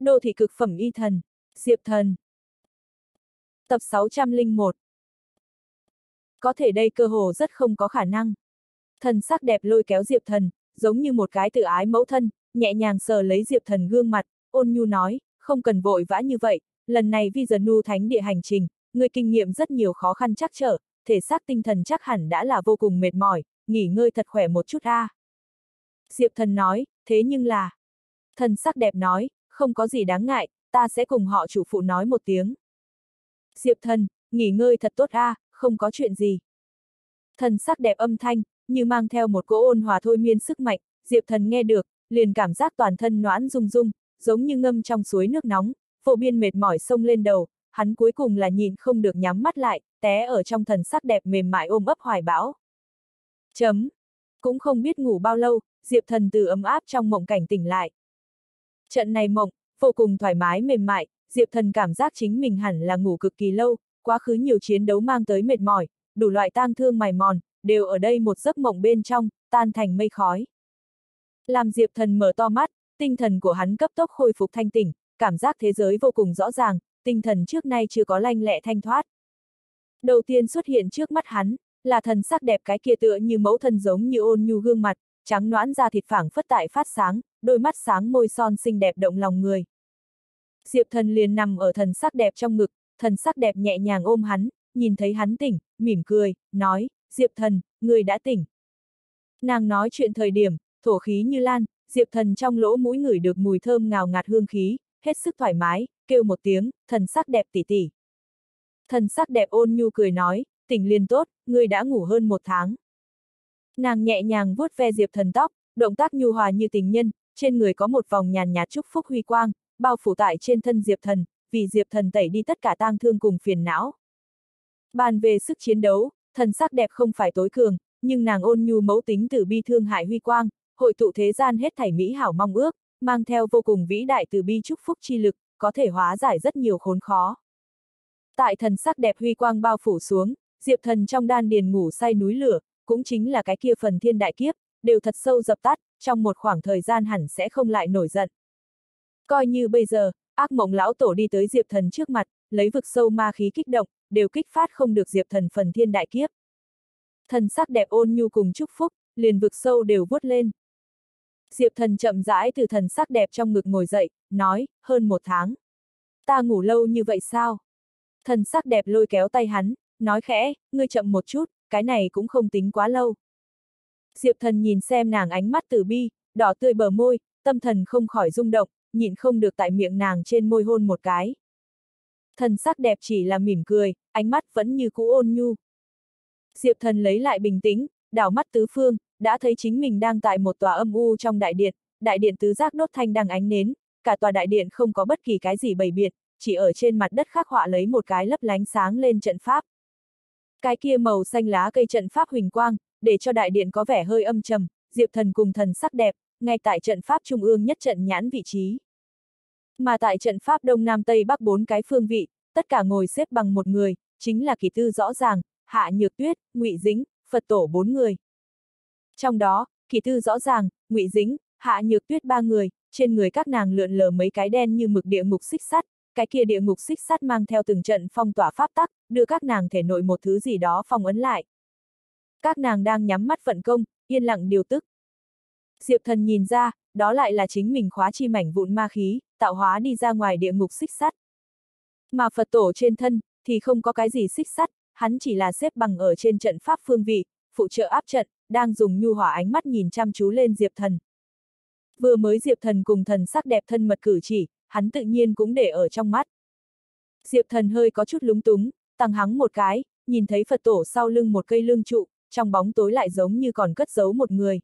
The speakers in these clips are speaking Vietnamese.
Đô thị cực phẩm y thần, Diệp thần. Tập 601 Có thể đây cơ hồ rất không có khả năng. Thần sắc đẹp lôi kéo Diệp thần, giống như một cái tự ái mẫu thân, nhẹ nhàng sờ lấy Diệp thần gương mặt, ôn nhu nói, không cần vội vã như vậy, lần này vì giờ nu thánh địa hành trình, người kinh nghiệm rất nhiều khó khăn chắc trở, thể xác tinh thần chắc hẳn đã là vô cùng mệt mỏi, nghỉ ngơi thật khỏe một chút a. À. Diệp thần nói, thế nhưng là... Thần sắc đẹp nói, không có gì đáng ngại, ta sẽ cùng họ chủ phụ nói một tiếng. Diệp thần, nghỉ ngơi thật tốt a, à, không có chuyện gì. Thần sắc đẹp âm thanh, như mang theo một cỗ ôn hòa thôi miên sức mạnh, Diệp thần nghe được, liền cảm giác toàn thân noãn rung rung, giống như ngâm trong suối nước nóng, phổ biên mệt mỏi sông lên đầu, hắn cuối cùng là nhìn không được nhắm mắt lại, té ở trong thần sắc đẹp mềm mại ôm ấp hoài bão. Chấm. Cũng không biết ngủ bao lâu, Diệp thần từ ấm áp trong mộng cảnh tỉnh lại. Trận này mộng, vô cùng thoải mái mềm mại, Diệp thần cảm giác chính mình hẳn là ngủ cực kỳ lâu, quá khứ nhiều chiến đấu mang tới mệt mỏi, đủ loại tang thương mài mòn, đều ở đây một giấc mộng bên trong, tan thành mây khói. Làm Diệp thần mở to mắt, tinh thần của hắn cấp tốc khôi phục thanh tỉnh, cảm giác thế giới vô cùng rõ ràng, tinh thần trước nay chưa có lanh lẹ thanh thoát. Đầu tiên xuất hiện trước mắt hắn, là thần sắc đẹp cái kia tựa như mẫu thân giống như ôn nhu gương mặt, trắng noãn da thịt phẳng phất tại phát sáng, đôi mắt sáng môi son xinh đẹp động lòng người. Diệp thần liền nằm ở thần sắc đẹp trong ngực, thần sắc đẹp nhẹ nhàng ôm hắn, nhìn thấy hắn tỉnh, mỉm cười, nói, Diệp thần, người đã tỉnh. Nàng nói chuyện thời điểm, thổ khí như lan, Diệp thần trong lỗ mũi ngửi được mùi thơm ngào ngạt hương khí, hết sức thoải mái, kêu một tiếng, thần sắc đẹp tỉ tỉ. Thần sắc đẹp ôn nhu cười nói, tỉnh liền tốt, người đã ngủ hơn một tháng. Nàng nhẹ nhàng vuốt ve Diệp thần tóc, động tác nhu hòa như tình nhân, trên người có một vòng nhàn nhạt chúc phúc huy quang, bao phủ tại trên thân Diệp thần, vì Diệp thần tẩy đi tất cả tang thương cùng phiền não. Bàn về sức chiến đấu, thần sắc đẹp không phải tối cường, nhưng nàng ôn nhu mẫu tính từ bi thương hại huy quang, hội tụ thế gian hết thảy mỹ hảo mong ước, mang theo vô cùng vĩ đại từ bi chúc phúc chi lực, có thể hóa giải rất nhiều khốn khó. Tại thần sắc đẹp huy quang bao phủ xuống, Diệp thần trong đan điền ngủ say núi lửa, cũng chính là cái kia phần thiên đại kiếp, đều thật sâu dập tắt, trong một khoảng thời gian hẳn sẽ không lại nổi giận. Coi như bây giờ, ác mộng lão tổ đi tới Diệp thần trước mặt, lấy vực sâu ma khí kích động, đều kích phát không được Diệp thần phần thiên đại kiếp. Thần sắc đẹp ôn nhu cùng chúc phúc, liền vực sâu đều vuốt lên. Diệp thần chậm rãi từ thần sắc đẹp trong ngực ngồi dậy, nói, hơn một tháng. Ta ngủ lâu như vậy sao? Thần sắc đẹp lôi kéo tay hắn, nói khẽ, ngươi chậm một chút, cái này cũng không tính quá lâu. Diệp thần nhìn xem nàng ánh mắt từ bi, đỏ tươi bờ môi, tâm thần không khỏi rung động, nhịn không được tại miệng nàng trên môi hôn một cái. Thần sắc đẹp chỉ là mỉm cười, ánh mắt vẫn như cũ ôn nhu. Diệp thần lấy lại bình tĩnh, đảo mắt tứ phương, đã thấy chính mình đang tại một tòa âm u trong đại điện, đại điện tứ giác đốt thanh đang ánh nến, cả tòa đại điện không có bất kỳ cái gì bày biện, chỉ ở trên mặt đất khắc họa lấy một cái lấp lánh sáng lên trận pháp. Cái kia màu xanh lá cây trận pháp huỳnh quang, để cho đại điện có vẻ hơi âm trầm, Diệp Thần cùng thần sắc đẹp, ngay tại trận pháp trung ương nhất trận nhãn vị trí. Mà tại trận pháp đông nam tây bắc bốn cái phương vị, tất cả ngồi xếp bằng một người, chính là kỳ tư rõ ràng, Hạ Nhược Tuyết, Ngụy dính Phật tổ bốn người. Trong đó, kỳ tư rõ ràng, Ngụy dính Hạ Nhược Tuyết ba người, trên người các nàng lượn lờ mấy cái đen như mực địa ngục xích sắt, cái kia địa ngục xích sắt mang theo từng trận phong tỏa pháp tắc, đưa các nàng thể nội một thứ gì đó phong ấn lại. Các nàng đang nhắm mắt vận công, yên lặng điều tức. Diệp thần nhìn ra, đó lại là chính mình khóa chi mảnh vụn ma khí, tạo hóa đi ra ngoài địa ngục xích sắt. Mà Phật tổ trên thân, thì không có cái gì xích sắt, hắn chỉ là xếp bằng ở trên trận pháp phương vị, phụ trợ áp trận, đang dùng nhu hỏa ánh mắt nhìn chăm chú lên Diệp thần. Vừa mới Diệp thần cùng thần sắc đẹp thân mật cử chỉ, hắn tự nhiên cũng để ở trong mắt. Diệp thần hơi có chút lúng túng, tăng hắng một cái, nhìn thấy Phật tổ sau lưng một cây lương trụ, trong bóng tối lại giống như còn cất giấu một người.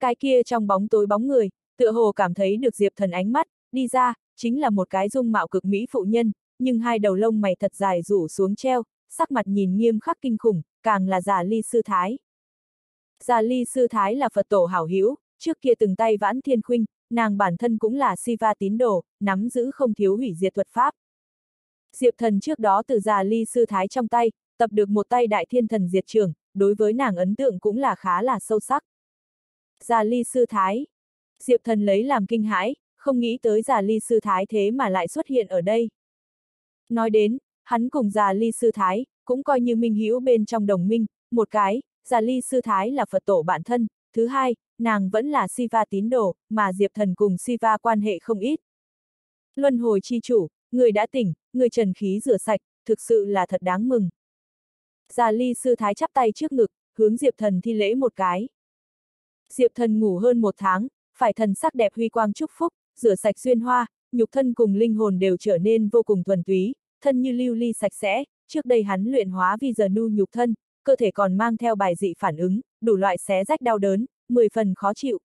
Cái kia trong bóng tối bóng người, tựa hồ cảm thấy được Diệp thần ánh mắt, đi ra, chính là một cái dung mạo cực mỹ phụ nhân, nhưng hai đầu lông mày thật dài rủ xuống treo, sắc mặt nhìn nghiêm khắc kinh khủng, càng là giả ly sư thái. Giả ly sư thái là Phật tổ hảo hữu, trước kia từng tay vãn thiên khuynh, nàng bản thân cũng là Siva tín đồ, nắm giữ không thiếu hủy diệt thuật pháp. Diệp thần trước đó từ già ly sư thái trong tay, tập được một tay đại thiên thần diệt trường, đối với nàng ấn tượng cũng là khá là sâu sắc. Già ly sư thái. Diệp thần lấy làm kinh hãi, không nghĩ tới già ly sư thái thế mà lại xuất hiện ở đây. Nói đến, hắn cùng già ly sư thái, cũng coi như minh hữu bên trong đồng minh, một cái, già ly sư thái là Phật tổ bản thân, thứ hai, nàng vẫn là Siva tín đồ, mà Diệp Thần cùng Siva quan hệ không ít. Luân hồi chi chủ, người đã tỉnh, người trần khí rửa sạch, thực sự là thật đáng mừng. Già ly sư thái chắp tay trước ngực, hướng Diệp Thần thi lễ một cái. Diệp Thần ngủ hơn một tháng, phải thần sắc đẹp huy quang chúc phúc, rửa sạch xuyên hoa, nhục thân cùng linh hồn đều trở nên vô cùng thuần túy, thân như lưu ly sạch sẽ, trước đây hắn luyện hóa vì giờ nu nhục thân, cơ thể còn mang theo bài dị phản ứng, đủ loại xé rách đau đớn, mười phần khó chịu.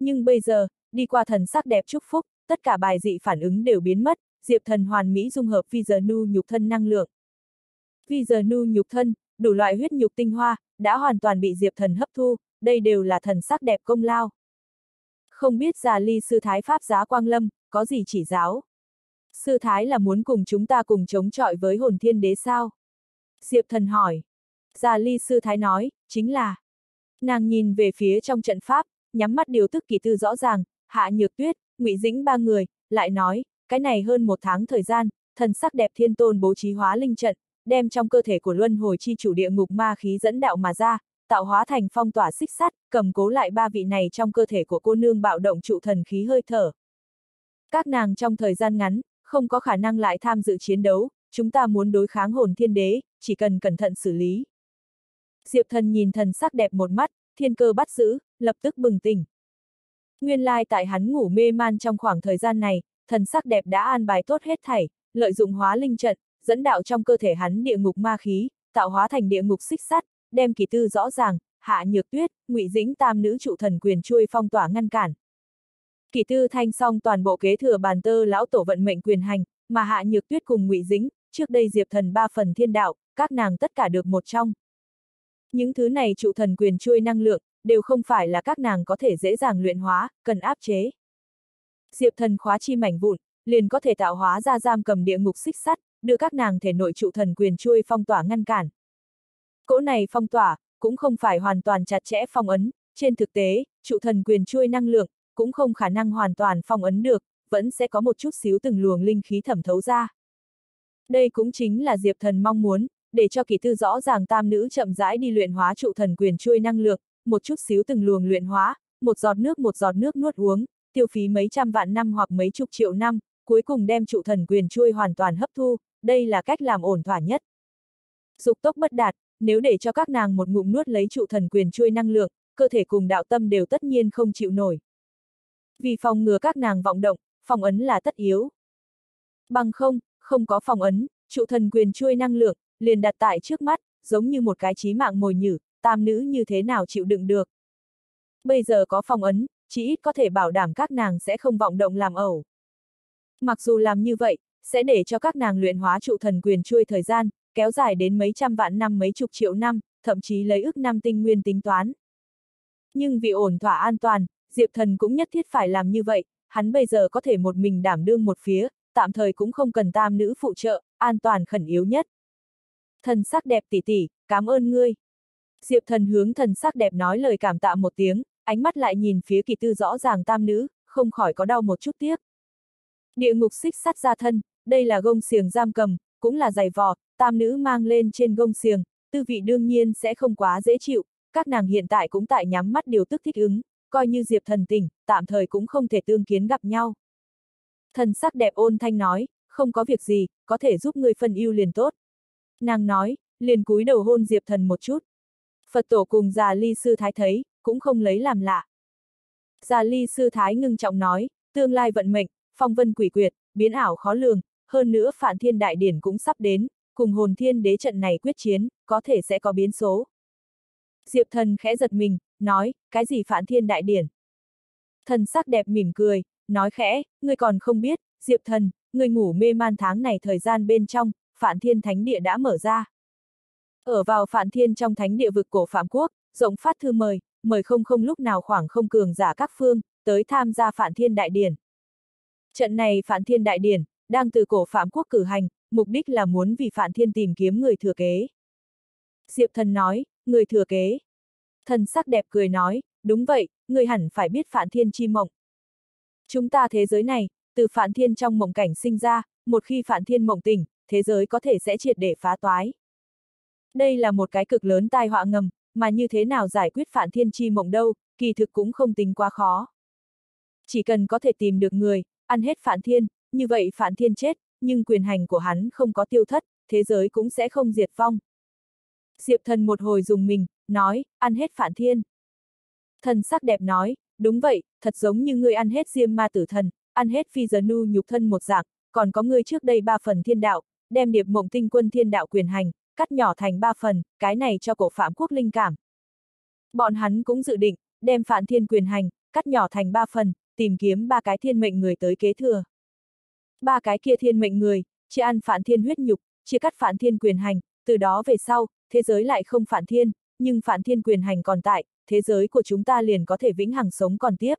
Nhưng bây giờ, đi qua thần sắc đẹp chúc phúc, tất cả bài dị phản ứng đều biến mất, Diệp Thần hoàn mỹ dung hợp vi giờ nu nhục thân năng lượng. Vi giờ nu nhục thân, đủ loại huyết nhục tinh hoa, đã hoàn toàn bị Diệp Thần hấp thu, đây đều là thần sắc đẹp công lao. Không biết già ly sư thái pháp giá quang lâm, có gì chỉ giáo? Sư thái là muốn cùng chúng ta cùng chống chọi với hồn thiên đế sao? Diệp thần hỏi. Già ly sư thái nói, chính là. Nàng nhìn về phía trong trận pháp, nhắm mắt điều tức kỳ tư rõ ràng, hạ nhược tuyết, ngụy dĩnh ba người, lại nói, cái này hơn một tháng thời gian, thần sắc đẹp thiên tôn bố trí hóa linh trận, đem trong cơ thể của luân hồi chi chủ địa ngục ma khí dẫn đạo mà ra, tạo hóa thành phong tỏa xích sắt, cầm cố lại ba vị này trong cơ thể của cô nương bạo động trụ thần khí hơi thở. Các nàng trong thời gian ngắn, không có khả năng lại tham dự chiến đấu, chúng ta muốn đối kháng hồn thiên đế, chỉ cần cẩn thận xử lý. Diệp thần nhìn thần sắc đẹp một mắt, thiên cơ bắt giữ, lập tức bừng tỉnh. Nguyên lai tại hắn ngủ mê man trong khoảng thời gian này, thần sắc đẹp đã an bài tốt hết thảy, lợi dụng hóa linh trận, dẫn đạo trong cơ thể hắn địa ngục ma khí, tạo hóa thành địa ngục xích sắt, đem kỳ tư rõ ràng, hạ nhược tuyết, ngụy dĩnh tam nữ trụ thần quyền chui phong tỏa ngăn cản. Kỳ tư thanh xong toàn bộ kế thừa bàn tơ lão tổ vận mệnh quyền hành, mà hạ nhược tuyết cùng ngụy dĩnh, trước đây diệp thần ba phần thiên đạo, các nàng tất cả được một trong. Những thứ này trụ thần quyền chui năng lượng, đều không phải là các nàng có thể dễ dàng luyện hóa, cần áp chế. Diệp thần khóa chi mảnh vụn, liền có thể tạo hóa ra giam cầm địa ngục xích sắt, đưa các nàng thể nội trụ thần quyền chui phong tỏa ngăn cản. Cỗ này phong tỏa, cũng không phải hoàn toàn chặt chẽ phong ấn, trên thực tế, trụ thần quyền chui năng lượng, cũng không khả năng hoàn toàn phong ấn được, vẫn sẽ có một chút xíu từng luồng linh khí thẩm thấu ra. Đây cũng chính là Diệp Thần mong muốn, để cho kỳ tư rõ ràng tam nữ chậm rãi đi luyện hóa trụ thần quyền chui năng lượng, một chút xíu từng luồng luyện hóa, một giọt nước một giọt nước nuốt uống, tiêu phí mấy trăm vạn năm hoặc mấy chục triệu năm, cuối cùng đem trụ thần quyền chui hoàn toàn hấp thu, đây là cách làm ổn thỏa nhất. Dục tốc bất đạt, nếu để cho các nàng một ngụm nuốt lấy trụ thần quyền chui năng lượng, cơ thể cùng đạo tâm đều tất nhiên không chịu nổi. Vì phòng ngừa các nàng vọng động, phòng ấn là tất yếu. Bằng không, không có phòng ấn, trụ thần quyền chui năng lượng, liền đặt tại trước mắt, giống như một cái chí mạng mồi nhử, tam nữ như thế nào chịu đựng được. Bây giờ có phòng ấn, chỉ ít có thể bảo đảm các nàng sẽ không vọng động làm ẩu. Mặc dù làm như vậy, sẽ để cho các nàng luyện hóa trụ thần quyền chui thời gian, kéo dài đến mấy trăm vạn năm mấy chục triệu năm, thậm chí lấy ước năm tinh nguyên tính toán. Nhưng vì ổn thỏa an toàn, Diệp Thần cũng nhất thiết phải làm như vậy, hắn bây giờ có thể một mình đảm đương một phía, tạm thời cũng không cần tam nữ phụ trợ, an toàn khẩn yếu nhất. Thần sắc đẹp tỷ tỷ, cảm ơn ngươi. Diệp Thần hướng thần sắc đẹp nói lời cảm tạ một tiếng, ánh mắt lại nhìn phía kỳ tư rõ ràng tam nữ, không khỏi có đau một chút tiếc. Địa ngục xích sắt ra thân, đây là gông xiềng giam cầm, cũng là giày vò, tam nữ mang lên trên gông xiềng, tư vị đương nhiên sẽ không quá dễ chịu, các nàng hiện tại cũng tại nhắm mắt điều tức thích ứng, coi như Diệp thần tỉnh, tạm thời cũng không thể tương kiến gặp nhau. Thần sắc đẹp ôn thanh nói, không có việc gì, có thể giúp người phân yêu liền tốt. Nàng nói, liền cúi đầu hôn Diệp thần một chút. Phật tổ cùng già ly sư thái thấy, cũng không lấy làm lạ. Già ly sư thái ngưng trọng nói, tương lai vận mệnh, phong vân quỷ quyệt, biến ảo khó lường, hơn nữa phản thiên đại điển cũng sắp đến, cùng hồn thiên đế trận này quyết chiến, có thể sẽ có biến số. Diệp thần khẽ giật mình, nói, cái gì phản thiên đại điển? Thần sắc đẹp mỉm cười, nói khẽ, ngươi còn không biết, Diệp thần, ngươi ngủ mê man tháng này thời gian bên trong, phản thiên thánh địa đã mở ra. Ở vào phản thiên trong thánh địa vực cổ Phạm Quốc, rộng phát thư mời, mời không không lúc nào khoảng không cường giả các phương, tới tham gia phản thiên đại điển. Trận này phản thiên đại điển, đang từ cổ Phạm Quốc cử hành, mục đích là muốn vì Phạn Thiên tìm kiếm người thừa kế. Diệp thần nói, người thừa kế. Thần sắc đẹp cười nói, đúng vậy, người hẳn phải biết Phạn Thiên chi mộng. Chúng ta thế giới này, từ phản thiên trong mộng cảnh sinh ra, một khi phản thiên mộng tỉnh, thế giới có thể sẽ triệt để phá toái. Đây là một cái cực lớn tai họa ngầm, mà như thế nào giải quyết phản thiên chi mộng đâu, kỳ thực cũng không tính quá khó. Chỉ cần có thể tìm được người, ăn hết phản thiên, như vậy phản thiên chết, nhưng quyền hành của hắn không có tiêu thất, thế giới cũng sẽ không diệt vong. Diệp thần một hồi dùng mình, nói, ăn hết phản thiên. Thần sắc đẹp nói, đúng vậy, thật giống như ngươi ăn hết diêm ma tử thần, ăn hết phi giờ nu nhục thân một dạng, còn có ngươi trước đây ba phần thiên đạo, đem điệp mộng tinh quân thiên đạo quyền hành, cắt nhỏ thành ba phần, cái này cho cổ phạm quốc linh cảm. Bọn hắn cũng dự định, đem phản thiên quyền hành, cắt nhỏ thành ba phần, tìm kiếm ba cái thiên mệnh người tới kế thừa. Ba cái kia thiên mệnh người, chia ăn phản thiên huyết nhục, chia cắt phản thiên quyền hành, từ đó về sau, thế giới lại không phản thiên, nhưng phản thiên quyền hành còn tại, thế giới của chúng ta liền có thể vĩnh hằng sống còn tiếp.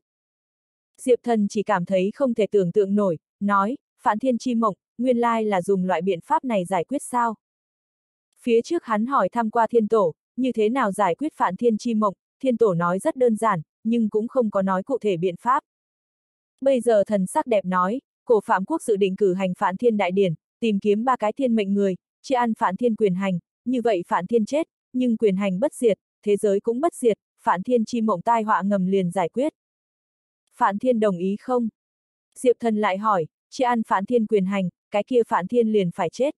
Diệp thần chỉ cảm thấy không thể tưởng tượng nổi, nói, phản thiên chi mộng, nguyên lai là dùng loại biện pháp này giải quyết sao. Phía trước hắn hỏi thăm qua thiên tổ, như thế nào giải quyết phản thiên chi mộng, thiên tổ nói rất đơn giản, nhưng cũng không có nói cụ thể biện pháp. Bây giờ thần sắc đẹp nói, cổ phạm quốc dự định cử hành phản thiên đại điển, tìm kiếm ba cái thiên mệnh người, chia ăn phản thiên quyền hành, như vậy phản thiên chết, nhưng quyền hành bất diệt, thế giới cũng bất diệt, phản thiên chi mộng tai họa ngầm liền giải quyết. Phản thiên đồng ý không? Diệp thần lại hỏi, chỉ ăn phản thiên quyền hành, cái kia phản thiên liền phải chết.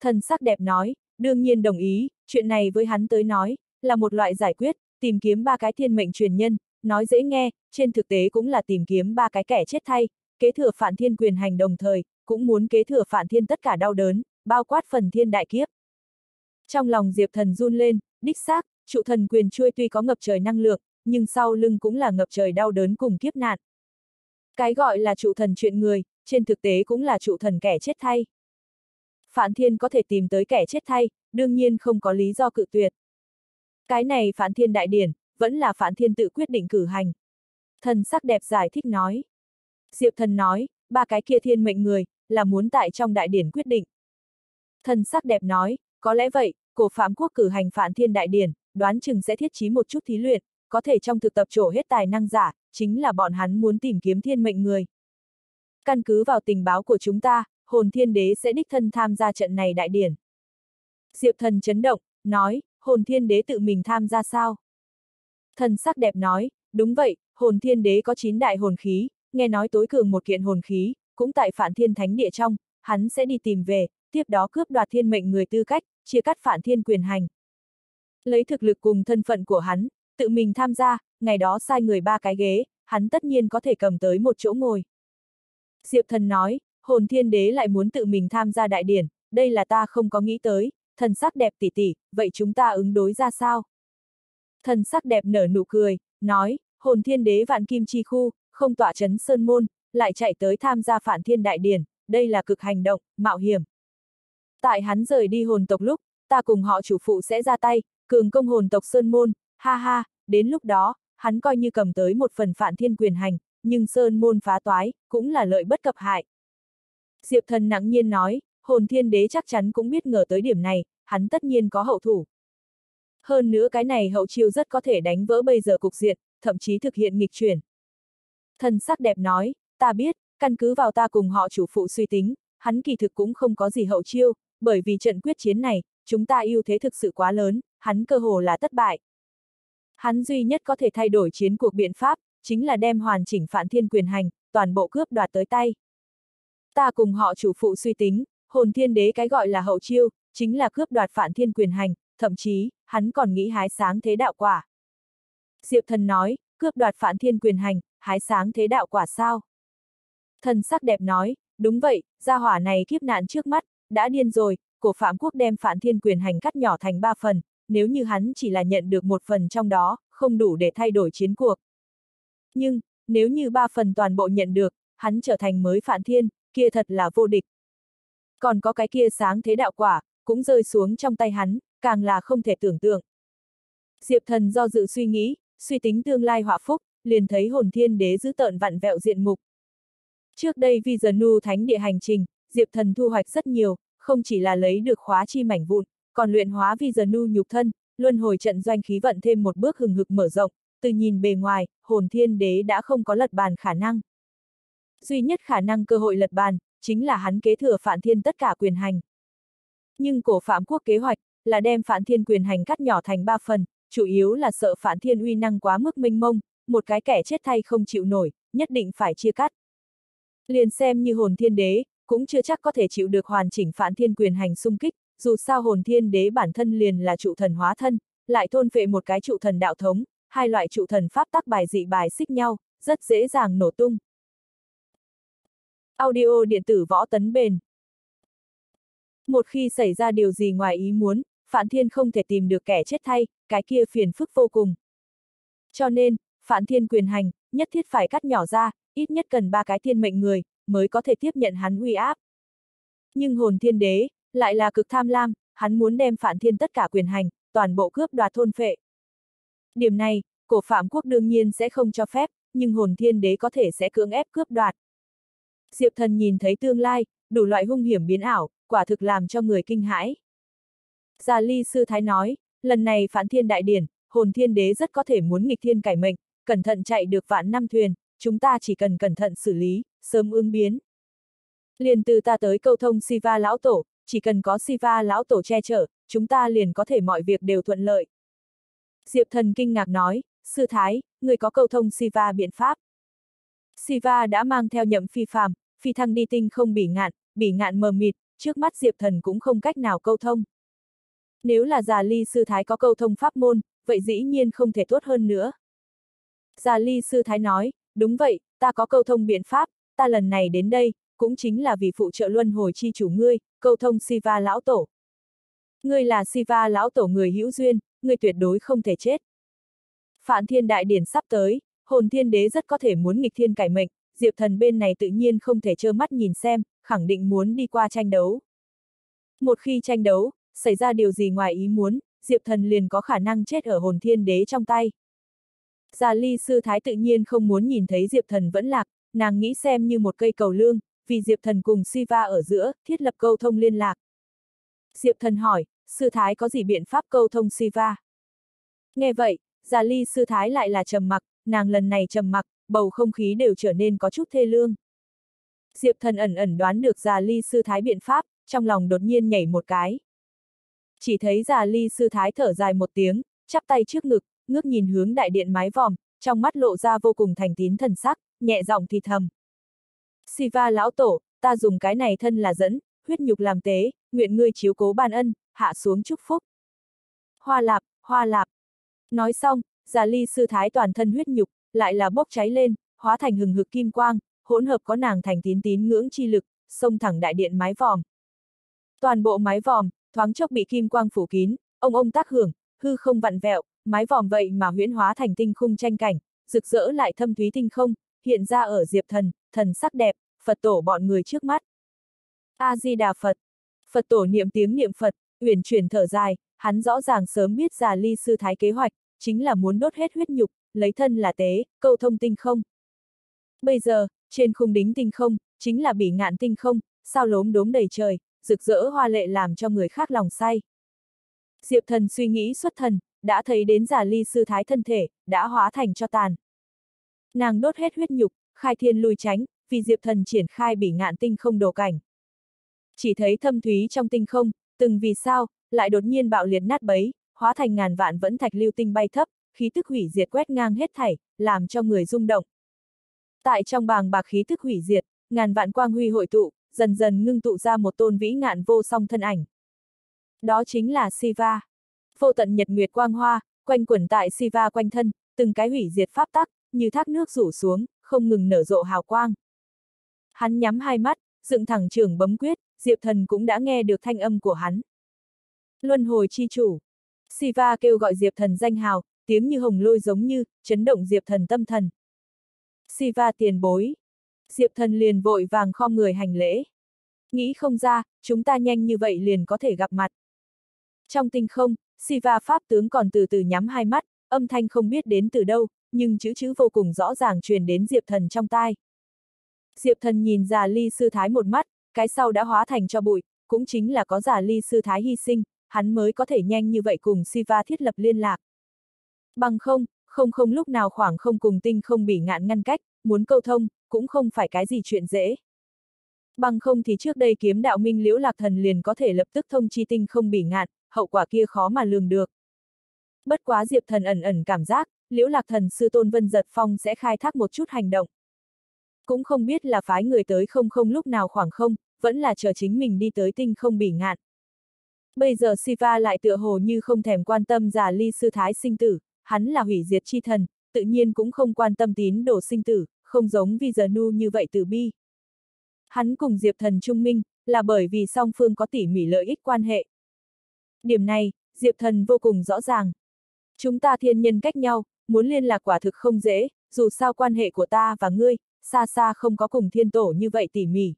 Thần sắc đẹp nói, đương nhiên đồng ý, chuyện này với hắn tới nói, là một loại giải quyết, tìm kiếm ba cái thiên mệnh truyền nhân, nói dễ nghe, trên thực tế cũng là tìm kiếm ba cái kẻ chết thay, kế thừa phản thiên quyền hành đồng thời, cũng muốn kế thừa phản thiên tất cả đau đớn, bao quát phần thiên đại kiếp. Trong lòng Diệp Thần run lên, đích xác, trụ thần quyền chui tuy có ngập trời năng lượng, nhưng sau lưng cũng là ngập trời đau đớn cùng kiếp nạn. Cái gọi là trụ thần chuyện người, trên thực tế cũng là trụ thần kẻ chết thay. Phản thiên có thể tìm tới kẻ chết thay, đương nhiên không có lý do cự tuyệt. Cái này phản thiên đại điển, vẫn là phản thiên tự quyết định cử hành. Thần sắc đẹp giải thích nói. Diệp thần nói, ba cái kia thiên mệnh người, là muốn tại trong đại điển quyết định. Thần sắc đẹp nói, có lẽ vậy, cổ phạm quốc cử hành phản thiên đại điển, đoán chừng sẽ thiết trí một chút thí luyện, có thể trong thực tập trổ hết tài năng giả, chính là bọn hắn muốn tìm kiếm thiên mệnh người. Căn cứ vào tình báo của chúng ta, hồn thiên đế sẽ đích thân tham gia trận này đại điển. Diệp thần chấn động, nói, hồn thiên đế tự mình tham gia sao? Thần sắc đẹp nói, đúng vậy, hồn thiên đế có 9 đại hồn khí, nghe nói tối cường một kiện hồn khí, cũng tại phản thiên thánh địa trong, hắn sẽ đi tìm về, tiếp đó cướp đoạt thiên mệnh người tư cách, chia cắt phản thiên quyền hành. Lấy thực lực cùng thân phận của hắn, tự mình tham gia, ngày đó sai người ba cái ghế, hắn tất nhiên có thể cầm tới một chỗ ngồi. Diệp thần nói, hồn thiên đế lại muốn tự mình tham gia đại điển, đây là ta không có nghĩ tới, thần sắc đẹp tỉ tỉ, vậy chúng ta ứng đối ra sao? Thần sắc đẹp nở nụ cười, nói, hồn thiên đế vạn kim chi khu, không tỏa chấn sơn môn, lại chạy tới tham gia phản thiên đại điển, đây là cực hành động, mạo hiểm. Tại hắn rời đi hồn tộc lúc, ta cùng họ chủ phụ sẽ ra tay, cường công hồn tộc sơn môn, ha ha, đến lúc đó, hắn coi như cầm tới một phần phản thiên quyền hành, nhưng sơn môn phá toái, cũng là lợi bất cập hại. Diệp thần nặng nhiên nói, hồn thiên đế chắc chắn cũng biết ngờ tới điểm này, hắn tất nhiên có hậu thủ. Hơn nữa cái này hậu chiêu rất có thể đánh vỡ bây giờ cục diện, thậm chí thực hiện nghịch chuyển. Thần sắc đẹp nói, ta biết, căn cứ vào ta cùng họ chủ phụ suy tính, hắn kỳ thực cũng không có gì hậu chiêu, bởi vì trận quyết chiến này, chúng ta ưu thế thực sự quá lớn, hắn cơ hồ là thất bại. Hắn duy nhất có thể thay đổi chiến cuộc biện pháp, chính là đem hoàn chỉnh phản thiên quyền hành, toàn bộ cướp đoạt tới tay. Ta cùng họ chủ phụ suy tính, hồn thiên đế cái gọi là hậu chiêu, chính là cướp đoạt phản thiên quyền hành, thậm chí, hắn còn nghĩ hái sáng thế đạo quả. Diệp thần nói, cướp đoạt phản thiên quyền hành, hái sáng thế đạo quả sao? Thần sắc đẹp nói, đúng vậy, gia hỏa này kiếp nạn trước mắt, đã điên rồi, cổ phạm quốc đem phản thiên quyền hành cắt nhỏ thành ba phần, nếu như hắn chỉ là nhận được một phần trong đó, không đủ để thay đổi chiến cuộc. Nhưng, nếu như ba phần toàn bộ nhận được, hắn trở thành mới phản thiên, kia thật là vô địch. Còn có cái kia sáng thế đạo quả, cũng rơi xuống trong tay hắn, càng là không thể tưởng tượng. Diệp thần do dự suy nghĩ, suy tính tương lai họa phúc, liền thấy hồn thiên đế giữ tợn vặn vẹo diện mục. Trước đây vì giờ nu thánh địa hành trình, Diệp thần thu hoạch rất nhiều, không chỉ là lấy được khóa chi mảnh vụn, còn luyện hóa vi giờ nu nhục thân, luân hồi trận doanh khí vận thêm một bước hừng hực mở rộng, từ nhìn bề ngoài, hồn thiên đế đã không có lật bàn khả năng. Duy nhất khả năng cơ hội lật bàn, chính là hắn kế thừa Phản Thiên tất cả quyền hành. Nhưng cổ Phạm Quốc kế hoạch, là đem Phản Thiên quyền hành cắt nhỏ thành ba phần, chủ yếu là sợ Phản Thiên uy năng quá mức minh mông, một cái kẻ chết thay không chịu nổi, nhất định phải chia cắt. Liền xem như hồn thiên đế, cũng chưa chắc có thể chịu được hoàn chỉnh Phản Thiên quyền hành xung kích, dù sao hồn thiên đế bản thân liền là trụ thần hóa thân, lại thôn phệ một cái trụ thần đạo thống, hai loại trụ thần pháp tắc bài dị bài xích nhau, rất dễ dàng nổ tung. Audio điện tử võ tấn bền. Một khi xảy ra điều gì ngoài ý muốn, Phản Thiên không thể tìm được kẻ chết thay, cái kia phiền phức vô cùng. Cho nên, Phản Thiên quyền hành, nhất thiết phải cắt nhỏ ra, ít nhất cần ba cái thiên mệnh người, mới có thể tiếp nhận hắn uy áp. Nhưng hồn thiên đế, lại là cực tham lam, hắn muốn đem Phản Thiên tất cả quyền hành, toàn bộ cướp đoạt thôn phệ. Điểm này, cổ Phạm Quốc đương nhiên sẽ không cho phép, nhưng hồn thiên đế có thể sẽ cưỡng ép cướp đoạt. Diệp thần nhìn thấy tương lai, đủ loại hung hiểm biến ảo, quả thực làm cho người kinh hãi. Già ly sư thái nói, lần này phản thiên đại điển, hồn thiên đế rất có thể muốn nghịch thiên cải mệnh, cẩn thận chạy được vạn năm thuyền, chúng ta chỉ cần cẩn thận xử lý, sớm ứng biến. Liền từ ta tới câu thông Siva lão tổ, chỉ cần có Siva lão tổ che chở, chúng ta liền có thể mọi việc đều thuận lợi. Diệp thần kinh ngạc nói, sư thái, người có câu thông Siva biện pháp. Siva đã mang theo nhậm phi phàm, phi thăng đi tinh không bỉ ngạn, bỉ ngạn mờ mịt, trước mắt Diệp thần cũng không cách nào câu thông. Nếu là già ly sư thái có câu thông pháp môn, vậy dĩ nhiên không thể tốt hơn nữa. Già ly sư thái nói, đúng vậy, ta có câu thông biện pháp, ta lần này đến đây, cũng chính là vì phụ trợ luân hồi chi chủ ngươi, câu thông Siva lão tổ. Ngươi là Siva lão tổ người hữu duyên, ngươi tuyệt đối không thể chết. Phản thiên đại điển sắp tới, hồn thiên đế rất có thể muốn nghịch thiên cải mệnh, diệp thần bên này tự nhiên không thể trơ mắt nhìn xem, khẳng định muốn đi qua tranh đấu. Một khi tranh đấu, xảy ra điều gì ngoài ý muốn, diệp thần liền có khả năng chết ở hồn thiên đế trong tay. Già ly sư thái tự nhiên không muốn nhìn thấy diệp thần vẫn lạc, nàng nghĩ xem như một cây cầu lương, vì diệp thần cùng Siva ở giữa, thiết lập câu thông liên lạc. Diệp thần hỏi, sư thái có gì biện pháp câu thông Siva? Nghe vậy, già ly sư thái lại là trầm mặc, nàng lần này trầm mặc, bầu không khí đều trở nên có chút thê lương. Diệp thần ẩn ẩn đoán được già ly sư thái biện pháp, trong lòng đột nhiên nhảy một cái. Chỉ thấy già ly sư thái thở dài một tiếng, chắp tay trước ngực, ngước nhìn hướng đại điện mái vòm, trong mắt lộ ra vô cùng thành tín thần sắc, nhẹ giọng thì thầm. Siva lão tổ, ta dùng cái này thân là dẫn, huyết nhục làm tế, nguyện ngươi chiếu cố ban ân, hạ xuống chúc phúc. Hoa lạp, hoa lạp. Nói xong, giả ly sư thái toàn thân huyết nhục, lại là bốc cháy lên, hóa thành hừng hực kim quang, hỗn hợp có nàng thành tín tín ngưỡng chi lực, xông thẳng đại điện mái vòm. Toàn bộ mái vòm, thoáng chốc bị kim quang phủ kín, ông ông tác hưởng, hư không vặn vẹo, mái vòm vậy mà huyễn hóa thành tinh khung tranh cảnh, rực rỡ lại thâm thúy tinh không, hiện ra ở diệp thần, thần sắc đẹp, Phật tổ bọn người trước mắt. A-di-đà Phật. Phật tổ niệm tiếng niệm Phật, uyển chuyển thở dài, hắn rõ ràng sớm biết già ly sư thái kế hoạch, chính là muốn đốt hết huyết nhục, lấy thân là tế, câu thông tinh không. Bây giờ, trên khung đính tinh không, chính là bị ngạn tinh không, sao lốm đốm đầy trời, rực rỡ hoa lệ làm cho người khác lòng say. Diệp thần suy nghĩ xuất thần, đã thấy đến giả ly sư thái thân thể, đã hóa thành cho tàn. Nàng đốt hết huyết nhục, khai thiên lùi tránh, vì Diệp thần triển khai bỉ ngạn tinh không đồ cảnh. Chỉ thấy thâm thúy trong tinh không, từng vì sao, lại đột nhiên bạo liệt nát bấy, hóa thành ngàn vạn vẫn thạch lưu tinh bay thấp, khí tức hủy diệt quét ngang hết thảy, làm cho người rung động. Tại trong bàng bạc khí tức hủy diệt, ngàn vạn quang huy hội tụ, dần dần ngưng tụ ra một tôn vĩ ngạn vô song thân ảnh. Đó chính là Siva. Vô tận nhật nguyệt quang hoa, quanh quẩn tại Siva quanh thân, từng cái hủy diệt pháp tắc, như thác nước rủ xuống, không ngừng nở rộ hào quang. Hắn nhắm hai mắt, dựng thẳng trường bấm quyết, Diệp Thần cũng đã nghe được thanh âm của hắn. Luân hồi chi chủ. Siva kêu gọi Diệp Thần danh hào, tiếng như hồng lôi giống như, chấn động Diệp Thần tâm thần. Siva tiền bối. Diệp Thần liền vội vàng khom người hành lễ. Nghĩ không ra, chúng ta nhanh như vậy liền có thể gặp mặt. Trong tinh không, Siva Pháp tướng còn từ từ nhắm hai mắt, âm thanh không biết đến từ đâu, nhưng chữ chữ vô cùng rõ ràng truyền đến Diệp Thần trong tai. Diệp Thần nhìn già ly sư thái một mắt, cái sau đã hóa thành cho bụi, cũng chính là có già ly sư thái hy sinh, hắn mới có thể nhanh như vậy cùng Siva thiết lập liên lạc. Bằng không, không không lúc nào khoảng không cùng tinh không bị ngạn ngăn cách, muốn câu thông, cũng không phải cái gì chuyện dễ. Bằng không thì trước đây kiếm đạo minh liễu lạc thần liền có thể lập tức thông chi tinh không bị ngạn, hậu quả kia khó mà lường được. Bất quá Diệp thần ẩn ẩn cảm giác, liễu lạc thần sư tôn vân giật phong sẽ khai thác một chút hành động. Cũng không biết là phái người tới không không lúc nào khoảng không, vẫn là chờ chính mình đi tới tinh không bị ngạn. Bây giờ Siva lại tựa hồ như không thèm quan tâm giả ly sư thái sinh tử, hắn là hủy diệt chi thần, tự nhiên cũng không quan tâm tín đồ sinh tử, không giống vì giờ nu như vậy từ bi. Hắn cùng Diệp thần trung minh, là bởi vì song phương có tỉ mỉ lợi ích quan hệ. Điểm này, Diệp thần vô cùng rõ ràng. Chúng ta thiên nhân cách nhau, muốn liên lạc quả thực không dễ, dù sao quan hệ của ta và ngươi, xa xa không có cùng thiên tổ như vậy tỉ mỉ.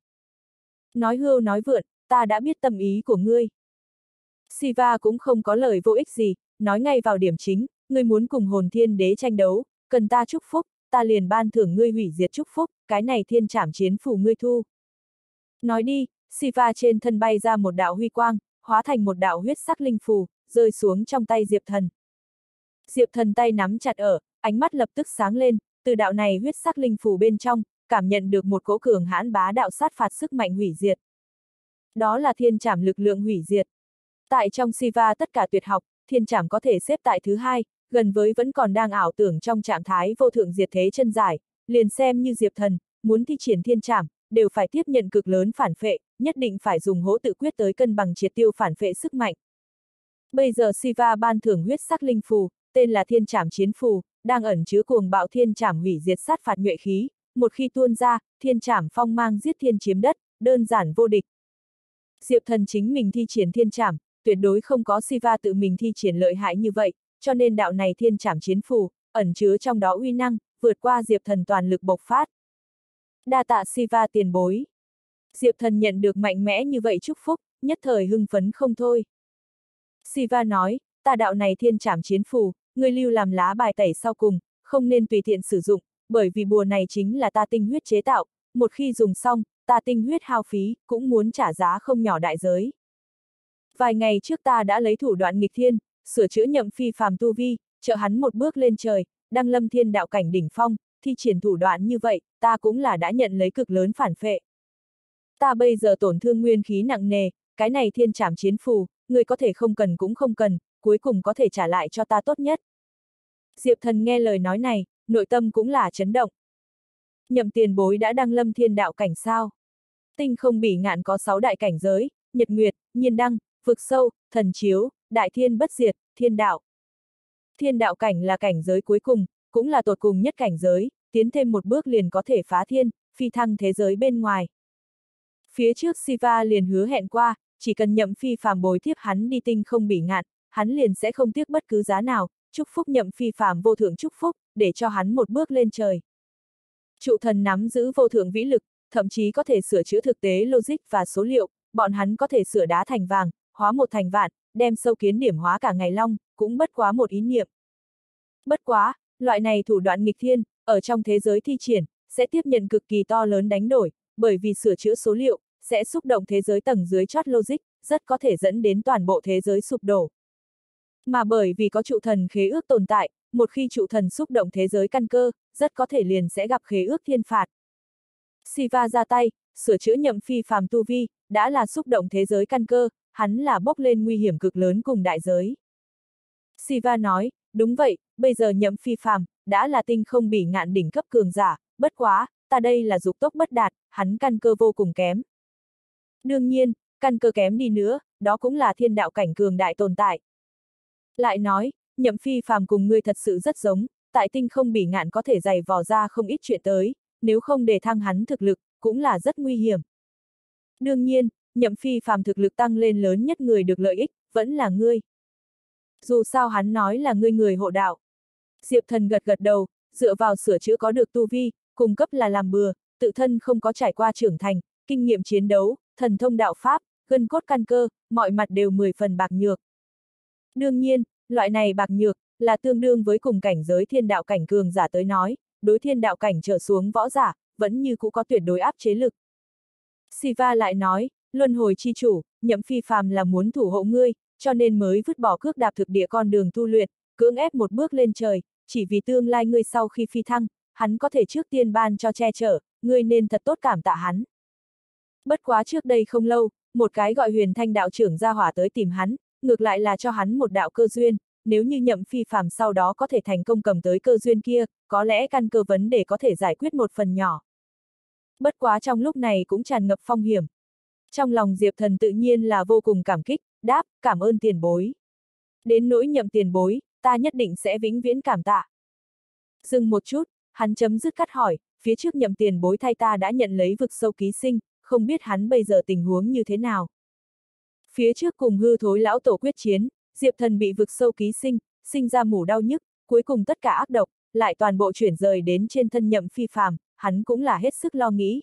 Nói hưu nói vượn, ta đã biết tâm ý của ngươi. Siva cũng không có lời vô ích gì, nói ngay vào điểm chính, ngươi muốn cùng hồn thiên đế tranh đấu, cần ta chúc phúc, ta liền ban thưởng ngươi hủy diệt chúc phúc, cái này thiên trảm chiến phủ ngươi thu. Nói đi, Siva trên thân bay ra một đạo huy quang, hóa thành một đạo huyết sắc linh phù, rơi xuống trong tay Diệp Thần. Diệp Thần tay nắm chặt ở, ánh mắt lập tức sáng lên, từ đạo này huyết sắc linh phù bên trong, cảm nhận được một cỗ cường hãn bá đạo sát phạt sức mạnh hủy diệt. Đó là thiên trảm lực lượng hủy diệt. Tại trong Siva tất cả tuyệt học, thiên trảm có thể xếp tại thứ hai, gần với vẫn còn đang ảo tưởng trong trạng thái vô thượng diệt thế chân giải, liền xem như Diệp Thần, muốn thi triển thiên trảm, đều phải tiếp nhận cực lớn phản phệ, nhất định phải dùng hỗ tự quyết tới cân bằng triệt tiêu phản phệ sức mạnh. Bây giờ Siva ban thưởng huyết sắc linh phù, tên là thiên trảm chiến phù, đang ẩn chứa cuồng bạo thiên trảm hủy diệt sát phạt nhuệ khí, một khi tuôn ra, thiên trảm phong mang giết thiên chiếm đất, đơn giản vô địch. Diệp thần chính mình thi triển thiên trảm, tuyệt đối không có Siva tự mình thi triển lợi hại như vậy, cho nên đạo này thiên trảm chiến phù, ẩn chứa trong đó uy năng, vượt qua Diệp thần toàn lực bộc phát. Đa tạ Siva tiền bối. Diệp thần nhận được mạnh mẽ như vậy chúc phúc, nhất thời hưng phấn không thôi. Siva nói, ta đạo này thiên trảm chiến phù, ngươi lưu làm lá bài tẩy sau cùng, không nên tùy tiện sử dụng, bởi vì bùa này chính là ta tinh huyết chế tạo, một khi dùng xong, ta tinh huyết hao phí, cũng muốn trả giá không nhỏ đại giới. Vài ngày trước ta đã lấy thủ đoạn nghịch thiên, sửa chữa nhậm phi phàm tu vi, trợ hắn một bước lên trời, đăng lâm thiên đạo cảnh đỉnh phong, thi triển thủ đoạn như vậy, ta cũng là đã nhận lấy cực lớn phản phệ. Ta bây giờ tổn thương nguyên khí nặng nề, cái này thiên trảm chiến phù, người có thể không cần cũng không cần, cuối cùng có thể trả lại cho ta tốt nhất. Diệp thần nghe lời nói này, nội tâm cũng là chấn động. Nhậm tiền bối đã đăng lâm thiên đạo cảnh sao. Tinh không bỉ ngạn có sáu đại cảnh giới, nhật nguyệt, nhiên đăng, vực sâu, thần chiếu, đại thiên bất diệt, thiên đạo. Thiên đạo cảnh là cảnh giới cuối cùng, cũng là tột cùng nhất cảnh giới, tiến thêm một bước liền có thể phá thiên, phi thăng thế giới bên ngoài. Phía trước Siva liền hứa hẹn qua, chỉ cần nhậm phi phàm bồi tiếp hắn đi tinh không bị ngạn, hắn liền sẽ không tiếc bất cứ giá nào, chúc phúc nhậm phi phàm vô thượng chúc phúc, để cho hắn một bước lên trời. Trụ thần nắm giữ vô thượng vĩ lực, thậm chí có thể sửa chữa thực tế logic và số liệu, bọn hắn có thể sửa đá thành vàng, hóa một thành vạn, đem sâu kiến điểm hóa cả ngày long, cũng bất quá một ý niệm. Bất quá, loại này thủ đoạn nghịch thiên, ở trong thế giới thi triển, sẽ tiếp nhận cực kỳ to lớn đánh đổi, bởi vì sửa chữa số liệu, sẽ xúc động thế giới tầng dưới chót logic, rất có thể dẫn đến toàn bộ thế giới sụp đổ. Mà bởi vì có trụ thần khế ước tồn tại, một khi trụ thần xúc động thế giới căn cơ, rất có thể liền sẽ gặp khế ước thiên phạt. Siva ra tay, sửa chữa nhậm phi phàm tu vi, đã là xúc động thế giới căn cơ, hắn là bốc lên nguy hiểm cực lớn cùng đại giới. Siva nói, đúng vậy, bây giờ nhậm phi phàm, đã là tinh không bị ngạn đỉnh cấp cường giả, bất quá, ta đây là dục tốc bất đạt, hắn căn cơ vô cùng kém. Đương nhiên, căn cơ kém đi nữa, đó cũng là thiên đạo cảnh cường đại tồn tại. Lại nói, nhậm phi phàm cùng ngươi thật sự rất giống, tại tinh không bị ngạn có thể dày vò ra không ít chuyện tới, nếu không để thăng hắn thực lực, cũng là rất nguy hiểm. Đương nhiên, nhậm phi phàm thực lực tăng lên lớn nhất người được lợi ích, vẫn là ngươi. Dù sao hắn nói là ngươi người hộ đạo. Diệp thần gật gật đầu, dựa vào sửa chữa có được tu vi, cung cấp là làm bừa, tự thân không có trải qua trưởng thành, kinh nghiệm chiến đấu, thần thông đạo pháp, gân cốt căn cơ, mọi mặt đều 10 phần bạc nhược. Đương nhiên, loại này bạc nhược, là tương đương với cùng cảnh giới thiên đạo cảnh cường giả tới nói, đối thiên đạo cảnh trở xuống võ giả, vẫn như cũ có tuyệt đối áp chế lực. Siva lại nói, luân hồi chi chủ, nhậm phi phàm là muốn thủ hộ ngươi, cho nên mới vứt bỏ cước đạp thực địa con đường tu luyện, cưỡng ép một bước lên trời, chỉ vì tương lai ngươi sau khi phi thăng, hắn có thể trước tiên ban cho che chở, ngươi nên thật tốt cảm tạ hắn. Bất quá trước đây không lâu, một cái gọi huyền thanh đạo trưởng ra hỏa tới tìm hắn, ngược lại là cho hắn một đạo cơ duyên, nếu như nhậm phi phàm sau đó có thể thành công cầm tới cơ duyên kia, có lẽ căn cơ vấn để có thể giải quyết một phần nhỏ. Bất quá trong lúc này cũng tràn ngập phong hiểm. Trong lòng Diệp Thần tự nhiên là vô cùng cảm kích, đáp, cảm ơn tiền bối. Đến nỗi nhậm tiền bối, ta nhất định sẽ vĩnh viễn cảm tạ. Dừng một chút, hắn chấm dứt cắt hỏi, phía trước nhậm tiền bối thay ta đã nhận lấy vực sâu ký sinh, không biết hắn bây giờ tình huống như thế nào. Phía trước cùng hư thối lão tổ quyết chiến, Diệp Thần bị vực sâu ký sinh, sinh ra mủ đau nhức, cuối cùng tất cả ác độc, lại toàn bộ chuyển rời đến trên thân nhậm phi phàm, hắn cũng là hết sức lo nghĩ.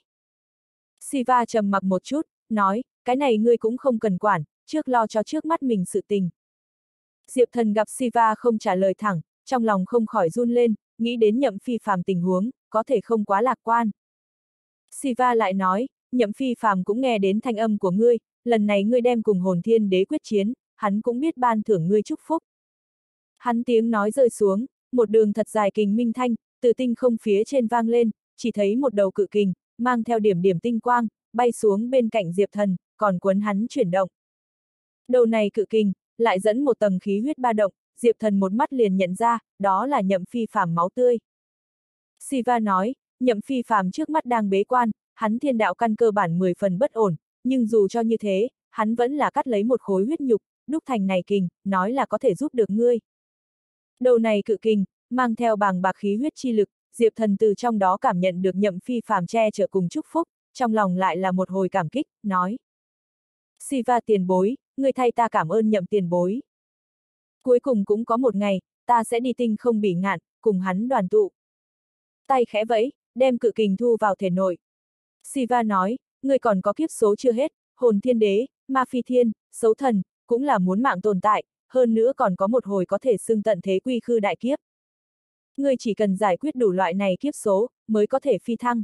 Siva trầm mặc một chút, nói, cái này ngươi cũng không cần quản, trước lo cho trước mắt mình sự tình. Diệp thần gặp Siva không trả lời thẳng, trong lòng không khỏi run lên, nghĩ đến nhậm phi phàm tình huống, có thể không quá lạc quan. Siva lại nói, nhậm phi phàm cũng nghe đến thanh âm của ngươi, lần này ngươi đem cùng hồn thiên đế quyết chiến, hắn cũng biết ban thưởng ngươi chúc phúc. Hắn tiếng nói rơi xuống, một đường thật dài kình minh thanh, từ tinh không phía trên vang lên, chỉ thấy một đầu cự kình, mang theo điểm điểm tinh quang, bay xuống bên cạnh Diệp Thần, còn cuốn hắn chuyển động. Đầu này cự kình, lại dẫn một tầng khí huyết ba động, Diệp Thần một mắt liền nhận ra, đó là nhậm phi phàm máu tươi. Siva nói, nhậm phi phàm trước mắt đang bế quan, hắn thiên đạo căn cơ bản 10 phần bất ổn, nhưng dù cho như thế, hắn vẫn là cắt lấy một khối huyết nhục, đúc thành này kình, nói là có thể giúp được ngươi. Đầu này cự kình, mang theo bàng bạc khí huyết chi lực, Diệp Thần từ trong đó cảm nhận được nhậm phi phàm che chở cùng chúc phúc, trong lòng lại là một hồi cảm kích, nói. Siva tiền bối, người thay ta cảm ơn nhậm tiền bối. Cuối cùng cũng có một ngày, ta sẽ đi tinh không bị ngạn, cùng hắn đoàn tụ. Tay khẽ vẫy, đem cự kình thu vào thể nội. Siva nói, ngươi còn có kiếp số chưa hết, hồn thiên đế, ma phi thiên, xấu thần, cũng là muốn mạng tồn tại, hơn nữa còn có một hồi có thể xưng tận thế quy khư đại kiếp. Ngươi chỉ cần giải quyết đủ loại này kiếp số, mới có thể phi thăng.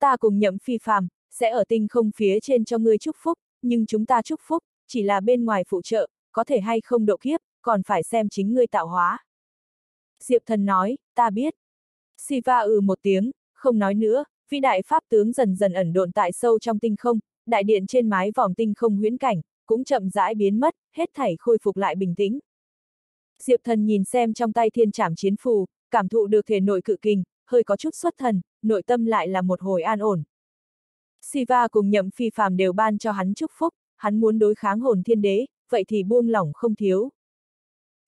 Ta cùng nhậm phi phàm, sẽ ở tinh không phía trên cho ngươi chúc phúc, nhưng chúng ta chúc phúc, chỉ là bên ngoài phụ trợ, có thể hay không độ kiếp, còn phải xem chính ngươi tạo hóa. Diệp thần nói, ta biết. Siva ừ một tiếng, không nói nữa, vĩ đại pháp tướng dần dần ẩn độn tại sâu trong tinh không, đại điện trên mái vòm tinh không huyễn cảnh, cũng chậm rãi biến mất, hết thảy khôi phục lại bình tĩnh. Diệp thần nhìn xem trong tay thiên trảm chiến phù, cảm thụ được thể nội cự kinh, hơi có chút xuất thần, nội tâm lại là một hồi an ổn. Siva cùng nhậm phi phàm đều ban cho hắn chúc phúc, hắn muốn đối kháng hồn thiên đế, vậy thì buông lỏng không thiếu.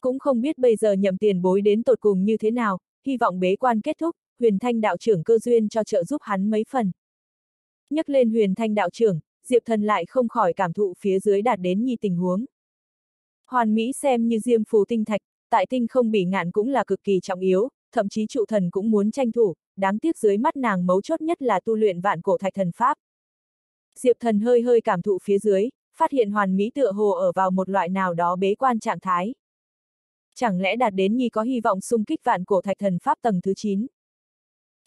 Cũng không biết bây giờ nhậm tiền bối đến tột cùng như thế nào, hy vọng bế quan kết thúc, huyền thanh đạo trưởng cơ duyên cho trợ giúp hắn mấy phần. Nhắc lên huyền thanh đạo trưởng, Diệp thần lại không khỏi cảm thụ phía dưới đạt đến nhi tình huống. Hoàn Mỹ xem như diêm phù tinh thạch, tại tinh không bị ngạn cũng là cực kỳ trọng yếu, thậm chí trụ thần cũng muốn tranh thủ, đáng tiếc dưới mắt nàng mấu chốt nhất là tu luyện vạn cổ thạch thần pháp. Diệp thần hơi hơi cảm thụ phía dưới, phát hiện hoàn mỹ tựa hồ ở vào một loại nào đó bế quan trạng thái. Chẳng lẽ đạt đến nhi có hy vọng xung kích vạn cổ thạch thần pháp tầng thứ 9?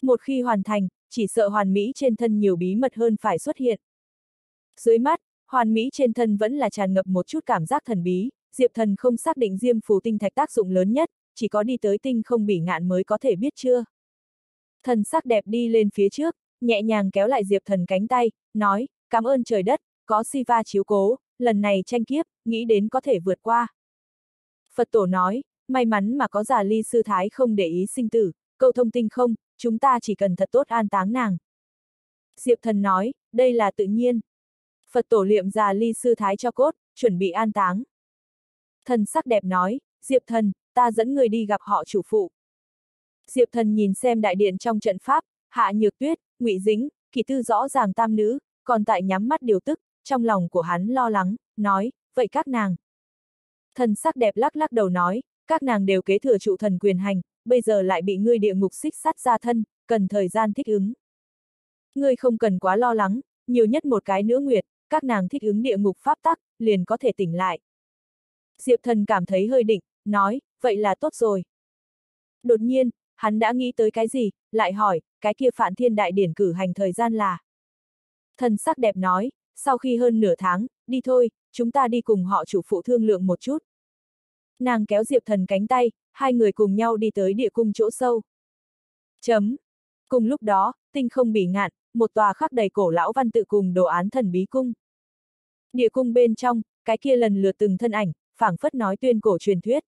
Một khi hoàn thành, chỉ sợ hoàn mỹ trên thân nhiều bí mật hơn phải xuất hiện. Dưới mắt, hoàn mỹ trên thân vẫn là tràn ngập một chút cảm giác thần bí, Diệp Thần không xác định diêm phù tinh thạch tác dụng lớn nhất, chỉ có đi tới tinh không bỉ ngạn mới có thể biết chưa. Thần sắc đẹp đi lên phía trước, nhẹ nhàng kéo lại Diệp Thần cánh tay, nói, cảm ơn trời đất, có Siva chiếu cố, lần này tranh kiếp, nghĩ đến có thể vượt qua. Phật tổ nói, may mắn mà có giả ly sư thái không để ý sinh tử, câu thông tinh không, chúng ta chỉ cần thật tốt an táng nàng. Diệp thần nói, đây là tự nhiên. Phật tổ liệm già ly sư thái cho cốt, chuẩn bị an táng. Thần sắc đẹp nói, Diệp thần, ta dẫn người đi gặp họ chủ phụ. Diệp thần nhìn xem đại điện trong trận pháp, hạ nhược tuyết, ngụy dính, kỳ tư rõ ràng tam nữ, còn tại nhắm mắt điều tức, trong lòng của hắn lo lắng, nói, vậy các nàng. Thần sắc đẹp lắc lắc đầu nói, các nàng đều kế thừa trụ thần quyền hành, bây giờ lại bị ngươi địa ngục xích sắt ra thân, cần thời gian thích ứng. Ngươi không cần quá lo lắng, nhiều nhất một cái nữa nguyệt, các nàng thích ứng địa ngục pháp tắc, liền có thể tỉnh lại. Diệp thần cảm thấy hơi định, nói, vậy là tốt rồi. Đột nhiên, hắn đã nghĩ tới cái gì, lại hỏi, cái kia phản thiên đại điển cử hành thời gian là. Thần sắc đẹp nói, sau khi hơn nửa tháng, đi thôi, chúng ta đi cùng họ chủ phụ thương lượng một chút. Nàng kéo Diệp thần cánh tay, hai người cùng nhau đi tới địa cung chỗ sâu. Chấm. Cùng lúc đó, tinh không bỉ ngạn, một tòa khắc đầy cổ lão văn tự cùng đồ án thần bí cung. Địa cung bên trong, cái kia lần lượt từng thân ảnh, phảng phất nói tuyên cổ truyền thuyết.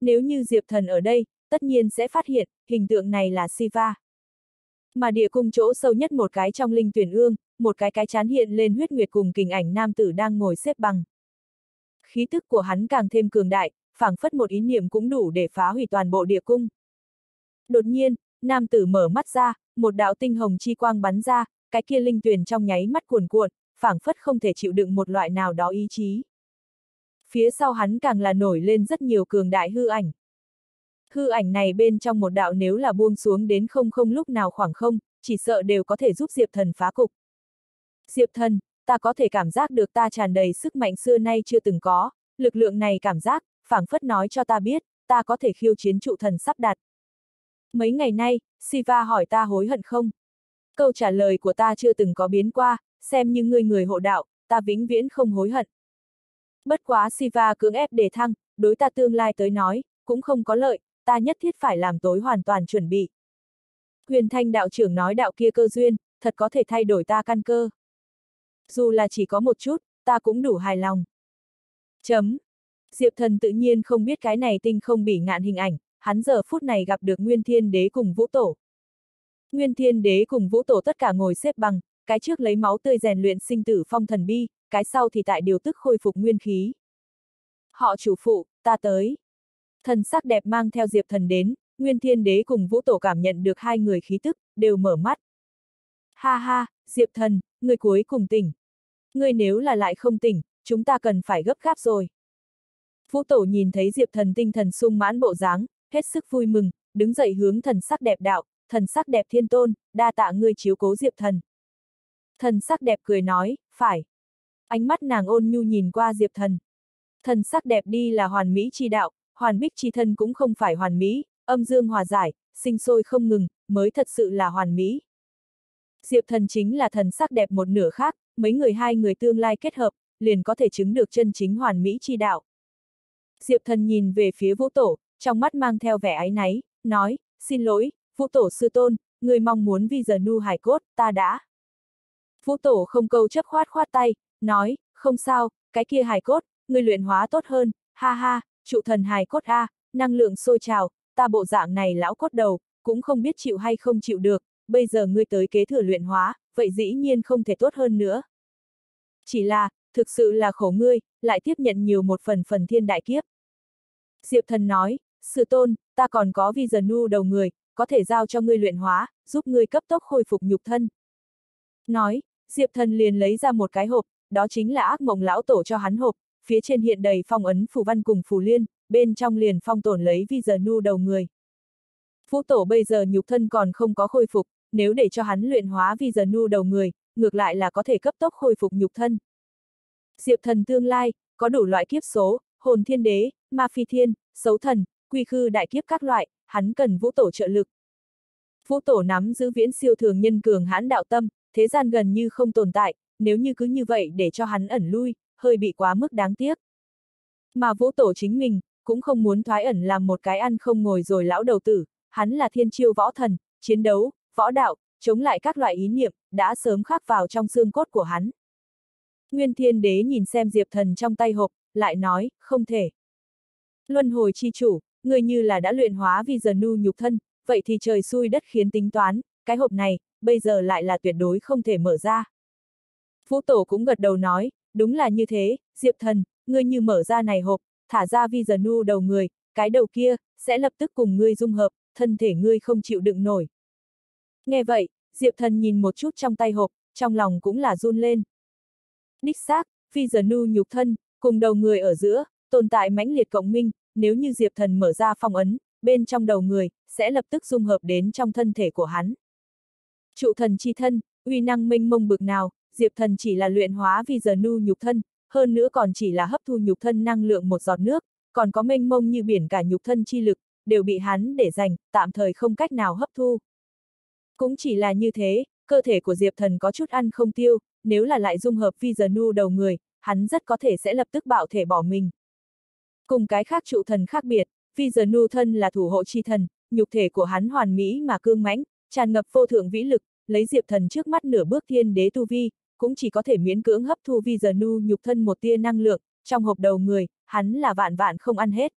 Nếu như Diệp Thần ở đây, tất nhiên sẽ phát hiện, hình tượng này là Siva. Mà địa cung chỗ sâu nhất một cái trong linh tuyển ương, một cái cái chán hiện lên huyết nguyệt cùng kình ảnh nam tử đang ngồi xếp bằng. Khí tức của hắn càng thêm cường đại, phảng phất một ý niệm cũng đủ để phá hủy toàn bộ địa cung. Đột nhiên, nam tử mở mắt ra, một đạo tinh hồng chi quang bắn ra, cái kia linh tuyền trong nháy mắt cuồn cuộn, phảng phất không thể chịu đựng một loại nào đó ý chí. Phía sau hắn càng là nổi lên rất nhiều cường đại hư ảnh. Hư ảnh này bên trong một đạo nếu là buông xuống đến không không lúc nào khoảng không, chỉ sợ đều có thể giúp Diệp Thần phá cục. Diệp Thần, ta có thể cảm giác được ta tràn đầy sức mạnh xưa nay chưa từng có, lực lượng này cảm giác, phảng phất nói cho ta biết, ta có thể khiêu chiến trụ thần sắp đặt. Mấy ngày nay, Siva hỏi ta hối hận không? Câu trả lời của ta chưa từng có biến qua, xem như người người hộ đạo, ta vĩnh viễn không hối hận. Bất quá Siva cưỡng ép đề thăng, đối ta tương lai tới nói, cũng không có lợi, ta nhất thiết phải làm tối hoàn toàn chuẩn bị. Huyền Thanh đạo trưởng nói đạo kia cơ duyên, thật có thể thay đổi ta căn cơ. Dù là chỉ có một chút, ta cũng đủ hài lòng. Chấm. Diệp thần tự nhiên không biết cái này tinh không bị ngạn hình ảnh, hắn giờ phút này gặp được Nguyên Thiên Đế cùng Vũ Tổ. Nguyên Thiên Đế cùng Vũ Tổ tất cả ngồi xếp bằng, cái trước lấy máu tươi rèn luyện sinh tử phong thần bi, cái sau thì tại điều tức khôi phục nguyên khí. Họ chủ phụ, ta tới. Thần sắc đẹp mang theo Diệp thần đến, Nguyên Thiên Đế cùng Vũ Tổ cảm nhận được hai người khí tức, đều mở mắt. Ha ha, Diệp thần, ngươi cuối cùng tỉnh. ngươi nếu là lại không tỉnh, chúng ta cần phải gấp gáp rồi. Vũ Tổ nhìn thấy Diệp thần tinh thần sung mãn bộ dáng, hết sức vui mừng, đứng dậy hướng thần sắc đẹp đạo, thần sắc đẹp thiên tôn, đa tạ ngươi chiếu cố Diệp thần. Thần sắc đẹp cười nói, phải. Ánh mắt nàng ôn nhu nhìn qua Diệp thần. Thần sắc đẹp đi là hoàn mỹ chi đạo, hoàn bích chi thân cũng không phải hoàn mỹ, âm dương hòa giải, sinh sôi không ngừng, mới thật sự là hoàn mỹ. Diệp thần chính là thần sắc đẹp một nửa khác, mấy người hai người tương lai kết hợp, liền có thể chứng được chân chính hoàn mỹ chi đạo. Diệp thần nhìn về phía vũ tổ, trong mắt mang theo vẻ áy náy, nói, xin lỗi, vũ tổ sư tôn, người mong muốn vì giờ nu hải cốt, ta đã. Vũ tổ không câu chấp khoát khoát tay, nói, không sao, cái kia hải cốt, người luyện hóa tốt hơn, ha ha, trụ thần hải cốt a, năng lượng sôi trào, ta bộ dạng này lão cốt đầu, cũng không biết chịu hay không chịu được, bây giờ ngươi tới kế thừa luyện hóa, vậy dĩ nhiên không thể tốt hơn nữa. Chỉ là, thực sự là khổ ngươi, lại tiếp nhận nhiều một phần phần thiên đại kiếp. Diệp thần nói, sư tôn, ta còn có vi giờ nu đầu người, có thể giao cho ngươi luyện hóa, giúp ngươi cấp tốc khôi phục nhục thân. Nói, Diệp thần liền lấy ra một cái hộp, đó chính là ác mộng lão tổ cho hắn hộp, phía trên hiện đầy phong ấn phù văn cùng phù liên, bên trong liền phong tổn lấy vi giờ nu đầu người. Phú tổ bây giờ nhục thân còn không có khôi phục, nếu để cho hắn luyện hóa vì giờ nu đầu người, ngược lại là có thể cấp tốc khôi phục nhục thân. Diệp thần tương lai, có đủ loại kiếp số, hồn thiên đế, ma phi thiên, xấu thần, quy khư đại kiếp các loại, hắn cần vũ tổ trợ lực. Vũ tổ nắm giữ viễn siêu thường nhân cường hãn đạo tâm, thế gian gần như không tồn tại, nếu như cứ như vậy để cho hắn ẩn lui, hơi bị quá mức đáng tiếc. Mà vũ tổ chính mình, cũng không muốn thoái ẩn làm một cái ăn không ngồi rồi lão đầu tử, hắn là thiên chiêu võ thần, chiến đấu, võ đạo, chống lại các loại ý niệm, đã sớm khắc vào trong xương cốt của hắn. Nguyên thiên đế nhìn xem diệp thần trong tay hộp, lại nói, không thể. Luân hồi chi chủ, người như là đã luyện hóa vì giờ nu nhục thân, vậy thì trời xui đất khiến tính toán, cái hộp này, bây giờ lại là tuyệt đối không thể mở ra. Vũ Tổ cũng gật đầu nói, đúng là như thế, Diệp Thần, ngươi như mở ra này hộp, thả ra vi giờ nu đầu người, cái đầu kia, sẽ lập tức cùng ngươi dung hợp, thân thể ngươi không chịu đựng nổi. Nghe vậy, Diệp Thần nhìn một chút trong tay hộp, trong lòng cũng là run lên. Đích xác, phi giờ nu nhục thân, cùng đầu người ở giữa, tồn tại mãnh liệt cộng minh, nếu như Diệp Thần mở ra phong ấn, bên trong đầu người, sẽ lập tức dung hợp đến trong thân thể của hắn. Trụ thần chi thân, uy năng minh mông bực nào, Diệp Thần chỉ là luyện hóa vì giờ nu nhục thân, hơn nữa còn chỉ là hấp thu nhục thân năng lượng một giọt nước, còn có mênh mông như biển cả nhục thân chi lực, đều bị hắn để dành, tạm thời không cách nào hấp thu. Cũng chỉ là như thế, cơ thể của Diệp Thần có chút ăn không tiêu, nếu là lại dung hợp vi giờ nu đầu người, hắn rất có thể sẽ lập tức bạo thể bỏ mình. Cùng cái khác trụ thần khác biệt, Vi giờ nu thân là thủ hộ chi thần, nhục thể của hắn hoàn mỹ mà cương mãnh, tràn ngập vô thượng vĩ lực, lấy Diệp Thần trước mắt nửa bước thiên đế tu vi, cũng chỉ có thể miễn cưỡng hấp thu vi giờ nu nhục thân một tia năng lượng, trong hộp đầu người, hắn là vạn vạn không ăn hết.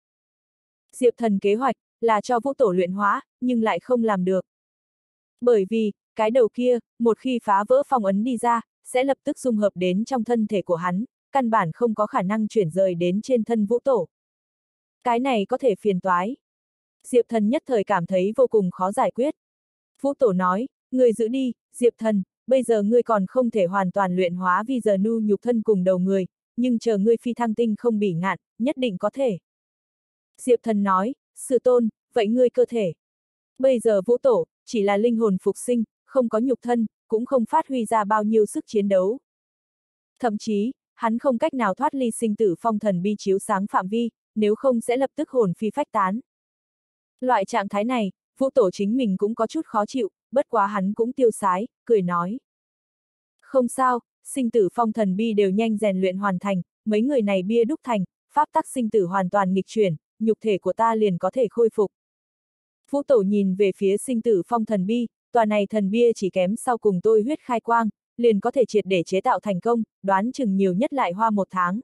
Diệp Thần kế hoạch, là cho vũ tổ luyện hóa, nhưng lại không làm được. Bởi vì, cái đầu kia, một khi phá vỡ phong ấn đi ra, sẽ lập tức dung hợp đến trong thân thể của hắn, căn bản không có khả năng chuyển rời đến trên thân vũ tổ. Cái này có thể phiền toái. Diệp thần nhất thời cảm thấy vô cùng khó giải quyết. Vũ tổ nói, người giữ đi, Diệp thần, bây giờ ngươi còn không thể hoàn toàn luyện hóa vì giờ nu nhục thân cùng đầu người, nhưng chờ ngươi phi thăng tinh không bỉ ngạn, nhất định có thể. Diệp thần nói, sự tôn, vậy ngươi cơ thể. Bây giờ vũ tổ, chỉ là linh hồn phục sinh, không có nhục thân, cũng không phát huy ra bao nhiêu sức chiến đấu. Thậm chí, hắn không cách nào thoát ly sinh tử phong thần bi chiếu sáng phạm vi, nếu không sẽ lập tức hồn phi phách tán. Loại trạng thái này, vũ tổ chính mình cũng có chút khó chịu, bất quá hắn cũng tiêu sái, cười nói. Không sao, sinh tử phong thần bi đều nhanh rèn luyện hoàn thành, mấy người này bia đúc thành, pháp tắc sinh tử hoàn toàn nghịch chuyển, nhục thể của ta liền có thể khôi phục. Vũ tổ nhìn về phía sinh tử phong thần bi, tòa này thần bia chỉ kém sau cùng tôi huyết khai quang, liền có thể triệt để chế tạo thành công, đoán chừng nhiều nhất lại hoa một tháng.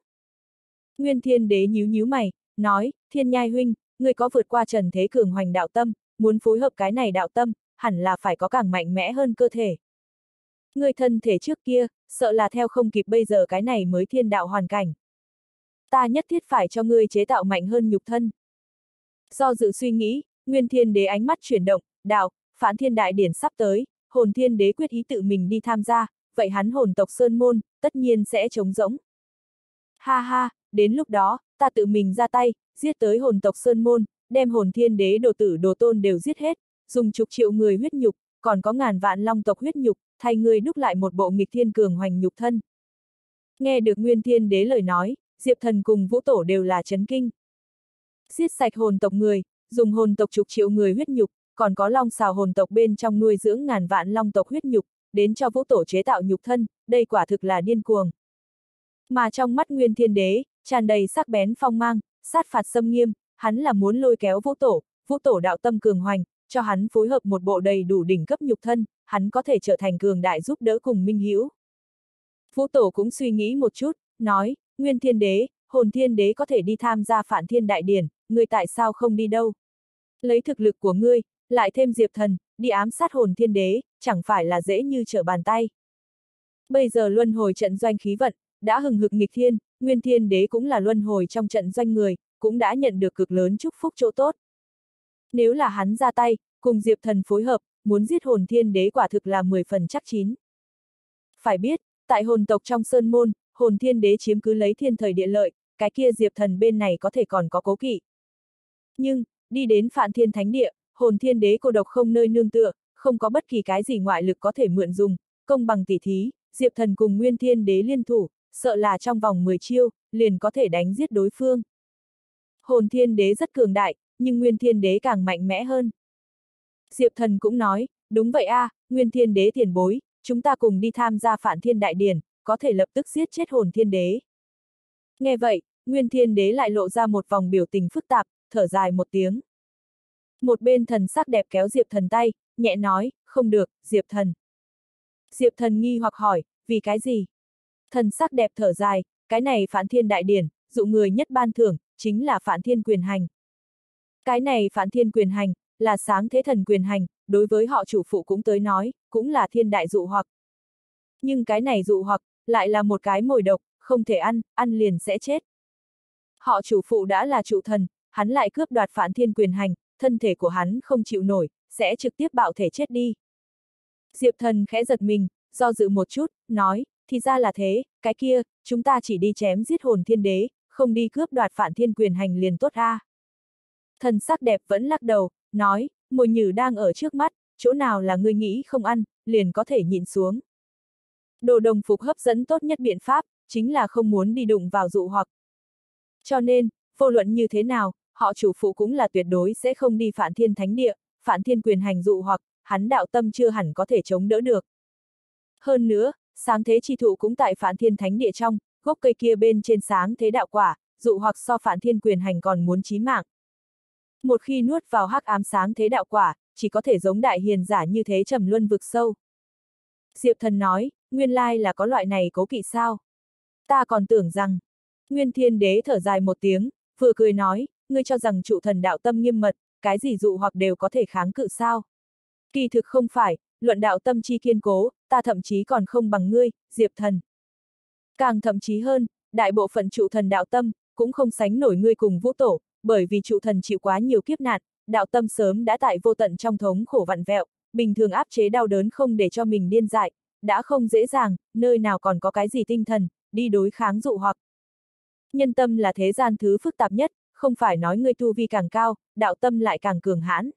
Nguyên thiên đế nhíu nhíu mày, nói, thiên nhai huynh, người có vượt qua trần thế cường hoành đạo tâm, muốn phối hợp cái này đạo tâm, hẳn là phải có càng mạnh mẽ hơn cơ thể. Người thân thể trước kia, sợ là theo không kịp bây giờ cái này mới thiên đạo hoàn cảnh. Ta nhất thiết phải cho ngươi chế tạo mạnh hơn nhục thân. Do dự suy nghĩ, Nguyên Thiên Đế ánh mắt chuyển động, đạo, phản thiên đại điển sắp tới, hồn thiên đế quyết ý tự mình đi tham gia, vậy hắn hồn tộc Sơn Môn, tất nhiên sẽ trống rỗng. Ha ha, đến lúc đó, ta tự mình ra tay, giết tới hồn tộc Sơn Môn, đem hồn thiên đế đồ tử đồ tôn đều giết hết, dùng chục triệu người huyết nhục, còn có ngàn vạn long tộc huyết nhục, thay người đúc lại một bộ nghịch thiên cường hoành nhục thân. Nghe được Nguyên Thiên Đế lời nói, Diệp Thần cùng Vũ Tổ đều là chấn kinh. Giết sạch hồn tộc người, dùng hồn tộc chục triệu người huyết nhục, còn có long xào hồn tộc bên trong nuôi dưỡng ngàn vạn long tộc huyết nhục, đến cho vũ tổ chế tạo nhục thân, đây quả thực là điên cuồng. Mà trong mắt nguyên thiên đế, tràn đầy sắc bén phong mang, sát phạt xâm nghiêm, hắn là muốn lôi kéo vũ tổ, vũ tổ đạo tâm cường hoành, cho hắn phối hợp một bộ đầy đủ đỉnh cấp nhục thân, hắn có thể trở thành cường đại giúp đỡ cùng minh hữu. Vũ tổ cũng suy nghĩ một chút, nói, nguyên thiên đế, hồn thiên đế có thể đi tham gia phản thiên đại điển, người tại sao không đi đâu? Lấy thực lực của ngươi, lại thêm diệp thần, đi ám sát hồn thiên đế, chẳng phải là dễ như trở bàn tay. Bây giờ luân hồi trận doanh khí vận, đã hừng hực nghịch thiên, nguyên thiên đế cũng là luân hồi trong trận doanh người, cũng đã nhận được cực lớn chúc phúc chỗ tốt. Nếu là hắn ra tay, cùng diệp thần phối hợp, muốn giết hồn thiên đế quả thực là 10 phần chắc chín. Phải biết, tại hồn tộc trong sơn môn, hồn thiên đế chiếm cứ lấy thiên thời địa lợi, cái kia diệp thần bên này có thể còn có cố kỵ. Nhưng, đi đến phạn thiên thánh địa, hồn thiên đế cô độc không nơi nương tựa, không có bất kỳ cái gì ngoại lực có thể mượn dùng, công bằng tỷ thí, Diệp Thần cùng Nguyên Thiên đế liên thủ, sợ là trong vòng 10 chiêu, liền có thể đánh giết đối phương. Hồn thiên đế rất cường đại, nhưng Nguyên Thiên đế càng mạnh mẽ hơn. Diệp Thần cũng nói, đúng vậy a, à, Nguyên Thiên đế tiền bối, chúng ta cùng đi tham gia phản thiên đại điển, có thể lập tức giết chết hồn thiên đế. Nghe vậy, Nguyên Thiên đế lại lộ ra một vòng biểu tình phức tạp, thở dài một tiếng. Một bên thần sắc đẹp kéo Diệp thần tay, nhẹ nói, không được, Diệp thần. Diệp thần nghi hoặc hỏi, vì cái gì? Thần sắc đẹp thở dài, cái này phản thiên đại điển, dụ người nhất ban thưởng, chính là phản thiên quyền hành. Cái này phản thiên quyền hành, là sáng thế thần quyền hành, đối với họ chủ phụ cũng tới nói, cũng là thiên đại dụ hoặc. Nhưng cái này dụ hoặc, lại là một cái mồi độc, không thể ăn, ăn liền sẽ chết. Họ chủ phụ đã là trụ thần, hắn lại cướp đoạt phản thiên quyền hành, thân thể của hắn không chịu nổi, sẽ trực tiếp bạo thể chết đi. Diệp thần khẽ giật mình, do dự một chút, nói, thì ra là thế, cái kia, chúng ta chỉ đi chém giết hồn thiên đế, không đi cướp đoạt phản thiên quyền hành liền tốt a. Thần sắc đẹp vẫn lắc đầu, nói, mùi nhử đang ở trước mắt, chỗ nào là ngươi nghĩ không ăn, liền có thể nhịn xuống. Đồ đồng phục hấp dẫn tốt nhất biện pháp, chính là không muốn đi đụng vào dụ hoặc. Cho nên, vô luận như thế nào, họ chủ phụ cũng là tuyệt đối sẽ không đi phản thiên thánh địa, phản thiên quyền hành dụ hoặc, hắn đạo tâm chưa hẳn có thể chống đỡ được. Hơn nữa, sáng thế chi thụ cũng tại phản thiên thánh địa trong, gốc cây kia bên trên sáng thế đạo quả, dụ hoặc so phản thiên quyền hành còn muốn chí mạng. Một khi nuốt vào hắc ám sáng thế đạo quả, chỉ có thể giống đại hiền giả như thế trầm luân vực sâu. Diệp thần nói, nguyên lai là có loại này cố kỵ sao? Ta còn tưởng rằng, Nguyên Thiên Đế thở dài một tiếng, vừa cười nói, ngươi cho rằng trụ thần đạo tâm nghiêm mật, cái gì dụ hoặc đều có thể kháng cự sao? Kỳ thực không phải, luận đạo tâm chi kiên cố, ta thậm chí còn không bằng ngươi, Diệp thần. Càng thậm chí hơn, đại bộ phận trụ thần đạo tâm, cũng không sánh nổi ngươi cùng vũ tổ, bởi vì trụ thần chịu quá nhiều kiếp nạn, đạo tâm sớm đã tại vô tận trong thống khổ vặn vẹo, bình thường áp chế đau đớn không để cho mình điên dại, đã không dễ dàng, nơi nào còn có cái gì tinh thần, đi đối kháng dụ hoặc. Nhân tâm là thế gian thứ phức tạp nhất, không phải nói ngươi tu vi càng cao, đạo tâm lại càng cường hãn.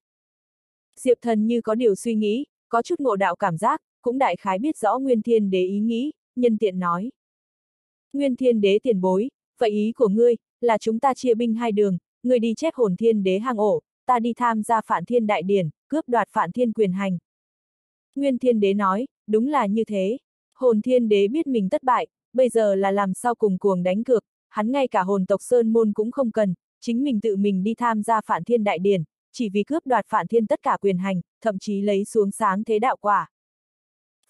Diệp thần như có điều suy nghĩ, có chút ngộ đạo cảm giác, cũng đại khái biết rõ Nguyên Thiên Đế ý nghĩ, nhân tiện nói. Nguyên Thiên Đế tiền bối, vậy ý của ngươi, là chúng ta chia binh hai đường, ngươi đi chép hồn Thiên Đế hang ổ, ta đi tham gia Phản Thiên Đại Điển, cướp đoạt Phản Thiên quyền hành. Nguyên Thiên Đế nói, đúng là như thế. Hồn Thiên Đế biết mình thất bại, bây giờ là làm sao cùng cuồng đánh cược, hắn ngay cả hồn tộc Sơn Môn cũng không cần, chính mình tự mình đi tham gia Phản Thiên Đại Điển, chỉ vì cướp đoạt Phản Thiên tất cả quyền hành, thậm chí lấy xuống sáng thế đạo quả.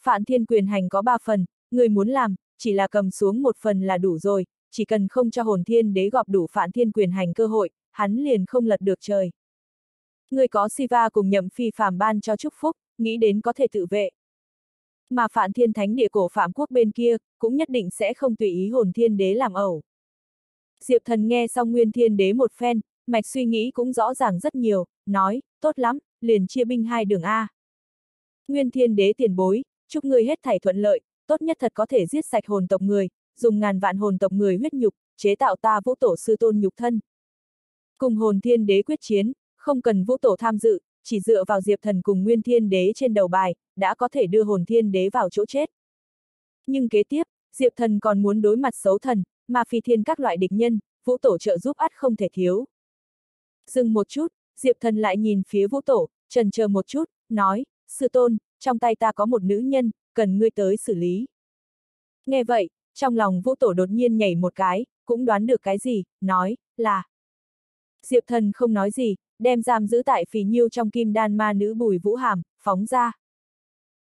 Phản Thiên quyền hành có ba phần, người muốn làm, chỉ là cầm xuống một phần là đủ rồi, chỉ cần không cho hồn thiên đế gọp đủ Phản Thiên quyền hành cơ hội, hắn liền không lật được trời. Người có Siva cùng nhậm phi phàm ban cho chúc phúc, nghĩ đến có thể tự vệ. Mà Phản Thiên Thánh địa cổ Phạm Quốc bên kia, cũng nhất định sẽ không tùy ý hồn thiên đế làm ẩu. Diệp thần nghe xong Nguyên Thiên Đế một phen, mạch suy nghĩ cũng rõ ràng rất nhiều, nói, tốt lắm, liền chia binh hai đường A. Nguyên Thiên Đế tiền bối, chúc ngươi hết thảy thuận lợi, tốt nhất thật có thể giết sạch hồn tộc người, dùng ngàn vạn hồn tộc người huyết nhục, chế tạo ta vũ tổ sư tôn nhục thân. Cùng hồn thiên đế quyết chiến, không cần vũ tổ tham dự, chỉ dựa vào diệp thần cùng nguyên thiên đế trên đầu bài, đã có thể đưa hồn thiên đế vào chỗ chết. Nhưng kế tiếp, diệp thần còn muốn đối mặt xấu thần, mà phi thiên các loại địch nhân, vũ tổ trợ giúp ắt không thể thiếu. Dừng một chút, Diệp thần lại nhìn phía vũ tổ, trần chờ một chút, nói, sư tôn, trong tay ta có một nữ nhân, cần ngươi tới xử lý. Nghe vậy, trong lòng vũ tổ đột nhiên nhảy một cái, cũng đoán được cái gì, nói, là. Diệp thần không nói gì, đem giam giữ tại phì nhiêu trong kim đan ma nữ bùi vũ hàm, phóng ra.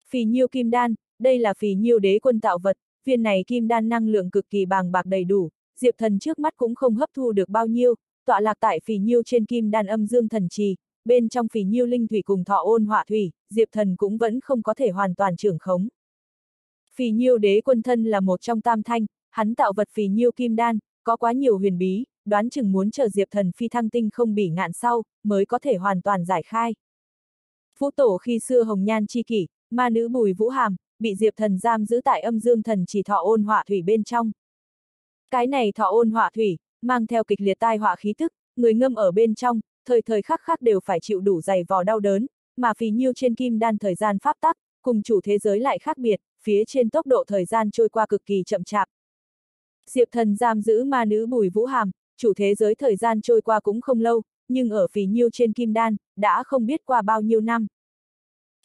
Phì nhiêu kim đan, đây là phì nhiêu đế quân tạo vật, viên này kim đan năng lượng cực kỳ bàng bạc đầy đủ, Diệp Thần trước mắt cũng không hấp thu được bao nhiêu, tọa lạc tại phì nhiêu trên kim đan âm dương thần trì, bên trong phì nhiêu linh thủy cùng thọ ôn họa thủy, Diệp Thần cũng vẫn không có thể hoàn toàn trưởng khống. Phì nhiêu đế quân thân là một trong tam thanh, hắn tạo vật phì nhiêu kim đan, có quá nhiều huyền bí, đoán chừng muốn chờ Diệp Thần phi thăng tinh không bị ngạn sau, mới có thể hoàn toàn giải khai. Phú tổ khi xưa hồng nhan chi kỷ, ma nữ bùi vũ hàm, bị Diệp Thần giam giữ tại âm dương thần chỉ thọ ôn hỏa thủy bên trong. Cái này thọ ôn hỏa thủy, mang theo kịch liệt tai họa khí tức, người ngâm ở bên trong, thời thời khắc khắc đều phải chịu đủ dày vò đau đớn, mà phì nhiêu trên kim đan thời gian pháp tắc, cùng chủ thế giới lại khác biệt, phía trên tốc độ thời gian trôi qua cực kỳ chậm chạp. Diệp thần giam giữ ma nữ bùi vũ hàm, chủ thế giới thời gian trôi qua cũng không lâu, nhưng ở phì nhiêu trên kim đan, đã không biết qua bao nhiêu năm.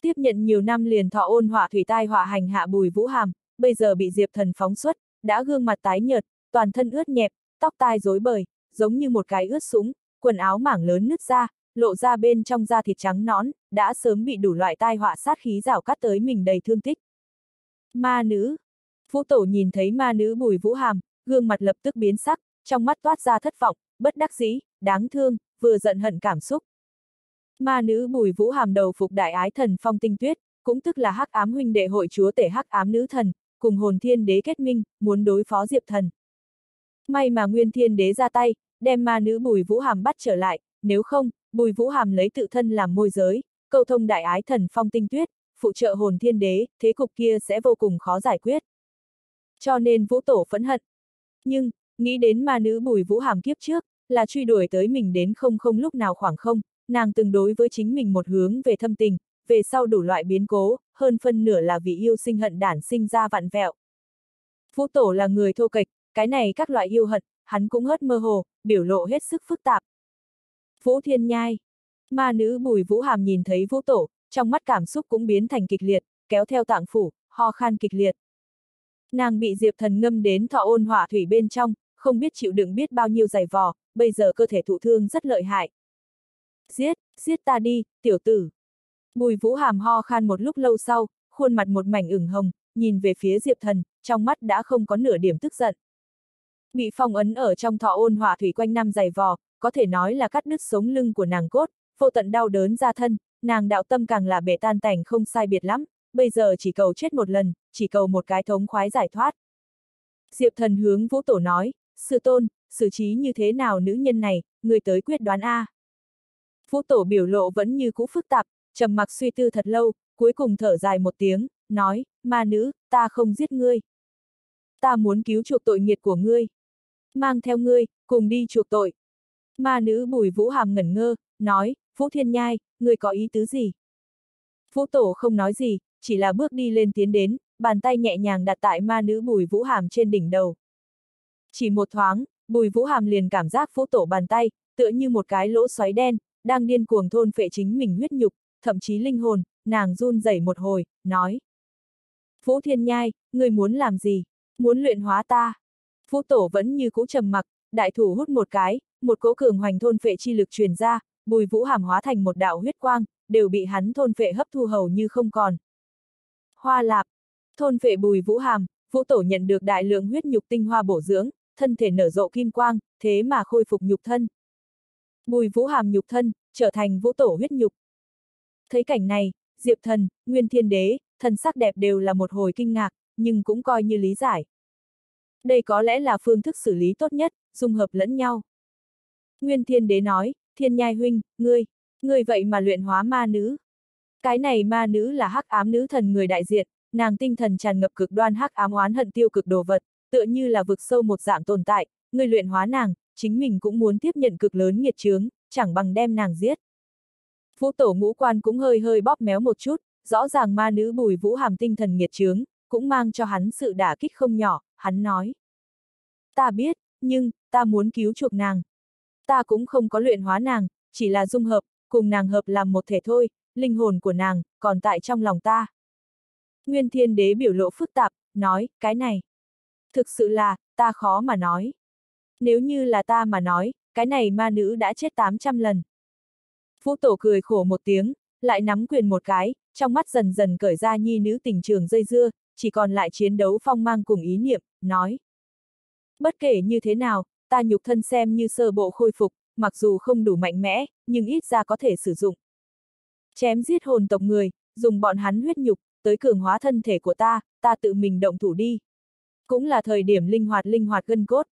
Tiếp nhận nhiều năm liền thọ ôn họa thủy tai họa hành hạ bùi vũ hàm, bây giờ bị Diệp thần phóng xuất, đã gương mặt tái nhợt, toàn thân ướt nhẹp, tóc tai rối bời, giống như một cái ướt súng, quần áo mảng lớn nứt ra, lộ ra bên trong da thịt trắng nõn, đã sớm bị đủ loại tai họa sát khí rào cắt tới mình đầy thương tích. Ma nữ. Vũ tổ nhìn thấy ma nữ bùi vũ hàm, gương mặt lập tức biến sắc, trong mắt toát ra thất vọng, bất đắc dĩ, đáng thương, vừa giận hận cảm xúc. Ma nữ bùi vũ hàm đầu phục đại ái thần phong tinh tuyết, cũng tức là hắc ám huynh đệ hội chúa tể hắc ám nữ thần, cùng hồn thiên đế kết minh, muốn đối phó diệp thần. May mà nguyên thiên đế ra tay, đem ma nữ bùi vũ hàm bắt trở lại, nếu không, bùi vũ hàm lấy tự thân làm môi giới, câu thông đại ái thần phong tinh tuyết, phụ trợ hồn thiên đế, thế cục kia sẽ vô cùng khó giải quyết. Cho nên vũ tổ phẫn hận. Nhưng, nghĩ đến ma nữ bùi vũ hàm kiếp trước, là truy đuổi tới mình đến không không lúc nào khoảng không, nàng từng đối với chính mình một hướng về thâm tình, về sau đủ loại biến cố, hơn phân nửa là vì yêu sinh hận đản sinh ra vạn vẹo. Phú tổ là người thô kịch, cái này các loại yêu hận, hắn cũng hớt mơ hồ, biểu lộ hết sức phức tạp. Vũ thiên nhai. Ma nữ bùi vũ hàm nhìn thấy vũ tổ, trong mắt cảm xúc cũng biến thành kịch liệt, kéo theo tạng phủ, ho khan kịch liệt. Nàng bị diệp thần ngâm đến thọ ôn hỏa thủy bên trong, không biết chịu đựng biết bao nhiêu giày vò, bây giờ cơ thể thụ thương rất lợi hại. Giết, giết ta đi, tiểu tử. Bùi vũ hàm ho khan một lúc lâu sau, khuôn mặt một mảnh ửng hồng, nhìn về phía Diệp Thần, trong mắt đã không có nửa điểm tức giận. Bị phong ấn ở trong thọ ôn hỏa thủy quanh năm dày vò, có thể nói là cắt đứt sống lưng của nàng cốt, vô tận đau đớn ra thân, nàng đạo tâm càng là bể tan tành không sai biệt lắm, bây giờ chỉ cầu chết một lần, chỉ cầu một cái thống khoái giải thoát. Diệp thần hướng vũ tổ nói, sư tôn, xử trí như thế nào nữ nhân này, người tới quyết đoán A. Vũ tổ biểu lộ vẫn như cũ phức tạp, trầm mặc suy tư thật lâu, cuối cùng thở dài một tiếng, nói, ma nữ, ta không giết ngươi. Ta muốn cứu chuộc tội nghiệt của ngươi. Mang theo ngươi, cùng đi chuộc tội. Ma nữ bùi vũ hàm ngẩn ngơ, nói, Vũ Thiên Nhai, ngươi có ý tứ gì? Vũ Tổ không nói gì, chỉ là bước đi lên tiến đến, bàn tay nhẹ nhàng đặt tại ma nữ bùi vũ hàm trên đỉnh đầu. Chỉ một thoáng, bùi vũ hàm liền cảm giác Vũ Tổ bàn tay, tựa như một cái lỗ xoáy đen, đang điên cuồng thôn phệ chính mình huyết nhục, thậm chí linh hồn, nàng run rẩy một hồi, nói. Vũ Thiên Nhai, ngươi muốn làm gì? Muốn luyện hóa ta? Vũ Tổ vẫn như cũ trầm mặc, đại thủ hút một cái, một cỗ cường hoành thôn phệ chi lực truyền ra, bùi vũ hàm hóa thành một đạo huyết quang, đều bị hắn thôn phệ hấp thu hầu như không còn. Hoa lạp, thôn phệ bùi vũ hàm, vũ tổ nhận được đại lượng huyết nhục tinh hoa bổ dưỡng, thân thể nở rộ kim quang, thế mà khôi phục nhục thân. Bùi vũ hàm nhục thân, trở thành vũ tổ huyết nhục. Thấy cảnh này, Diệp thần, Nguyên Thiên Đế, thần sắc đẹp đều là một hồi kinh ngạc, nhưng cũng coi như lý giải. Đây có lẽ là phương thức xử lý tốt nhất, dung hợp lẫn nhau. Nguyên Thiên Đế nói, Thiên Nhai huynh, ngươi, ngươi vậy mà luyện hóa ma nữ. Cái này ma nữ là hắc ám nữ thần người đại diện, nàng tinh thần tràn ngập cực đoan hắc ám oán hận tiêu cực đồ vật, tựa như là vực sâu một dạng tồn tại, ngươi luyện hóa nàng, chính mình cũng muốn tiếp nhận cực lớn nghiệt chướng, chẳng bằng đem nàng giết. Vũ tổ ngũ quan cũng hơi hơi bóp méo một chút, rõ ràng ma nữ bùi vũ hàm tinh thần nghiệt chướng, cũng mang cho hắn sự đả kích không nhỏ, hắn nói. Ta biết, nhưng, ta muốn cứu chuộc nàng. Ta cũng không có luyện hóa nàng, chỉ là dung hợp, cùng nàng hợp làm một thể thôi, linh hồn của nàng, còn tại trong lòng ta. Nguyên thiên đế biểu lộ phức tạp, nói, cái này. Thực sự là, ta khó mà nói. Nếu như là ta mà nói, cái này ma nữ đã chết 800 lần. Phú tổ cười khổ một tiếng, lại nắm quyền một cái, trong mắt dần dần cởi ra nhi nữ tình trường dây dưa, chỉ còn lại chiến đấu phong mang cùng ý niệm, nói. Bất kể như thế nào, ta nhục thân xem như sơ bộ khôi phục, mặc dù không đủ mạnh mẽ, nhưng ít ra có thể sử dụng. Chém giết hồn tộc người, dùng bọn hắn huyết nhục, tới cường hóa thân thể của ta, ta tự mình động thủ đi. Cũng là thời điểm linh hoạt linh hoạt gân cốt.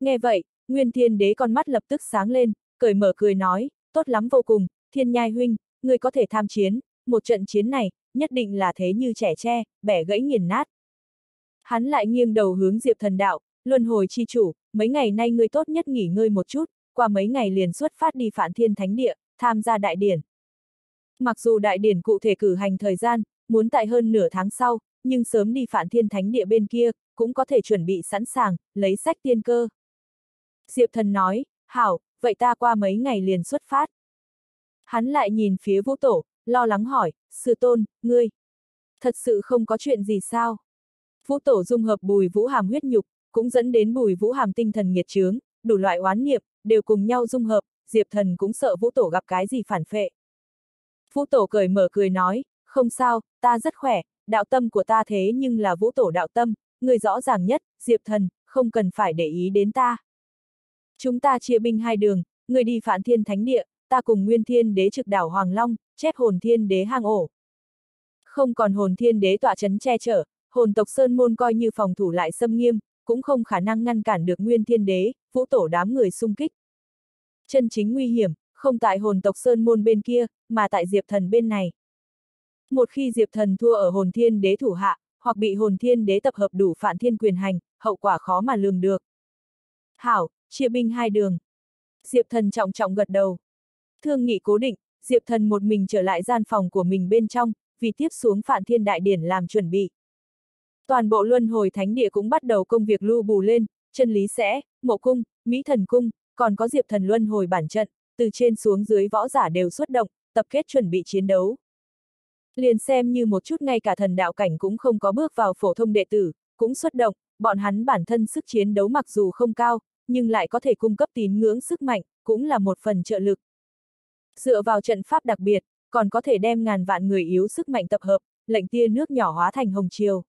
Nghe vậy, Nguyên Thiên Đế con mắt lập tức sáng lên, cởi mở cười nói, tốt lắm vô cùng, Thiên Nhai huynh, ngươi có thể tham chiến, một trận chiến này, nhất định là thế như trẻ tre, bẻ gãy nghiền nát. Hắn lại nghiêng đầu hướng Diệp Thần Đạo, luân hồi chi chủ, mấy ngày nay ngươi tốt nhất nghỉ ngơi một chút, qua mấy ngày liền xuất phát đi Phản Thiên Thánh Địa, tham gia đại điển. Mặc dù đại điển cụ thể cử hành thời gian, muốn tại hơn nửa tháng sau, nhưng sớm đi Phản Thiên Thánh Địa bên kia, cũng có thể chuẩn bị sẵn sàng, lấy sách tiên cơ. Diệp thần nói, hảo, vậy ta qua mấy ngày liền xuất phát. Hắn lại nhìn phía vũ tổ, lo lắng hỏi, sư tôn, ngươi. Thật sự không có chuyện gì sao? Vũ tổ dung hợp bùi vũ hàm huyết nhục, cũng dẫn đến bùi vũ hàm tinh thần nghiệt chướng, đủ loại oán niệm, đều cùng nhau dung hợp, Diệp thần cũng sợ vũ tổ gặp cái gì phản phệ. Vũ tổ cười mở cười nói, không sao, ta rất khỏe, đạo tâm của ta thế nhưng là vũ tổ đạo tâm, người rõ ràng nhất, Diệp thần, không cần phải để ý đến ta. Chúng ta chia binh hai đường, người đi phản thiên thánh địa, ta cùng nguyên thiên đế trực đảo Hoàng Long, chép hồn thiên đế hang ổ. Không còn hồn thiên đế tọa chấn che chở, hồn tộc Sơn Môn coi như phòng thủ lại xâm nghiêm, cũng không khả năng ngăn cản được nguyên thiên đế, vũ tổ đám người xung kích. Chân chính nguy hiểm, không tại hồn tộc Sơn Môn bên kia, mà tại Diệp Thần bên này. Một khi Diệp Thần thua ở hồn thiên đế thủ hạ, hoặc bị hồn thiên đế tập hợp đủ phản thiên quyền hành, hậu quả khó mà lường được. Hảo, chia binh hai đường. Diệp Thần trọng trọng gật đầu. Thương nghị cố định, Diệp Thần một mình trở lại gian phòng của mình bên trong, vì tiếp xuống phản thiên đại điển làm chuẩn bị. Toàn bộ luân hồi thánh địa cũng bắt đầu công việc lưu bù lên, chân lý sẽ, mộ cung, mỹ thần cung, còn có diệp thần luân hồi bản trận, từ trên xuống dưới võ giả đều xuất động, tập kết chuẩn bị chiến đấu. Liền xem như một chút ngay cả thần đạo cảnh cũng không có bước vào phổ thông đệ tử, cũng xuất động, bọn hắn bản thân sức chiến đấu mặc dù không cao, nhưng lại có thể cung cấp tín ngưỡng sức mạnh, cũng là một phần trợ lực. Dựa vào trận pháp đặc biệt, còn có thể đem ngàn vạn người yếu sức mạnh tập hợp, lệnh tia nước nhỏ hóa thành hồng triều.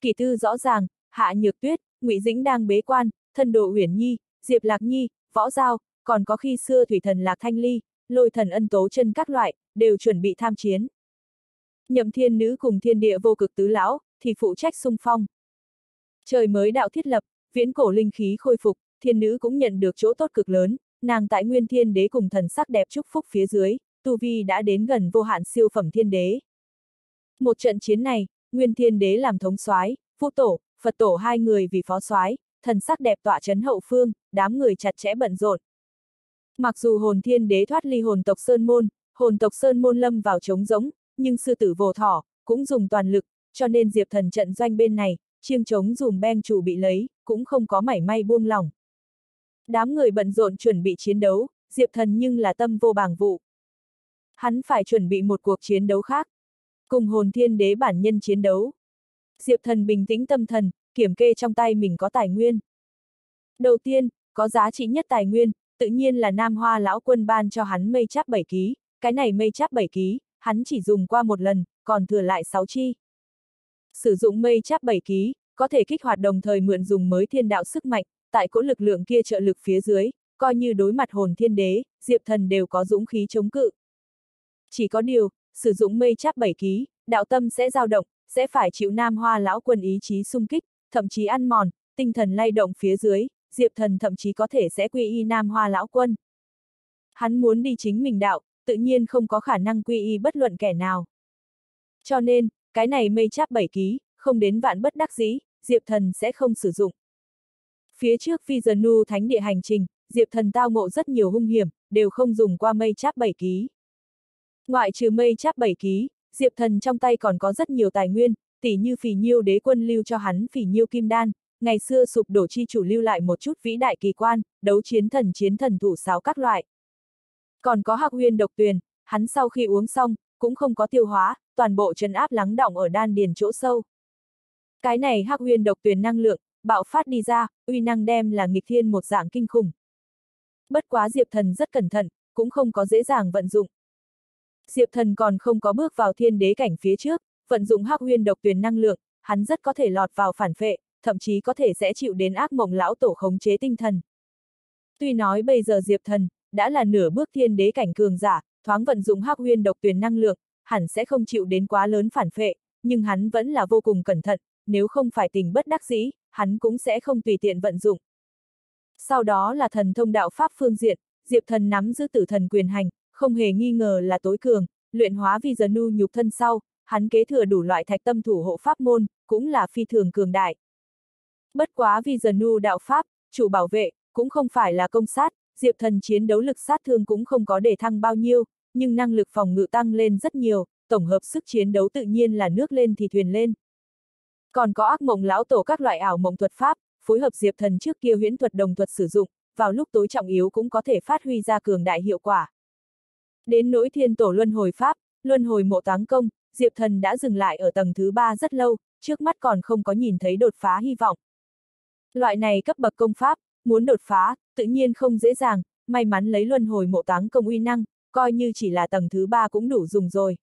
Kỳ tư rõ ràng, Hạ Nhược Tuyết, Ngụy Dĩnh đang bế quan, thân độ Uyển Nhi, Diệp Lạc Nhi, Võ Giao, còn có khi xưa thủy thần Lạc Thanh Ly, lôi thần ân tố chân các loại, đều chuẩn bị tham chiến. Nhậm thiên nữ cùng thiên địa vô cực tứ lão, thì phụ trách sung phong. Trời mới đạo thiết lập, viễn cổ linh khí khôi phục, thiên nữ cũng nhận được chỗ tốt cực lớn, nàng tại nguyên thiên đế cùng thần sắc đẹp chúc phúc phía dưới, tu vi đã đến gần vô hạn siêu phẩm thiên đế. Một trận chiến này, nguyên thiên đế làm thống soái, phu tổ, Phật tổ hai người vì phó soái, thần sắc đẹp tọa chấn hậu phương, đám người chặt chẽ bận rộn. Mặc dù hồn thiên đế thoát ly hồn tộc Sơn Môn, hồn tộc Sơn Môn lâm vào trống giống, nhưng sư tử vô thỏ, cũng dùng toàn lực, cho nên diệp thần trận doanh bên này, chiêng trống dùm beng chủ bị lấy, cũng không có mảy may buông lỏng. Đám người bận rộn chuẩn bị chiến đấu, diệp thần nhưng là tâm vô bàng vụ. Hắn phải chuẩn bị một cuộc chiến đấu khác. Cùng hồn thiên đế bản nhân chiến đấu. Diệp thần bình tĩnh tâm thần, kiểm kê trong tay mình có tài nguyên. Đầu tiên, có giá trị nhất tài nguyên, tự nhiên là Nam Hoa lão quân ban cho hắn mây cháp 7 ký, cái này mây cháp 7 ký, hắn chỉ dùng qua một lần, còn thừa lại 6 chi. Sử dụng mây cháp 7 ký, có thể kích hoạt đồng thời mượn dùng mới thiên đạo sức mạnh, tại cỗ lực lượng kia trợ lực phía dưới, coi như đối mặt hồn thiên đế, diệp thần đều có dũng khí chống cự. Chỉ có điều, sử dụng mây cháp bảy ký, đạo tâm sẽ dao động, sẽ phải chịu nam hoa lão quân ý chí sung kích, thậm chí ăn mòn, tinh thần lay động phía dưới, diệp thần thậm chí có thể sẽ quy y nam hoa lão quân. Hắn muốn đi chính mình đạo, tự nhiên không có khả năng quy y bất luận kẻ nào. Cho nên, cái này mây cháp bảy ký, không đến vạn bất đắc dĩ, Diệp Thần sẽ không sử dụng. Phía trước phi giờ nu thánh địa hành trình, Diệp Thần tao ngộ rất nhiều hung hiểm, đều không dùng qua mây cháp bảy ký. Ngoại trừ mây cháp bảy ký, Diệp Thần trong tay còn có rất nhiều tài nguyên, tỉ như phỉ nhiêu đế quân lưu cho hắn phỉ nhiêu kim đan, ngày xưa sụp đổ chi chủ lưu lại một chút vĩ đại kỳ quan, đấu chiến thần chiến thần thủ sáo các loại. Còn có hạc huyên độc tuyền, hắn sau khi uống xong, cũng không có tiêu hóa, toàn bộ trấn áp lắng động ở đan điền chỗ sâu. Cái này hắc huyên độc tuyền năng lượng, bạo phát đi ra, uy năng đem là nghịch thiên một dạng kinh khủng. Bất quá Diệp Thần rất cẩn thận, cũng không có dễ dàng vận dụng. Diệp Thần còn không có bước vào thiên đế cảnh phía trước, vận dụng hắc huyên độc tuyền năng lượng, hắn rất có thể lọt vào phản phệ, thậm chí có thể sẽ chịu đến ác mộng lão tổ khống chế tinh thần. Tuy nói bây giờ Diệp Thần, đã là nửa bước thiên đế cảnh cường giả, thoáng vận dụng hắc huyên độc tuyền năng lượng, hẳn sẽ không chịu đến quá lớn phản phệ, nhưng hắn vẫn là vô cùng cẩn thận, nếu không phải tình bất đắc dĩ, hắn cũng sẽ không tùy tiện vận dụng. Sau đó là thần thông đạo pháp phương diện, Diệp Thần nắm giữ tử thần quyền hành, không hề nghi ngờ là tối cường, luyện hóa vi giờ nu nhục thân sau, hắn kế thừa đủ loại thạch tâm thủ hộ pháp môn, cũng là phi thường cường đại. Bất quá vi giờ nu đạo pháp, chủ bảo vệ, cũng không phải là công sát, Diệp Thần chiến đấu lực sát thương cũng không có để thăng bao nhiêu, nhưng năng lực phòng ngự tăng lên rất nhiều, tổng hợp sức chiến đấu tự nhiên là nước lên thì thuyền lên. Còn có ác mộng lão tổ các loại ảo mộng thuật pháp, phối hợp Diệp Thần trước kia huyễn thuật đồng thuật sử dụng, vào lúc tối trọng yếu cũng có thể phát huy ra cường đại hiệu quả. Đến nỗi thiên tổ luân hồi pháp, luân hồi mộ táng công, Diệp Thần đã dừng lại ở tầng thứ ba rất lâu, trước mắt còn không có nhìn thấy đột phá hy vọng. Loại này cấp bậc công pháp, muốn đột phá, tự nhiên không dễ dàng, may mắn lấy luân hồi mộ táng công uy năng, coi như chỉ là tầng thứ ba cũng đủ dùng rồi.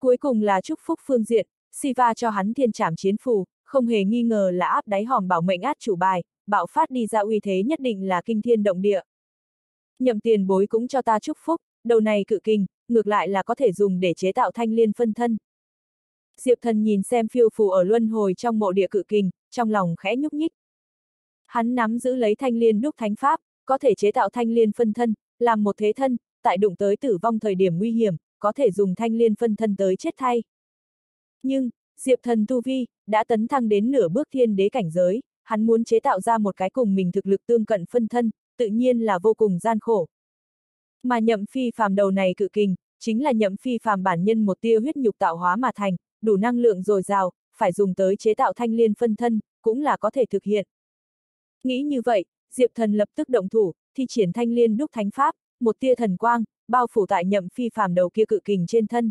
Cuối cùng là chúc phúc phương diện, Siva cho hắn thiên trảm chiến phù, không hề nghi ngờ là áp đáy hòm bảo mệnh át chủ bài, bạo phát đi ra uy thế nhất định là kinh thiên động địa. Nhậm tiền bối cũng cho ta chúc phúc, đầu này cự kinh, ngược lại là có thể dùng để chế tạo thanh liên phân thân. Diệp thần nhìn xem phiêu phù ở luân hồi trong mộ địa cự kinh, trong lòng khẽ nhúc nhích. Hắn nắm giữ lấy thanh liên đúc thánh pháp, có thể chế tạo thanh liên phân thân, làm một thế thân, tại đụng tới tử vong thời điểm nguy hiểm, có thể dùng thanh liên phân thân tới chết thay. Nhưng, Diệp thần Tu Vi, đã tấn thăng đến nửa bước thiên đế cảnh giới, hắn muốn chế tạo ra một cái cùng mình thực lực tương cận phân thân, tự nhiên là vô cùng gian khổ. Mà nhậm phi phàm đầu này cự kình, chính là nhậm phi phàm bản nhân một tia huyết nhục tạo hóa mà thành, đủ năng lượng dồi dào, phải dùng tới chế tạo thanh liên phân thân, cũng là có thể thực hiện. Nghĩ như vậy, Diệp thần lập tức động thủ, thi triển thanh liên đúc thánh pháp, một tia thần quang, bao phủ tại nhậm phi phàm đầu kia cự kình trên thân.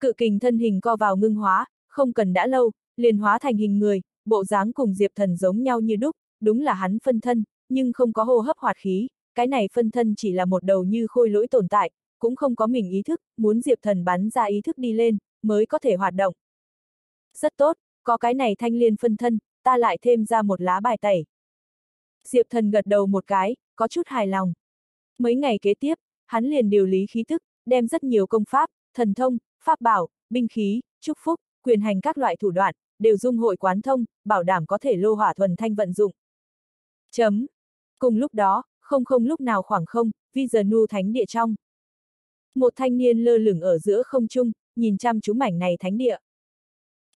Cự kình thân hình co vào ngưng hóa, không cần đã lâu, liền hóa thành hình người, bộ dáng cùng Diệp thần giống nhau như đúc, đúng là hắn phân thân, nhưng không có hô hấp hoạt khí, cái này phân thân chỉ là một đầu như khôi lỗi tồn tại, cũng không có mình ý thức, muốn Diệp Thần bắn ra ý thức đi lên, mới có thể hoạt động. Rất tốt, có cái này thanh liên phân thân, ta lại thêm ra một lá bài tẩy. Diệp Thần gật đầu một cái, có chút hài lòng. Mấy ngày kế tiếp, hắn liền điều lý khí thức, đem rất nhiều công pháp, thần thông, pháp bảo, binh khí, chúc phúc, quyền hành các loại thủ đoạn, đều dung hội quán thông, bảo đảm có thể lô hỏa thuần thanh vận dụng. Chấm. Cùng lúc đó, không không lúc nào khoảng không, vi giờ nu thánh địa trong. Một thanh niên lơ lửng ở giữa không trung, nhìn chăm chú mảnh này thánh địa.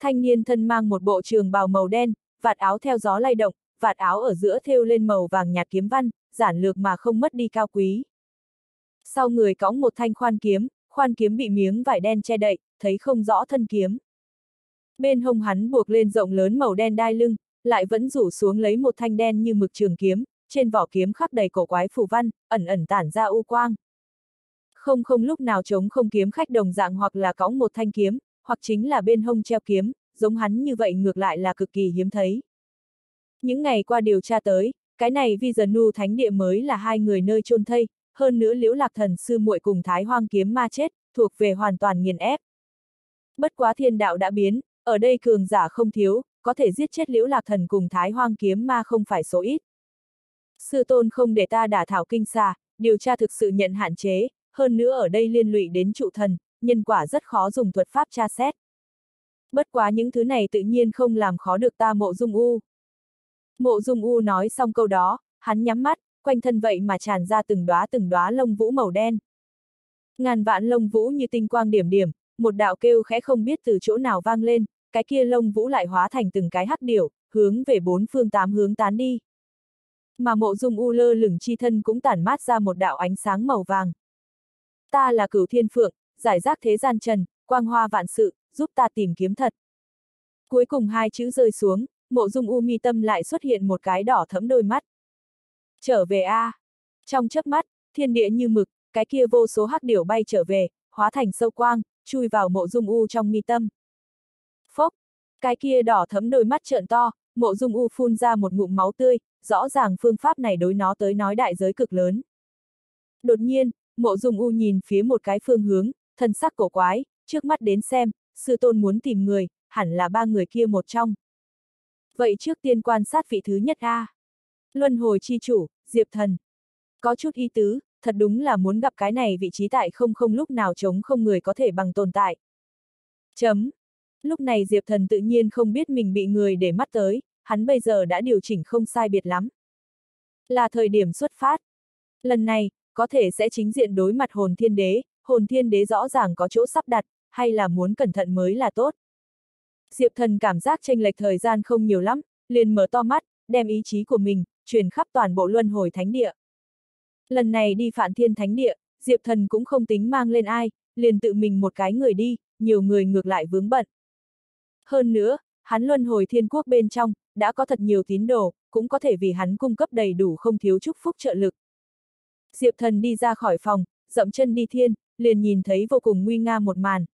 Thanh niên thân mang một bộ trường bào màu đen, vạt áo theo gió lay động, vạt áo ở giữa thêu lên màu vàng nhạt kiếm văn, giản lược mà không mất đi cao quý. Sau người cõng một thanh khoan kiếm, khoan kiếm bị miếng vải đen che đậy, thấy không rõ thân kiếm. Bên hông hắn buộc lên rộng lớn màu đen đai lưng, lại vẫn rủ xuống lấy một thanh đen như mực trường kiếm, trên vỏ kiếm khắc đầy cổ quái phù văn, ẩn ẩn tản ra u quang. Không không lúc nào chống không kiếm khách đồng dạng hoặc là cõng một thanh kiếm, hoặc chính là bên hông treo kiếm, giống hắn như vậy ngược lại là cực kỳ hiếm thấy. Những ngày qua điều tra tới, cái này vi nu thánh địa mới là hai người nơi chôn thây, hơn nữa liễu lạc thần sư muội cùng thái hoang kiếm ma chết, thuộc về hoàn toàn nghiền ép. Bất quá thiên đạo đã biến, ở đây cường giả không thiếu, có thể giết chết liễu lạc thần cùng thái hoang kiếm ma không phải số ít. Sư tôn không để ta đả thảo kinh xà, điều tra thực sự nhận hạn chế, hơn nữa ở đây liên lụy đến trụ thần, nhân quả rất khó dùng thuật pháp tra xét. Bất quá những thứ này tự nhiên không làm khó được ta mộ dung u. Mộ dung u nói xong câu đó, hắn nhắm mắt, quanh thân vậy mà tràn ra từng đóa từng đóa lông vũ màu đen. Ngàn vạn lông vũ như tinh quang điểm điểm, một đạo kêu khẽ không biết từ chỗ nào vang lên, cái kia lông vũ lại hóa thành từng cái hắc điểu, hướng về bốn phương tám hướng tán đi. Mà mộ dung u lơ lửng chi thân cũng tản mát ra một đạo ánh sáng màu vàng. Ta là cửu thiên phượng, giải rác thế gian trần, quang hoa vạn sự, giúp ta tìm kiếm thật. Cuối cùng hai chữ rơi xuống, mộ dung u mi tâm lại xuất hiện một cái đỏ thẫm đôi mắt. Trở về a à. Trong chớp mắt, thiên địa như mực, cái kia vô số hắc điểu bay trở về, hóa thành sâu quang, chui vào mộ dung u trong mi tâm. Phốc, cái kia đỏ thấm đôi mắt trợn to, mộ dung u phun ra một ngụm máu tươi, rõ ràng phương pháp này đối nó tới nói đại giới cực lớn. Đột nhiên, mộ dung u nhìn phía một cái phương hướng, thân sắc cổ quái, trước mắt đến xem, sư tôn muốn tìm người, hẳn là ba người kia một trong. Vậy trước tiên quan sát vị thứ nhất A. Luân hồi chi chủ, Diệp Thần. Có chút ý tứ, thật đúng là muốn gặp cái này vị trí tại không không lúc nào chống không người có thể bằng tồn tại. Chấm. Lúc này Diệp Thần tự nhiên không biết mình bị người để mắt tới, hắn bây giờ đã điều chỉnh không sai biệt lắm. Là thời điểm xuất phát. Lần này, có thể sẽ chính diện đối mặt hồn thiên đế, hồn thiên đế rõ ràng có chỗ sắp đặt, hay là muốn cẩn thận mới là tốt. Diệp thần cảm giác tranh lệch thời gian không nhiều lắm, liền mở to mắt, đem ý chí của mình, truyền khắp toàn bộ luân hồi thánh địa. Lần này đi phản thiên thánh địa, Diệp thần cũng không tính mang lên ai, liền tự mình một cái người đi, nhiều người ngược lại vướng bận. Hơn nữa, hắn luân hồi thiên quốc bên trong, đã có thật nhiều tín đồ, cũng có thể vì hắn cung cấp đầy đủ không thiếu chúc phúc trợ lực. Diệp thần đi ra khỏi phòng, dậm chân đi thiên, liền nhìn thấy vô cùng nguy nga một màn.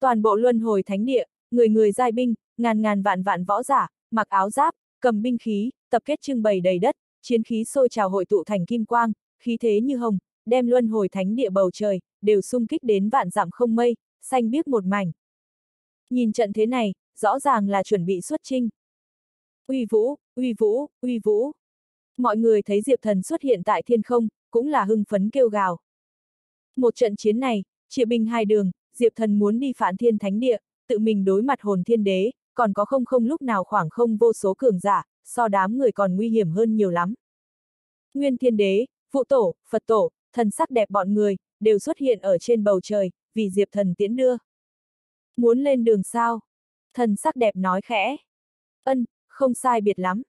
Toàn bộ luân hồi thánh địa, người người giai binh, ngàn ngàn vạn vạn võ giả, mặc áo giáp, cầm binh khí, tập kết trưng bày đầy đất, chiến khí sôi trào hội tụ thành kim quang, khí thế như hồng, đem luân hồi thánh địa bầu trời, đều sung kích đến vạn giảm không mây, xanh biếc một mảnh. Nhìn trận thế này, rõ ràng là chuẩn bị xuất chinh Uy vũ, uy vũ, uy vũ. Mọi người thấy Diệp Thần xuất hiện tại thiên không, cũng là hưng phấn kêu gào. Một trận chiến này, chia binh hai đường, Diệp Thần muốn đi phản thiên thánh địa, tự mình đối mặt hồn thiên đế, còn có không không lúc nào khoảng không vô số cường giả, so đám người còn nguy hiểm hơn nhiều lắm. Nguyên thiên đế, phụ tổ, Phật tổ, thần sắc đẹp bọn người, đều xuất hiện ở trên bầu trời, vì Diệp Thần tiễn đưa. Muốn lên đường sao? Thần sắc đẹp nói khẽ. Ân, không sai biệt lắm.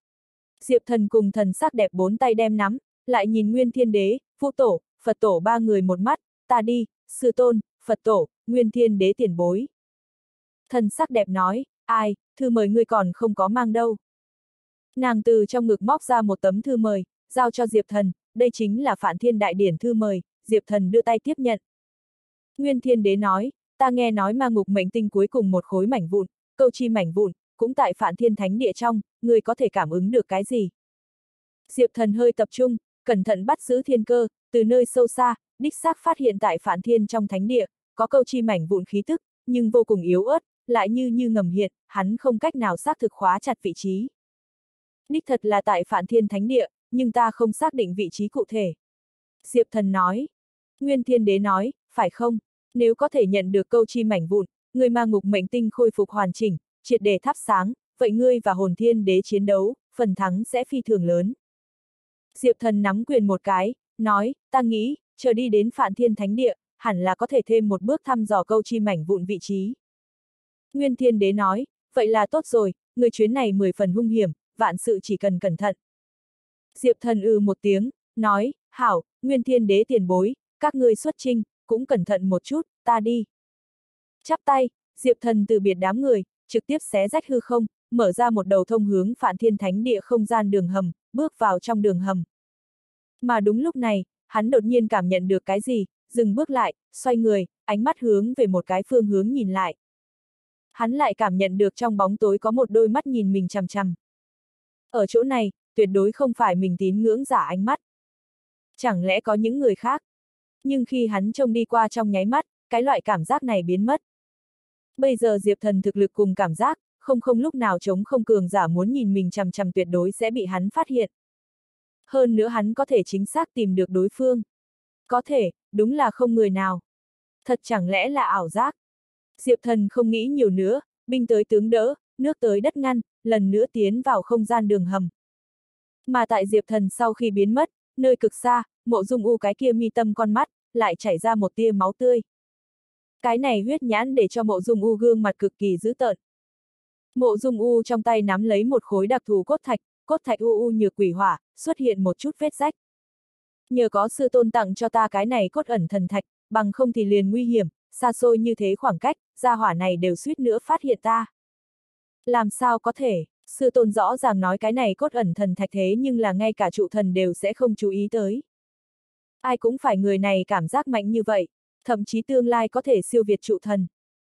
Diệp Thần cùng thần sắc đẹp bốn tay đem nắm, lại nhìn Nguyên Thiên Đế, Phụ Tổ, Phật Tổ ba người một mắt, ta đi, Sư Tôn, Phật Tổ, Nguyên Thiên Đế tiền bối. Thần sắc đẹp nói, ai, thư mời ngươi còn không có mang đâu. Nàng từ trong ngực móc ra một tấm thư mời, giao cho Diệp Thần, đây chính là Phản Thiên Đại Điển thư mời, Diệp Thần đưa tay tiếp nhận. Nguyên Thiên Đế nói, ta nghe nói ma ngục mệnh tinh cuối cùng một khối mảnh vụn, câu chi mảnh vụn, cũng tại Phản Thiên Thánh Địa trong, ngươi có thể cảm ứng được cái gì? Diệp Thần hơi tập trung, cẩn thận bắt giữ thiên cơ, từ nơi sâu xa, đích xác phát hiện tại phản thiên trong thánh địa, có câu chi mảnh vụn khí tức, nhưng vô cùng yếu ớt, lại như như ngầm hiện, hắn không cách nào xác thực khóa chặt vị trí. Đích thật là tại phản thiên thánh địa, nhưng ta không xác định vị trí cụ thể. Diệp thần nói. Nguyên thiên đế nói, phải không? Nếu có thể nhận được câu chi mảnh vụn, người ma ngục mệnh tinh khôi phục hoàn chỉnh, triệt đề thắp sáng, vậy ngươi và hồn thiên đế chiến đấu, phần thắng sẽ phi thường lớn. Diệp thần nắm quyền một cái, nói, ta nghĩ, chờ đi đến phản thiên thánh địa, hẳn là có thể thêm một bước thăm dò câu chi mảnh vụn vị trí. Nguyên thiên đế nói, vậy là tốt rồi, người chuyến này mười phần hung hiểm, vạn sự chỉ cần cẩn thận. Diệp thần ư ừ một tiếng, nói, hảo, nguyên thiên đế tiền bối, các ngươi xuất trinh, cũng cẩn thận một chút, ta đi. Chắp tay, Diệp thần từ biệt đám người, trực tiếp xé rách hư không, mở ra một đầu thông hướng phản thiên thánh địa không gian đường hầm, bước vào trong đường hầm. Mà đúng lúc này, hắn đột nhiên cảm nhận được cái gì, dừng bước lại, xoay người, ánh mắt hướng về một cái phương hướng nhìn lại. Hắn lại cảm nhận được trong bóng tối có một đôi mắt nhìn mình chằm chằm. Ở chỗ này, tuyệt đối không phải mình tín ngưỡng giả ánh mắt. Chẳng lẽ có những người khác? Nhưng khi hắn trông đi qua trong nháy mắt, cái loại cảm giác này biến mất. Bây giờ Diệp Thần thực lực cùng cảm giác, không không lúc nào chống không cường giả muốn nhìn mình chằm chằm tuyệt đối sẽ bị hắn phát hiện. Hơn nữa hắn có thể chính xác tìm được đối phương. Có thể, đúng là không người nào. Thật chẳng lẽ là ảo giác? Diệp thần không nghĩ nhiều nữa, binh tới tướng đỡ, nước tới đất ngăn, lần nữa tiến vào không gian đường hầm. Mà tại Diệp thần sau khi biến mất, nơi cực xa, mộ dung u cái kia mi tâm con mắt, lại chảy ra một tia máu tươi. Cái này huyết nhãn để cho mộ dung u gương mặt cực kỳ dữ tợn. Mộ dung u trong tay nắm lấy một khối đặc thù cốt thạch, cốt thạch u u như quỷ hỏa, xuất hiện một chút vết rách. Nhờ có sư tôn tặng cho ta cái này cốt ẩn thần thạch, bằng không thì liền nguy hiểm, xa xôi như thế khoảng cách, gia hỏa này đều suýt nữa phát hiện ta. Làm sao có thể, sư tôn rõ ràng nói cái này cốt ẩn thần thạch thế nhưng là ngay cả trụ thần đều sẽ không chú ý tới. Ai cũng phải người này cảm giác mạnh như vậy, thậm chí tương lai có thể siêu việt trụ thần.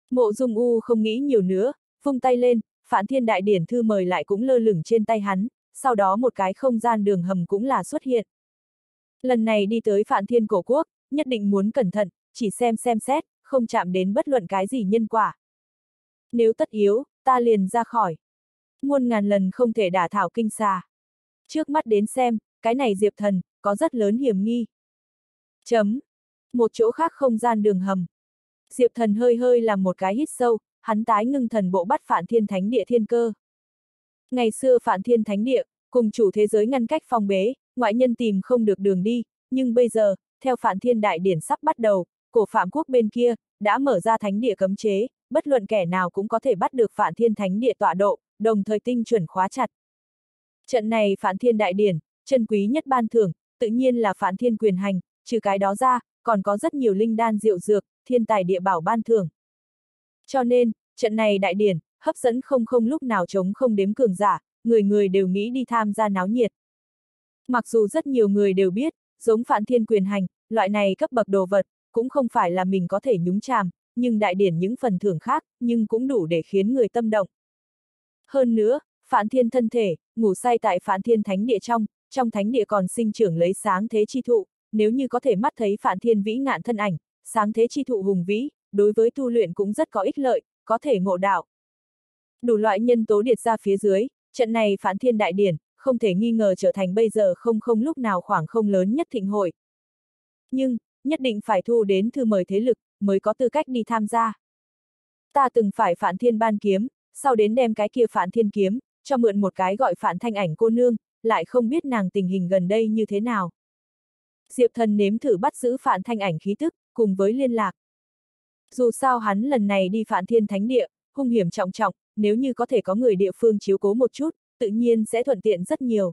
Mộ dung u không nghĩ nhiều nữa, vung tay lên, phản thiên đại điển thư mời lại cũng lơ lửng trên tay hắn, sau đó một cái không gian đường hầm cũng là xuất hiện. Lần này đi tới phản thiên cổ quốc, nhất định muốn cẩn thận, chỉ xem xem xét, không chạm đến bất luận cái gì nhân quả. Nếu tất yếu, ta liền ra khỏi. Muôn ngàn lần không thể đả thảo kinh xà. Trước mắt đến xem, cái này diệp thần, có rất lớn hiểm nghi. Chấm. Một chỗ khác không gian đường hầm. Diệp thần hơi hơi làm một cái hít sâu, hắn tái ngưng thần bộ bắt phản thiên thánh địa thiên cơ. Ngày xưa phản thiên thánh địa, cùng chủ thế giới ngăn cách phong bế, ngoại nhân tìm không được đường đi, nhưng bây giờ, theo phản thiên đại điển sắp bắt đầu, cổ phạm quốc bên kia, đã mở ra thánh địa cấm chế, bất luận kẻ nào cũng có thể bắt được phản thiên thánh địa tọa độ, đồng thời tinh chuẩn khóa chặt. Trận này phản thiên đại điển, chân quý nhất ban thưởng, tự nhiên là phản thiên quyền hành, trừ cái đó ra, còn có rất nhiều linh đan diệu dược, thiên tài địa bảo ban thưởng. Cho nên, trận này đại điển, hấp dẫn không không lúc nào chống không đếm cường giả, người người đều nghĩ đi tham gia náo nhiệt. Mặc dù rất nhiều người đều biết, giống phản thiên quyền hành, loại này cấp bậc đồ vật, cũng không phải là mình có thể nhúng chàm, nhưng đại điển những phần thưởng khác, nhưng cũng đủ để khiến người tâm động. Hơn nữa, phản thiên thân thể, ngủ say tại phản thiên thánh địa trong, trong thánh địa còn sinh trưởng lấy sáng thế chi thụ, nếu như có thể mắt thấy phản thiên vĩ ngạn thân ảnh, sáng thế chi thụ hùng vĩ, đối với tu luyện cũng rất có ích lợi, có thể ngộ đạo. Đủ loại nhân tố điệt ra phía dưới, trận này phản thiên đại điển, không thể nghi ngờ trở thành bây giờ không không lúc nào khoảng không lớn nhất thịnh hội. Nhưng, nhất định phải thu đến thư mời thế lực, mới có tư cách đi tham gia. Ta từng phải phản thiên ban kiếm, sau đến đem cái kia phản thiên kiếm, cho mượn một cái gọi phản thanh ảnh cô nương, lại không biết nàng tình hình gần đây như thế nào. Diệp thần nếm thử bắt giữ phản thanh ảnh khí tức, cùng với liên lạc. Dù sao hắn lần này đi phản thiên thánh địa, hung hiểm trọng trọng, nếu như có thể có người địa phương chiếu cố một chút, tự nhiên sẽ thuận tiện rất nhiều.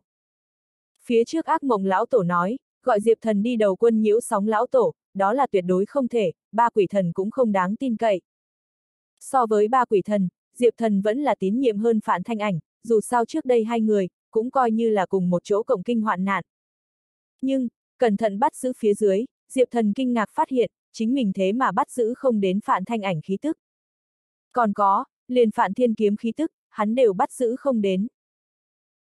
Phía trước ác mộng lão tổ nói, gọi Diệp thần đi đầu quân nhiễu sóng lão tổ, đó là tuyệt đối không thể, ba quỷ thần cũng không đáng tin cậy. So với ba quỷ thần, Diệp thần vẫn là tín nhiệm hơn phản thanh ảnh, dù sao trước đây hai người, cũng coi như là cùng một chỗ cộng kinh hoạn nạn. Nhưng, cẩn thận bắt giữ phía dưới, Diệp thần kinh ngạc phát hiện, chính mình thế mà bắt giữ không đến phản thanh ảnh khí tức. Còn có, liền phản thiên kiếm khí tức, hắn đều bắt giữ không đến.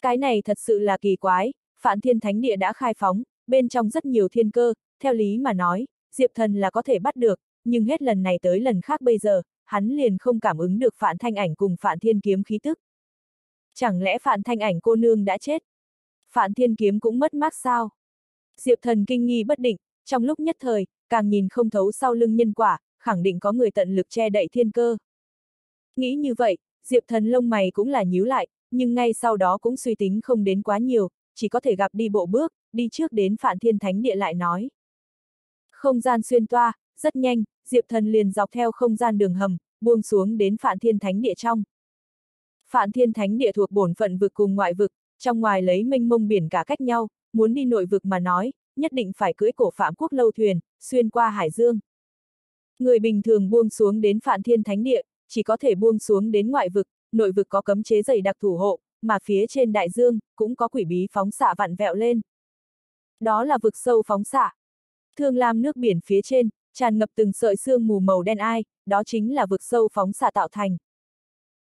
Cái này thật sự là kỳ quái, phản thiên thánh địa đã khai phóng, bên trong rất nhiều thiên cơ, theo lý mà nói, Diệp Thần là có thể bắt được, nhưng hết lần này tới lần khác bây giờ, hắn liền không cảm ứng được Phạn Thanh Ảnh cùng Phạn Thiên Kiếm khí tức. Chẳng lẽ Phạn Thanh Ảnh cô nương đã chết? Phạn Thiên Kiếm cũng mất mát sao? Diệp Thần kinh nghi bất định, trong lúc nhất thời, càng nhìn không thấu sau lưng nhân quả, khẳng định có người tận lực che đậy thiên cơ. Nghĩ như vậy, Diệp Thần lông mày cũng là nhíu lại, nhưng ngay sau đó cũng suy tính không đến quá nhiều, chỉ có thể gặp đi bộ bước, đi trước đến Phạn Thiên Thánh Địa lại nói. Không gian xuyên toa, rất nhanh, Diệp Thần liền dọc theo không gian đường hầm, buông xuống đến Phạn Thiên Thánh Địa trong. Phạn Thiên Thánh Địa thuộc bổn phận vực cùng ngoại vực, trong ngoài lấy mênh mông biển cả cách nhau, muốn đi nội vực mà nói, nhất định phải cưỡi cổ Phạm Quốc lâu thuyền, xuyên qua Hải Dương. Người bình thường buông xuống đến Phạn Thiên Thánh Địa, chỉ có thể buông xuống đến ngoại vực, nội vực có cấm chế dày đặc thủ hộ, mà phía trên đại dương, cũng có quỷ bí phóng xạ vặn vẹo lên. Đó là vực sâu phóng xạ. Thương lam nước biển phía trên, tràn ngập từng sợi sương mù màu đen ai, đó chính là vực sâu phóng xạ tạo thành.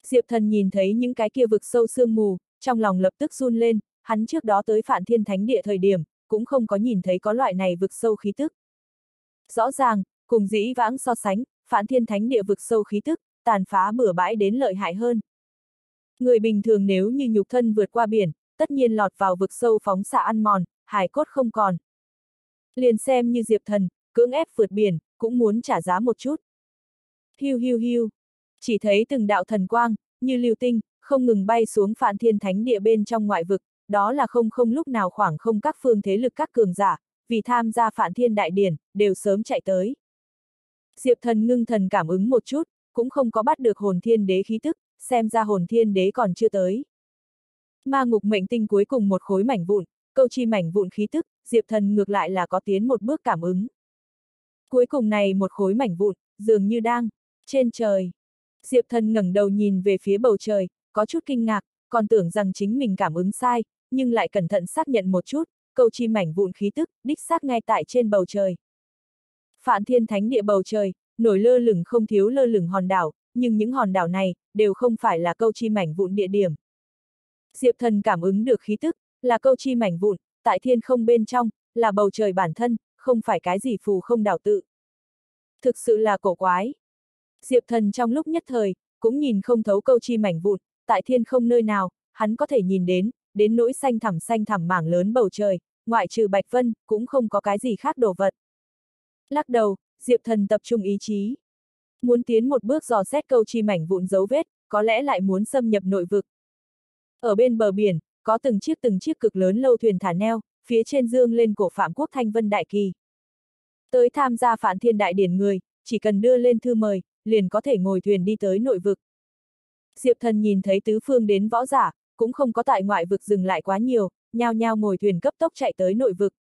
Diệp thần nhìn thấy những cái kia vực sâu sương mù, trong lòng lập tức run lên, hắn trước đó tới phản thiên thánh địa thời điểm, cũng không có nhìn thấy có loại này vực sâu khí tức. Rõ ràng, cùng dĩ vãng so sánh, phản thiên thánh địa vực sâu khí tức, tàn phá bửa bãi đến lợi hại hơn. Người bình thường nếu như nhục thân vượt qua biển, tất nhiên lọt vào vực sâu phóng xạ ăn mòn, hải cốt không còn. Liền xem như Diệp Thần, cưỡng ép vượt biển, cũng muốn trả giá một chút. Hiu hiu hiu. Chỉ thấy từng đạo thần quang, như lưu tinh, không ngừng bay xuống phản thiên thánh địa bên trong ngoại vực, đó là không không lúc nào khoảng không các phương thế lực các cường giả, vì tham gia phản thiên đại điển, đều sớm chạy tới. Diệp thần ngưng thần cảm ứng một chút, cũng không có bắt được hồn thiên đế khí tức, xem ra hồn thiên đế còn chưa tới. Ma ngục mệnh tinh cuối cùng một khối mảnh vụn, câu chi mảnh vụn khí tức, Diệp thần ngược lại là có tiến một bước cảm ứng. Cuối cùng này một khối mảnh vụn, dường như đang, trên trời. Diệp thần ngẩng đầu nhìn về phía bầu trời, có chút kinh ngạc, còn tưởng rằng chính mình cảm ứng sai, nhưng lại cẩn thận xác nhận một chút, câu chi mảnh vụn khí tức, đích xác ngay tại trên bầu trời. Phạn thiên thánh địa bầu trời, nổi lơ lửng không thiếu lơ lửng hòn đảo, nhưng những hòn đảo này, đều không phải là câu chi mảnh vụn địa điểm. Diệp thần cảm ứng được khí tức, là câu chi mảnh vụn, tại thiên không bên trong, là bầu trời bản thân, không phải cái gì phù không đảo tự. Thực sự là cổ quái. Diệp thần trong lúc nhất thời, cũng nhìn không thấu câu chi mảnh vụn, tại thiên không nơi nào, hắn có thể nhìn đến, đến nỗi xanh thẳm xanh thẳm mảng lớn bầu trời, ngoại trừ Bạch Vân, cũng không có cái gì khác đồ vật. Lắc đầu, Diệp Thần tập trung ý chí. Muốn tiến một bước dò xét câu chi mảnh vụn dấu vết, có lẽ lại muốn xâm nhập nội vực. Ở bên bờ biển, có từng chiếc từng chiếc cực lớn lâu thuyền thả neo, phía trên dương lên cổ Phạm Quốc Thanh Vân Đại Kỳ. Tới tham gia phản thiên đại điển người, chỉ cần đưa lên thư mời, liền có thể ngồi thuyền đi tới nội vực. Diệp thần nhìn thấy tứ phương đến võ giả, cũng không có tại ngoại vực dừng lại quá nhiều, nhao nhao ngồi thuyền cấp tốc chạy tới nội vực.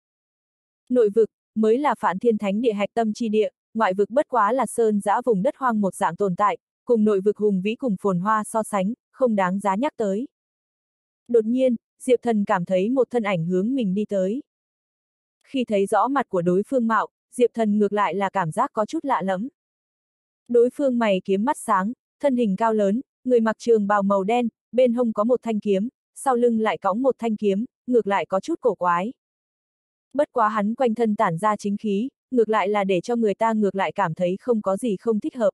Nội vực, mới là phản thiên thánh địa hạch tâm chi địa, ngoại vực bất quá là sơn giã vùng đất hoang một dạng tồn tại, cùng nội vực hùng vĩ cùng phồn hoa so sánh, không đáng giá nhắc tới. Đột nhiên, Diệp Thần cảm thấy một thân ảnh hướng mình đi tới. Khi thấy rõ mặt của đối phương mạo, Diệp Thần ngược lại là cảm giác có chút lạ lẫm. Đối phương mày kiếm mắt sáng, thân hình cao lớn, người mặc trường bào màu đen, bên hông có một thanh kiếm, sau lưng lại cõng một thanh kiếm, ngược lại có chút cổ quái. Bất quá hắn quanh thân tản ra chính khí, ngược lại là để cho người ta ngược lại cảm thấy không có gì không thích hợp.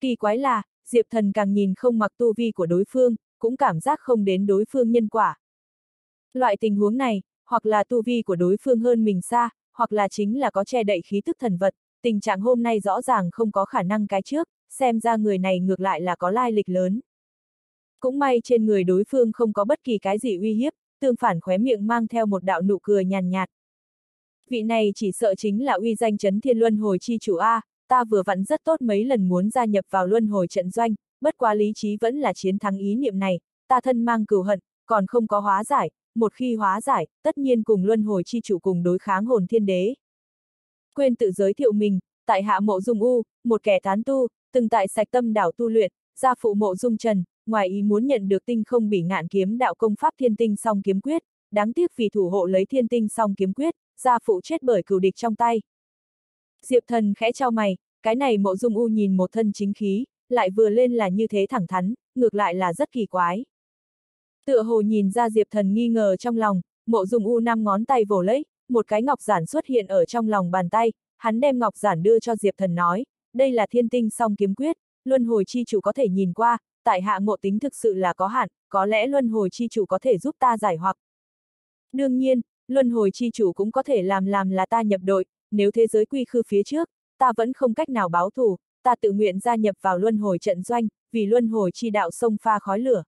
Kỳ quái là, Diệp Thần càng nhìn không mặc tu vi của đối phương, cũng cảm giác không đến đối phương nhân quả. Loại tình huống này, hoặc là tu vi của đối phương hơn mình xa, hoặc là chính là có che đậy khí tức thần vật, tình trạng hôm nay rõ ràng không có khả năng cái trước, xem ra người này ngược lại là có lai lịch lớn. Cũng may trên người đối phương không có bất kỳ cái gì uy hiếp, tương phản khóe miệng mang theo một đạo nụ cười nhàn nhạt. Vị này chỉ sợ chính là uy danh chấn thiên luân hồi chi chủ A, ta vừa vặn rất tốt mấy lần muốn gia nhập vào luân hồi trận doanh, bất quá lý trí vẫn là chiến thắng ý niệm này, ta thân mang cửu hận, còn không có hóa giải, một khi hóa giải, tất nhiên cùng luân hồi chi chủ cùng đối kháng hồn thiên đế. Quên tự giới thiệu mình, tại hạ mộ dung u, một kẻ tán tu, từng tại sạch tâm đảo tu luyện, gia phụ mộ dung trần, ngoài ý muốn nhận được tinh không bị ngạn kiếm đạo công pháp thiên tinh song kiếm quyết, đáng tiếc vì thủ hộ lấy thiên tinh song kiếm quyết, gia phụ chết bởi cừu địch trong tay. Diệp thần khẽ trao mày, cái này mộ dung u nhìn một thân chính khí, lại vừa lên là như thế thẳng thắn, ngược lại là rất kỳ quái. Tựa hồ nhìn ra Diệp thần nghi ngờ trong lòng, mộ dùng u năm ngón tay vồ lấy, một cái ngọc giản xuất hiện ở trong lòng bàn tay, hắn đem ngọc giản đưa cho Diệp Thần nói, đây là thiên tinh song kiếm quyết, luân hồi chi chủ có thể nhìn qua, tại hạ ngộ tính thực sự là có hạn, có lẽ luân hồi chi chủ có thể giúp ta giải hoặc. Đương nhiên, luân hồi chi chủ cũng có thể làm làm là ta nhập đội, nếu thế giới quy khư phía trước, ta vẫn không cách nào báo thù, ta tự nguyện gia nhập vào luân hồi trận doanh, vì luân hồi chi đạo sông pha khói lửa.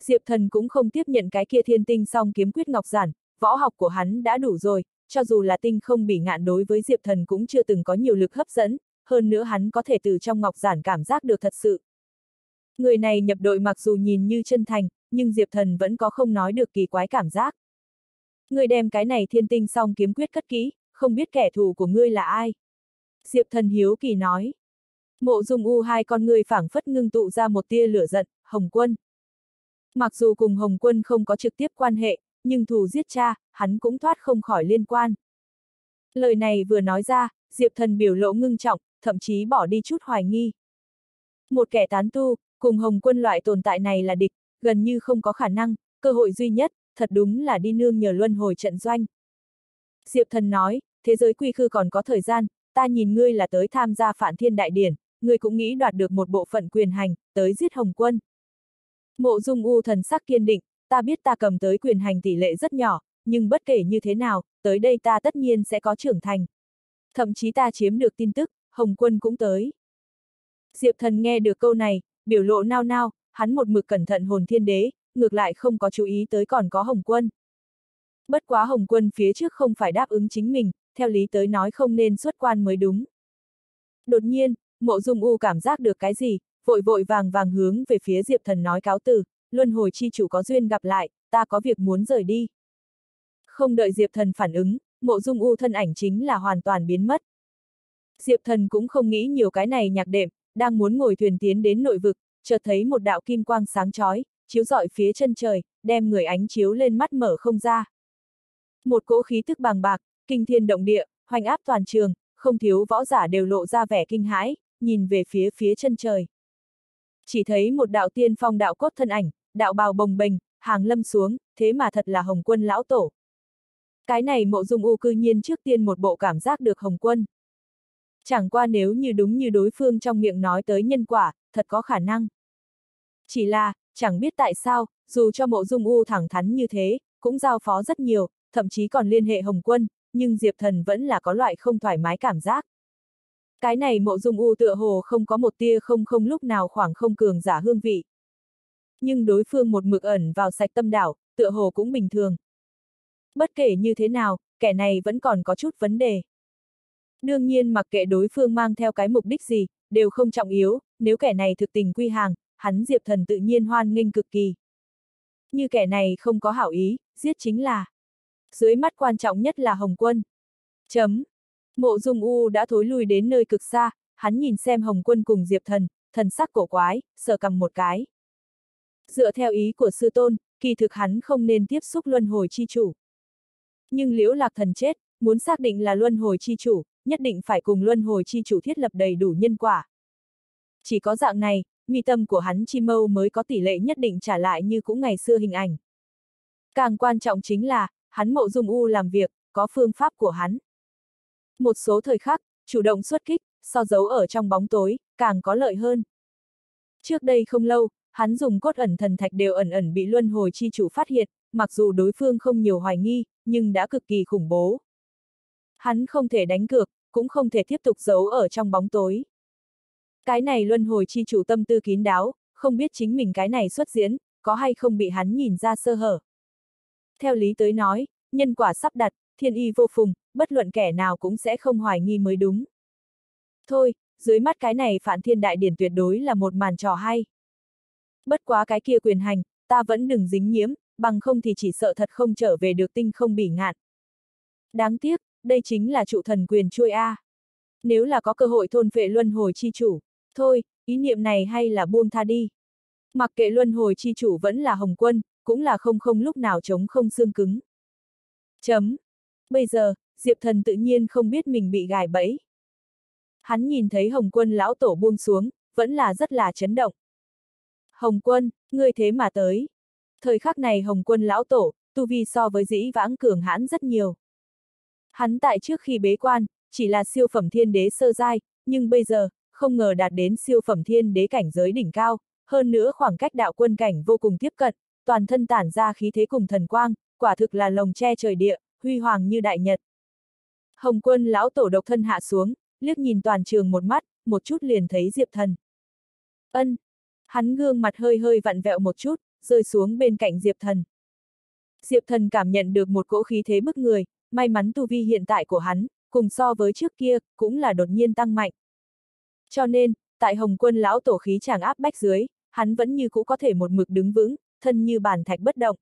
Diệp thần cũng không tiếp nhận cái kia thiên tinh song kiếm quyết ngọc giản, võ học của hắn đã đủ rồi, cho dù là tinh không bị ngạn đối với Diệp thần cũng chưa từng có nhiều lực hấp dẫn, hơn nữa hắn có thể từ trong ngọc giản cảm giác được thật sự. Người này nhập đội mặc dù nhìn như chân thành, nhưng Diệp thần vẫn có không nói được kỳ quái cảm giác. Người đem cái này thiên tinh song kiếm quyết cất kỹ, không biết kẻ thù của ngươi là ai. Diệp thần hiếu kỳ nói. Mộ dung u hai con người phảng phất ngưng tụ ra một tia lửa giận, Hồng Quân. Mặc dù cùng Hồng Quân không có trực tiếp quan hệ, nhưng thù giết cha, hắn cũng thoát không khỏi liên quan. Lời này vừa nói ra, Diệp thần biểu lộ ngưng trọng, thậm chí bỏ đi chút hoài nghi. Một kẻ tán tu, cùng Hồng Quân loại tồn tại này là địch, gần như không có khả năng, cơ hội duy nhất, thật đúng là đi nương nhờ luân hồi trận doanh. Diệp thần nói, thế giới quy khư còn có thời gian, ta nhìn ngươi là tới tham gia phản thiên đại điển, người cũng nghĩ đoạt được một bộ phận quyền hành, tới giết Hồng Quân. Mộ dung u thần sắc kiên định, ta biết ta cầm tới quyền hành tỷ lệ rất nhỏ, nhưng bất kể như thế nào, tới đây ta tất nhiên sẽ có trưởng thành. Thậm chí ta chiếm được tin tức, Hồng Quân cũng tới. Diệp thần nghe được câu này, biểu lộ nao nao, hắn một mực cẩn thận hồn thiên đế, ngược lại không có chú ý tới còn có Hồng Quân. Bất quá Hồng Quân phía trước không phải đáp ứng chính mình, theo lý tới nói không nên xuất quan mới đúng. Đột nhiên, mộ dung u cảm giác được cái gì, vội vội vàng vàng hướng về phía Diệp Thần nói cáo từ, luân hồi chi chủ có duyên gặp lại, ta có việc muốn rời đi. Không đợi Diệp Thần phản ứng, mộ dung u thân ảnh chính là hoàn toàn biến mất. Diệp Thần cũng không nghĩ nhiều cái này nhạc đệm, đang muốn ngồi thuyền tiến đến nội vực, chợt thấy một đạo kim quang sáng chói, chiếu rọi phía chân trời, đem người ánh chiếu lên mắt mở không ra. Một cỗ khí tức bàng bạc, kinh thiên động địa, hoành áp toàn trường, không thiếu võ giả đều lộ ra vẻ kinh hãi, nhìn về phía phía chân trời. Chỉ thấy một đạo tiên phong đạo cốt thân ảnh, đạo bào bồng bềnh, hàng lâm xuống, thế mà thật là Hồng Quân lão tổ. Cái này mộ dung u cư nhiên trước tiên một bộ cảm giác được Hồng Quân. Chẳng qua nếu như đúng như đối phương trong miệng nói tới nhân quả, thật có khả năng. Chỉ là, chẳng biết tại sao, dù cho mộ dung u thẳng thắn như thế, cũng giao phó rất nhiều, thậm chí còn liên hệ Hồng Quân, nhưng Diệp Thần vẫn là có loại không thoải mái cảm giác. Cái này mộ dung u tựa hồ không có một tia không không lúc nào khoảng không cường giả hương vị. Nhưng đối phương một mực ẩn vào sạch tâm đảo, tựa hồ cũng bình thường. Bất kể như thế nào, kẻ này vẫn còn có chút vấn đề. Đương nhiên mặc kệ đối phương mang theo cái mục đích gì, đều không trọng yếu, nếu kẻ này thực tình quy hàng, hắn Diệp Thần tự nhiên hoan nghênh cực kỳ. Như kẻ này không có hảo ý, giết chính là. Dưới mắt quan trọng nhất là Hồng Quân. Chấm. Mộ Dung U đã thối lui đến nơi cực xa, hắn nhìn xem Hồng Quân cùng Diệp Thần, thần sắc cổ quái, sờ cầm một cái. Dựa theo ý của sư tôn, kỳ thực hắn không nên tiếp xúc luân hồi chi chủ. Nhưng liễu lạc thần chết, muốn xác định là luân hồi chi chủ, nhất định phải cùng luân hồi chi chủ thiết lập đầy đủ nhân quả. Chỉ có dạng này, mi tâm của hắn chi mâu mới có tỷ lệ nhất định trả lại như cũng ngày xưa hình ảnh. Càng quan trọng chính là, hắn mộ dung u làm việc, có phương pháp của hắn. Một số thời khắc, chủ động xuất kích, so giấu ở trong bóng tối, càng có lợi hơn. Trước đây không lâu, hắn dùng cốt ẩn thần thạch đều ẩn ẩn bị luân hồi chi chủ phát hiện, mặc dù đối phương không nhiều hoài nghi, nhưng đã cực kỳ khủng bố. Hắn không thể đánh cược, cũng không thể tiếp tục giấu ở trong bóng tối. Cái này luân hồi chi chủ tâm tư kín đáo, không biết chính mình cái này xuất diễn, có hay không bị hắn nhìn ra sơ hở. Theo lý tới nói, nhân quả sắp đặt, thiên y vô phùng, bất luận kẻ nào cũng sẽ không hoài nghi mới đúng. Thôi, dưới mắt cái này phản thiên đại điển tuyệt đối là một màn trò hay. Bất quá cái kia quyền hành, ta vẫn đừng dính nhiễm, bằng không thì chỉ sợ thật không trở về được tinh không bỉ ngạn. Đáng tiếc, đây chính là trụ thần quyền chui A. Nếu là có cơ hội thôn vệ luân hồi chi chủ, thôi, ý niệm này hay là buông tha đi. Mặc kệ luân hồi chi chủ vẫn là hồng quân, cũng là không không lúc nào chống không xương cứng. Chấm. Bây giờ, Diệp Thần tự nhiên không biết mình bị gài bẫy. Hắn nhìn thấy Hồng Quân lão tổ buông xuống, vẫn là rất là chấn động. Hồng Quân, ngươi thế mà tới. Thời khắc này Hồng Quân lão tổ, tu vi so với dĩ vãng cường hãn rất nhiều. Hắn tại trước khi bế quan, chỉ là siêu phẩm thiên đế sơ giai, nhưng bây giờ, không ngờ đạt đến siêu phẩm thiên đế cảnh giới đỉnh cao, hơn nữa khoảng cách đạo quân cảnh vô cùng tiếp cận, toàn thân tản ra khí thế cùng thần quang, quả thực là lồng che trời địa, huy hoàng như đại nhật. Hồng quân lão tổ độc thân hạ xuống, liếc nhìn toàn trường một mắt, một chút liền thấy Diệp Thần. Ân! Hắn gương mặt hơi hơi vặn vẹo một chút, rơi xuống bên cạnh Diệp Thần. Diệp Thần cảm nhận được một cỗ khí thế bức người, may mắn tu vi hiện tại của hắn, cùng so với trước kia, cũng là đột nhiên tăng mạnh. Cho nên, tại Hồng quân lão tổ khí chàng áp bách dưới, hắn vẫn như cũ có thể một mực đứng vững, thân như bàn thạch bất động.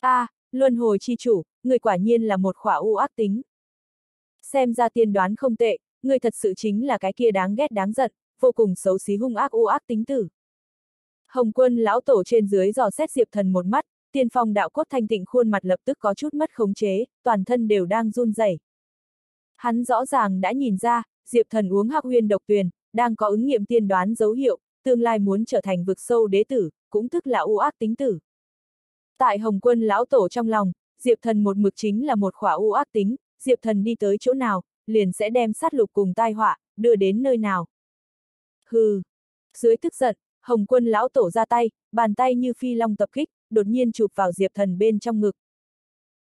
A, à, luân hồi chi chủ, người quả nhiên là một khỏa u ác tính. Xem ra tiên đoán không tệ, người thật sự chính là cái kia đáng ghét đáng giận, vô cùng xấu xí hung ác u ác tính tử. Hồng quân lão tổ trên dưới dò xét Diệp Thần một mắt, tiên phong đạo cốt thanh tịnh khuôn mặt lập tức có chút mất khống chế, toàn thân đều đang run rẩy. Hắn rõ ràng đã nhìn ra, Diệp Thần uống hắc huyên độc tuyền, đang có ứng nghiệm tiên đoán dấu hiệu, tương lai muốn trở thành vực sâu đế tử, cũng tức là u ác tính tử. Tại Hồng Quân lão tổ trong lòng, Diệp Thần một mực chính là một khỏa u ác tính, Diệp Thần đi tới chỗ nào, liền sẽ đem sát lục cùng tai họa, đưa đến nơi nào. Hừ. Dưới tức giận, Hồng Quân lão tổ ra tay, bàn tay như phi long tập kích, đột nhiên chụp vào Diệp Thần bên trong ngực.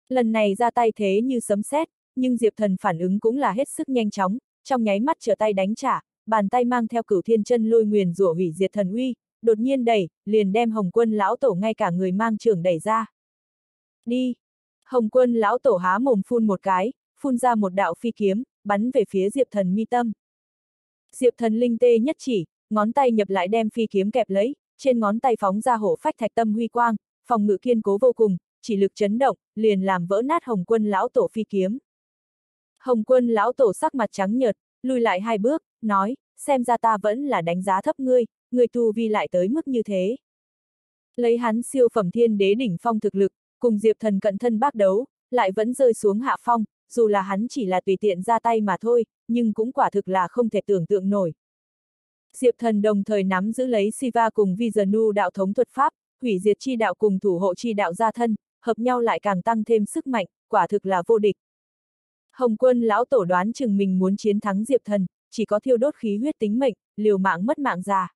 Lần này ra tay thế như sấm sét, nhưng Diệp Thần phản ứng cũng là hết sức nhanh chóng, trong nháy mắt trở tay đánh trả, bàn tay mang theo cửu thiên chân lôi nguyền rủa hủy diệt thần uy, đột nhiên đẩy, liền đem Hồng Quân lão tổ ngay cả người mang trưởng đẩy ra. Đi! Hồng Quân lão tổ há mồm phun một cái, phun ra một đạo phi kiếm, bắn về phía Diệp Thần mi tâm. Diệp Thần linh tê nhất chỉ, ngón tay nhập lại đem phi kiếm kẹp lấy, trên ngón tay phóng ra hổ phách thạch tâm huy quang, phòng ngự kiên cố vô cùng, chỉ lực chấn động, liền làm vỡ nát Hồng Quân lão tổ phi kiếm. Hồng Quân lão tổ sắc mặt trắng nhợt, lùi lại hai bước, nói, xem ra ta vẫn là đánh giá thấp ngươi, ngươi tu vi lại tới mức như thế. Lấy hắn siêu phẩm thiên đế đỉnh phong thực lực, cùng Diệp Thần cận thân bác đấu, lại vẫn rơi xuống hạ phong, dù là hắn chỉ là tùy tiện ra tay mà thôi, nhưng cũng quả thực là không thể tưởng tượng nổi. Diệp Thần đồng thời nắm giữ lấy Siva cùng Vizanu đạo thống thuật pháp, hủy diệt chi đạo cùng thủ hộ chi đạo gia thân, hợp nhau lại càng tăng thêm sức mạnh, quả thực là vô địch. Hồng quân lão tổ đoán chừng mình muốn chiến thắng Diệp Thần, chỉ có thiêu đốt khí huyết tính mệnh, liều mạng mất mạng già.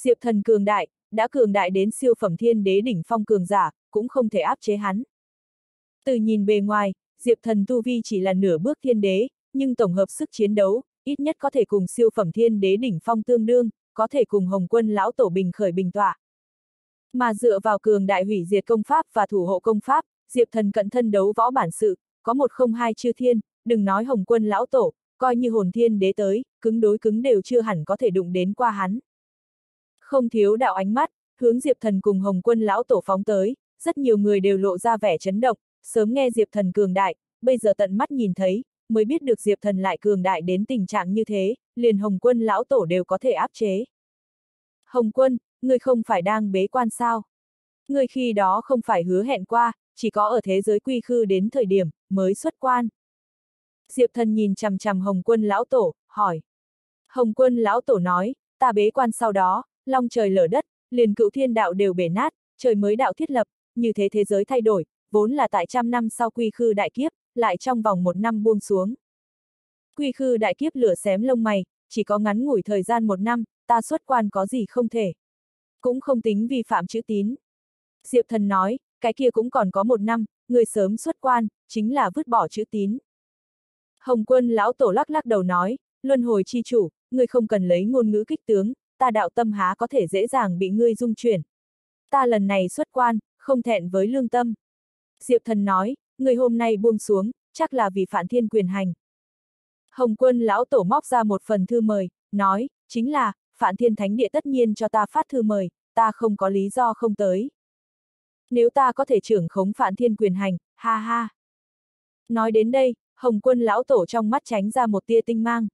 Diệp Thần cường đại, đã cường đại đến siêu phẩm thiên đế đỉnh phong cường giả, cũng không thể áp chế hắn. Từ nhìn bề ngoài, Diệp Thần tu vi chỉ là nửa bước thiên đế, nhưng tổng hợp sức chiến đấu, ít nhất có thể cùng siêu phẩm thiên đế đỉnh phong tương đương, có thể cùng Hồng Quân lão tổ bình khởi bình tọa. Mà dựa vào cường đại hủy diệt công pháp và thủ hộ công pháp, Diệp Thần cận thân đấu võ bản sự, có một không hai chư thiên, đừng nói Hồng Quân lão tổ, coi như hồn thiên đế tới, cứng đối cứng đều chưa hẳn có thể đụng đến qua hắn. Không thiếu đạo ánh mắt, hướng Diệp Thần cùng Hồng Quân lão tổ phóng tới, rất nhiều người đều lộ ra vẻ chấn động, sớm nghe Diệp Thần cường đại, bây giờ tận mắt nhìn thấy, mới biết được Diệp Thần lại cường đại đến tình trạng như thế, liền Hồng Quân lão tổ đều có thể áp chế. Hồng Quân, ngươi không phải đang bế quan sao? Ngươi khi đó không phải hứa hẹn qua, chỉ có ở thế giới quy khư đến thời điểm, mới xuất quan. Diệp thần nhìn chằm chằm Hồng quân lão tổ, hỏi. Hồng quân lão tổ nói, ta bế quan sau đó, long trời lở đất, liền cựu thiên đạo đều bể nát, trời mới đạo thiết lập, như thế thế giới thay đổi, vốn là tại trăm năm sau quy khư đại kiếp, lại trong vòng một năm buông xuống. Quy khư đại kiếp lửa xém lông mày, chỉ có ngắn ngủi thời gian một năm, ta xuất quan có gì không thể. Cũng không tính vi phạm chữ tín. Diệp thần nói, cái kia cũng còn có một năm, người sớm xuất quan, chính là vứt bỏ chữ tín. Hồng quân lão tổ lắc lắc đầu nói, luân hồi chi chủ, người không cần lấy ngôn ngữ kích tướng, ta đạo tâm há có thể dễ dàng bị ngươi dung chuyển. Ta lần này xuất quan, không thẹn với lương tâm. Diệp thần nói, người hôm nay buông xuống, chắc là vì phản thiên quyền hành. Hồng quân lão tổ móc ra một phần thư mời, nói, chính là, phản thiên thánh địa tất nhiên cho ta phát thư mời, ta không có lý do không tới. Nếu ta có thể trưởng khống phản thiên quyền hành, ha ha. Nói đến đây, Hồng quân lão tổ trong mắt tránh ra một tia tinh mang.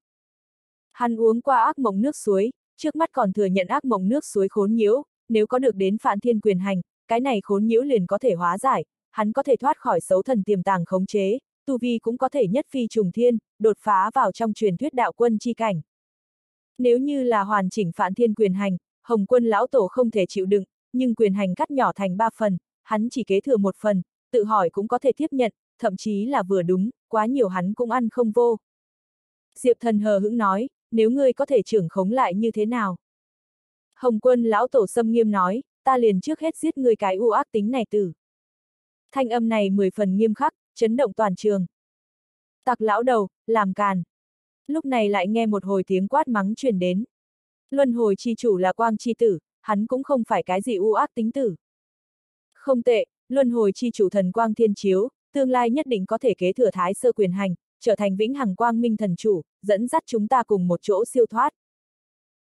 Hắn uống qua ác mộng nước suối, trước mắt còn thừa nhận ác mộng nước suối khốn nhiễu, nếu có được đến phản thiên quyền hành, cái này khốn nhiễu liền có thể hóa giải, hắn có thể thoát khỏi xấu thần tiềm tàng khống chế, tu vi cũng có thể nhất phi trùng thiên, đột phá vào trong truyền thuyết đạo quân chi cảnh. Nếu như là hoàn chỉnh phản thiên quyền hành, Hồng quân lão tổ không thể chịu đựng, nhưng quyền hành cắt nhỏ thành ba phần, hắn chỉ kế thừa một phần, tự hỏi cũng có thể tiếp nhận, thậm chí là vừa đúng, quá nhiều hắn cũng ăn không vô. Diệp thần hờ hững nói, nếu ngươi có thể trưởng khống lại như thế nào? Hồng quân lão tổ sâm nghiêm nói, ta liền trước hết giết ngươi cái u ác tính này tử. Thanh âm này mười phần nghiêm khắc, chấn động toàn trường. Tặc lão đầu, làm càn. Lúc này lại nghe một hồi tiếng quát mắng truyền đến. Luân hồi chi chủ là quang chi tử, hắn cũng không phải cái gì u ác tính tử. Không tệ, luân hồi chi chủ thần quang thiên chiếu, tương lai nhất định có thể kế thừa thái sơ quyền hành, trở thành vĩnh hằng quang minh thần chủ, dẫn dắt chúng ta cùng một chỗ siêu thoát.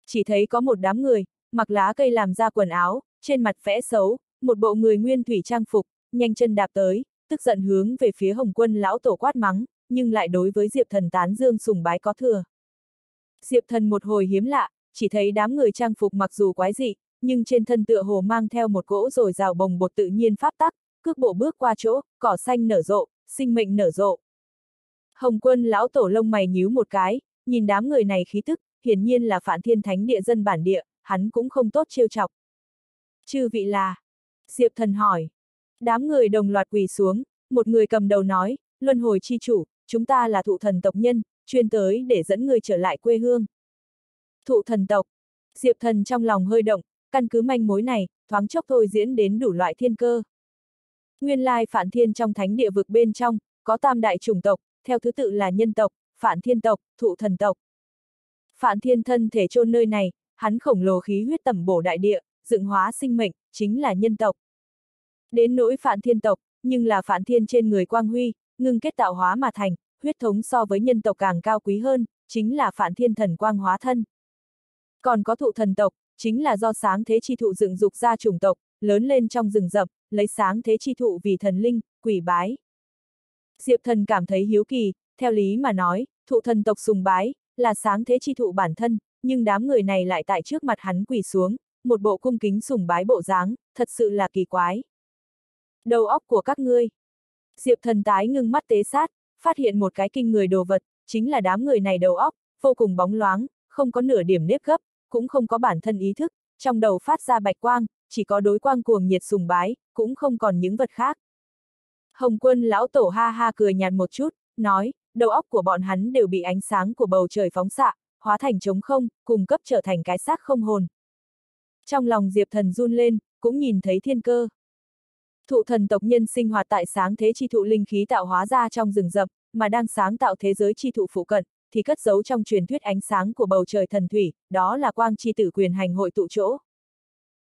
Chỉ thấy có một đám người, mặc lá cây làm ra quần áo, trên mặt vẽ xấu, một bộ người nguyên thủy trang phục, nhanh chân đạp tới, tức giận hướng về phía hồng quân lão tổ quát mắng, nhưng lại đối với Diệp thần tán dương sùng bái có thừa. Diệp thần một hồi hiếm lạ, chỉ thấy đám người trang phục mặc dù quái dị, nhưng trên thân tựa hồ mang theo một cỗ rồi rào bồng bột tự nhiên pháp tắc, cước bộ bước qua chỗ, cỏ xanh nở rộ, sinh mệnh nở rộ. Hồng quân lão tổ lông mày nhíu một cái, nhìn đám người này khí tức, hiển nhiên là phản thiên thánh địa dân bản địa, hắn cũng không tốt trêu chọc. Chư vị là? Diệp thần hỏi. Đám người đồng loạt quỳ xuống, một người cầm đầu nói, luân hồi chi chủ, chúng ta là thụ thần tộc nhân, chuyên tới để dẫn người trở lại quê hương. Thụ thần tộc. Diệp thần trong lòng hơi động, căn cứ manh mối này, thoáng chốc thôi diễn đến đủ loại thiên cơ. Nguyên lai phản thiên trong thánh địa vực bên trong, có tam đại chủng tộc, theo thứ tự là nhân tộc, phản thiên tộc, thụ thần tộc. Phản thiên thân thể chôn nơi này, hắn khổng lồ khí huyết tẩm bổ đại địa, dựng hóa sinh mệnh, chính là nhân tộc. Đến nỗi phản thiên tộc, nhưng là phản thiên trên người quang huy, ngưng kết tạo hóa mà thành, huyết thống so với nhân tộc càng cao quý hơn, chính là phản thiên thần quang hóa thân. Còn có thụ thần tộc, chính là do sáng thế chi thụ dựng dục ra chủng tộc, lớn lên trong rừng rậm, lấy sáng thế chi thụ vì thần linh, quỷ bái. Diệp thần cảm thấy hiếu kỳ, theo lý mà nói, thụ thần tộc sùng bái, là sáng thế chi thụ bản thân, nhưng đám người này lại tại trước mặt hắn quỳ xuống, một bộ cung kính sùng bái bộ dáng, thật sự là kỳ quái. Đầu óc của các ngươi. Diệp thần tái ngưng mắt tế sát, phát hiện một cái kinh người đồ vật, chính là đám người này đầu óc, vô cùng bóng loáng, không có nửa điểm nếp gấp, cũng không có bản thân ý thức, trong đầu phát ra bạch quang, chỉ có đối quang cuồng nhiệt sùng bái, cũng không còn những vật khác. Hồng quân lão tổ ha ha cười nhạt một chút, nói, đầu óc của bọn hắn đều bị ánh sáng của bầu trời phóng xạ, hóa thành trống không, cùng cấp trở thành cái xác không hồn. Trong lòng Diệp thần run lên, cũng nhìn thấy thiên cơ. Thụ thần tộc nhân sinh hoạt tại sáng thế chi thụ linh khí tạo hóa ra trong rừng rậm, mà đang sáng tạo thế giới chi thụ phụ cận, thì cất giấu trong truyền thuyết ánh sáng của bầu trời thần thủy, đó là quang chi tử quyền hành hội tụ chỗ.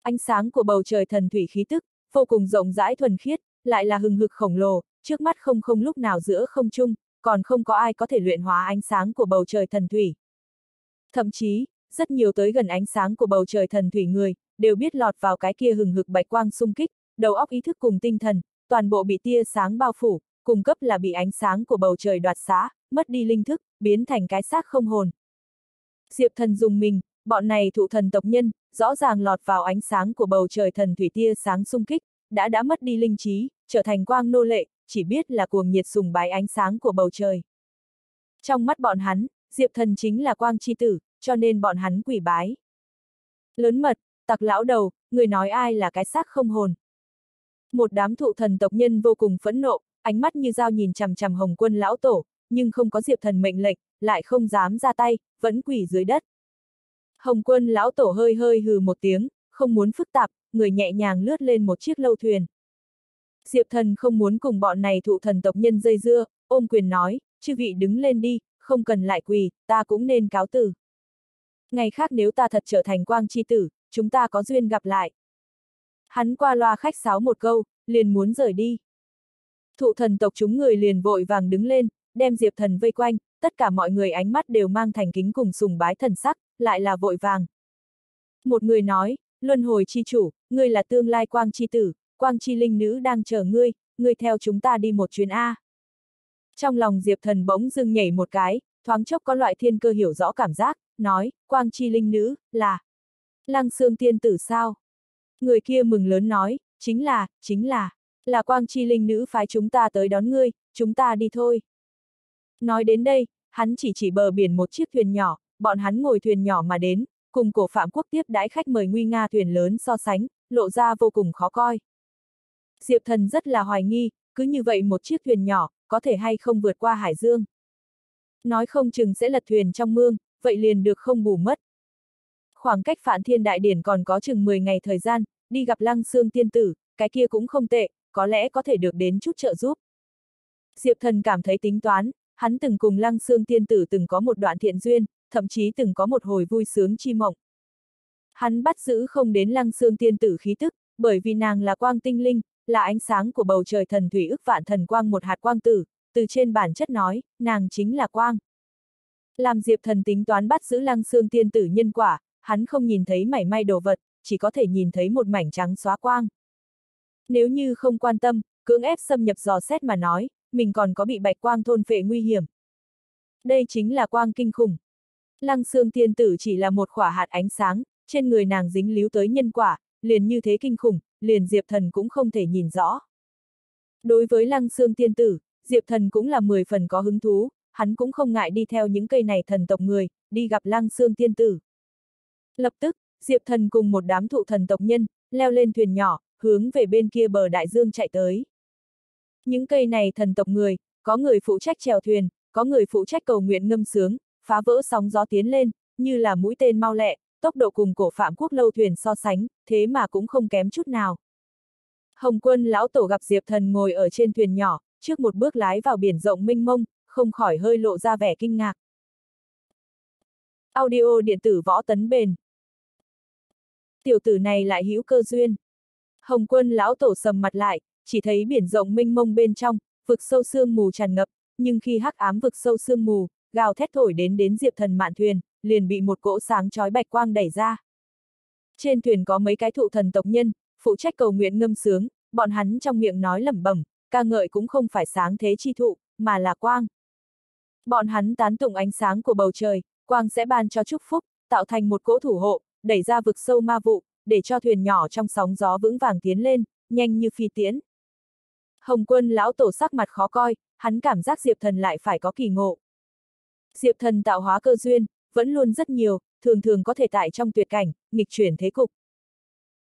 Ánh sáng của bầu trời thần thủy khí tức, vô cùng rộng rãi thuần khiết, lại là hừng hực khổng lồ, trước mắt không không lúc nào giữa không trung, còn không có ai có thể luyện hóa ánh sáng của bầu trời thần thủy. Thậm chí, rất nhiều tới gần ánh sáng của bầu trời thần thủy người, đều biết lọt vào cái kia hừng hực bạch quang xung kích, đầu óc ý thức cùng tinh thần, toàn bộ bị tia sáng bao phủ, cung cấp là bị ánh sáng của bầu trời đoạt xá, mất đi linh thức, biến thành cái xác không hồn. Diệp thần dùng mình, bọn này thụ thần tộc nhân, rõ ràng lọt vào ánh sáng của bầu trời thần thủy tia sáng xung kích, đã đã mất đi linh trí, trở thành quang nô lệ, chỉ biết là cuồng nhiệt sùng bái ánh sáng của bầu trời. Trong mắt bọn hắn, Diệp thần chính là quang chi tử, cho nên bọn hắn quỷ bái. Lớn mật, tặc lão đầu, người nói ai là cái xác không hồn. Một đám thụ thần tộc nhân vô cùng phẫn nộ, ánh mắt như dao nhìn chằm chằm hồng quân lão tổ, nhưng không có diệp thần mệnh lệnh, lại không dám ra tay, vẫn quỷ dưới đất. Hồng quân lão tổ hơi hơi hừ một tiếng, không muốn phức tạp, người nhẹ nhàng lướt lên một chiếc lâu thuyền. Diệp thần không muốn cùng bọn này thụ thần tộc nhân dây dưa, ôm quyền nói, chư vị đứng lên đi, không cần lại quỳ, ta cũng nên cáo từ. Ngày khác nếu ta thật trở thành quang chi tử, chúng ta có duyên gặp lại. Hắn qua loa khách sáo một câu, liền muốn rời đi. Thụ thần tộc chúng người liền vội vàng đứng lên, đem Diệp thần vây quanh, tất cả mọi người ánh mắt đều mang thành kính cùng sùng bái thần sắc, lại là vội vàng. Một người nói, luân hồi chi chủ, ngươi là tương lai quang chi tử, quang chi linh nữ đang chờ ngươi, ngươi theo chúng ta đi một chuyến A. Trong lòng Diệp thần bỗng dưng nhảy một cái, thoáng chốc có loại thiên cơ hiểu rõ cảm giác, nói, quang chi linh nữ, là Lăng xương tiên tử sao? Người kia mừng lớn nói, chính là, chính là, là quang chi linh nữ phái chúng ta tới đón ngươi, chúng ta đi thôi. Nói đến đây, hắn chỉ chỉ bờ biển một chiếc thuyền nhỏ, bọn hắn ngồi thuyền nhỏ mà đến, cùng cổ phạm quốc tiếp đãi khách mời nguy nga thuyền lớn so sánh, lộ ra vô cùng khó coi. Diệp thần rất là hoài nghi, cứ như vậy một chiếc thuyền nhỏ, có thể hay không vượt qua hải dương. Nói không chừng sẽ lật thuyền trong mương, vậy liền được không bù mất. Khoảng cách phản thiên đại điển còn có chừng 10 ngày thời gian, đi gặp lăng xương tiên tử, cái kia cũng không tệ, có lẽ có thể được đến chút trợ giúp. Diệp thần cảm thấy tính toán, hắn từng cùng lăng xương tiên tử từng có một đoạn thiện duyên, thậm chí từng có một hồi vui sướng chi mộng. Hắn bắt giữ không đến lăng xương tiên tử khí tức, bởi vì nàng là quang tinh linh, là ánh sáng của bầu trời thần thủy ức vạn thần quang một hạt quang tử, từ trên bản chất nói, nàng chính là quang. Làm Diệp thần tính toán bắt giữ lăng xương tiên tử nhân quả, hắn không nhìn thấy mảy may đồ vật, chỉ có thể nhìn thấy một mảnh trắng xóa quang. Nếu như không quan tâm, cưỡng ép xâm nhập dò xét mà nói, mình còn có bị bạch quang thôn phệ nguy hiểm. Đây chính là quang kinh khủng. Lăng xương tiên tử chỉ là một khỏa hạt ánh sáng, trên người nàng dính líu tới nhân quả, liền như thế kinh khủng, liền Diệp Thần cũng không thể nhìn rõ. Đối với lăng xương tiên tử, Diệp Thần cũng là mười phần có hứng thú, hắn cũng không ngại đi theo những cây này thần tộc người, đi gặp lăng xương tiên tử. Lập tức, Diệp Thần cùng một đám thụ thần tộc nhân, leo lên thuyền nhỏ, hướng về bên kia bờ đại dương chạy tới. Những cây này thần tộc người, có người phụ trách chèo thuyền, có người phụ trách cầu nguyện ngâm sướng, phá vỡ sóng gió tiến lên, như là mũi tên mau lẹ, tốc độ cùng cổ phạm quốc lâu thuyền so sánh, thế mà cũng không kém chút nào. Hồng quân lão tổ gặp Diệp Thần ngồi ở trên thuyền nhỏ, trước một bước lái vào biển rộng mênh mông, không khỏi hơi lộ ra vẻ kinh ngạc. Audio điện tử võ tấn bền. Tiểu tử này lại hữu cơ duyên. Hồng quân lão tổ sầm mặt lại, chỉ thấy biển rộng mênh mông bên trong, vực sâu sương mù tràn ngập, nhưng khi hắc ám vực sâu sương mù, gào thét thổi đến đến diệp thần mạn thuyền, liền bị một cỗ sáng chói bạch quang đẩy ra. Trên thuyền có mấy cái thụ thần tộc nhân, phụ trách cầu nguyện ngâm sướng, bọn hắn trong miệng nói lẩm bẩm, ca ngợi cũng không phải sáng thế chi thụ, mà là quang. Bọn hắn tán tụng ánh sáng của bầu trời, quang sẽ ban cho chúc phúc, tạo thành một cỗ thủ hộ, đẩy ra vực sâu ma vụ, để cho thuyền nhỏ trong sóng gió vững vàng tiến lên, nhanh như phi tiễn. Hồng quân lão tổ sắc mặt khó coi, hắn cảm giác Diệp thần lại phải có kỳ ngộ. Diệp thần tạo hóa cơ duyên, vẫn luôn rất nhiều, thường thường có thể tại trong tuyệt cảnh, nghịch chuyển thế cục.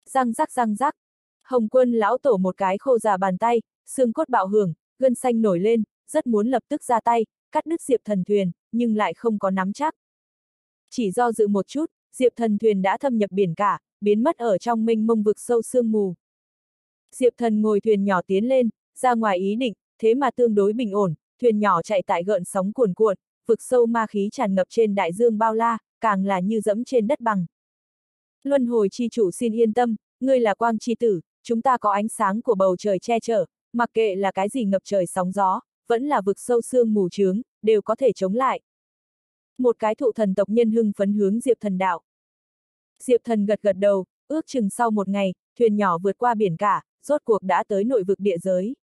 Răng rắc răng rắc, Hồng quân lão tổ một cái khô già bàn tay, xương cốt bạo hưởng, gân xanh nổi lên, rất muốn lập tức ra tay, cắt đứt Diệp thần thuyền, nhưng lại không có nắm chắc. Chỉ do dự một chút, Diệp thần thuyền đã thâm nhập biển cả, biến mất ở trong mênh mông vực sâu sương mù. Diệp thần ngồi thuyền nhỏ tiến lên, ra ngoài ý định, thế mà tương đối bình ổn, thuyền nhỏ chạy tại gợn sóng cuồn cuộn, vực sâu ma khí tràn ngập trên đại dương bao la, càng là như dẫm trên đất bằng. Luân hồi chi chủ xin yên tâm, ngươi là quang chi tử, chúng ta có ánh sáng của bầu trời che chở, mặc kệ là cái gì ngập trời sóng gió, vẫn là vực sâu sương mù trướng, đều có thể chống lại. Một cái thụ thần tộc nhân hưng phấn hướng Diệp thần đạo. Diệp thần gật gật đầu, ước chừng sau một ngày, thuyền nhỏ vượt qua biển cả, rốt cuộc đã tới nội vực địa giới.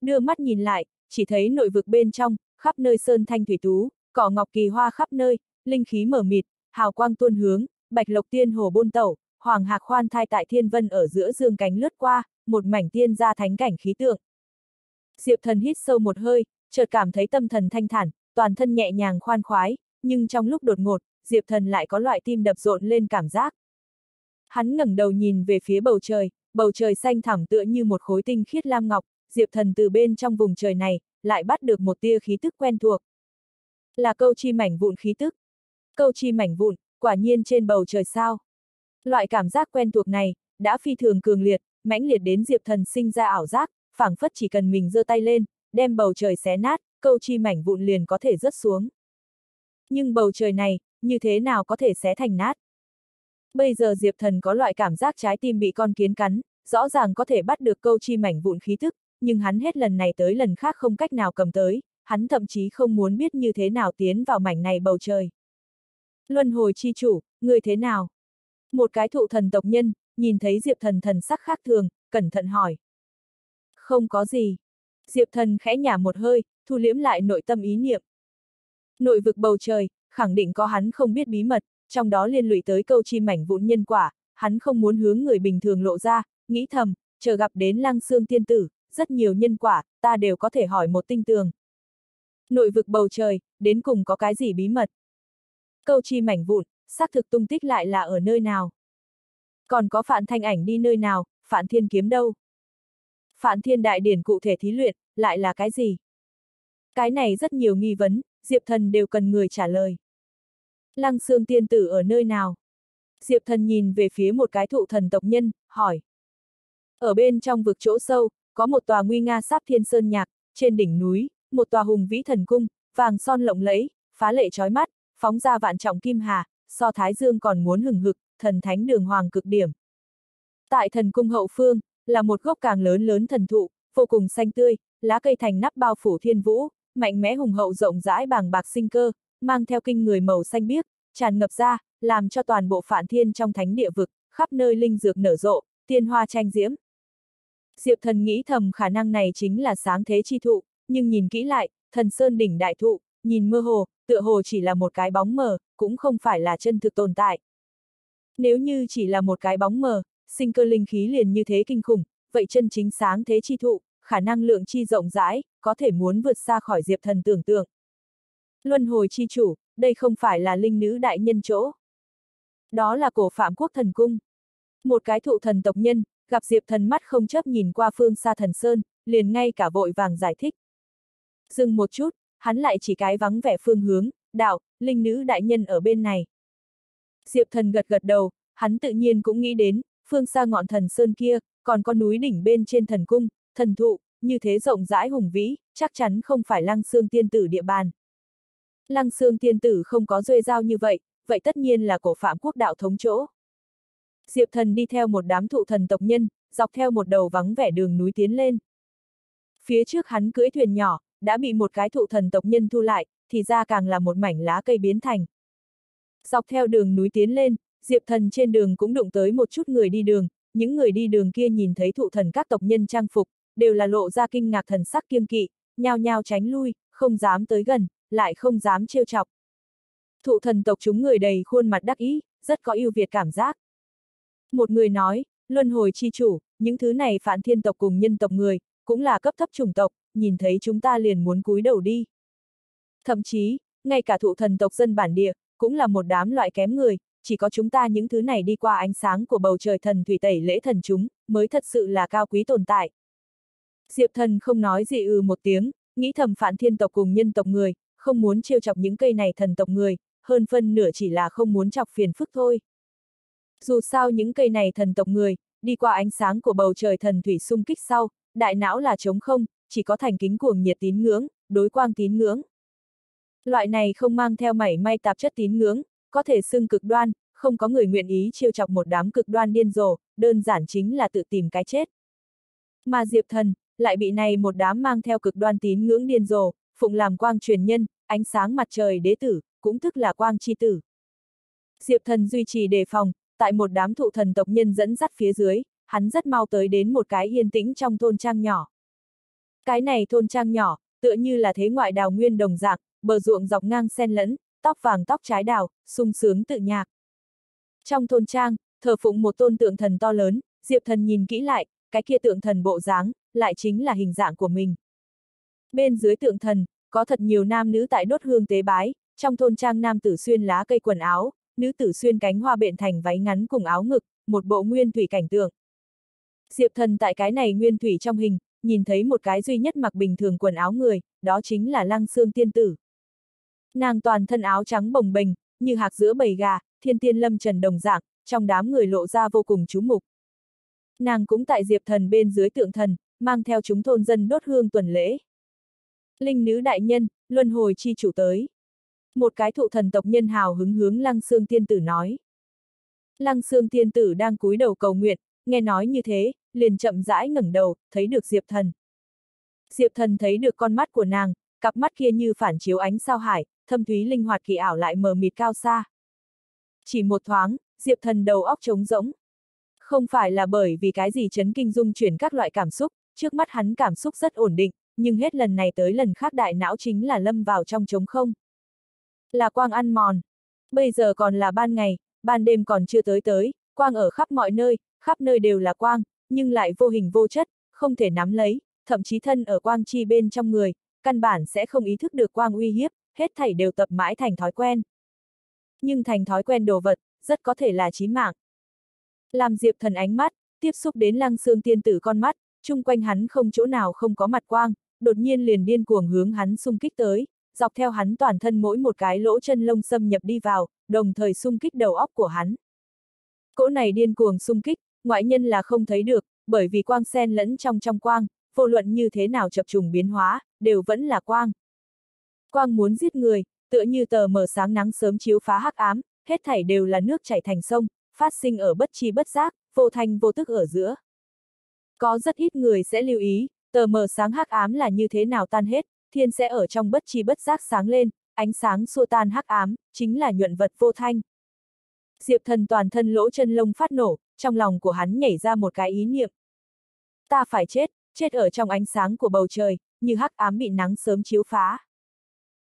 Đưa mắt nhìn lại, chỉ thấy nội vực bên trong, khắp nơi sơn thanh thủy tú, cỏ ngọc kỳ hoa khắp nơi, linh khí mở mịt, hào quang tuôn hướng, bạch lộc tiên hồ bôn tẩu, hoàng hạc khoan thai tại thiên vân ở giữa dương cánh lướt qua, một mảnh tiên gia thánh cảnh khí tượng. Diệp thần hít sâu một hơi, chợt cảm thấy tâm thần thanh thản, toàn thân nhẹ nhàng khoan khoái, nhưng trong lúc đột ngột, Diệp thần lại có loại tim đập rộn lên cảm giác. Hắn ngẩng đầu nhìn về phía bầu trời, bầu trời xanh thẳm tựa như một khối tinh khiết lam ngọc, Diệp thần từ bên trong vùng trời này, lại bắt được một tia khí tức quen thuộc. Là câu chi mảnh vụn khí tức. Câu chi mảnh vụn, quả nhiên trên bầu trời sao. Loại cảm giác quen thuộc này, đã phi thường cường liệt, mãnh liệt đến Diệp thần sinh ra ảo giác, phảng phất chỉ cần mình giơ tay lên, đem bầu trời xé nát, câu chi mảnh vụn liền có thể rớt xuống. Nhưng bầu trời này, như thế nào có thể xé thành nát? Bây giờ Diệp Thần có loại cảm giác trái tim bị con kiến cắn, rõ ràng có thể bắt được câu chi mảnh vụn khí thức, nhưng hắn hết lần này tới lần khác không cách nào cầm tới, hắn thậm chí không muốn biết như thế nào tiến vào mảnh này bầu trời. Luân hồi chi chủ, người thế nào? Một cái thụ thần tộc nhân, nhìn thấy Diệp Thần thần sắc khác thường, cẩn thận hỏi. Không có gì. Diệp Thần khẽ nhả một hơi, thu liễm lại nội tâm ý niệm. Nội vực bầu trời, khẳng định có hắn không biết bí mật, trong đó liên lụy tới câu chi mảnh vụn nhân quả, hắn không muốn hướng người bình thường lộ ra, nghĩ thầm, chờ gặp đến lăng xương tiên tử, rất nhiều nhân quả, ta đều có thể hỏi một tinh tường. Nội vực bầu trời, đến cùng có cái gì bí mật? Câu chi mảnh vụn, xác thực tung tích lại là ở nơi nào? Còn có phản thanh ảnh đi nơi nào, phản thiên kiếm đâu? Phản thiên đại điển cụ thể thí luyện, lại là cái gì? Cái này rất nhiều nghi vấn, Diệp Thần đều cần người trả lời. Lăng xương tiên tử ở nơi nào? Diệp Thần nhìn về phía một cái thụ thần tộc nhân, hỏi. Ở bên trong vực chỗ sâu, có một tòa nguy nga sáp thiên sơn nhạc, trên đỉnh núi, một tòa hùng vĩ thần cung, vàng son lộng lẫy, phá lệ trói mắt, phóng ra vạn trọng kim hà, so thái dương còn muốn hừng hực, thần thánh đường hoàng cực điểm. Tại thần cung hậu phương, là một gốc càng lớn lớn thần thụ, vô cùng xanh tươi, lá cây thành nắp bao phủ thiên vũ, mạnh mẽ hùng hậu rộng rãi bàng bạc sinh cơ, mang theo kinh người màu xanh biếc, tràn ngập ra, làm cho toàn bộ phản thiên trong thánh địa vực, khắp nơi linh dược nở rộ, tiên hoa tranh diễm. Diệp thần nghĩ thầm khả năng này chính là sáng thế chi thụ, nhưng nhìn kỹ lại, thần sơn đỉnh đại thụ, nhìn mơ hồ, tựa hồ chỉ là một cái bóng mờ, cũng không phải là chân thực tồn tại. Nếu như chỉ là một cái bóng mờ, sinh cơ linh khí liền như thế kinh khủng, vậy chân chính sáng thế chi thụ, khả năng lượng chi rộng rãi, có thể muốn vượt xa khỏi Diệp thần tưởng tượng. Luân hồi chi chủ, đây không phải là linh nữ đại nhân chỗ. Đó là cổ phạm quốc thần cung. Một cái thụ thần tộc nhân, gặp Diệp thần mắt không chấp nhìn qua phương xa thần sơn, liền ngay cả vội vàng giải thích. Dừng một chút, hắn lại chỉ cái vắng vẻ phương hướng, đạo, linh nữ đại nhân ở bên này. Diệp thần gật gật đầu, hắn tự nhiên cũng nghĩ đến, phương xa ngọn thần sơn kia, còn có núi đỉnh bên trên thần cung, thần thụ, như thế rộng rãi hùng vĩ, chắc chắn không phải lăng xương tiên tử địa bàn. Lăng xương tiên tử không có duê giao như vậy, vậy tất nhiên là cổ phạm quốc đạo thống chỗ. Diệp thần đi theo một đám thụ thần tộc nhân, dọc theo một đầu vắng vẻ đường núi tiến lên. Phía trước hắn cưỡi thuyền nhỏ, đã bị một cái thụ thần tộc nhân thu lại, thì ra càng là một mảnh lá cây biến thành. Dọc theo đường núi tiến lên, Diệp thần trên đường cũng đụng tới một chút người đi đường, những người đi đường kia nhìn thấy thụ thần các tộc nhân trang phục, đều là lộ ra kinh ngạc thần sắc kiêng kỵ, nhao nhao tránh lui, không dám tới gần, lại không dám trêu chọc. Thụ thần tộc chúng người đầy khuôn mặt đắc ý, rất có yêu Việt cảm giác. Một người nói, luân hồi chi chủ, những thứ này phản thiên tộc cùng nhân tộc người, cũng là cấp thấp chủng tộc, nhìn thấy chúng ta liền muốn cúi đầu đi. Thậm chí, ngay cả thụ thần tộc dân bản địa, cũng là một đám loại kém người, chỉ có chúng ta những thứ này đi qua ánh sáng của bầu trời thần thủy tẩy lễ thần chúng, mới thật sự là cao quý tồn tại. Diệp thần không nói gì ừ một tiếng, nghĩ thầm phản thiên tộc cùng nhân tộc người, không muốn trêu chọc những cây này thần tộc người, hơn phân nửa chỉ là không muốn chọc phiền phức thôi. Dù sao những cây này thần tộc người, đi qua ánh sáng của bầu trời thần thủy xung kích sau, đại não là trống không, chỉ có thành kính cuồng nhiệt tín ngưỡng, đối quang tín ngưỡng. Loại này không mang theo mảy may tạp chất tín ngưỡng, có thể xưng cực đoan, không có người nguyện ý chiêu chọc một đám cực đoan điên rồ, đơn giản chính là tự tìm cái chết. Mà Diệp Thần, lại bị này một đám mang theo cực đoan tín ngưỡng điên rồ, phụng làm quang truyền nhân, ánh sáng mặt trời đế tử, cũng thức là quang chi tử. Diệp Thần duy trì đề phòng, tại một đám thụ thần tộc nhân dẫn dắt phía dưới, hắn rất mau tới đến một cái yên tĩnh trong thôn trang nhỏ. Cái này thôn trang nhỏ, tựa như là thế ngoại đào nguyên đồng dạng, bờ ruộng dọc ngang xen lẫn, tóc vàng tóc trái đào, sung sướng tự nhạc. Trong thôn trang, thờ phụng một tôn tượng thần to lớn, Diệp thần nhìn kỹ lại, cái kia tượng thần bộ dáng, lại chính là hình dạng của mình. Bên dưới tượng thần, có thật nhiều nam nữ tại đốt hương tế bái, trong thôn trang nam tử xuyên lá cây quần áo, nữ tử xuyên cánh hoa bện thành váy ngắn cùng áo ngực, một bộ nguyên thủy cảnh tượng. Diệp thần tại cái này nguyên thủy trong hình, nhìn thấy một cái duy nhất mặc bình thường quần áo người, đó chính là lăng xương tiên tử. Nàng toàn thân áo trắng bồng bềnh, như hạc giữa bầy gà, thiên tiên lâm trần đồng dạng, trong đám người lộ ra vô cùng chú mục. Nàng cũng tại diệp thần bên dưới tượng thần, mang theo chúng thôn dân đốt hương tuần lễ. Linh nữ đại nhân, luân hồi chi chủ tới. Một cái thụ thần tộc nhân hào hứng hướng lăng xương tiên tử nói. Lăng xương tiên tử đang cúi đầu cầu nguyện, nghe nói như thế, liền chậm rãi ngẩng đầu, thấy được Diệp Thần. Diệp Thần thấy được con mắt của nàng, cặp mắt kia như phản chiếu ánh sao hải, thâm thúy linh hoạt kỳ ảo lại mờ mịt cao xa. Chỉ một thoáng, Diệp Thần đầu óc trống rỗng. Không phải là bởi vì cái gì chấn kinh dung chuyển các loại cảm xúc, trước mắt hắn cảm xúc rất ổn định, nhưng hết lần này tới lần khác đại não chính là lâm vào trong trống không. Là quang ăn mòn. Bây giờ còn là ban ngày, ban đêm còn chưa tới tới, quang ở khắp mọi nơi, khắp nơi đều là quang, nhưng lại vô hình vô chất, không thể nắm lấy, thậm chí thân ở quang chi bên trong người, căn bản sẽ không ý thức được quang uy hiếp, hết thảy đều tập mãi thành thói quen. Nhưng thành thói quen đồ vật, rất có thể là chí mạng. Làm Diệp thần ánh mắt, tiếp xúc đến lăng xương tiên tử con mắt, chung quanh hắn không chỗ nào không có mặt quang, đột nhiên liền điên cuồng hướng hắn xung kích tới, dọc theo hắn toàn thân mỗi một cái lỗ chân lông xâm nhập đi vào, đồng thời xung kích đầu óc của hắn. Cỗ này điên cuồng xung kích, ngoại nhân là không thấy được, bởi vì quang sen lẫn trong trong quang, vô luận như thế nào chập trùng biến hóa, đều vẫn là quang. Quang muốn giết người, tựa như tờ mờ sáng nắng sớm chiếu phá hắc ám, hết thảy đều là nước chảy thành sông, phát sinh ở bất chi bất giác, vô thành vô tức ở giữa. Có rất ít người sẽ lưu ý, tờ mờ sáng hắc ám là như thế nào tan hết, thiên sẽ ở trong bất chi bất giác sáng lên, ánh sáng xua tan hắc ám, chính là nhuận vật vô thanh. Diệp thần toàn thân lỗ chân lông phát nổ, trong lòng của hắn nhảy ra một cái ý niệm. Ta phải chết, chết ở trong ánh sáng của bầu trời, như hắc ám bị nắng sớm chiếu phá.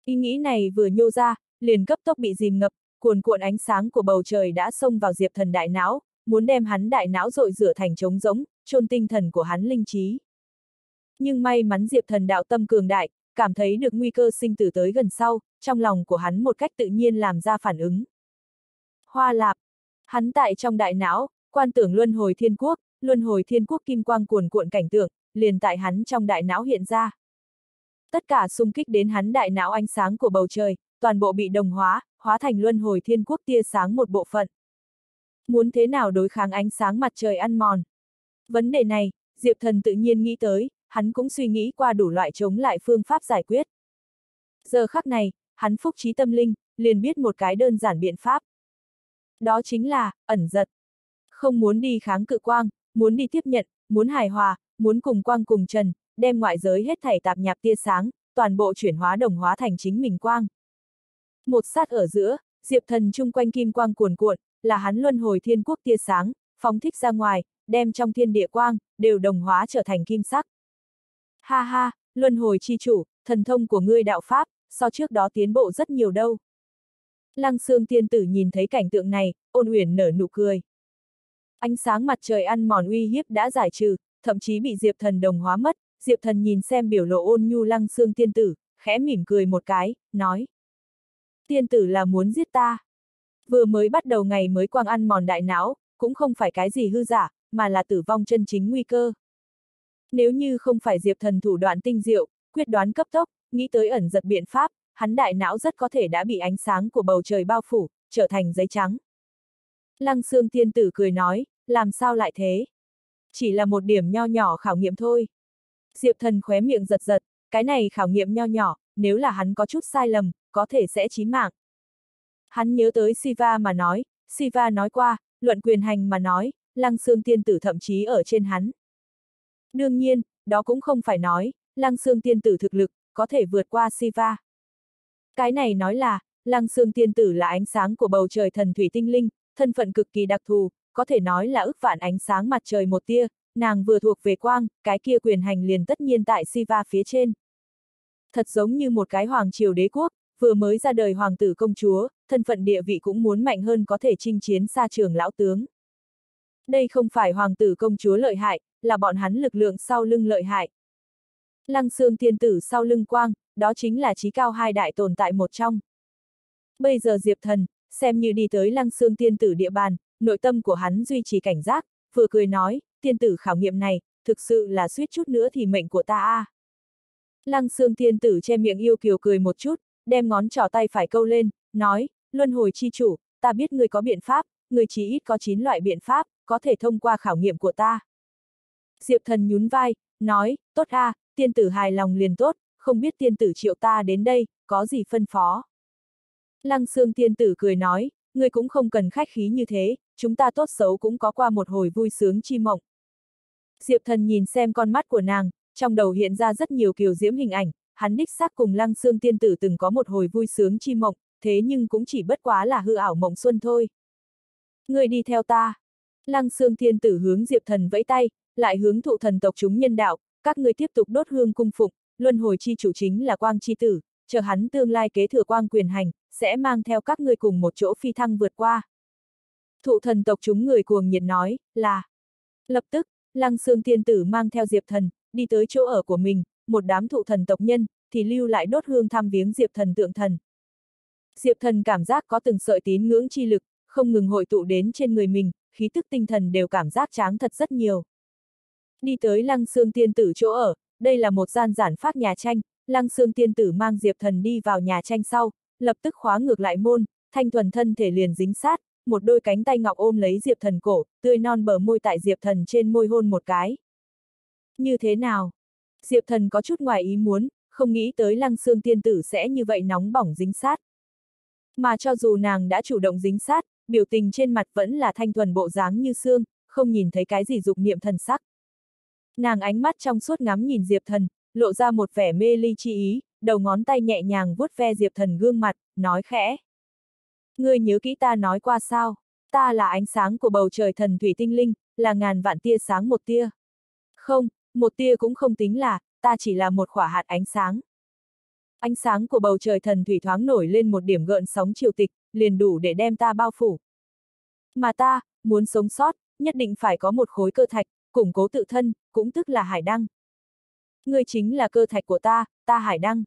Ý nghĩ này vừa nhô ra, liền cấp tốc bị dìm ngập, cuồn cuộn ánh sáng của bầu trời đã xông vào Diệp Thần đại não, muốn đem hắn đại não rội rửa thành trống rỗng, chôn tinh thần của hắn linh trí. Nhưng may mắn Diệp Thần đạo tâm cường đại, cảm thấy được nguy cơ sinh tử tới gần sau, trong lòng của hắn một cách tự nhiên làm ra phản ứng. Hoa lạp. Hắn tại trong đại não, quan tưởng luân hồi thiên quốc, luân hồi thiên quốc kim quang cuồn cuộn cảnh tượng, liền tại hắn trong đại não hiện ra. Tất cả xung kích đến hắn đại não ánh sáng của bầu trời, toàn bộ bị đồng hóa, hóa thành luân hồi thiên quốc tia sáng một bộ phận. Muốn thế nào đối kháng ánh sáng mặt trời ăn mòn? Vấn đề này, Diệp Thần tự nhiên nghĩ tới, hắn cũng suy nghĩ qua đủ loại chống lại phương pháp giải quyết. Giờ khắc này, hắn phúc trí tâm linh, liền biết một cái đơn giản biện pháp. Đó chính là, ẩn giật. Không muốn đi kháng cự quang, muốn đi tiếp nhận, muốn hài hòa, muốn cùng quang cùng trần, đem ngoại giới hết thảy tạp nhạp tia sáng, toàn bộ chuyển hóa đồng hóa thành chính mình quang. Một sát ở giữa, Diệp Thần chung quanh kim quang cuồn cuộn, là hắn luân hồi thiên quốc tia sáng, phóng thích ra ngoài, đem trong thiên địa quang, đều đồng hóa trở thành kim sắc. Ha ha, luân hồi chi chủ, thần thông của ngươi đạo pháp, so trước đó tiến bộ rất nhiều đâu. Lăng xương tiên tử nhìn thấy cảnh tượng này, ôn uyển nở nụ cười. Ánh sáng mặt trời ăn mòn uy hiếp đã giải trừ, thậm chí bị Diệp Thần đồng hóa mất, Diệp Thần nhìn xem biểu lộ ôn nhu lăng xương tiên tử, khẽ mỉm cười một cái, nói. Tiên tử là muốn giết ta. Vừa mới bắt đầu ngày mới quang ăn mòn đại não, cũng không phải cái gì hư giả, mà là tử vong chân chính nguy cơ. Nếu như không phải Diệp Thần thủ đoạn tinh diệu, quyết đoán cấp tốc, nghĩ tới ẩn giật biện pháp, hắn đại não rất có thể đã bị ánh sáng của bầu trời bao phủ, trở thành giấy trắng. Lăng Sương Tiên Tử cười nói, làm sao lại thế? Chỉ là một điểm nho nhỏ khảo nghiệm thôi. Diệp Thần khóe miệng giật giật, cái này khảo nghiệm nho nhỏ, nếu là hắn có chút sai lầm, có thể sẽ chí mạng. Hắn nhớ tới Siva mà nói, Siva nói qua, luận quyền hành mà nói, Lăng Sương Tiên Tử thậm chí ở trên hắn. Đương nhiên, đó cũng không phải nói, Lăng Sương Tiên Tử thực lực, có thể vượt qua Siva. Cái này nói là, Lăng Sương Tiên Tử là ánh sáng của bầu trời thần thủy tinh linh, thân phận cực kỳ đặc thù, có thể nói là ức vạn ánh sáng mặt trời một tia, nàng vừa thuộc về quang, cái kia quyền hành liền tất nhiên tại Siva phía trên. Thật giống như một cái hoàng triều đế quốc, vừa mới ra đời hoàng tử công chúa, thân phận địa vị cũng muốn mạnh hơn có thể chinh chiến xa trường lão tướng. Đây không phải hoàng tử công chúa lợi hại, là bọn hắn lực lượng sau lưng lợi hại. Lăng xương thiên tử sau lưng quang, đó chính là trí cao hai đại tồn tại một trong. Bây giờ Diệp Thần, xem như đi tới lăng xương tiên tử địa bàn, nội tâm của hắn duy trì cảnh giác, vừa cười nói, tiên tử khảo nghiệm này, thực sự là suýt chút nữa thì mệnh của ta a. À. Lăng xương tiên tử che miệng yêu kiều cười một chút, đem ngón trỏ tay phải câu lên, nói, luân hồi chi chủ, ta biết người có biện pháp, người chỉ ít có 9 loại biện pháp, có thể thông qua khảo nghiệm của ta. Diệp thần nhún vai, nói, tốt a, à, tiên tử hài lòng liền tốt, không biết tiên tử triệu ta đến đây, có gì phân phó. Lăng xương tiên tử cười nói, người cũng không cần khách khí như thế, chúng ta tốt xấu cũng có qua một hồi vui sướng chi mộng. Diệp thần nhìn xem con mắt của nàng, trong đầu hiện ra rất nhiều kiều diễm hình ảnh, hắn đích xác cùng lăng xương tiên tử từng có một hồi vui sướng chi mộng, thế nhưng cũng chỉ bất quá là hư ảo mộng xuân thôi. Người đi theo ta. Lăng xương thiên tử hướng Diệp thần vẫy tay, lại hướng thụ thần tộc chúng nhân đạo, các người tiếp tục đốt hương cung phụng, luân hồi chi chủ chính là quang chi tử, chờ hắn tương lai kế thừa quang quyền hành, sẽ mang theo các người cùng một chỗ phi thăng vượt qua. Thụ thần tộc chúng người cuồng nhiệt nói, là. Lập tức, lăng xương tiên tử mang theo Diệp thần, đi tới chỗ ở của mình, một đám thụ thần tộc nhân, thì lưu lại đốt hương thăm viếng Diệp thần tượng thần. Diệp thần cảm giác có từng sợi tín ngưỡng chi lực, không ngừng hội tụ đến trên người mình, khí tức tinh thần đều cảm giác tráng thật rất nhiều. Đi tới Lăng Sương Tiên Tử chỗ ở, đây là một gian giản phát nhà tranh, Lăng Sương Tiên Tử mang Diệp Thần đi vào nhà tranh sau, lập tức khóa ngược lại môn, thanh thuần thân thể liền dính sát, một đôi cánh tay ngọc ôm lấy Diệp Thần cổ, tươi non bờ môi tại Diệp Thần trên môi hôn một cái. Như thế nào? Diệp Thần có chút ngoài ý muốn, không nghĩ tới Lăng Sương Tiên Tử sẽ như vậy nóng bỏng dính sát. Mà cho dù nàng đã chủ động dính sát, biểu tình trên mặt vẫn là thanh thuần bộ dáng như xương, không nhìn thấy cái gì dục niệm thần sắc. Nàng ánh mắt trong suốt ngắm nhìn Diệp Thần, lộ ra một vẻ mê ly chi ý, đầu ngón tay nhẹ nhàng vuốt ve Diệp Thần gương mặt, nói khẽ. Ngươi nhớ kỹ ta nói qua sao? Ta là ánh sáng của bầu trời thần thủy tinh linh, là ngàn vạn tia sáng một tia. Không, một tia cũng không tính là, ta chỉ là một khỏa hạt ánh sáng. Ánh sáng của bầu trời thần thủy thoáng nổi lên một điểm gợn sóng triều tịch, liền đủ để đem ta bao phủ. Mà ta, muốn sống sót, nhất định phải có một khối cơ thạch, củng cố tự thân, cũng tức là hải đăng. Ngươi chính là cơ thạch của ta, ta hải đăng.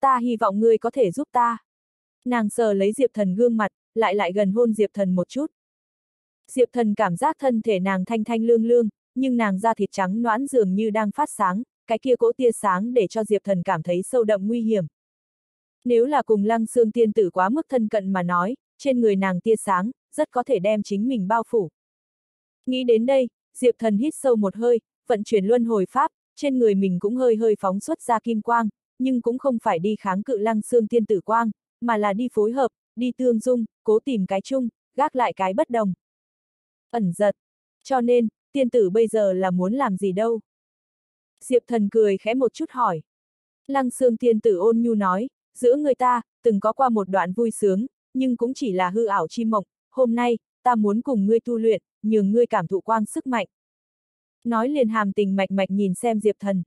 Ta hy vọng ngươi có thể giúp ta. Nàng sờ lấy Diệp Thần gương mặt, lại lại gần hôn Diệp Thần một chút. Diệp Thần cảm giác thân thể nàng thanh thanh lương lương, nhưng nàng da thịt trắng noãn dường như đang phát sáng, cái kia cỗ tia sáng để cho Diệp Thần cảm thấy sâu đậm nguy hiểm. Nếu là cùng lăng xương tiên tử quá mức thân cận mà nói, trên người nàng tia sáng, rất có thể đem chính mình bao phủ. Nghĩ đến đây, Diệp Thần hít sâu một hơi, vận chuyển luân hồi pháp, trên người mình cũng hơi hơi phóng xuất ra kim quang, nhưng cũng không phải đi kháng cự lăng xương tiên tử quang, mà là đi phối hợp, đi tương dung, cố tìm cái chung, gác lại cái bất đồng. Ẩn giật. Cho nên, tiên tử bây giờ là muốn làm gì đâu? Diệp thần cười khẽ một chút hỏi. Lăng xương tiên tử ôn nhu nói, giữa người ta, từng có qua một đoạn vui sướng, nhưng cũng chỉ là hư ảo chi mộng, hôm nay, ta muốn cùng ngươi tu luyện, nhường ngươi cảm thụ quang sức mạnh. Nói liền hàm tình mạch mạch nhìn xem Diệp thần.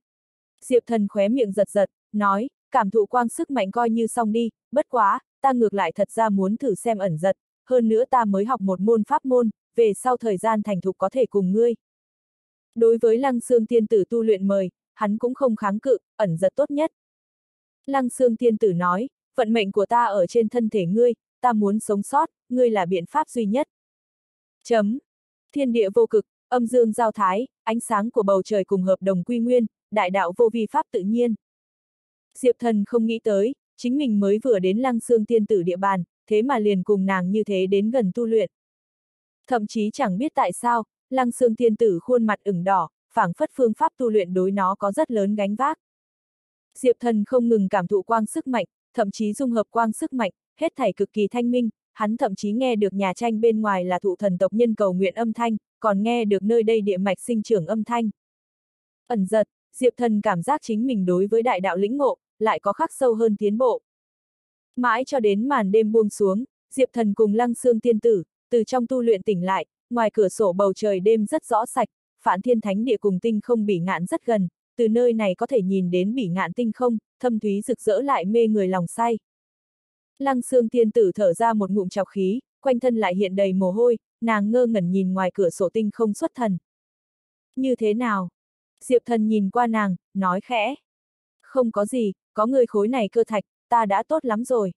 Diệp thần khóe miệng giật giật, nói, cảm thụ quang sức mạnh coi như xong đi, bất quá, ta ngược lại thật ra muốn thử xem ẩn giật, hơn nữa ta mới học một môn pháp môn, về sau thời gian thành thục có thể cùng ngươi. Đối với lăng xương tiên tử tu luyện mời, hắn cũng không kháng cự, ẩn giật tốt nhất. Lăng xương tiên tử nói, vận mệnh của ta ở trên thân thể ngươi, ta muốn sống sót, ngươi là biện pháp duy nhất. Chấm. Thiên địa vô cực, âm dương giao thái, ánh sáng của bầu trời cùng hợp đồng quy nguyên, đại đạo vô vi pháp tự nhiên. Diệp thần không nghĩ tới, chính mình mới vừa đến lăng xương tiên tử địa bàn, thế mà liền cùng nàng như thế đến gần tu luyện. Thậm chí chẳng biết tại sao, lăng xương tiên tử khuôn mặt ửng đỏ, phảng phất phương pháp tu luyện đối nó có rất lớn gánh vác. Diệp thần không ngừng cảm thụ quang sức mạnh, thậm chí dung hợp quang sức mạnh, hết thảy cực kỳ thanh minh, hắn thậm chí nghe được nhà tranh bên ngoài là thụ thần tộc nhân cầu nguyện âm thanh, còn nghe được nơi đây địa mạch sinh trưởng âm thanh. Ẩn giật, Diệp thần cảm giác chính mình đối với đại đạo lĩnh ngộ, lại có khắc sâu hơn tiến bộ. Mãi cho đến màn đêm buông xuống, Diệp thần cùng lăng xương tiên tử, từ trong tu luyện tỉnh lại, ngoài cửa sổ bầu trời đêm rất rõ sạch, phản thiên thánh địa cùng tinh không bỉ ngạn rất gần, từ nơi này có thể nhìn đến bỉ ngạn tinh không, thâm thúy rực rỡ lại mê người lòng say. Lăng xương tiên tử thở ra một ngụm trào khí, quanh thân lại hiện đầy mồ hôi, nàng ngơ ngẩn nhìn ngoài cửa sổ tinh không xuất thần. Như thế nào? Diệp thần nhìn qua nàng, nói khẽ. Không có gì, có người khối này cơ thạch, ta đã tốt lắm rồi.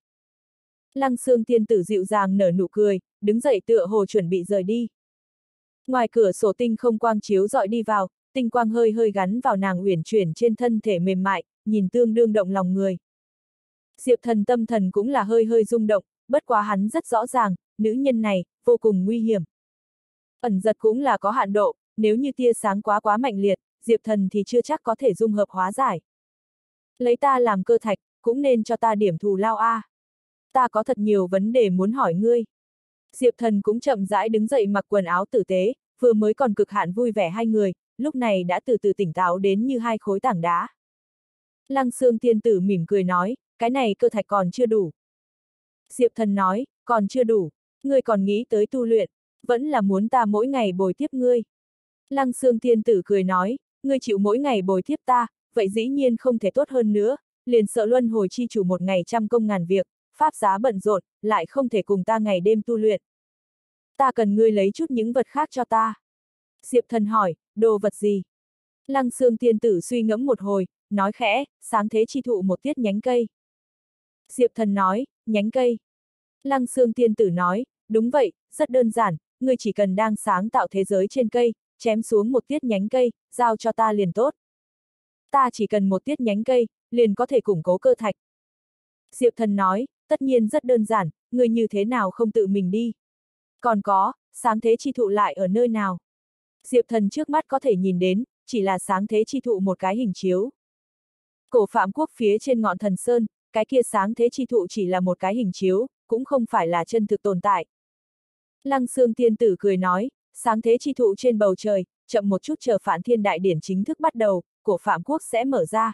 Lăng xương tiên tử dịu dàng nở nụ cười, đứng dậy tựa hồ chuẩn bị rời đi. Ngoài cửa sổ tinh không quang chiếu dọi đi vào, tinh quang hơi hơi gắn vào nàng uyển chuyển trên thân thể mềm mại, nhìn tương đương động lòng người. Diệp thần tâm thần cũng là hơi hơi rung động, bất quá hắn rất rõ ràng, nữ nhân này, vô cùng nguy hiểm. Ẩn giật cũng là có hạn độ, nếu như tia sáng quá quá mạnh liệt, Diệp thần thì chưa chắc có thể dung hợp hóa giải. Lấy ta làm cơ thạch, cũng nên cho ta điểm thù lao a. À. Ta có thật nhiều vấn đề muốn hỏi ngươi. Diệp thần cũng chậm rãi đứng dậy mặc quần áo tử tế, vừa mới còn cực hạn vui vẻ hai người, lúc này đã từ từ tỉnh táo đến như hai khối tảng đá. Lăng xương tiên tử mỉm cười nói, cái này cơ thạch còn chưa đủ. Diệp thần nói, còn chưa đủ, ngươi còn nghĩ tới tu luyện, vẫn là muốn ta mỗi ngày bồi tiếp ngươi. Lăng xương tiên tử cười nói, ngươi chịu mỗi ngày bồi tiếp ta, vậy dĩ nhiên không thể tốt hơn nữa, liền sợ luân hồi chi chủ một ngày trăm công ngàn việc, pháp giá bận rộn, lại không thể cùng ta ngày đêm tu luyện. Ta cần ngươi lấy chút những vật khác cho ta. Diệp thần hỏi, đồ vật gì? Lăng xương tiên tử suy ngẫm một hồi, nói khẽ, sáng thế chi thụ một tiết nhánh cây. Diệp thần nói, nhánh cây. Lăng xương tiên tử nói, đúng vậy, rất đơn giản, ngươi chỉ cần đang sáng tạo thế giới trên cây, chém xuống một tiết nhánh cây, giao cho ta liền tốt. Ta chỉ cần một tiết nhánh cây, liền có thể củng cố cơ thạch. Diệp thần nói, tất nhiên rất đơn giản, người như thế nào không tự mình đi. Còn có, sáng thế chi thụ lại ở nơi nào? Diệp thần trước mắt có thể nhìn đến, chỉ là sáng thế chi thụ một cái hình chiếu. Cổ phạm quốc phía trên ngọn thần sơn, cái kia sáng thế chi thụ chỉ là một cái hình chiếu, cũng không phải là chân thực tồn tại. Lăng xương tiên tử cười nói, sáng thế chi thụ trên bầu trời, chậm một chút chờ phản thiên đại điển chính thức bắt đầu, cổ phạm quốc sẽ mở ra.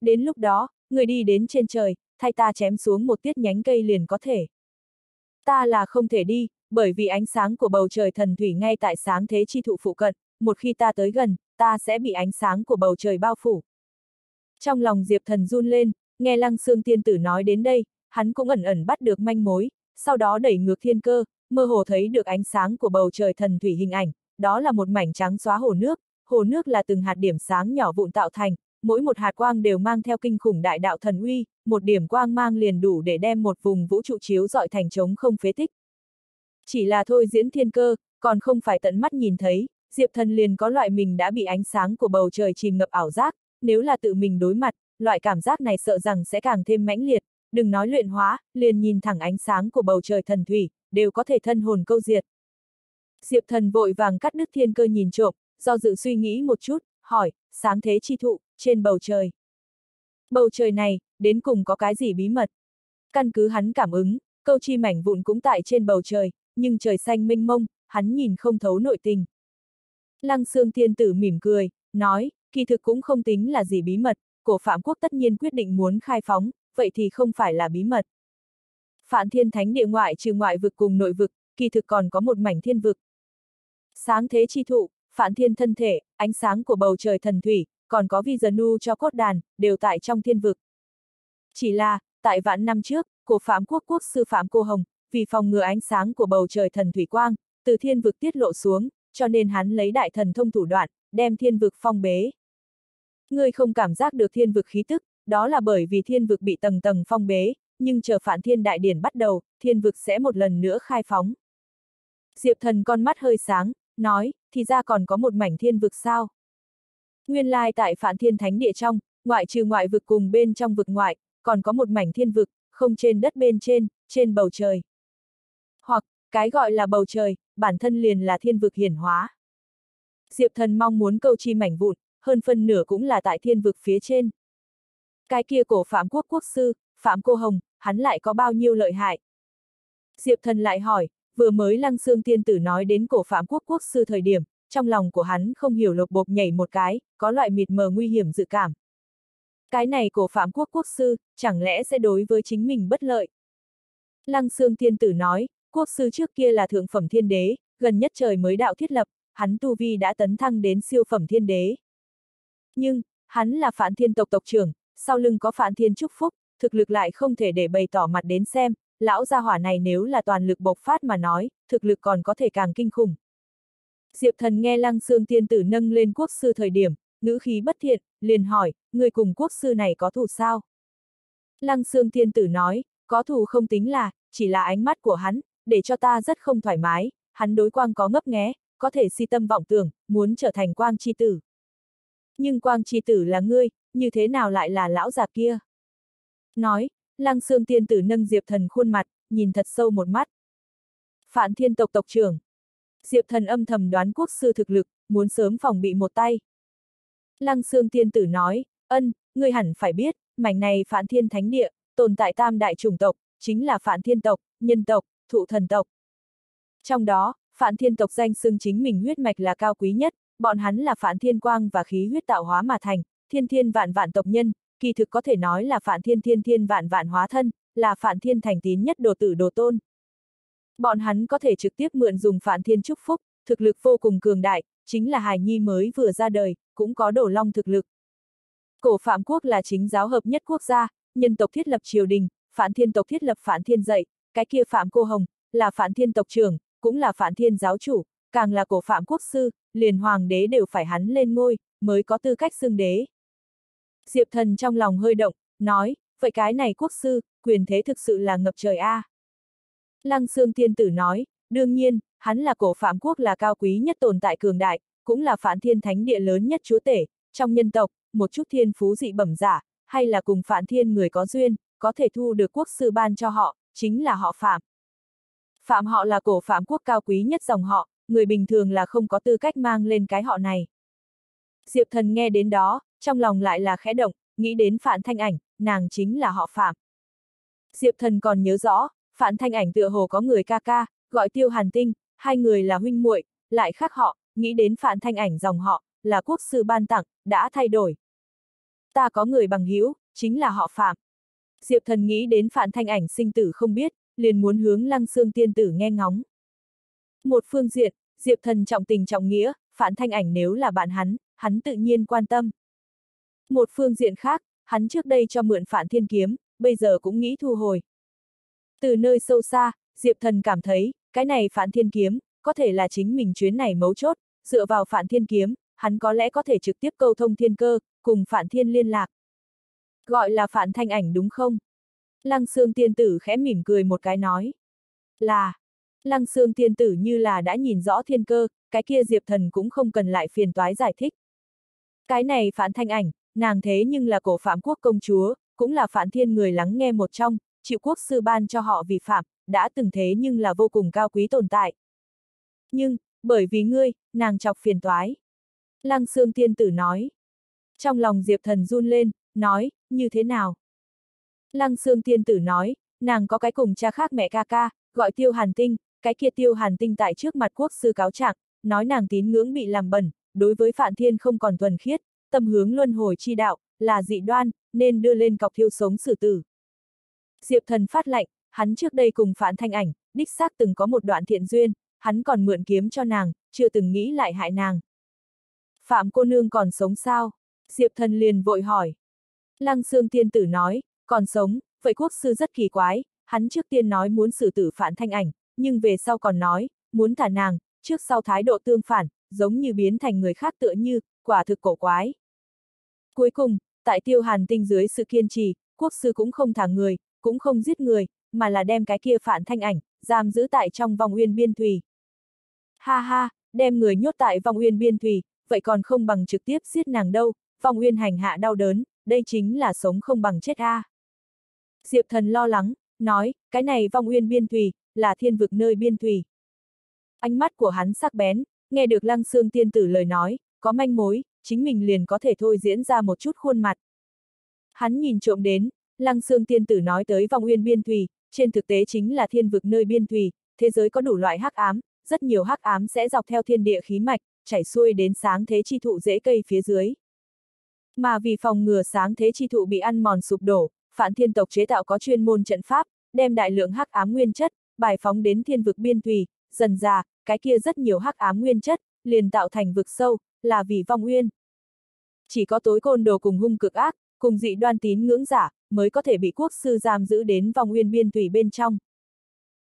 Đến lúc đó, người đi đến trên trời, thay ta chém xuống một tiết nhánh cây liền có thể. Ta là không thể đi, bởi vì ánh sáng của bầu trời thần thủy ngay tại sáng thế chi thụ phụ cận, một khi ta tới gần, ta sẽ bị ánh sáng của bầu trời bao phủ. Trong lòng Diệp thần run lên, nghe lăng xương tiên tử nói đến đây, hắn cũng ẩn ẩn bắt được manh mối, sau đó đẩy ngược thiên cơ, mơ hồ thấy được ánh sáng của bầu trời thần thủy hình ảnh, đó là một mảnh trắng xóa hồ nước, hồ nước là từng hạt điểm sáng nhỏ vụn tạo thành, mỗi một hạt quang đều mang theo kinh khủng đại đạo thần uy, một điểm quang mang liền đủ để đem một vùng vũ trụ chiếu dọi thành trống không phế tích. Chỉ là thôi diễn thiên cơ, còn không phải tận mắt nhìn thấy, Diệp Thần liền có loại mình đã bị ánh sáng của bầu trời chìm ngập ảo giác, nếu là tự mình đối mặt, loại cảm giác này sợ rằng sẽ càng thêm mãnh liệt, đừng nói luyện hóa, liền nhìn thẳng ánh sáng của bầu trời thần thủy, đều có thể thân hồn câu diệt. Diệp Thần vội vàng cắt đứt thiên cơ nhìn trộm, do dự suy nghĩ một chút, hỏi, sáng thế chi thụ, trên bầu trời. Bầu trời này, đến cùng có cái gì bí mật? Căn cứ hắn cảm ứng, câu chi mảnh vụn cũng tại trên bầu trời, nhưng trời xanh mênh mông, hắn nhìn không thấu nội tình. Lăng Sương Thiên Tử mỉm cười, nói, kỳ thực cũng không tính là gì bí mật, cổ Phạm Quốc tất nhiên quyết định muốn khai phóng, vậy thì không phải là bí mật. Phạm Thiên Thánh địa ngoại trừ ngoại vực cùng nội vực, kỳ thực còn có một mảnh thiên vực. Sáng thế chi thụ, Phạm Thiên thân thể, ánh sáng của bầu trời thần thủy, còn có vi giờ nu cho cốt đàn, đều tại trong thiên vực. Chỉ là, tại vạn năm trước, cổ Phạm Quốc quốc sư Phạm Cô Hồng, vì phòng ngừa ánh sáng của bầu trời thần thủy quang, từ thiên vực tiết lộ xuống, cho nên hắn lấy đại thần thông thủ đoạn, đem thiên vực phong bế. Ngươi không cảm giác được thiên vực khí tức, đó là bởi vì thiên vực bị tầng tầng phong bế, nhưng chờ phản thiên đại điển bắt đầu, thiên vực sẽ một lần nữa khai phóng. Diệp thần con mắt hơi sáng, nói, thì ra còn có một mảnh thiên vực sao. Nguyên lai tại phản thiên thánh địa trong, ngoại trừ ngoại vực cùng bên trong vực ngoại, còn có một mảnh thiên vực, không trên đất bên trên, trên bầu trời. Cái gọi là bầu trời, bản thân liền là thiên vực hiển hóa. Diệp thần mong muốn câu chi mảnh vụn, hơn phân nửa cũng là tại thiên vực phía trên. Cái kia cổ Phạm Quốc quốc sư, Phạm Cô Hồng, hắn lại có bao nhiêu lợi hại? Diệp thần lại hỏi, vừa mới lăng xương tiên tử nói đến cổ Phạm Quốc quốc sư thời điểm, trong lòng của hắn không hiểu lột bột nhảy một cái, có loại mịt mờ nguy hiểm dự cảm. Cái này cổ Phạm Quốc quốc sư, chẳng lẽ sẽ đối với chính mình bất lợi? Lăng xương tiên tử nói, quốc sư trước kia là thượng phẩm thiên đế, gần nhất trời mới đạo thiết lập, hắn tu vi đã tấn thăng đến siêu phẩm thiên đế. Nhưng, hắn là phản thiên tộc tộc trưởng, sau lưng có phản thiên chúc phúc, thực lực lại không thể để bày tỏ mặt đến xem, lão gia hỏa này nếu là toàn lực bộc phát mà nói, thực lực còn có thể càng kinh khủng. Diệp thần nghe lăng xương tiên tử nâng lên quốc sư thời điểm, ngữ khí bất thiện, liền hỏi, người cùng quốc sư này có thù sao? Lăng xương tiên tử nói, có thù không tính là, chỉ là ánh mắt của hắn, để cho ta rất không thoải mái, hắn đối quang có ngấp nghé, có thể si tâm vọng tưởng, muốn trở thành quang chi tử. Nhưng quang chi tử là ngươi, như thế nào lại là lão già kia? Nói, lăng xương tiên tử nâng Diệp thần khuôn mặt, nhìn thật sâu một mắt. Phản thiên tộc tộc trưởng. Diệp thần âm thầm đoán quốc sư thực lực, muốn sớm phòng bị một tay. Lăng xương tiên tử nói, ân, ngươi hẳn phải biết, mảnh này phản thiên thánh địa, tồn tại tam đại chủng tộc, chính là phản thiên tộc, nhân tộc, thụ thần tộc. Trong đó, phản thiên tộc danh xưng chính mình huyết mạch là cao quý nhất, bọn hắn là phản thiên quang và khí huyết tạo hóa mà thành, thiên thiên vạn vạn tộc nhân, kỳ thực có thể nói là phản thiên thiên thiên vạn vạn hóa thân, là phản thiên thành tín nhất đồ tử đồ tôn. Bọn hắn có thể trực tiếp mượn dùng phản thiên chúc phúc, thực lực vô cùng cường đại, chính là hài nhi mới vừa ra đời, cũng có đổ long thực lực. Cổ Phạm Quốc là chính giáo hợp nhất quốc gia, nhân tộc thiết lập triều đình, phản thiên tộc thiết lập phản thiên dạy, cái kia Phạm Cô Hồng, là phản thiên tộc trưởng, cũng là phản thiên giáo chủ, càng là cổ Phạm Quốc sư, liền hoàng đế đều phải hắn lên ngôi, mới có tư cách xưng đế. Diệp thần trong lòng hơi động, nói, vậy cái này quốc sư, quyền thế thực sự là ngập trời a. À. Lăng Sương Tiên Tử nói, đương nhiên, hắn là cổ phạm quốc là cao quý nhất tồn tại cường đại, cũng là phản thiên thánh địa lớn nhất chúa tể, trong nhân tộc, một chút thiên phú dị bẩm giả, hay là cùng phản thiên người có duyên, có thể thu được quốc sư ban cho họ, chính là họ phạm. Phạm họ là cổ phạm quốc cao quý nhất dòng họ, người bình thường là không có tư cách mang lên cái họ này. Diệp thần nghe đến đó, trong lòng lại là khẽ động, nghĩ đến Phạn Thanh Ảnh, nàng chính là họ Phạm. Diệp thần còn nhớ rõ, Phạn Thanh Ảnh tựa hồ có người ca ca, gọi Tiêu Hàn Tinh, hai người là huynh muội, lại khác họ, nghĩ đến Phạn Thanh Ảnh dòng họ, là quốc sư ban tặng, đã thay đổi. Ta có người bằng hữu chính là họ Phạm. Diệp thần nghĩ đến phản Thanh Ảnh sinh tử không biết, liền muốn hướng Lăng Xương Tiên Tử nghe ngóng. Một phương diện, Diệp thần trọng tình trọng nghĩa, phản Thanh Ảnh nếu là bạn hắn, hắn tự nhiên quan tâm. Một phương diện khác, hắn trước đây cho mượn phản Thiên Kiếm, bây giờ cũng nghĩ thu hồi. Từ nơi sâu xa, Diệp thần cảm thấy, cái này phản Thiên Kiếm, có thể là chính mình chuyến này mấu chốt, dựa vào phản Thiên Kiếm, hắn có lẽ có thể trực tiếp câu thông thiên cơ, cùng phản Thiên liên lạc. Gọi là phản Thanh Ảnh đúng không? Lăng xương Tiên Tử khẽ mỉm cười một cái nói. Là. Lăng xương Tiên Tử như là đã nhìn rõ thiên cơ, cái kia Diệp Thần cũng không cần lại phiền toái giải thích. Cái này phản Thanh Ảnh, nàng thế nhưng là cổ phạm quốc công chúa, cũng là phản Thiên người lắng nghe một trong, chịu quốc sư ban cho họ vì phạm, đã từng thế nhưng là vô cùng cao quý tồn tại. Nhưng, bởi vì ngươi, nàng chọc phiền toái. Lăng xương Tiên Tử nói. Trong lòng Diệp Thần run lên, nói, như thế nào? Lăng Sương Tiên Tử nói, nàng có cái cùng cha khác mẹ ca ca, gọi Tiêu Hàn Tinh, cái kia Tiêu Hàn Tinh tại trước mặt quốc sư cáo trạng, nói nàng tín ngưỡng bị làm bẩn, đối với Phạn Thiên không còn thuần khiết, tâm hướng luân hồi chi đạo, là dị đoan, nên đưa lên cọc thiêu sống xử tử. Diệp Thần phát lệnh, hắn trước đây cùng phản Thanh Ảnh, đích xác từng có một đoạn thiện duyên, hắn còn mượn kiếm cho nàng, chưa từng nghĩ lại hại nàng. Phạm cô nương còn sống sao? Diệp Thần liền vội hỏi. Lăng Sương Tiên Tử nói, còn sống, vậy quốc sư rất kỳ quái, hắn trước tiên nói muốn xử tử phản thanh ảnh, nhưng về sau còn nói, muốn thả nàng, trước sau thái độ tương phản, giống như biến thành người khác tựa như, quả thực cổ quái. Cuối cùng, tại tiêu hàn tinh dưới sự kiên trì, quốc sư cũng không thả người, cũng không giết người, mà là đem cái kia phản thanh ảnh, giam giữ tại trong vòng uyên biên thùy. Ha ha, đem người nhốt tại vòng uyên biên thùy, vậy còn không bằng trực tiếp giết nàng đâu, vòng uyên hành hạ đau đớn, đây chính là sống không bằng chết a. À. Diệp thần lo lắng, nói, cái này vong uyên biên thùy, là thiên vực nơi biên thùy. Ánh mắt của hắn sắc bén, nghe được lăng xương tiên tử lời nói, có manh mối, chính mình liền có thể thôi diễn ra một chút khuôn mặt. Hắn nhìn trộm đến, lăng xương tiên tử nói tới vong uyên biên thùy, trên thực tế chính là thiên vực nơi biên thùy, thế giới có đủ loại hắc ám, rất nhiều hắc ám sẽ dọc theo thiên địa khí mạch, chảy xuôi đến sáng thế chi thụ rễ cây phía dưới. Mà vì phòng ngừa sáng thế chi thụ bị ăn mòn sụp đổ, phản thiên tộc chế tạo có chuyên môn trận pháp, đem đại lượng hắc ám nguyên chất, bài phóng đến thiên vực biên thùy, dần ra, cái kia rất nhiều hắc ám nguyên chất, liền tạo thành vực sâu, là vì vong nguyên. Chỉ có tối côn đồ cùng hung cực ác, cùng dị đoan tín ngưỡng giả, mới có thể bị quốc sư giam giữ đến vong nguyên biên thủy bên trong.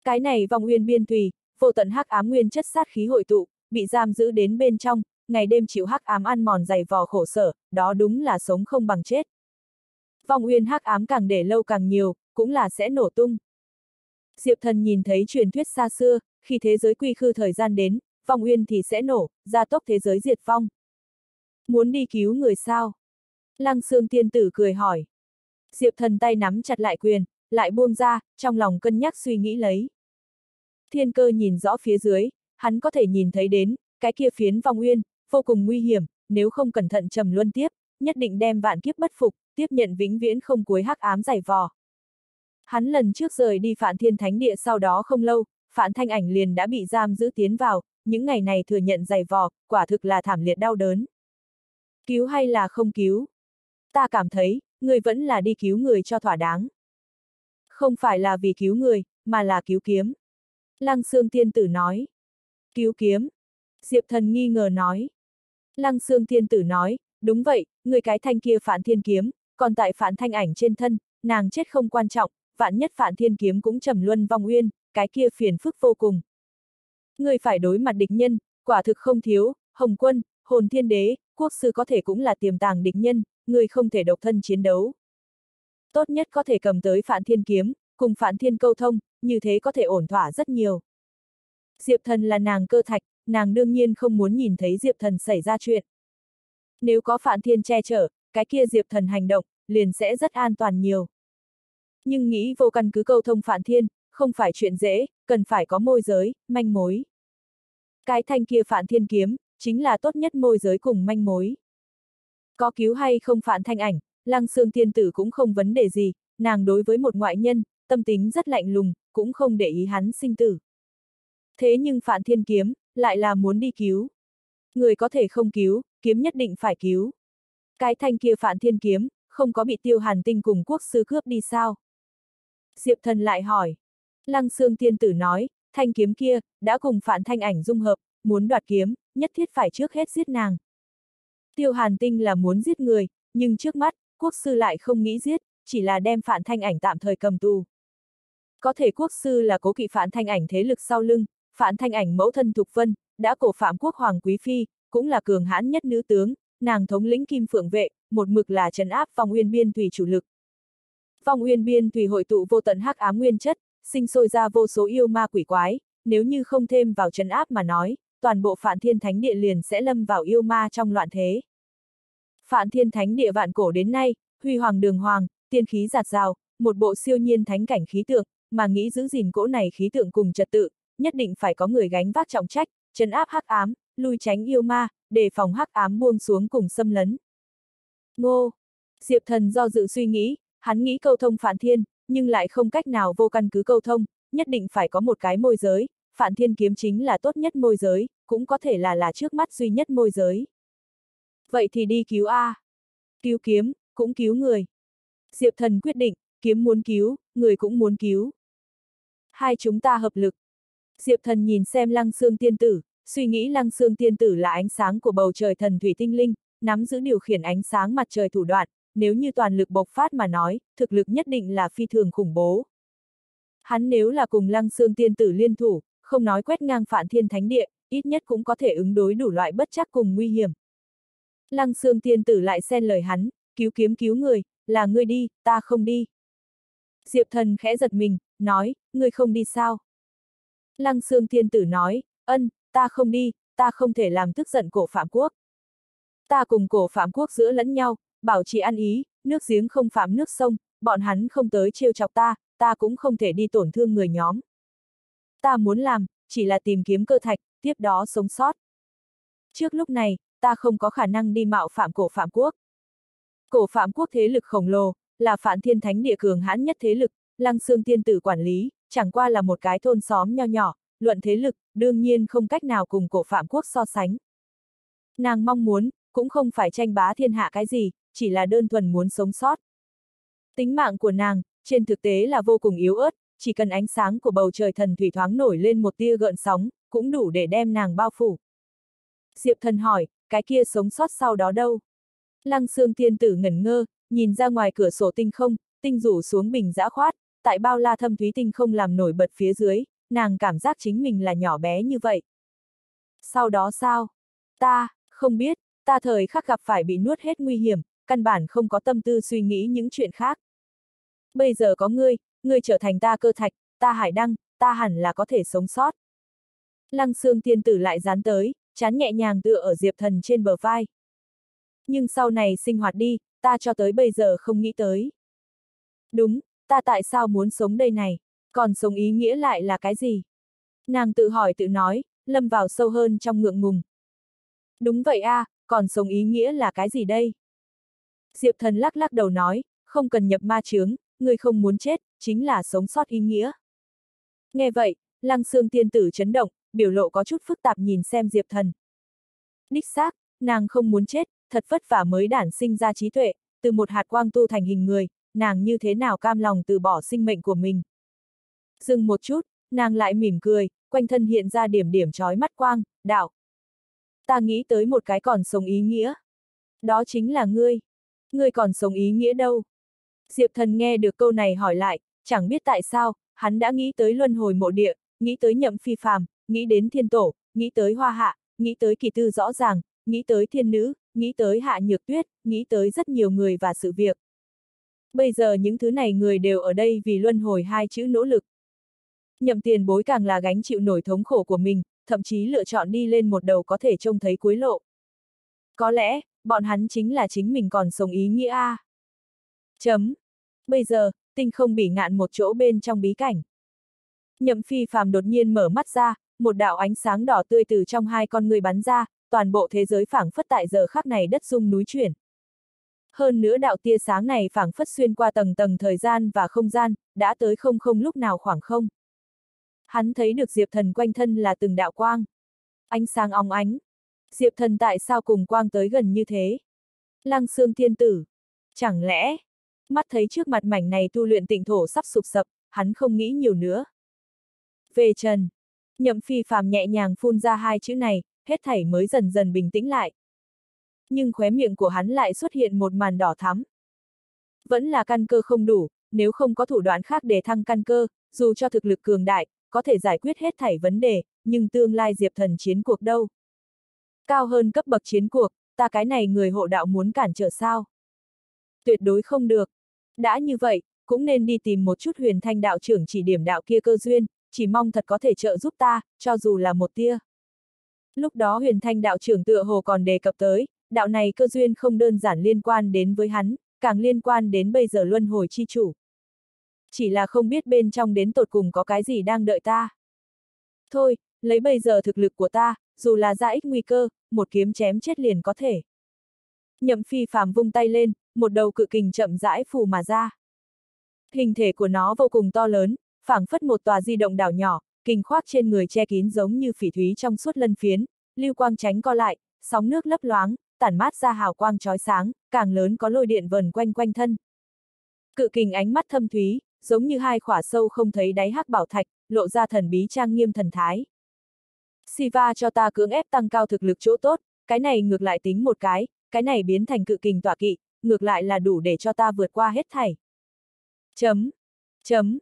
Cái này vong nguyên biên thủy, vô tận hắc ám nguyên chất sát khí hội tụ, bị giam giữ đến bên trong, ngày đêm chịu hắc ám ăn mòn dày vò khổ sở, đó đúng là sống không bằng chết. Vong uyên hắc ám càng để lâu càng nhiều, cũng là sẽ nổ tung. Diệp thần nhìn thấy truyền thuyết xa xưa, khi thế giới quy khư thời gian đến, vong uyên thì sẽ nổ, gia tốc thế giới diệt vong. Muốn đi cứu người sao? Lăng xương tiên tử cười hỏi. Diệp thần tay nắm chặt lại quyền, lại buông ra, trong lòng cân nhắc suy nghĩ lấy. Thiên cơ nhìn rõ phía dưới, hắn có thể nhìn thấy đến, cái kia phiến vong uyên, vô cùng nguy hiểm, nếu không cẩn thận trầm luân tiếp, nhất định đem vạn kiếp bất phục, tiếp nhận vĩnh viễn không cuối hắc ám giải vò. Hắn lần trước rời đi Phạn Thiên Thánh Địa sau đó không lâu, Phạn Thanh Ảnh liền đã bị giam giữ tiến vào, những ngày này thừa nhận giày vò, quả thực là thảm liệt đau đớn. Cứu hay là không cứu? Ta cảm thấy, người vẫn là đi cứu người cho thỏa đáng. Không phải là vì cứu người, mà là cứu kiếm. Lăng Sương Tiên Tử nói. Cứu kiếm. Diệp Thần nghi ngờ nói. Lăng xương thiên Tử nói, đúng vậy, người cái thanh kia phản thiên kiếm, còn tại phản thanh ảnh trên thân, nàng chết không quan trọng, vạn nhất phản thiên kiếm cũng trầm luân vong uyên, cái kia phiền phức vô cùng. Người phải đối mặt địch nhân, quả thực không thiếu, hồng quân, hồn thiên đế, quốc sư có thể cũng là tiềm tàng địch nhân, người không thể độc thân chiến đấu. Tốt nhất có thể cầm tới phản thiên kiếm, cùng phản thiên câu thông, như thế có thể ổn thỏa rất nhiều. Diệp Thần là nàng cơ thạch, nàng đương nhiên không muốn nhìn thấy Diệp Thần xảy ra chuyện. Nếu có Phạn Thiên che chở, cái kia Diệp Thần hành động, liền sẽ rất an toàn nhiều. Nhưng nghĩ vô căn cứ câu thông Phạn Thiên, không phải chuyện dễ, cần phải có môi giới, manh mối. Cái thanh kia Phạn Thiên kiếm, chính là tốt nhất môi giới cùng manh mối. Có cứu hay không Phạn Thanh ảnh, Lăng Sương Tiên Tử cũng không vấn đề gì, nàng đối với một ngoại nhân, tâm tính rất lạnh lùng, cũng không để ý hắn sinh tử. Thế nhưng Phạn Thiên Kiếm, lại là muốn đi cứu. Người có thể không cứu, kiếm nhất định phải cứu. Cái thanh kia phản Thiên Kiếm, không có bị tiêu hàn tinh cùng quốc sư cướp đi sao? Diệp thần lại hỏi. Lăng xương Tiên Tử nói, thanh kiếm kia, đã cùng phản Thanh ảnh dung hợp, muốn đoạt kiếm, nhất thiết phải trước hết giết nàng. Tiêu hàn tinh là muốn giết người, nhưng trước mắt, quốc sư lại không nghĩ giết, chỉ là đem phản Thanh ảnh tạm thời cầm tù. Có thể quốc sư là cố kỵ phản Thanh ảnh thế lực sau lưng, phản Thanh ảnh mẫu thân Thục Vân, đã cổ phạm quốc hoàng quý phi, cũng là cường hãn nhất nữ tướng, nàng thống lĩnh kim phượng vệ, một mực là trấn áp vòng uyên biên thủy chủ lực. Vòng uyên biên thủy hội tụ vô tận hắc ám nguyên chất, sinh sôi ra vô số yêu ma quỷ quái, nếu như không thêm vào trấn áp mà nói, toàn bộ Phạn Thiên Thánh Địa liền sẽ lâm vào yêu ma trong loạn thế. Phạn Thiên Thánh Địa vạn cổ đến nay, huy hoàng đường hoàng, tiên khí giạt rào, một bộ siêu nhiên thánh cảnh khí tượng, mà nghĩ giữ gìn cỗ này khí tượng cùng trật tự, nhất định phải có người gánh vác trọng trách, trấn áp hắc ám, lui tránh yêu ma, để phòng hắc ám buông xuống cùng xâm lấn. Ngô! Diệp thần do dự suy nghĩ, hắn nghĩ câu thông phản thiên, nhưng lại không cách nào vô căn cứ câu thông, nhất định phải có một cái môi giới, phản thiên kiếm chính là tốt nhất môi giới, cũng có thể là là trước mắt duy nhất môi giới. Vậy thì đi cứu A. Cứu kiếm, cũng cứu người. Diệp thần quyết định, kiếm muốn cứu, người cũng muốn cứu. Hai chúng ta hợp lực. Diệp thần nhìn xem lăng xương tiên tử, suy nghĩ lăng xương tiên tử là ánh sáng của bầu trời thần thủy tinh linh, nắm giữ điều khiển ánh sáng mặt trời thủ đoạn, nếu như toàn lực bộc phát mà nói, thực lực nhất định là phi thường khủng bố. Hắn nếu là cùng lăng xương tiên tử liên thủ, không nói quét ngang phản thiên thánh địa, ít nhất cũng có thể ứng đối đủ loại bất chắc cùng nguy hiểm. Lăng xương tiên tử lại xen lời hắn, cứu kiếm cứu người, là ngươi đi, ta không đi. Diệp thần khẽ giật mình, nói, ngươi không đi sao? Lăng xương thiên tử nói, ân, ta không đi, ta không thể làm tức giận cổ phạm quốc. Ta cùng cổ phạm quốc giữa lẫn nhau, bảo trì ăn ý, nước giếng không phạm nước sông, bọn hắn không tới trêu chọc ta, ta cũng không thể đi tổn thương người nhóm. Ta muốn làm, chỉ là tìm kiếm cơ thạch, tiếp đó sống sót. Trước lúc này, ta không có khả năng đi mạo phạm cổ phạm quốc. Cổ phạm quốc thế lực khổng lồ, là phản thiên thánh địa cường hãn nhất thế lực, lăng xương tiên tử quản lý, chẳng qua là một cái thôn xóm nho nhỏ, luận thế lực, đương nhiên không cách nào cùng cổ phạm quốc so sánh. Nàng mong muốn, cũng không phải tranh bá thiên hạ cái gì, chỉ là đơn thuần muốn sống sót. Tính mạng của nàng, trên thực tế là vô cùng yếu ớt, chỉ cần ánh sáng của bầu trời thần thủy thoáng nổi lên một tia gợn sóng, cũng đủ để đem nàng bao phủ. Diệp thần hỏi, cái kia sống sót sau đó đâu? Lăng xương tiên tử ngẩn ngơ, nhìn ra ngoài cửa sổ tinh không, tinh rủ xuống bình dã khoát, tại bao la thâm thúy tinh không làm nổi bật phía dưới, nàng cảm giác chính mình là nhỏ bé như vậy. Sau đó sao? Ta, không biết, ta thời khắc gặp phải bị nuốt hết nguy hiểm, căn bản không có tâm tư suy nghĩ những chuyện khác. Bây giờ có ngươi, ngươi trở thành ta cơ thạch, ta hải đăng, ta hẳn là có thể sống sót. Lăng xương tiên tử lại dán tới, chán nhẹ nhàng tựa ở diệp thần trên bờ vai. Nhưng sau này sinh hoạt đi, ta cho tới bây giờ không nghĩ tới. Đúng, ta tại sao muốn sống đây này, còn sống ý nghĩa lại là cái gì? Nàng tự hỏi tự nói, lâm vào sâu hơn trong ngượng ngùng. Đúng vậy a, à, còn sống ý nghĩa là cái gì đây? Diệp thần lắc lắc đầu nói, không cần nhập ma chướng, người không muốn chết, chính là sống sót ý nghĩa. Nghe vậy, lăng xương tiên tử chấn động, biểu lộ có chút phức tạp nhìn xem Diệp thần. Đích xác, nàng không muốn chết, thật vất vả mới đản sinh ra trí tuệ, từ một hạt quang tu thành hình người, nàng như thế nào cam lòng từ bỏ sinh mệnh của mình. Dừng một chút, nàng lại mỉm cười, quanh thân hiện ra điểm điểm trói mắt quang, đạo. Ta nghĩ tới một cái còn sống ý nghĩa. Đó chính là ngươi. Ngươi còn sống ý nghĩa đâu? Diệp thần nghe được câu này hỏi lại, chẳng biết tại sao, hắn đã nghĩ tới luân hồi mộ địa, nghĩ tới nhậm phi phàm, nghĩ đến thiên tổ, nghĩ tới hoa hạ, nghĩ tới kỳ tư rõ ràng, nghĩ tới thiên nữ, nghĩ tới hạ nhược tuyết, nghĩ tới rất nhiều người và sự việc. Bây giờ những thứ này người đều ở đây vì luân hồi hai chữ nỗ lực. Nhậm tiền bối càng là gánh chịu nổi thống khổ của mình, thậm chí lựa chọn đi lên một đầu có thể trông thấy cuối lộ. Có lẽ, bọn hắn chính là chính mình còn sống ý nghĩa a. Chấm. Bây giờ, tinh không bị ngạn một chỗ bên trong bí cảnh. Nhậm phi phàm đột nhiên mở mắt ra, một đạo ánh sáng đỏ tươi từ trong hai con người bắn ra, toàn bộ thế giới phảng phất tại giờ khắc này đất rung núi chuyển. Hơn nữa đạo tia sáng này phảng phất xuyên qua tầng tầng thời gian và không gian, đã tới không không lúc nào khoảng không. Hắn thấy được Diệp Thần quanh thân là từng đạo quang. Ánh sáng óng ánh. Diệp Thần tại sao cùng quang tới gần như thế? Lăng xương thiên tử. Chẳng lẽ, mắt thấy trước mặt mảnh này tu luyện tịnh thổ sắp sụp sập, hắn không nghĩ nhiều nữa. Về Trần. Nhậm phi phàm nhẹ nhàng phun ra hai chữ này, hết thảy mới dần dần bình tĩnh lại. Nhưng khóe miệng của hắn lại xuất hiện một màn đỏ thắm. Vẫn là căn cơ không đủ, nếu không có thủ đoạn khác để thăng căn cơ, dù cho thực lực cường đại, có thể giải quyết hết thảy vấn đề, nhưng tương lai Diệp Thần chiến cuộc đâu? Cao hơn cấp bậc chiến cuộc, ta cái này người hộ đạo muốn cản trở sao? Tuyệt đối không được. Đã như vậy, cũng nên đi tìm một chút huyền thanh đạo trưởng chỉ điểm đạo kia cơ duyên, chỉ mong thật có thể trợ giúp ta, cho dù là một tia. Lúc đó huyền thanh đạo trưởng tựa hồ còn đề cập tới, đạo này cơ duyên không đơn giản liên quan đến với hắn, càng liên quan đến bây giờ luân hồi chi chủ. Chỉ là không biết bên trong đến tột cùng có cái gì đang đợi ta. Thôi, lấy bây giờ thực lực của ta, dù là ra ít nguy cơ, một kiếm chém chết liền có thể. Nhậm phi phàm vung tay lên, một đầu cự kình chậm rãi phù mà ra. Hình thể của nó vô cùng to lớn, phảng phất một tòa di động đảo nhỏ, kình khoác trên người che kín giống như phỉ thúy trong suốt lân phiến, lưu quang tránh co lại, sóng nước lấp loáng, tản mát ra hào quang chói sáng, càng lớn có lôi điện vần quanh quanh thân. Cự kình ánh mắt thâm thúy, giống như hai khỏa sâu không thấy đáy hắc bảo thạch, lộ ra thần bí trang nghiêm thần thái. Siva cho ta cưỡng ép tăng cao thực lực chỗ tốt, cái này ngược lại tính một cái, cái này biến thành cự kình tọa kỵ, ngược lại là đủ để cho ta vượt qua hết thảy. Chấm. Chấm.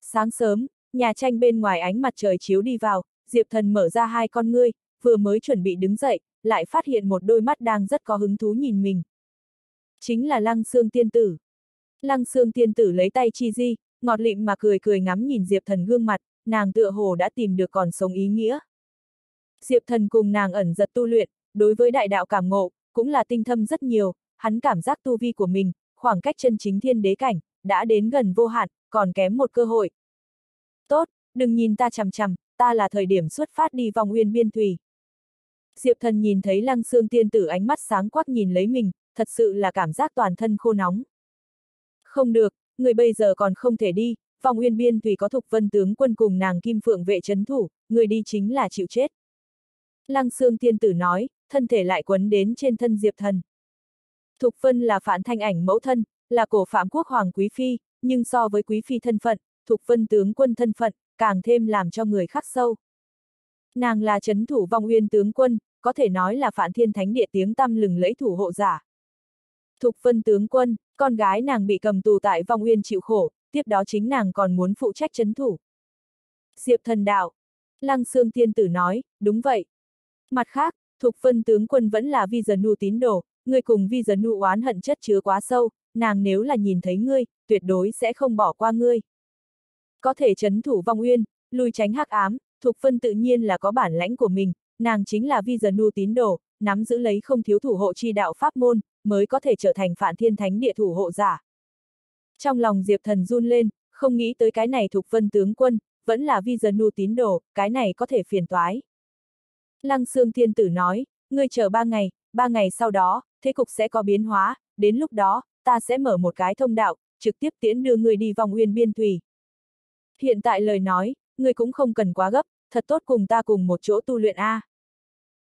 Sáng sớm, nhà tranh bên ngoài ánh mặt trời chiếu đi vào, Diệp Thần mở ra hai con ngươi, vừa mới chuẩn bị đứng dậy, lại phát hiện một đôi mắt đang rất có hứng thú nhìn mình. Chính là Lăng Sương Tiên Tử. Lăng Sương Tiên Tử lấy tay chi di, ngọt lịm mà cười cười ngắm nhìn Diệp Thần gương mặt, nàng tựa hồ đã tìm được còn sống ý nghĩa. Diệp Thần cùng nàng ẩn giật tu luyện, đối với đại đạo cảm ngộ, cũng là tinh thâm rất nhiều, hắn cảm giác tu vi của mình, khoảng cách chân chính thiên đế cảnh, đã đến gần vô hạn, còn kém một cơ hội. Tốt, đừng nhìn ta chằm chằm, ta là thời điểm xuất phát đi vòng nguyên biên thủy. Diệp thần nhìn thấy lăng xương tiên tử ánh mắt sáng quắc nhìn lấy mình, thật sự là cảm giác toàn thân khô nóng. Không được, người bây giờ còn không thể đi, vòng Uyên biên thủy có thục vân tướng quân cùng nàng kim phượng vệ chấn thủ, người đi chính là chịu chết. Lăng xương tiên tử nói, thân thể lại quấn đến trên thân diệp thần. Thục vân là phản thanh ảnh mẫu thân, là cổ phạm quốc hoàng quý phi, nhưng so với quý phi thân phận, Thục Vân tướng quân thân phận, càng thêm làm cho người khắc sâu. Nàng là chấn thủ vong uyên tướng quân, có thể nói là phản thiên thánh địa tiếng tăm lừng lẫy thủ hộ giả. Thục Vân tướng quân, con gái nàng bị cầm tù tại vong uyên chịu khổ, tiếp đó chính nàng còn muốn phụ trách chấn thủ. Diệp thần đạo. Lăng xương Thiên Tử nói, đúng vậy. Mặt khác, Thục Vân tướng quân vẫn là vi giờ nu tín đồ, người cùng vi giờ nu oán hận chất chứa quá sâu, nàng nếu là nhìn thấy ngươi, tuyệt đối sẽ không bỏ qua ngươi. Có thể chấn thủ vong uyên, lùi tránh hắc ám, Thục Phân tự nhiên là có bản lãnh của mình, nàng chính là vi giờ nu tín đồ, nắm giữ lấy không thiếu thủ hộ chi đạo pháp môn, mới có thể trở thành phản thiên thánh địa thủ hộ giả. Trong lòng Diệp Thần run lên, không nghĩ tới cái này Thục Phân tướng quân, vẫn là vi giờ nu tín đồ, cái này có thể phiền toái. Lăng Sương Thiên Tử nói, ngươi chờ ba ngày, ba ngày sau đó, thế cục sẽ có biến hóa, đến lúc đó, ta sẽ mở một cái thông đạo, trực tiếp tiễn đưa người đi vòng uyên biên thủy. Hiện tại lời nói, ngươi cũng không cần quá gấp, thật tốt cùng ta cùng một chỗ tu luyện A.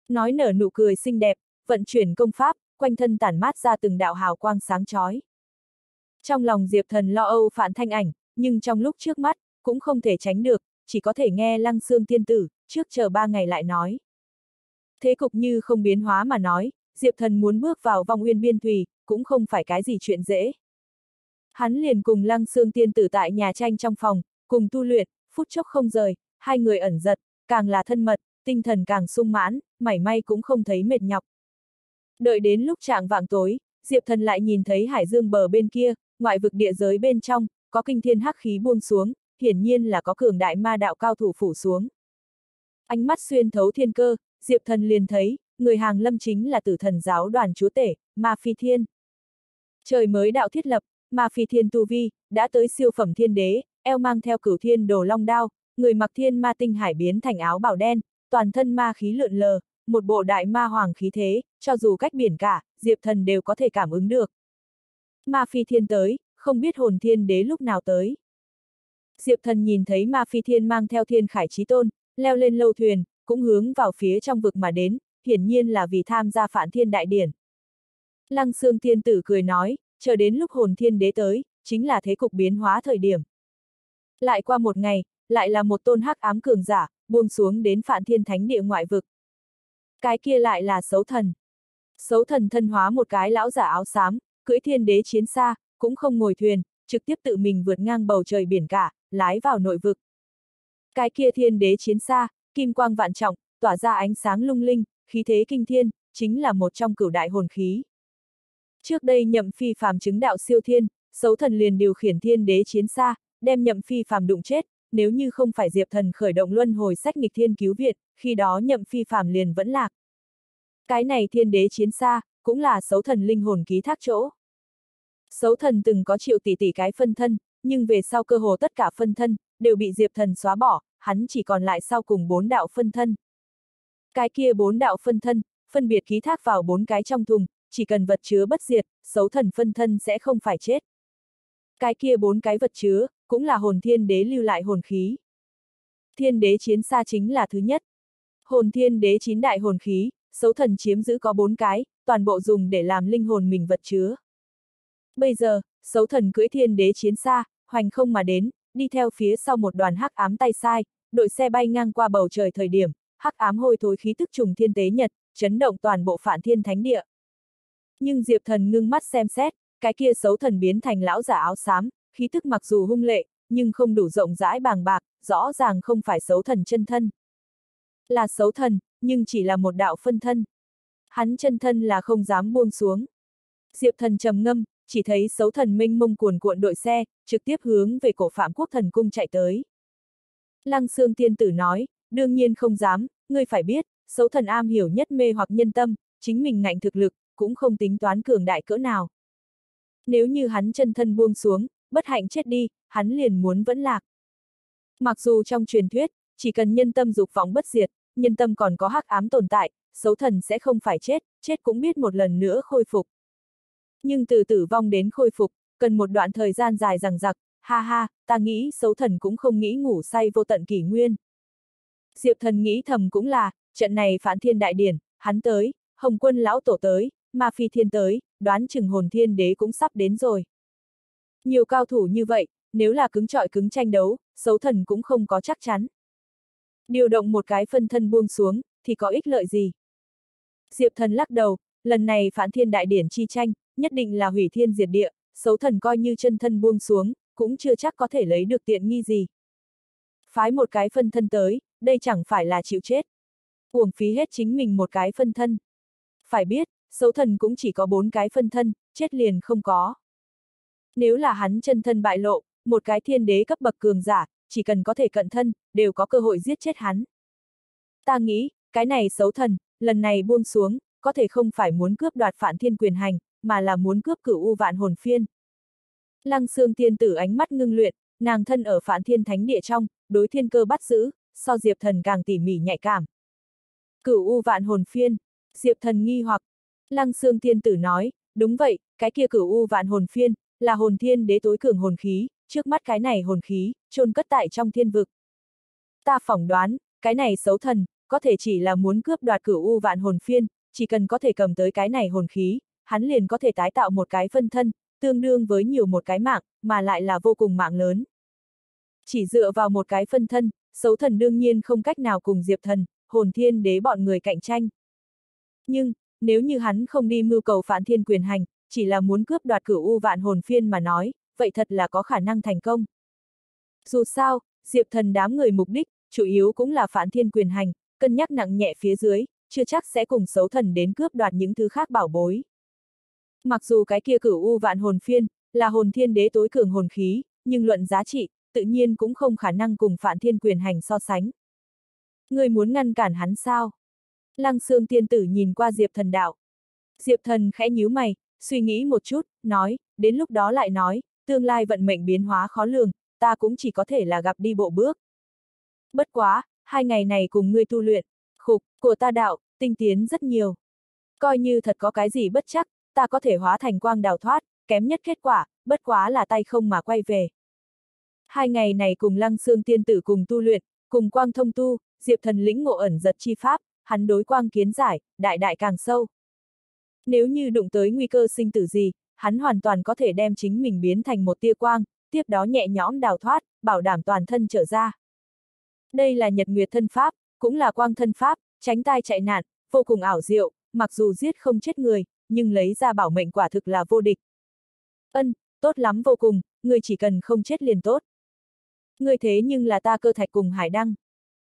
Nói nở nụ cười xinh đẹp, vận chuyển công pháp, quanh thân tản mát ra từng đạo hào quang sáng chói. Trong lòng Diệp Thần lo âu phản thanh ảnh, nhưng trong lúc trước mắt, cũng không thể tránh được, chỉ có thể nghe lăng xương tiên tử, trước chờ ba ngày lại nói. Thế cục như không biến hóa mà nói, Diệp Thần muốn bước vào vòng uyên biên thủy, cũng không phải cái gì chuyện dễ. Hắn liền cùng lăng xương tiên tử tại nhà tranh trong phòng, cùng tu luyện, phút chốc không rời, hai người ẩn giật, càng là thân mật, tinh thần càng sung mãn, mảy may cũng không thấy mệt nhọc. Đợi đến lúc trạng vạng tối, Diệp Thần lại nhìn thấy hải dương bờ bên kia, ngoại vực địa giới bên trong, có kinh thiên hắc khí buông xuống, hiển nhiên là có cường đại ma đạo cao thủ phủ xuống. Ánh mắt xuyên thấu thiên cơ, Diệp Thần liền thấy, người hàng lâm chính là tử thần giáo đoàn chúa tể, Ma Phi Thiên. Trời mới đạo thiết lập, Ma Phi Thiên Tu Vi, đã tới siêu phẩm thiên đế, eo mang theo cửu thiên đồ long đao, người mặc thiên ma tinh hải biến thành áo bảo đen, toàn thân ma khí lượn lờ, một bộ đại ma hoàng khí thế, cho dù cách biển cả, Diệp Thần đều có thể cảm ứng được. Ma Phi Thiên tới, không biết hồn thiên đế lúc nào tới. Diệp Thần nhìn thấy Ma Phi Thiên mang theo thiên khải trí tôn, leo lên lâu thuyền, cũng hướng vào phía trong vực mà đến, hiển nhiên là vì tham gia phản thiên đại điển. Lăng xương Thiên Tử cười nói, chờ đến lúc hồn thiên đế tới, chính là thế cục biến hóa thời điểm. Lại qua một ngày, lại là một tôn hắc ám cường giả, buông xuống đến phản thiên thánh địa ngoại vực. Cái kia lại là xấu thần. Xấu thần thân hóa một cái lão giả áo xám, cưỡi thiên đế chiến xa, cũng không ngồi thuyền, trực tiếp tự mình vượt ngang bầu trời biển cả, lái vào nội vực. Cái kia thiên đế chiến xa, kim quang vạn trọng, tỏa ra ánh sáng lung linh, khí thế kinh thiên, chính là một trong cửu đại hồn khí. Trước đây nhậm phi phàm chứng đạo siêu thiên, xấu thần liền điều khiển thiên đế chiến xa, đem nhậm phi phàm đụng chết, nếu như không phải diệp thần khởi động luân hồi sách nghịch thiên cứu Việt, khi đó nhậm phi phàm liền vẫn lạc. Cái này thiên đế chiến xa, cũng là xấu thần linh hồn ký thác chỗ. Xấu thần từng có triệu tỷ tỷ cái phân thân, nhưng về sau cơ hồ tất cả phân thân, đều bị diệp thần xóa bỏ, hắn chỉ còn lại sau cùng bốn đạo phân thân. Cái kia bốn đạo phân thân, phân biệt ký thác vào bốn cái trong thùng, chỉ cần vật chứa bất diệt, xấu thần phân thân sẽ không phải chết. Cái kia bốn cái vật chứa, cũng là hồn thiên đế lưu lại hồn khí. Thiên đế chiến xa chính là thứ nhất. Hồn thiên đế chín đại hồn khí, xấu thần chiếm giữ có bốn cái, toàn bộ dùng để làm linh hồn mình vật chứa. Bây giờ, xấu thần cưỡi thiên đế chiến xa, hoành không mà đến, đi theo phía sau một đoàn hắc ám tay sai, đội xe bay ngang qua bầu trời thời điểm, hắc ám hôi thối khí tức trùng thiên tế nhật, chấn động toàn bộ phản thiên thánh địa. Nhưng Diệp Thần ngưng mắt xem xét, cái kia xấu thần biến thành lão giả áo xám, khí tức mặc dù hung lệ, nhưng không đủ rộng rãi bàng bạc, rõ ràng không phải xấu thần chân thân. Là xấu thần, nhưng chỉ là một đạo phân thân. Hắn chân thân là không dám buông xuống. Diệp thần trầm ngâm, chỉ thấy xấu thần minh mông cuồn cuộn đội xe, trực tiếp hướng về cổ phạm quốc thần cung chạy tới. Lăng xương Tiên Tử nói, đương nhiên không dám, ngươi phải biết, xấu thần am hiểu nhất mê hoặc nhân tâm, chính mình ngạnh thực lực, cũng không tính toán cường đại cỡ nào. Nếu như hắn chân thân buông xuống, bất hạnh chết đi, hắn liền muốn vẫn lạc. Mặc dù trong truyền thuyết, chỉ cần nhân tâm dục vọng bất diệt, nhân tâm còn có hắc ám tồn tại, xấu thần sẽ không phải chết, chết cũng biết một lần nữa khôi phục. Nhưng từ tử vong đến khôi phục, cần một đoạn thời gian dài rằng giặc, ha ha, ta nghĩ xấu thần cũng không nghĩ ngủ say vô tận kỷ nguyên. Diệp thần nghĩ thầm cũng là, trận này phản thiên đại điển, hắn tới, hồng quân lão tổ tới, ma phi thiên tới, đoán chừng hồn thiên đế cũng sắp đến rồi. Nhiều cao thủ như vậy, nếu là cứng trọi cứng tranh đấu, xấu thần cũng không có chắc chắn. Điều động một cái phân thân buông xuống, thì có ích lợi gì? Diệp thần lắc đầu, lần này phản thiên đại điển chi tranh, nhất định là hủy thiên diệt địa, xấu thần coi như chân thân buông xuống, cũng chưa chắc có thể lấy được tiện nghi gì. Phái một cái phân thân tới, đây chẳng phải là chịu chết. Uổng phí hết chính mình một cái phân thân. Phải biết, xấu thần cũng chỉ có bốn cái phân thân, chết liền không có. Nếu là hắn chân thân bại lộ, một cái thiên đế cấp bậc cường giả, chỉ cần có thể cận thân, đều có cơ hội giết chết hắn. Ta nghĩ, cái này xấu thần, lần này buông xuống, có thể không phải muốn cướp đoạt phản thiên quyền hành, mà là muốn cướp cửu u vạn hồn phiên. Lăng xương tiên tử ánh mắt ngưng luyện, nàng thân ở phản thiên thánh địa trong, đối thiên cơ bắt giữ, so diệp thần càng tỉ mỉ nhạy cảm. Cửu u vạn hồn phiên, diệp thần nghi hoặc, lăng xương tiên tử nói, đúng vậy, cái kia cửu u vạn hồn phiên, là hồn thiên đế tối cường hồn khí, trước mắt cái này hồn khí, chôn cất tại trong thiên vực. Ta phỏng đoán, cái này xấu thần, có thể chỉ là muốn cướp đoạt cửu u vạn hồn phiên, chỉ cần có thể cầm tới cái này hồn khí, hắn liền có thể tái tạo một cái phân thân, tương đương với nhiều một cái mạng, mà lại là vô cùng mạng lớn. Chỉ dựa vào một cái phân thân, xấu thần đương nhiên không cách nào cùng diệp thần, hồn thiên đế bọn người cạnh tranh. Nhưng, nếu như hắn không đi mưu cầu phản thiên quyền hành, chỉ là muốn cướp đoạt cửu u vạn hồn phiên mà nói, vậy thật là có khả năng thành công. Dù sao, diệp thần đám người mục đích, chủ yếu cũng là phản thiên quyền hành, cân nhắc nặng nhẹ phía dưới, chưa chắc sẽ cùng xấu thần đến cướp đoạt những thứ khác bảo bối. Mặc dù cái kia cửu u vạn hồn phiên, là hồn thiên đế tối cường hồn khí, nhưng luận giá trị, tự nhiên cũng không khả năng cùng phản Thiên quyền hành so sánh. Người muốn ngăn cản hắn sao? Lăng xương tiên tử nhìn qua Diệp thần đạo. Diệp thần khẽ nhíu mày, suy nghĩ một chút, nói, đến lúc đó lại nói, tương lai vận mệnh biến hóa khó lường, ta cũng chỉ có thể là gặp đi bộ bước. Bất quá, hai ngày này cùng ngươi tu luyện, khục, của ta đạo, tinh tiến rất nhiều. Coi như thật có cái gì bất chắc, ta có thể hóa thành quang đào thoát, kém nhất kết quả, bất quá là tay không mà quay về. Hai ngày này cùng lăng xương tiên tử cùng tu luyện, cùng quang thông tu, diệp thần lĩnh ngộ ẩn giật chi pháp, hắn đối quang kiến giải, đại đại càng sâu. Nếu như đụng tới nguy cơ sinh tử gì, hắn hoàn toàn có thể đem chính mình biến thành một tia quang, tiếp đó nhẹ nhõm đào thoát, bảo đảm toàn thân trở ra. Đây là nhật nguyệt thân pháp, cũng là quang thân pháp, tránh tai chạy nạn, vô cùng ảo diệu, mặc dù giết không chết người, nhưng lấy ra bảo mệnh quả thực là vô địch. Ân, tốt lắm vô cùng, người chỉ cần không chết liền tốt. Người thế nhưng là ta cơ thạch cùng hải đăng.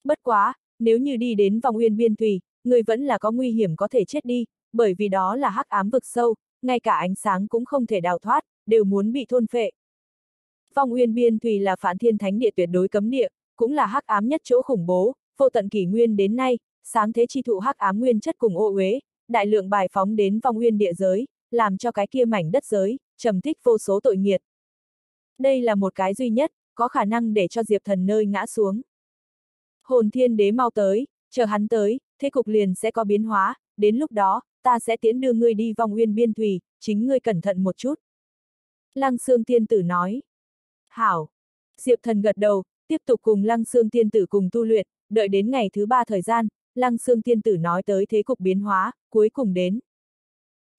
Bất quá, nếu như đi đến vòng uyên biên thủy, người vẫn là có nguy hiểm có thể chết đi, bởi vì đó là hắc ám vực sâu, ngay cả ánh sáng cũng không thể đào thoát, đều muốn bị thôn phệ. Phong uyên biên Thùy là phản thiên thánh địa tuyệt đối cấm địa, cũng là hắc ám nhất chỗ khủng bố, vô tận kỷ nguyên đến nay, sáng thế chi thụ hắc ám nguyên chất cùng ô uế, đại lượng bài phóng đến vong Uyên địa giới, làm cho cái kia mảnh đất giới, trầm tích vô số tội nghiệt. Đây là một cái duy nhất, có khả năng để cho Diệp Thần nơi ngã xuống. Hồn thiên đế mau tới, chờ hắn tới, thế cục liền sẽ có biến hóa, đến lúc đó, ta sẽ tiến đưa ngươi đi vòng nguyên biên thủy, chính ngươi cẩn thận một chút. Lăng Sương Tiên Tử nói. Hảo. Diệp Thần gật đầu, tiếp tục cùng Lăng Sương Tiên Tử cùng tu luyện, đợi đến ngày thứ ba thời gian, Lăng Sương Tiên Tử nói tới thế cục biến hóa, cuối cùng đến.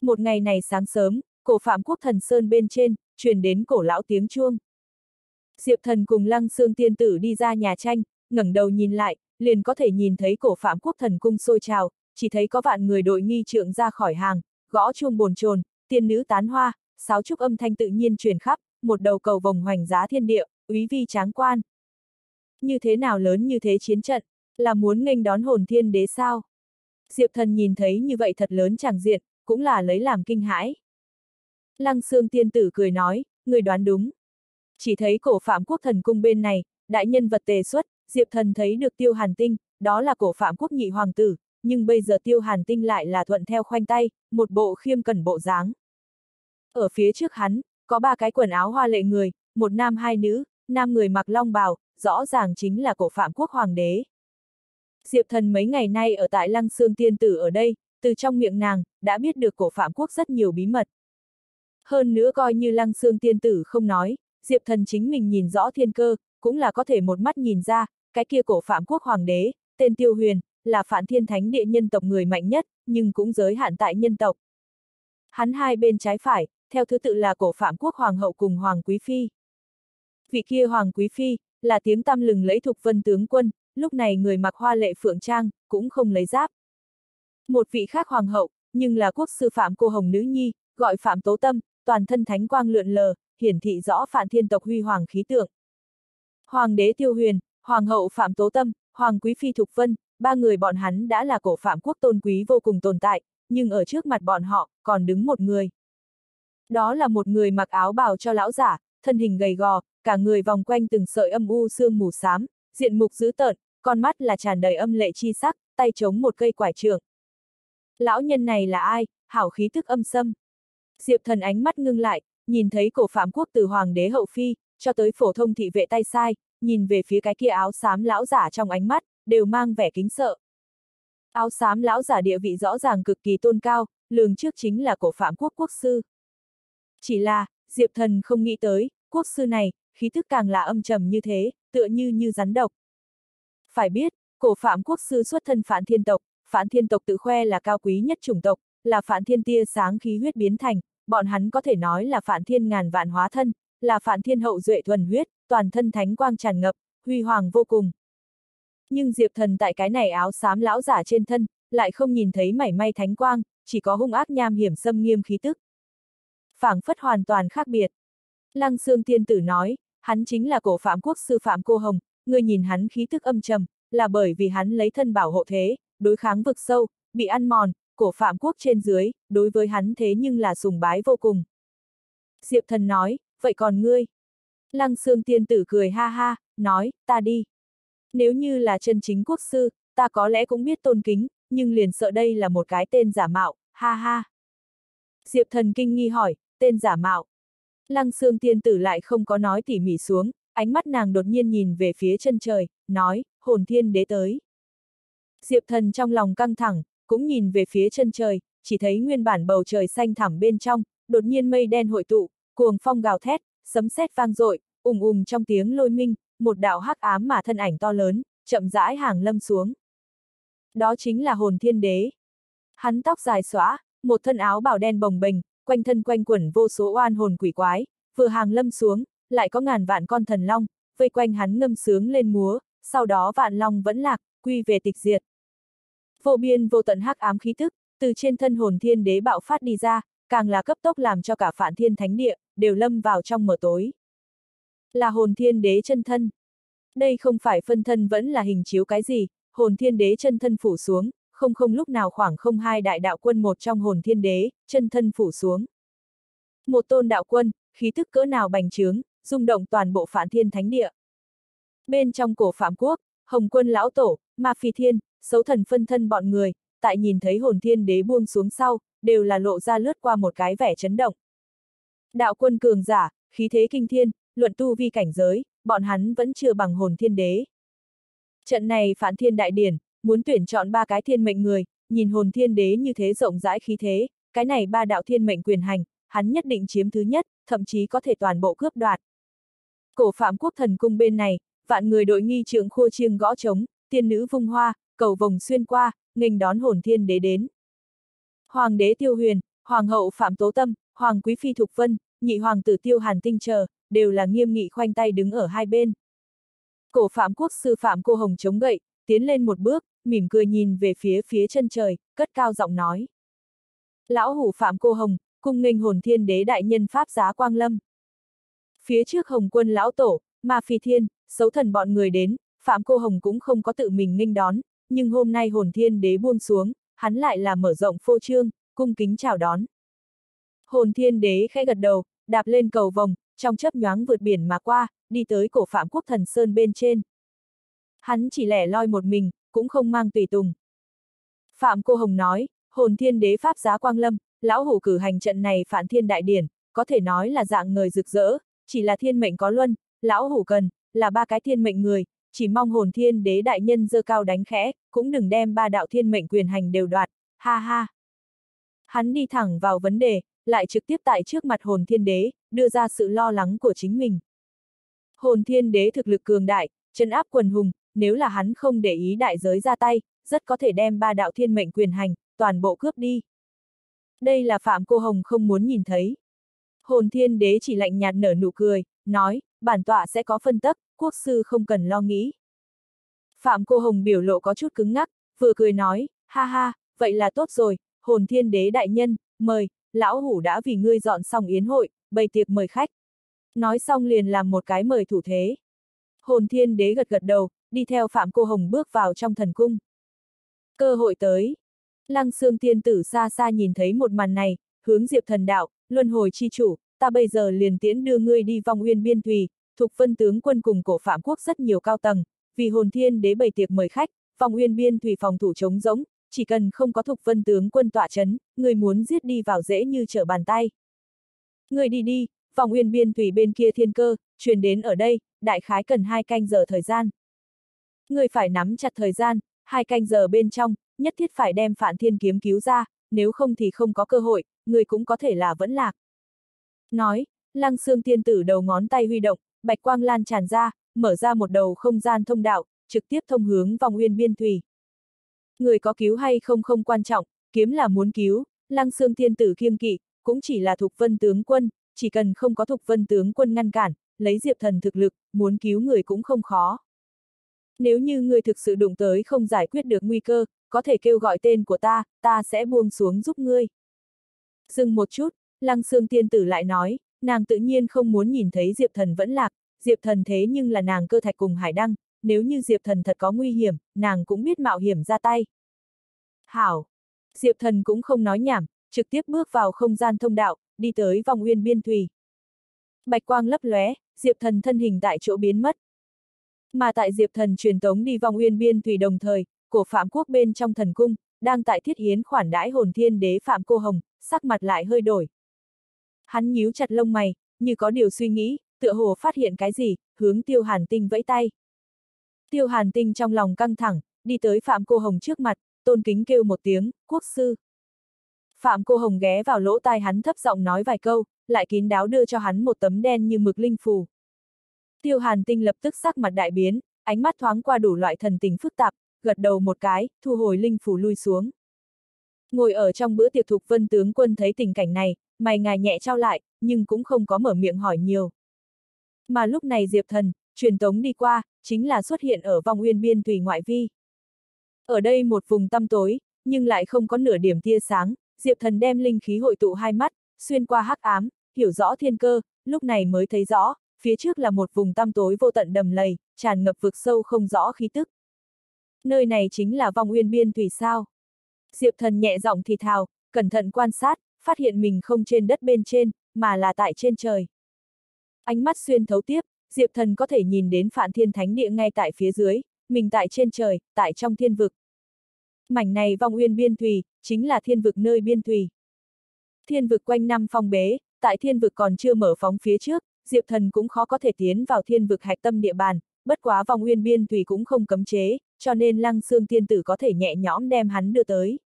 Một ngày này sáng sớm, cổ phạm quốc thần sơn bên trên, truyền đến cổ lão tiếng chuông. Diệp thần cùng Lăng Sương Tiên Tử đi ra nhà tranh, ngẩng đầu nhìn lại, liền có thể nhìn thấy cổ phạm quốc thần cung sôi trào, chỉ thấy có vạn người đội nghi trượng ra khỏi hàng, gõ chuông bồn chồn, tiên nữ tán hoa, sáu trúc âm thanh tự nhiên truyền khắp, một đầu cầu vòng hoành giá thiên địa, úy vi tráng quan. Như thế nào lớn như thế chiến trận, là muốn nghênh đón hồn thiên đế sao? Diệp thần nhìn thấy như vậy thật lớn chẳng diện, cũng là lấy làm kinh hãi. Lăng xương tiên tử cười nói, người đoán đúng. Chỉ thấy cổ phạm quốc thần cung bên này, đại nhân vật tề xuất, Diệp thần thấy được tiêu hàn tinh, đó là cổ phạm quốc nhị hoàng tử, nhưng bây giờ tiêu hàn tinh lại là thuận theo khoanh tay, một bộ khiêm cẩn bộ dáng. Ở phía trước hắn, có ba cái quần áo hoa lệ người, một nam hai nữ, nam người mặc long bào, rõ ràng chính là cổ phạm quốc hoàng đế. Diệp thần mấy ngày nay ở tại Lăng Sương Tiên Tử ở đây, từ trong miệng nàng, đã biết được cổ phạm quốc rất nhiều bí mật. Hơn nữa coi như Lăng Sương Tiên Tử không nói, Diệp thần chính mình nhìn rõ thiên cơ, cũng là có thể một mắt nhìn ra, cái kia cổ phạm quốc hoàng đế, tên Tiêu Huyền, là phản thiên thánh địa nhân tộc người mạnh nhất, nhưng cũng giới hạn tại nhân tộc. Hắn hai bên trái phải, theo thứ tự là cổ phạm quốc hoàng hậu cùng hoàng quý phi. Vị kia hoàng quý phi, là tiếng tăm lừng lấy thục vân tướng quân, lúc này người mặc hoa lệ phượng trang, cũng không lấy giáp. Một vị khác hoàng hậu, nhưng là quốc sư phạm cô hồng nữ nhi, gọi phạm tố tâm, toàn thân thánh quang lượn lờ, hiển thị rõ phản thiên tộc huy hoàng khí tượng. Hoàng đế tiêu huyền, hoàng hậu phạm tố tâm, hoàng quý phi thục vân, ba người bọn hắn đã là cổ phạm quốc tôn quý vô cùng tồn tại, nhưng ở trước mặt bọn họ, còn đứng một người. Đó là một người mặc áo bào cho lão giả, thân hình gầy gò, cả người vòng quanh từng sợi âm u xương mù xám, diện mục dữ tợn, con mắt là tràn đầy âm lệ chi sắc, tay chống một cây quải trượng. Lão nhân này là ai, hảo khí tức âm sâm. Diệp thần ánh mắt ngưng lại, nhìn thấy cổ phạm quốc từ hoàng đế hậu phi, cho tới phổ thông thị vệ tay sai, nhìn về phía cái kia áo xám lão giả trong ánh mắt, đều mang vẻ kính sợ. Áo xám lão giả địa vị rõ ràng cực kỳ tôn cao, lường trước chính là cổ phạm quốc quốc sư. Chỉ là, Diệp thần không nghĩ tới, quốc sư này, khí thức càng là âm trầm như thế, tựa như như rắn độc. Phải biết, cổ phạm quốc sư xuất thân phản thiên tộc, phản thiên tộc tự khoe là cao quý nhất chủng tộc, là phản thiên tia sáng khí huyết biến thành, bọn hắn có thể nói là phản thiên ngàn vạn hóa thân, là phản thiên hậu duệ thuần huyết, toàn thân thánh quang tràn ngập, huy hoàng vô cùng. Nhưng Diệp Thần tại cái này áo xám lão giả trên thân, lại không nhìn thấy mảy may thánh quang, chỉ có hung ác nham hiểm xâm nghiêm khí tức. phảng phất hoàn toàn khác biệt. Lăng Sương Tiên Tử nói, hắn chính là cổ phạm quốc sư phạm cô hồng, người nhìn hắn khí tức âm trầm, là bởi vì hắn lấy thân bảo hộ thế, đối kháng vực sâu, bị ăn mòn, cổ phạm quốc trên dưới, đối với hắn thế nhưng là sùng bái vô cùng. Diệp thần nói, vậy còn ngươi? Lăng xương tiên tử cười ha ha, nói, ta đi. Nếu như là chân chính quốc sư, ta có lẽ cũng biết tôn kính, nhưng liền sợ đây là một cái tên giả mạo, ha ha. Diệp thần kinh nghi hỏi, tên giả mạo. Lăng xương tiên tử lại không có nói tỉ mỉ xuống, ánh mắt nàng đột nhiên nhìn về phía chân trời, nói, hồn thiên đế tới. Diệp thần trong lòng căng thẳng, cũng nhìn về phía chân trời, chỉ thấy nguyên bản bầu trời xanh thẳm bên trong, đột nhiên mây đen hội tụ, cuồng phong gào thét, sấm sét vang dội, ùng ùng trong tiếng lôi minh, một đạo hắc ám mà thân ảnh to lớn, chậm rãi hàng lâm xuống. Đó chính là hồn thiên đế. Hắn tóc dài xóa, một thân áo bảo đen bồng bềnh, quanh thân quanh quẩn vô số oan hồn quỷ quái, vừa hàng lâm xuống, lại có ngàn vạn con thần long, vây quanh hắn ngâm sướng lên múa, sau đó vạn long vẫn lạc, quy về tịch diệt. Vô biên vô tận hắc ám khí tức, từ trên thân hồn thiên đế bạo phát đi ra, càng là cấp tốc làm cho cả phản thiên thánh địa, đều lâm vào trong mờ tối. Là hồn thiên đế chân thân. Đây không phải phân thân vẫn là hình chiếu cái gì, hồn thiên đế chân thân phủ xuống, không không lúc nào khoảng không hai đại đạo quân một trong hồn thiên đế, chân thân phủ xuống. Một tôn đạo quân, khí thức cỡ nào bành trướng, rung động toàn bộ phản thiên thánh địa. Bên trong cổ phạm quốc, hồng quân lão tổ, ma phi thiên, xấu thần phân thân bọn người, tại nhìn thấy hồn thiên đế buông xuống sau, đều là lộ ra lướt qua một cái vẻ chấn động. Đạo quân cường giả, khí thế kinh thiên, luận tu vi cảnh giới, bọn hắn vẫn chưa bằng hồn thiên đế. Trận này phản thiên đại điển, muốn tuyển chọn ba cái thiên mệnh người, nhìn hồn thiên đế như thế rộng rãi khí thế, cái này ba đạo thiên mệnh quyền hành, hắn nhất định chiếm thứ nhất, thậm chí có thể toàn bộ cướp đoạt. Cổ phạm quốc thần cung bên này, vạn người đội nghi trượng khua chiêng gõ trống, tiên nữ vung hoa, cầu vòng xuyên qua, nghênh đón hồn thiên đế đến. Hoàng đế tiêu huyền, hoàng hậu phạm tố tâm, hoàng quý phi thục vân, nhị hoàng tử tiêu hàn tinh chờ, đều là nghiêm nghị khoanh tay đứng ở hai bên. Cổ phạm quốc sư phạm cô hồng chống gậy, tiến lên một bước, mỉm cười nhìn về phía phía chân trời, cất cao giọng nói. Lão hủ phạm cô hồng, cung nghênh hồn thiên đế đại nhân pháp giá quang lâm. Phía trước hồng quân lão tổ, ma phi thiên, xấu thần bọn người đến, phạm cô hồng cũng không có tự mình nghênh đón, nhưng hôm nay hồn thiên đế buông xuống, hắn lại là mở rộng phô trương, cung kính chào đón. Hồn thiên đế khẽ gật đầu, đạp lên cầu vòng, trong chấp nhoáng vượt biển mà qua, đi tới cổ phạm quốc thần sơn bên trên. Hắn chỉ lẻ loi một mình, cũng không mang tùy tùng. Phạm Cô Hồng nói, hồn thiên đế pháp giá quang lâm, lão hủ cử hành trận này phản thiên đại điển, có thể nói là dạng người rực rỡ, chỉ là thiên mệnh có luân, lão hủ cần, là ba cái thiên mệnh người, chỉ mong hồn thiên đế đại nhân dơ cao đánh khẽ, cũng đừng đem ba đạo thiên mệnh quyền hành đều đoạt, ha ha. Hắn đi thẳng vào vấn đề, lại trực tiếp tại trước mặt hồn thiên đế, đưa ra sự lo lắng của chính mình. Hồn thiên đế thực lực cường đại, chân áp quần hùng, nếu là hắn không để ý đại giới ra tay, rất có thể đem ba đạo thiên mệnh quyền hành, toàn bộ cướp đi. Đây là Phạm Cô Hồng không muốn nhìn thấy. Hồn thiên đế chỉ lạnh nhạt nở nụ cười, nói, bản tọa sẽ có phân tắc, quốc sư không cần lo nghĩ. Phạm Cô Hồng biểu lộ có chút cứng ngắc, vừa cười nói, ha ha, vậy là tốt rồi, hồn thiên đế đại nhân, mời, lão hủ đã vì ngươi dọn xong yến hội, bày tiệc mời khách. Nói xong liền làm một cái mời thủ thế. Hồn thiên đế gật gật đầu, đi theo Phạm Cô Hồng bước vào trong thần cung. Cơ hội tới. Lăng xương tiên tử xa xa nhìn thấy một màn này, hướng diệp thần đạo, luân hồi chi chủ, ta bây giờ liền tiễn đưa ngươi đi vòng uyên biên thùy, thuộc vân tướng quân cùng cổ phạm quốc rất nhiều cao tầng, vì hồn thiên đế bày tiệc mời khách, phòng uyên biên thủy phòng thủ chống giống, chỉ cần không có thục vân tướng quân tỏa chấn, người muốn giết đi vào dễ như trở bàn tay. Người đi đi, phòng uyên biên thủy bên kia thiên cơ, truyền đến ở đây, đại khái cần hai canh giờ thời gian. Người phải nắm chặt thời gian, hai canh giờ bên trong, nhất thiết phải đem phản thiên kiếm cứu ra, nếu không thì không có cơ hội, người cũng có thể là vẫn lạc. Nói, lăng xương tiên tử đầu ngón tay huy động, bạch quang lan tràn ra, mở ra một đầu không gian thông đạo, trực tiếp thông hướng vòng uyên biên thủy. Người có cứu hay không không quan trọng, kiếm là muốn cứu, lăng xương thiên tử kiêng kỵ, cũng chỉ là thục vân tướng quân, chỉ cần không có thục vân tướng quân ngăn cản, lấy diệp thần thực lực, muốn cứu người cũng không khó. Nếu như người thực sự đụng tới không giải quyết được nguy cơ, có thể kêu gọi tên của ta, ta sẽ buông xuống giúp ngươi. Dừng một chút, lăng xương tiên tử lại nói, nàng tự nhiên không muốn nhìn thấy diệp thần vẫn lạc, diệp thần thế nhưng là nàng cơ thạch cùng hải đăng, nếu như Diệp Thần thật có nguy hiểm, nàng cũng biết mạo hiểm ra tay. Hảo! Diệp Thần cũng không nói nhảm, trực tiếp bước vào không gian thông đạo, đi tới vòng uyên biên thùy. Bạch quang lấp lóe, Diệp Thần thân hình tại chỗ biến mất. Mà tại Diệp Thần truyền tống đi vòng uyên biên thủy đồng thời, cổ Phạm Quốc bên trong thần cung, đang tại thiết hiến khoản đãi hồn thiên đế Phạm Cô Hồng, sắc mặt lại hơi đổi. Hắn nhíu chặt lông mày, như có điều suy nghĩ, tựa hồ phát hiện cái gì, hướng tiêu hàn tinh vẫy tay. Tiêu hàn tinh trong lòng căng thẳng, đi tới Phạm Cô Hồng trước mặt, tôn kính kêu một tiếng, quốc sư. Phạm Cô Hồng ghé vào lỗ tai hắn thấp giọng nói vài câu, lại kín đáo đưa cho hắn một tấm đen như mực linh phù. Tiêu hàn tinh lập tức sắc mặt đại biến, ánh mắt thoáng qua đủ loại thần tình phức tạp, gật đầu một cái, thu hồi linh phù lui xuống. Ngồi ở trong bữa tiệc thục vân tướng quân thấy tình cảnh này, mày ngài nhẹ trao lại, nhưng cũng không có mở miệng hỏi nhiều. Mà lúc này Diệp Thần, truyền tống đi qua, chính là xuất hiện ở vòng uyên biên tùy ngoại vi. Ở đây một vùng tăm tối, nhưng lại không có nửa điểm tia sáng, Diệp Thần đem linh khí hội tụ hai mắt, xuyên qua hắc ám, hiểu rõ thiên cơ, lúc này mới thấy rõ, phía trước là một vùng tăm tối vô tận đầm lầy, tràn ngập vực sâu không rõ khí tức. Nơi này chính là vòng uyên biên thủy sao. Diệp thần nhẹ giọng thì thào, cẩn thận quan sát, phát hiện mình không trên đất bên trên, mà là tại trên trời. Ánh mắt xuyên thấu tiếp, Diệp thần có thể nhìn đến Phạn thiên thánh địa ngay tại phía dưới, mình tại trên trời, tại trong thiên vực. Mảnh này vong uyên biên Thùy chính là thiên vực nơi biên thùy, Thiên vực quanh năm phong bế, tại thiên vực còn chưa mở phóng phía trước, Diệp Thần cũng khó có thể tiến vào thiên vực hạch tâm địa bàn, bất quá vòng Uyên biên thủy cũng không cấm chế, cho nên lăng xương tiên tử có thể nhẹ nhõm đem hắn đưa tới.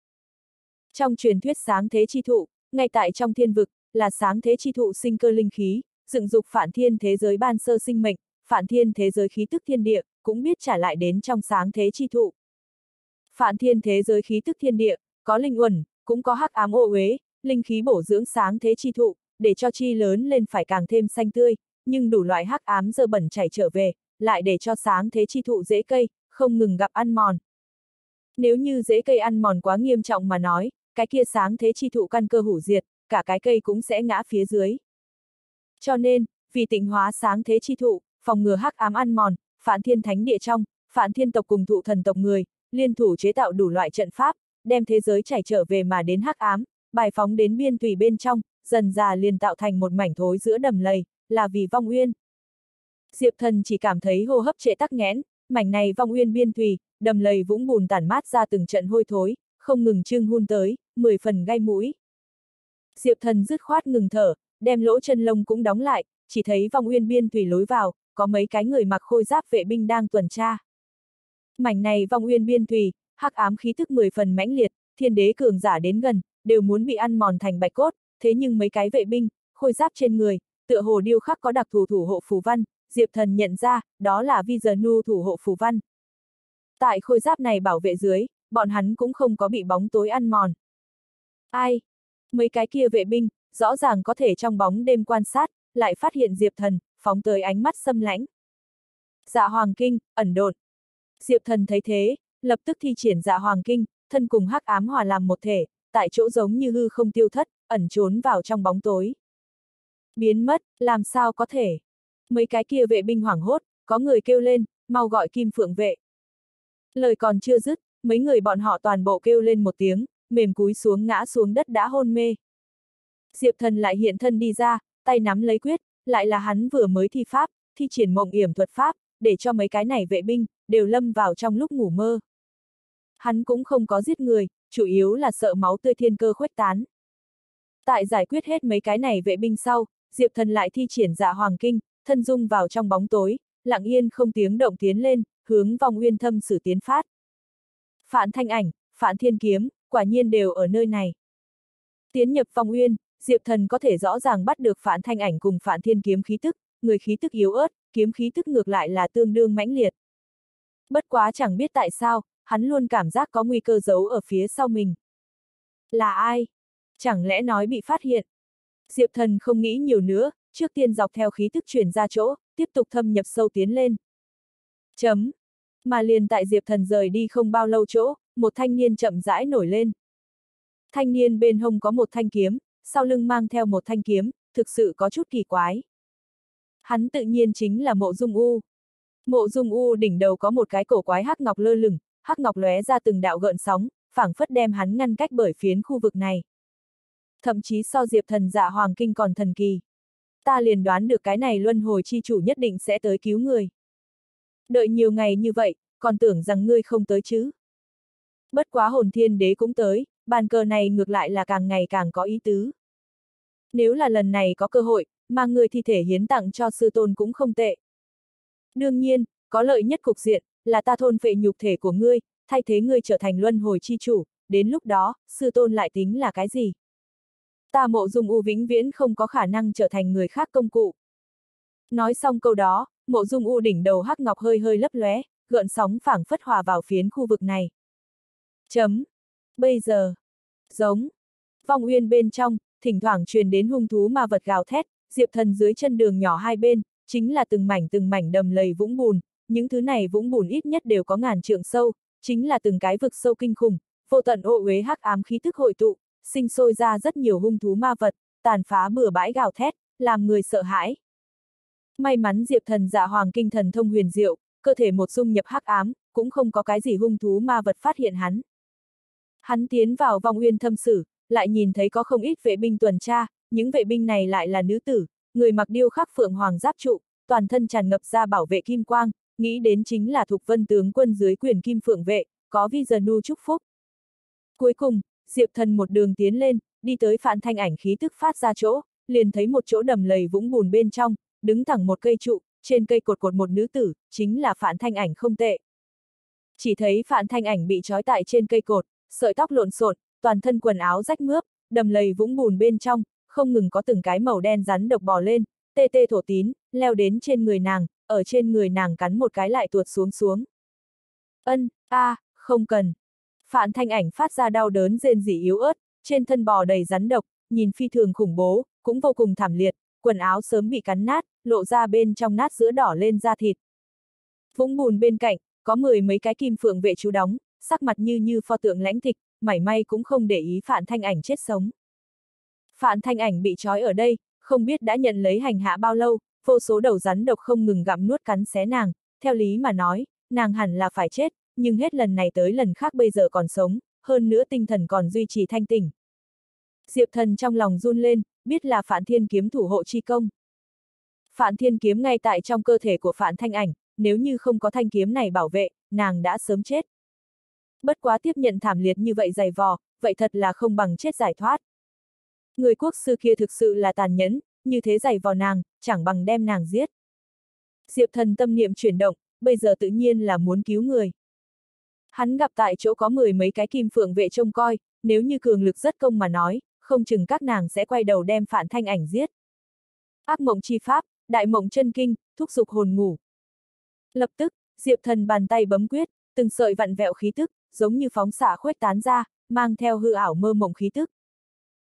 Trong truyền thuyết sáng thế chi thụ, ngay tại trong thiên vực, là sáng thế chi thụ sinh cơ linh khí, dựng dục phản thiên thế giới ban sơ sinh mệnh, phản thiên thế giới khí tức thiên địa, cũng biết trả lại đến trong sáng thế chi thụ. Phản thiên thế giới khí tức thiên địa, có linh uẩn, cũng có hắc ám ô uế, linh khí bổ dưỡng sáng thế chi thụ, để cho chi lớn lên phải càng thêm xanh tươi, nhưng đủ loại hắc ám dơ bẩn chảy trở về, lại để cho sáng thế chi thụ dễ cây, không ngừng gặp ăn mòn. Nếu như dễ cây ăn mòn quá nghiêm trọng mà nói, cái kia sáng thế chi thụ căn cơ hủ diệt, cả cái cây cũng sẽ ngã phía dưới. Cho nên, vì tịnh hóa sáng thế chi thụ, phòng ngừa hắc ám ăn mòn, phản thiên thánh địa trong, phản thiên tộc cùng thụ thần tộc người, liên thủ chế tạo đủ loại trận pháp, đem thế giới chảy trở về mà đến hắc ám, bài phóng đến biên tùy bên trong, dần già liền tạo thành một mảnh thối giữa đầm lầy, là vì vong uyên. Diệp thần chỉ cảm thấy hô hấp trệ tắc nghẽn, mảnh này vong uyên biên thùy, đầm lầy vũng bùn tản mát ra từng trận hôi thối, không ngừng trưng hun tới, mười phần gai mũi. Diệp thần dứt khoát ngừng thở, đem lỗ chân lông cũng đóng lại, chỉ thấy vong uyên biên thủy lối vào, có mấy cái người mặc khôi giáp vệ binh đang tuần tra. Mảnh này vong uyên biên thủy, hắc ám khí thức mười phần mãnh liệt, thiên đế cường giả đến gần, đều muốn bị ăn mòn thành bạch cốt, thế nhưng mấy cái vệ binh, khôi giáp trên người, tựa hồ điêu khắc có đặc thù thủ hộ phù văn, Diệp Thần nhận ra, đó là vi giờ nu thủ hộ phù văn. Tại khôi giáp này bảo vệ dưới, bọn hắn cũng không có bị bóng tối ăn mòn. Ai? Mấy cái kia vệ binh, rõ ràng có thể trong bóng đêm quan sát, lại phát hiện Diệp Thần, phóng tới ánh mắt xâm lãnh. Dạ Hoàng Kinh, ẩn đột. Diệp Thần thấy thế, lập tức thi triển dạ Hoàng Kinh, thân cùng hắc ám hòa làm một thể, tại chỗ giống như hư không tiêu thất, ẩn trốn vào trong bóng tối. Biến mất, làm sao có thể? Mấy cái kia vệ binh hoảng hốt, có người kêu lên, mau gọi kim phượng vệ. Lời còn chưa dứt, mấy người bọn họ toàn bộ kêu lên một tiếng, mềm cúi xuống ngã xuống đất đã hôn mê. Diệp thần lại hiện thân đi ra, tay nắm lấy quyết, lại là hắn vừa mới thi pháp, thi triển mộng yểm thuật pháp, để cho mấy cái này vệ binh, đều lâm vào trong lúc ngủ mơ. Hắn cũng không có giết người, chủ yếu là sợ máu tươi thiên cơ khuếch tán. Tại giải quyết hết mấy cái này vệ binh sau, Diệp Thần lại thi triển dạ hoàng kinh, thân dung vào trong bóng tối, lặng yên không tiếng động tiến lên, hướng vòng uyên thâm sử tiến phát. Phản thanh ảnh, phản thiên kiếm, quả nhiên đều ở nơi này. Tiến nhập Phong uyên, Diệp Thần có thể rõ ràng bắt được phản thanh ảnh cùng phản thiên kiếm khí tức, người khí tức yếu ớt, kiếm khí tức ngược lại là tương đương mãnh liệt. Bất quá chẳng biết tại sao, hắn luôn cảm giác có nguy cơ giấu ở phía sau mình. Là ai? Chẳng lẽ nói bị phát hiện? Diệp thần không nghĩ nhiều nữa, trước tiên dọc theo khí tức truyền ra chỗ, tiếp tục thâm nhập sâu tiến lên. Chấm. Mà liền tại Diệp thần rời đi không bao lâu chỗ, một thanh niên chậm rãi nổi lên. Thanh niên bên hông có một thanh kiếm, sau lưng mang theo một thanh kiếm, thực sự có chút kỳ quái. Hắn tự nhiên chính là mộ dung u. Mộ dung u đỉnh đầu có một cái cổ quái hắc ngọc lơ lửng, hắc ngọc lóe ra từng đạo gợn sóng, phảng phất đem hắn ngăn cách bởi phiến khu vực này. Thậm chí so diệp thần dạ hoàng kinh còn thần kỳ. Ta liền đoán được cái này luân hồi chi chủ nhất định sẽ tới cứu người. Đợi nhiều ngày như vậy, còn tưởng rằng ngươi không tới chứ. Bất quá hồn thiên đế cũng tới, bàn cờ này ngược lại là càng ngày càng có ý tứ. Nếu là lần này có cơ hội, mà người thi thể hiến tặng cho sư tôn cũng không tệ. Đương nhiên, có lợi nhất cục diện, là ta thôn phệ nhục thể của ngươi, thay thế ngươi trở thành luân hồi chi chủ, đến lúc đó, sư tôn lại tính là cái gì? Ta mộ dung u vĩnh viễn không có khả năng trở thành người khác công cụ. Nói xong câu đó, mộ dung u đỉnh đầu hắc ngọc hơi hơi lấp lóe, gợn sóng phảng phất hòa vào phiến khu vực này. Chấm. Bây giờ. Giống. Vong uyên bên trong, thỉnh thoảng truyền đến hung thú ma vật gào thét, diệp thần dưới chân đường nhỏ hai bên, chính là từng mảnh từng mảnh đầm lầy vũng bùn, những thứ này vũng bùn ít nhất đều có ngàn trượng sâu, chính là từng cái vực sâu kinh khủng, vô tận ô uế hắc ám khí thức hội tụ, sinh sôi ra rất nhiều hung thú ma vật, tàn phá bừa bãi gào thét, làm người sợ hãi. May mắn Diệp Thần dạ hoàng kinh thần thông huyền diệu, cơ thể một dung nhập hắc ám, cũng không có cái gì hung thú ma vật phát hiện hắn. Hắn tiến vào vòng uyên thâm sử, lại nhìn thấy có không ít vệ binh tuần tra, những vệ binh này lại là nữ tử, người mặc điêu khắc phượng hoàng giáp trụ, toàn thân tràn ngập ra bảo vệ kim quang, nghĩ đến chính là thuộc vân tướng quân dưới quyền kim phượng vệ, có vi giờ nu chúc phúc. Cuối cùng, Diệp Thần một đường tiến lên, đi tới phản thanh ảnh khí tức phát ra chỗ, liền thấy một chỗ đầm lầy vũng bùn bên trong, đứng thẳng một cây trụ, trên cây cột cột một nữ tử, chính là Phạn thanh ảnh không tệ. Chỉ thấy Phạn thanh ảnh bị trói tại trên cây cột, sợi tóc lộn xộn, toàn thân quần áo rách mướp, đầm lầy vũng bùn bên trong, không ngừng có từng cái màu đen rắn độc bò lên, tê tê thổ tín, leo đến trên người nàng, ở trên người nàng cắn một cái lại tuột xuống xuống. Ân, a, à, không cần. Phạn thanh ảnh phát ra đau đớn rên rỉ yếu ớt, trên thân bò đầy rắn độc, nhìn phi thường khủng bố, cũng vô cùng thảm liệt, quần áo sớm bị cắn nát, lộ ra bên trong nát giữa đỏ lên da thịt. Vũng bùn bên cạnh, có mười mấy cái kim phượng vệ chú đóng, sắc mặt như như pho tượng lãnh thịch, mảy may cũng không để ý Phạn Thanh Ảnh chết sống. Phạn Thanh Ảnh bị trói ở đây, không biết đã nhận lấy hành hạ bao lâu, vô số đầu rắn độc không ngừng gặm nuốt cắn xé nàng, theo lý mà nói, nàng hẳn là phải chết, nhưng hết lần này tới lần khác bây giờ còn sống, hơn nữa tinh thần còn duy trì thanh tỉnh. Diệp thần trong lòng run lên, biết là phản Thiên kiếm thủ hộ chi công. phản Thiên kiếm ngay tại trong cơ thể của phản Thanh Ảnh, nếu như không có thanh kiếm này bảo vệ, nàng đã sớm chết. Bất quá tiếp nhận thảm liệt như vậy dày vò, vậy thật là không bằng chết giải thoát. Người quốc sư kia thực sự là tàn nhẫn, như thế dày vò nàng, chẳng bằng đem nàng giết. Diệp thần tâm niệm chuyển động, bây giờ tự nhiên là muốn cứu người. Hắn gặp tại chỗ có mười mấy cái kim phượng vệ trông coi, nếu như cường lực rất công mà nói, không chừng các nàng sẽ quay đầu đem phản thanh ảnh giết. Ác mộng chi pháp, đại mộng chân kinh, thúc dục hồn ngủ. Lập tức, Diệp thần bàn tay bấm quyết, từng sợi vặn vẹo khí tức, giống như phóng xạ khuếch tán ra, mang theo hư ảo mơ mộng khí tức.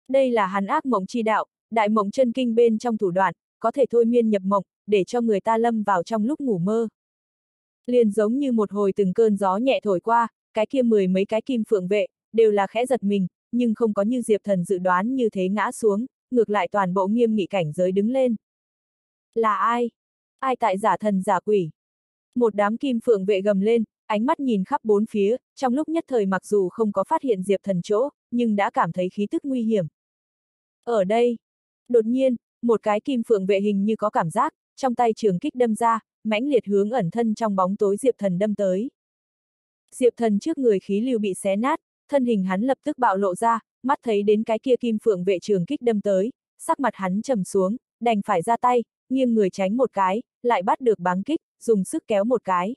Đây là hắn ác mộng chi đạo, đại mộng chân kinh bên trong thủ đoạn, có thể thôi miên nhập mộng, để cho người ta lâm vào trong lúc ngủ mơ. Liền giống như một hồi từng cơn gió nhẹ thổi qua, cái kia mười mấy cái kim phượng vệ, đều là khẽ giật mình, nhưng không có như Diệp Thần dự đoán như thế ngã xuống, ngược lại toàn bộ nghiêm nghị cảnh giới đứng lên. Là ai? Ai tại giả thần giả quỷ? Một đám kim phượng vệ gầm lên, ánh mắt nhìn khắp bốn phía, trong lúc nhất thời mặc dù không có phát hiện Diệp Thần chỗ, nhưng đã cảm thấy khí tức nguy hiểm. Ở đây, đột nhiên, một cái kim phượng vệ hình như có cảm giác, trong tay trường kích đâm ra, mãnh liệt hướng ẩn thân trong bóng tối Diệp Thần đâm tới. Diệp Thần trước người khí lưu bị xé nát, thân hình hắn lập tức bạo lộ ra, mắt thấy đến cái kia kim phượng vệ trường kích đâm tới, sắc mặt hắn trầm xuống, đành phải ra tay, nghiêng người tránh một cái, lại bắt được báng kích, dùng sức kéo một cái.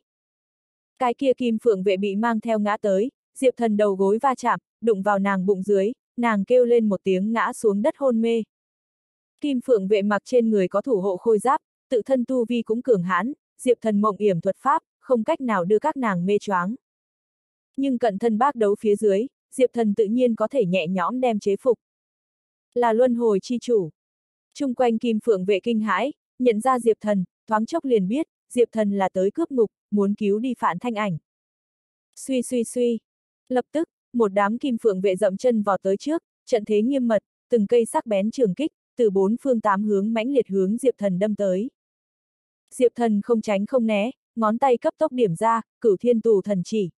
Cái kia kim phượng vệ bị mang theo ngã tới, Diệp Thần đầu gối va chạm, đụng vào nàng bụng dưới, nàng kêu lên một tiếng ngã xuống đất hôn mê. Kim phượng vệ mặc trên người có thủ hộ khôi giáp, tự thân tu vi cũng cường hãn, Diệp Thần mộng yểm thuật pháp, không cách nào đưa các nàng mê choáng. Nhưng cận thân bác đấu phía dưới, Diệp Thần tự nhiên có thể nhẹ nhõm đem chế phục. Là luân hồi chi chủ. Trung quanh kim phượng vệ kinh hãi, nhận ra Diệp Thần, thoáng chốc liền biết, Diệp Thần là tới cướp ngục, muốn cứu đi phản thanh ảnh. Suy suy suy. Lập tức, một đám kim phượng vệ dậm chân vào tới trước, trận thế nghiêm mật, từng cây sắc bén trường kích, từ bốn phương tám hướng mãnh liệt hướng Diệp Thần đâm tới. Diệp Thần không tránh không né, ngón tay cấp tốc điểm ra, cửu thiên tù thần chỉ.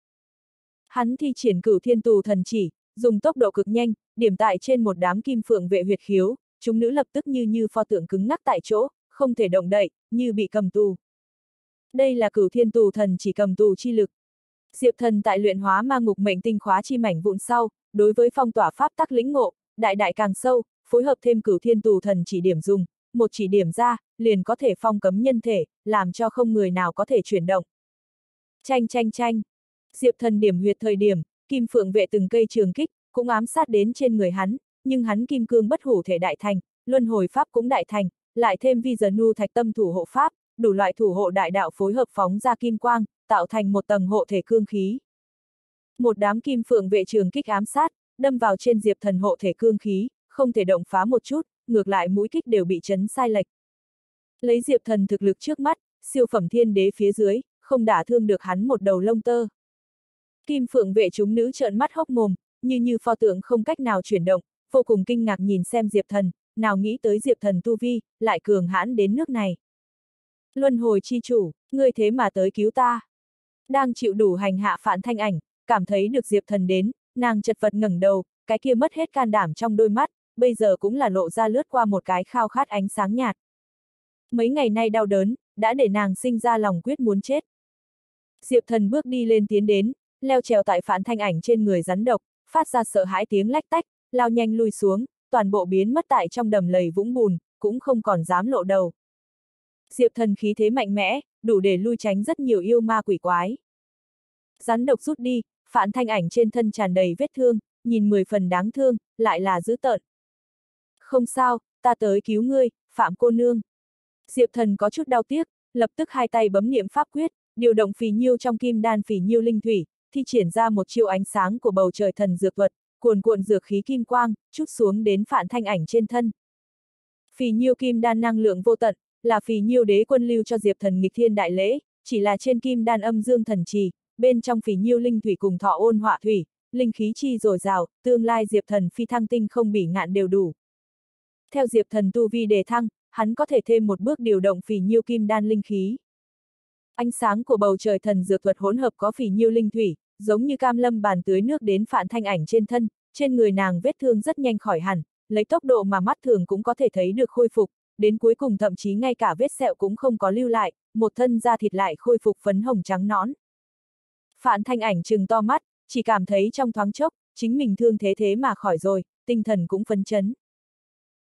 Hắn thi triển cửu thiên tù thần chỉ, dùng tốc độ cực nhanh, điểm tại trên một đám kim phượng vệ huyệt khiếu, chúng nữ lập tức như như pho tượng cứng ngắc tại chỗ, không thể động đậy, như bị cầm tù. Đây là cửu thiên tù thần chỉ cầm tù chi lực. Diệp thần tại luyện hóa ma ngục mệnh tinh khóa chi mảnh vụn sau, đối với phong tỏa pháp tắc lĩnh ngộ, đại đại càng sâu, phối hợp thêm cửu thiên tù thần chỉ điểm dùng, một chỉ điểm ra, liền có thể phong cấm nhân thể, làm cho không người nào có thể chuyển động. chanh chanh chanh Diệp thần điểm huyệt thời điểm, kim phượng vệ từng cây trường kích, cũng ám sát đến trên người hắn, nhưng hắn kim cương bất hủ thể đại thành, luân hồi pháp cũng đại thành, lại thêm vi giờ nu thạch tâm thủ hộ pháp, đủ loại thủ hộ đại đạo phối hợp phóng ra kim quang, tạo thành một tầng hộ thể cương khí. Một đám kim phượng vệ trường kích ám sát, đâm vào trên diệp thần hộ thể cương khí, không thể động phá một chút, ngược lại mũi kích đều bị chấn sai lệch. Lấy diệp thần thực lực trước mắt, siêu phẩm thiên đế phía dưới, không đả thương được hắn một đầu lông tơ. Kim phượng vệ chúng nữ trợn mắt hốc mồm, như như pho tượng không cách nào chuyển động, vô cùng kinh ngạc nhìn xem diệp thần, nào nghĩ tới diệp thần tu vi, lại cường hãn đến nước này. Luân hồi chi chủ, ngươi thế mà tới cứu ta. Đang chịu đủ hành hạ phản thanh ảnh, cảm thấy được diệp thần đến, nàng chật vật ngẩng đầu, cái kia mất hết can đảm trong đôi mắt, bây giờ cũng là lộ ra lướt qua một cái khao khát ánh sáng nhạt. Mấy ngày nay đau đớn, đã để nàng sinh ra lòng quyết muốn chết. Diệp thần bước đi lên tiến đến, leo trèo tại phản thanh ảnh trên người rắn độc, phát ra sợ hãi tiếng lách tách, lao nhanh lui xuống, toàn bộ biến mất tại trong đầm lầy vũng bùn, cũng không còn dám lộ đầu. Diệp thần khí thế mạnh mẽ, đủ để lui tránh rất nhiều yêu ma quỷ quái. Rắn độc rút đi, phản thanh ảnh trên thân tràn đầy vết thương, nhìn mười phần đáng thương, lại là dữ tợn. Không sao, ta tới cứu ngươi, Phạm cô nương. Diệp thần có chút đau tiếc, lập tức hai tay bấm niệm pháp quyết, điều động phì nhiêu trong kim đan phì nhiêu linh thủy, thi triển ra một chiêu ánh sáng của bầu trời thần dược vật, cuồn cuộn dược khí kim quang, chút xuống đến phản thanh ảnh trên thân. Phì nhiêu kim đan năng lượng vô tận, là phì nhiêu đế quân lưu cho Diệp thần nghịch thiên đại lễ, chỉ là trên kim đan âm dương thần trì, bên trong phì nhiêu linh thủy cùng thọ ôn họa thủy, linh khí chi dồi dào, tương lai Diệp thần phi thăng tinh không bị ngạn đều đủ. Theo Diệp thần tu vi đề thăng, hắn có thể thêm một bước điều động phì nhiêu kim đan linh khí. Ánh sáng của bầu trời thần dược thuật hỗn hợp có phì nhiêu linh thủy, giống như cam lâm bàn tưới nước đến phản thanh ảnh trên thân, trên người nàng vết thương rất nhanh khỏi hẳn, lấy tốc độ mà mắt thường cũng có thể thấy được khôi phục, đến cuối cùng thậm chí ngay cả vết sẹo cũng không có lưu lại, một thân da thịt lại khôi phục phấn hồng trắng nõn. Phản thanh ảnh trừng to mắt, chỉ cảm thấy trong thoáng chốc, chính mình thương thế thế mà khỏi rồi, tinh thần cũng phấn chấn.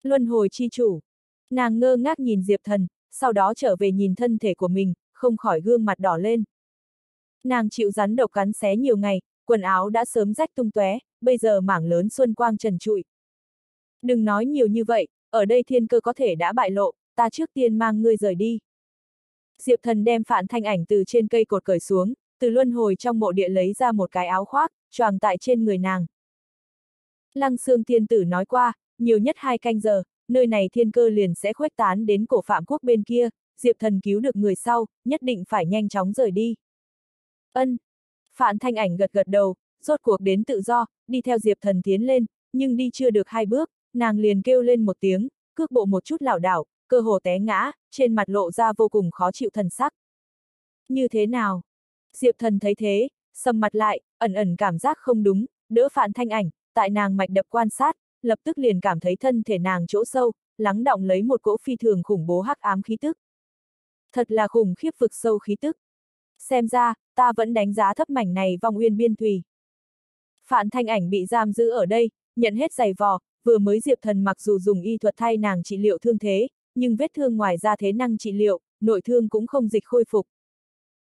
Luân hồi chi chủ. Nàng ngơ ngác nhìn Diệp Thần, sau đó trở về nhìn thân thể của mình, không khỏi gương mặt đỏ lên. Nàng chịu rắn độc cắn xé nhiều ngày, quần áo đã sớm rách tung tóe, bây giờ mảng lớn xuân quang trần trụi. Đừng nói nhiều như vậy, ở đây thiên cơ có thể đã bại lộ, ta trước tiên mang ngươi rời đi. Diệp thần đem phản thanh ảnh từ trên cây cột cởi xuống, từ luân hồi trong mộ địa lấy ra một cái áo khoác, choàng tại trên người nàng. Lăng xương thiên tử nói qua, nhiều nhất hai canh giờ, nơi này thiên cơ liền sẽ khuếch tán đến cổ phạm quốc bên kia, Diệp thần cứu được người sau, nhất định phải nhanh chóng rời đi. Ân. Phạn thanh ảnh gật gật đầu, rốt cuộc đến tự do, đi theo Diệp thần tiến lên, nhưng đi chưa được hai bước, nàng liền kêu lên một tiếng, cước bộ một chút lảo đảo, cơ hồ té ngã, trên mặt lộ ra vô cùng khó chịu thần sắc. Như thế nào? Diệp thần thấy thế, sầm mặt lại, ẩn ẩn cảm giác không đúng, đỡ phản thanh ảnh, tại nàng mạch đập quan sát, lập tức liền cảm thấy thân thể nàng chỗ sâu, lắng động lấy một cỗ phi thường khủng bố hắc ám khí tức. Thật là khủng khiếp vực sâu khí tức. Xem ra, ta vẫn đánh giá thấp mảnh này vong uyên biên thùy. Phản thanh ảnh bị giam giữ ở đây, nhận hết giày vò, vừa mới Diệp Thần mặc dù dùng y thuật thay nàng trị liệu thương thế, nhưng vết thương ngoài ra thế năng trị liệu, nội thương cũng không dịch khôi phục.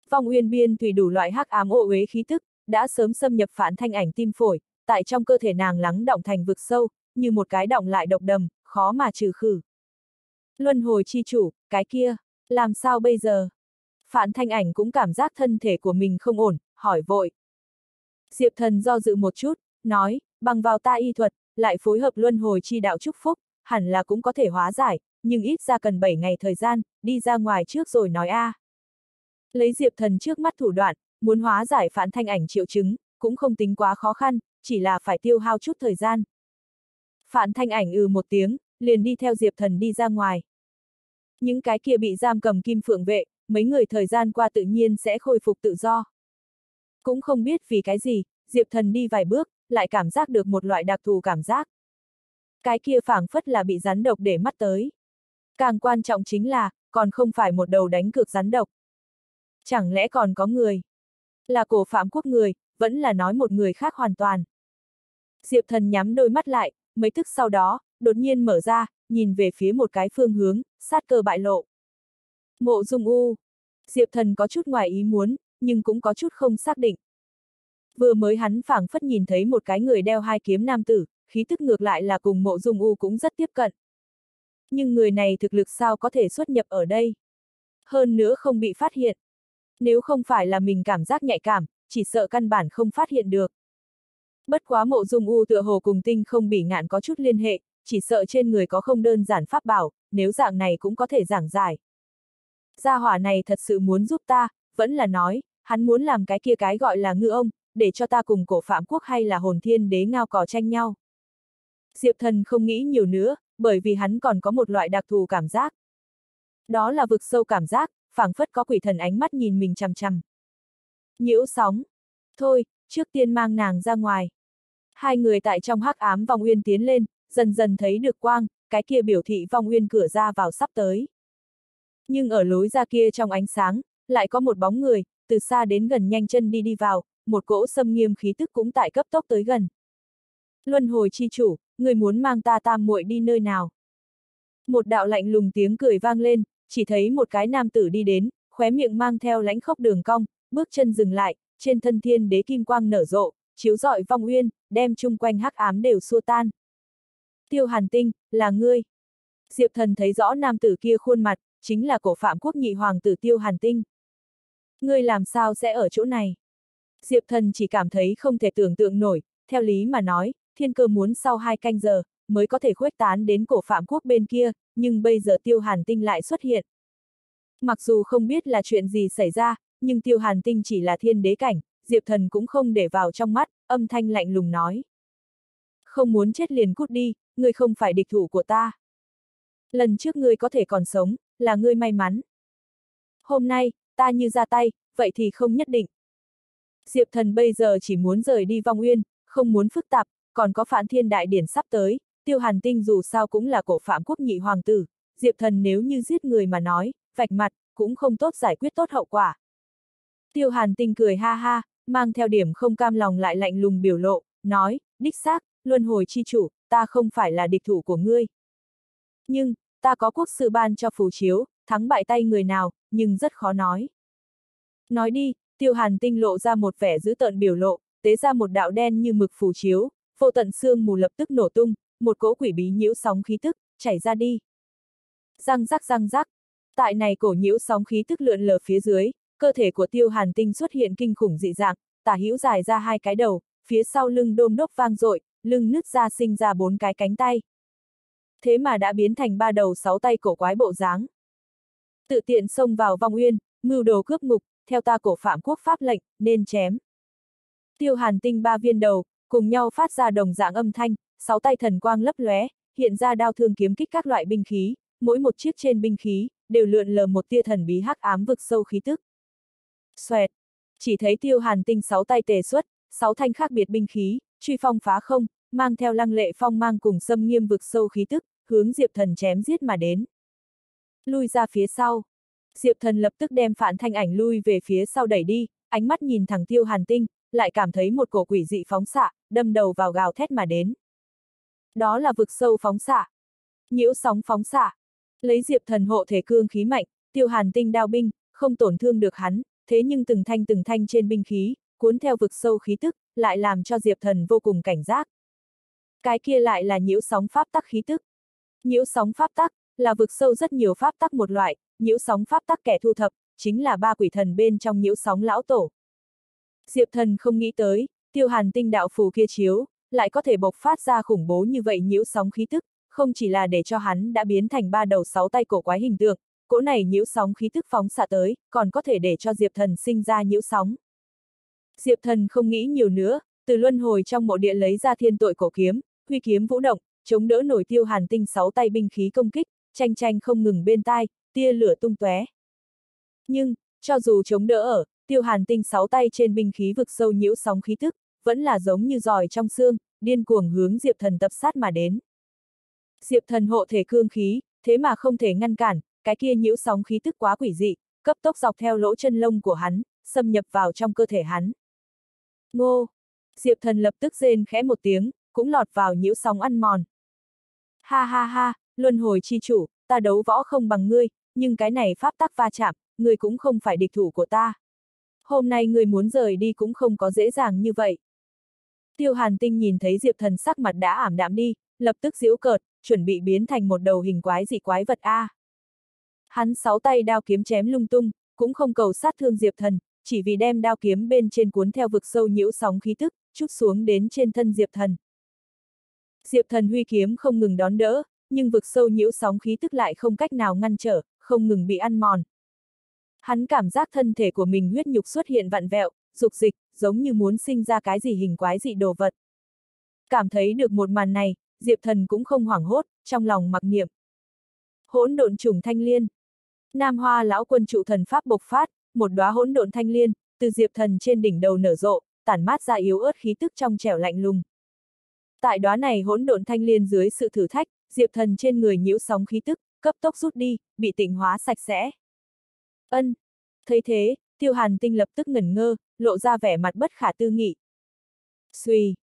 Vong uyên biên thủy đủ loại hắc ám ô uế khí tức, đã sớm xâm nhập phản thanh ảnh tim phổi, tại trong cơ thể nàng lắng động thành vực sâu, như một cái động lại độc đầm, khó mà trừ khử. Luân hồi chi chủ, cái kia, làm sao bây giờ? Phản thanh ảnh cũng cảm giác thân thể của mình không ổn, hỏi vội. Diệp thần do dự một chút, nói, bằng vào ta y thuật, lại phối hợp luân hồi chi đạo chúc phúc, hẳn là cũng có thể hóa giải, nhưng ít ra cần 7 ngày thời gian, đi ra ngoài trước rồi nói a. À. Lấy Diệp thần trước mắt thủ đoạn, muốn hóa giải phản thanh ảnh triệu chứng, cũng không tính quá khó khăn, chỉ là phải tiêu hao chút thời gian. Phản thanh ảnh ừ một tiếng, liền đi theo Diệp thần đi ra ngoài. Những cái kia bị giam cầm kim phượng vệ, mấy người thời gian qua tự nhiên sẽ khôi phục tự do. Cũng không biết vì cái gì, Diệp thần đi vài bước, lại cảm giác được một loại đặc thù cảm giác. Cái kia phảng phất là bị rắn độc để mắt tới. Càng quan trọng chính là, còn không phải một đầu đánh cược rắn độc. Chẳng lẽ còn có người? Là cổ phạm quốc người, vẫn là nói một người khác hoàn toàn. Diệp thần nhắm đôi mắt lại, mấy tức sau đó, đột nhiên mở ra, nhìn về phía một cái phương hướng, sát cơ bại lộ. Mộ dung u. Diệp thần có chút ngoài ý muốn, nhưng cũng có chút không xác định. Vừa mới hắn phảng phất nhìn thấy một cái người đeo hai kiếm nam tử, khí tức ngược lại là cùng mộ dung u cũng rất tiếp cận. Nhưng người này thực lực sao có thể xuất nhập ở đây? Hơn nữa không bị phát hiện. Nếu không phải là mình cảm giác nhạy cảm, chỉ sợ căn bản không phát hiện được. Bất quá mộ dung u tựa hồ cùng tinh không bị ngạn có chút liên hệ, chỉ sợ trên người có không đơn giản pháp bảo, nếu dạng này cũng có thể giảng giải. Gia hỏa này thật sự muốn giúp ta, vẫn là nói, hắn muốn làm cái kia cái gọi là ngư ông, để cho ta cùng cổ phạm quốc hay là hồn thiên đế ngao cỏ tranh nhau. Diệp thần không nghĩ nhiều nữa, bởi vì hắn còn có một loại đặc thù cảm giác. Đó là vực sâu cảm giác, phảng phất có quỷ thần ánh mắt nhìn mình chằm chằm. Nhiễu sóng. Thôi, trước tiên mang nàng ra ngoài. Hai người tại trong hắc ám vòng uyên tiến lên, dần dần thấy được quang, cái kia biểu thị vong uyên cửa ra vào sắp tới. Nhưng ở lối ra kia trong ánh sáng, lại có một bóng người, từ xa đến gần nhanh chân đi đi vào, một cỗ xâm nghiêm khí tức cũng tại cấp tốc tới gần. Luân hồi chi chủ, người muốn mang ta tam muội đi nơi nào? Một đạo lạnh lùng tiếng cười vang lên, chỉ thấy một cái nam tử đi đến, khóe miệng mang theo lãnh khốc đường cong, bước chân dừng lại, trên thân thiên đế kim quang nở rộ, chiếu rọi vong uyên, đem chung quanh hắc ám đều xua tan. Tiêu Hàn Tinh, là ngươi. Diệp thần thấy rõ nam tử kia khuôn mặt, chính là cổ phạm quốc nhị hoàng tử Tiêu Hàn Tinh. Ngươi làm sao sẽ ở chỗ này? Diệp thần chỉ cảm thấy không thể tưởng tượng nổi, theo lý mà nói, thiên cơ muốn sau hai canh giờ, mới có thể khuếch tán đến cổ phạm quốc bên kia, nhưng bây giờ Tiêu Hàn Tinh lại xuất hiện. Mặc dù không biết là chuyện gì xảy ra, nhưng Tiêu Hàn Tinh chỉ là thiên đế cảnh, Diệp thần cũng không để vào trong mắt, âm thanh lạnh lùng nói. Không muốn chết liền cút đi, ngươi không phải địch thủ của ta. Lần trước ngươi có thể còn sống, là ngươi may mắn. Hôm nay, ta như ra tay, vậy thì không nhất định. Diệp thần bây giờ chỉ muốn rời đi vong uyên, không muốn phức tạp, còn có phản thiên đại điển sắp tới, tiêu hàn tinh dù sao cũng là cổ phạm quốc nhị hoàng tử, Diệp thần nếu như giết người mà nói, vạch mặt, cũng không tốt giải quyết tốt hậu quả. Tiêu hàn tinh cười ha ha, mang theo điểm không cam lòng lại lạnh lùng biểu lộ, nói, đích xác, luân hồi chi chủ, ta không phải là địch thủ của ngươi. Nhưng, ta có quốc sư ban cho phù chiếu, thắng bại tay người nào, nhưng rất khó nói. Nói đi, tiêu hàn tinh lộ ra một vẻ dữ tợn biểu lộ, tế ra một đạo đen như mực phù chiếu, vô tận xương mù lập tức nổ tung, một cỗ quỷ bí nhiễu sóng khí tức, chảy ra đi. Răng rắc răng rắc, tại này cổ nhiễu sóng khí tức lượn lờ phía dưới, cơ thể của tiêu hàn tinh xuất hiện kinh khủng dị dạng, tả hữu dài ra hai cái đầu, phía sau lưng đôm đốc vang dội, lưng nứt ra sinh ra bốn cái cánh tay. Thế mà đã biến thành ba đầu sáu tay cổ quái bộ dáng. Tự tiện xông vào vong uyên, mưu đồ cướp ngục, theo ta cổ phạm quốc pháp lệnh, nên chém. Tiêu hàn tinh ba viên đầu, cùng nhau phát ra đồng dạng âm thanh, sáu tay thần quang lấp lóe, hiện ra đao thương kiếm kích các loại binh khí, mỗi một chiếc trên binh khí, đều lượn lờ một tia thần bí hắc ám vực sâu khí tức. Xoẹt! Chỉ thấy tiêu hàn tinh sáu tay tề xuất, sáu thanh khác biệt binh khí, truy phong phá không, mang theo lăng lệ phong mang cùng xâm nghiêm vực sâu khí tức, hướng Diệp Thần chém giết mà đến. Lui ra phía sau. Diệp Thần lập tức đem phản thanh ảnh lui về phía sau đẩy đi, ánh mắt nhìn thẳng tiêu hàn tinh, lại cảm thấy một cổ quỷ dị phóng xạ, đâm đầu vào gào thét mà đến. Đó là vực sâu phóng xạ. Nhiễu sóng phóng xạ. Lấy Diệp Thần hộ thể cương khí mạnh, tiêu hàn tinh đao binh, không tổn thương được hắn, thế nhưng từng thanh từng thanh trên binh khí, cuốn theo vực sâu khí tức, lại làm cho Diệp Thần vô cùng cảnh giác. Cái kia lại là nhiễu sóng pháp tắc khí tức. Nhiễu sóng pháp tắc, là vực sâu rất nhiều pháp tắc một loại, nhiễu sóng pháp tắc kẻ thu thập, chính là ba quỷ thần bên trong nhiễu sóng lão tổ. Diệp Thần không nghĩ tới, tiêu hàn tinh đạo phù kia chiếu, lại có thể bộc phát ra khủng bố như vậy nhiễu sóng khí tức, không chỉ là để cho hắn đã biến thành ba đầu sáu tay cổ quái hình tượng, cỗ này nhiễu sóng khí tức phóng xạ tới, còn có thể để cho Diệp Thần sinh ra nhiễu sóng. Diệp Thần không nghĩ nhiều nữa, từ luân hồi trong mộ địa lấy ra thiên tội cổ kiếm, huy kiếm vũ động, chống đỡ nổi tiêu hàn tinh sáu tay binh khí công kích, tranh tranh không ngừng bên tai, tia lửa tung tóe. Nhưng, cho dù chống đỡ ở, tiêu hàn tinh sáu tay trên binh khí vực sâu nhiễu sóng khí tức, vẫn là giống như giỏi trong xương, điên cuồng hướng Diệp Thần tập sát mà đến. Diệp thần hộ thể cương khí, thế mà không thể ngăn cản, cái kia nhiễu sóng khí tức quá quỷ dị, cấp tốc dọc theo lỗ chân lông của hắn, xâm nhập vào trong cơ thể hắn. Ngô! Diệp thần lập tức rên khẽ một tiếng, cũng lọt vào nhiễu sóng ăn mòn. Ha ha ha, luân hồi chi chủ, ta đấu võ không bằng ngươi, nhưng cái này pháp tắc va chạm, ngươi cũng không phải địch thủ của ta. Hôm nay ngươi muốn rời đi cũng không có dễ dàng như vậy. Tiêu hàn tinh nhìn thấy Diệp thần sắc mặt đã ảm đạm đi, lập tức giễu cợt, chuẩn bị biến thành một đầu hình quái dị quái vật A. Hắn sáu tay đao kiếm chém lung tung, cũng không cầu sát thương Diệp thần, chỉ vì đem đao kiếm bên trên cuốn theo vực sâu nhiễu sóng khí tức, chút xuống đến trên thân Diệp thần. Diệp thần huy kiếm không ngừng đón đỡ, nhưng vực sâu nhiễu sóng khí tức lại không cách nào ngăn trở, không ngừng bị ăn mòn. Hắn cảm giác thân thể của mình huyết nhục xuất hiện vặn vẹo, dục dịch, giống như muốn sinh ra cái gì hình quái dị đồ vật. Cảm thấy được một màn này, Diệp thần cũng không hoảng hốt, trong lòng mặc niệm. Hỗn độn trùng thanh liên. Nam Hoa lão quân trụ thần pháp bộc phát, một đóa hỗn độn thanh liên, từ Diệp thần trên đỉnh đầu nở rộ, tản mát ra yếu ớt khí tức trong trẻo lạnh lùng. Tại đóa này hỗn độn thanh liên dưới sự thử thách, Diệp thần trên người nhiễu sóng khí tức, cấp tốc rút đi, bị tịnh hóa sạch sẽ. Ân. Thấy thế, tiêu hàn tinh lập tức ngẩn ngơ, lộ ra vẻ mặt bất khả tư nghị. Xuy.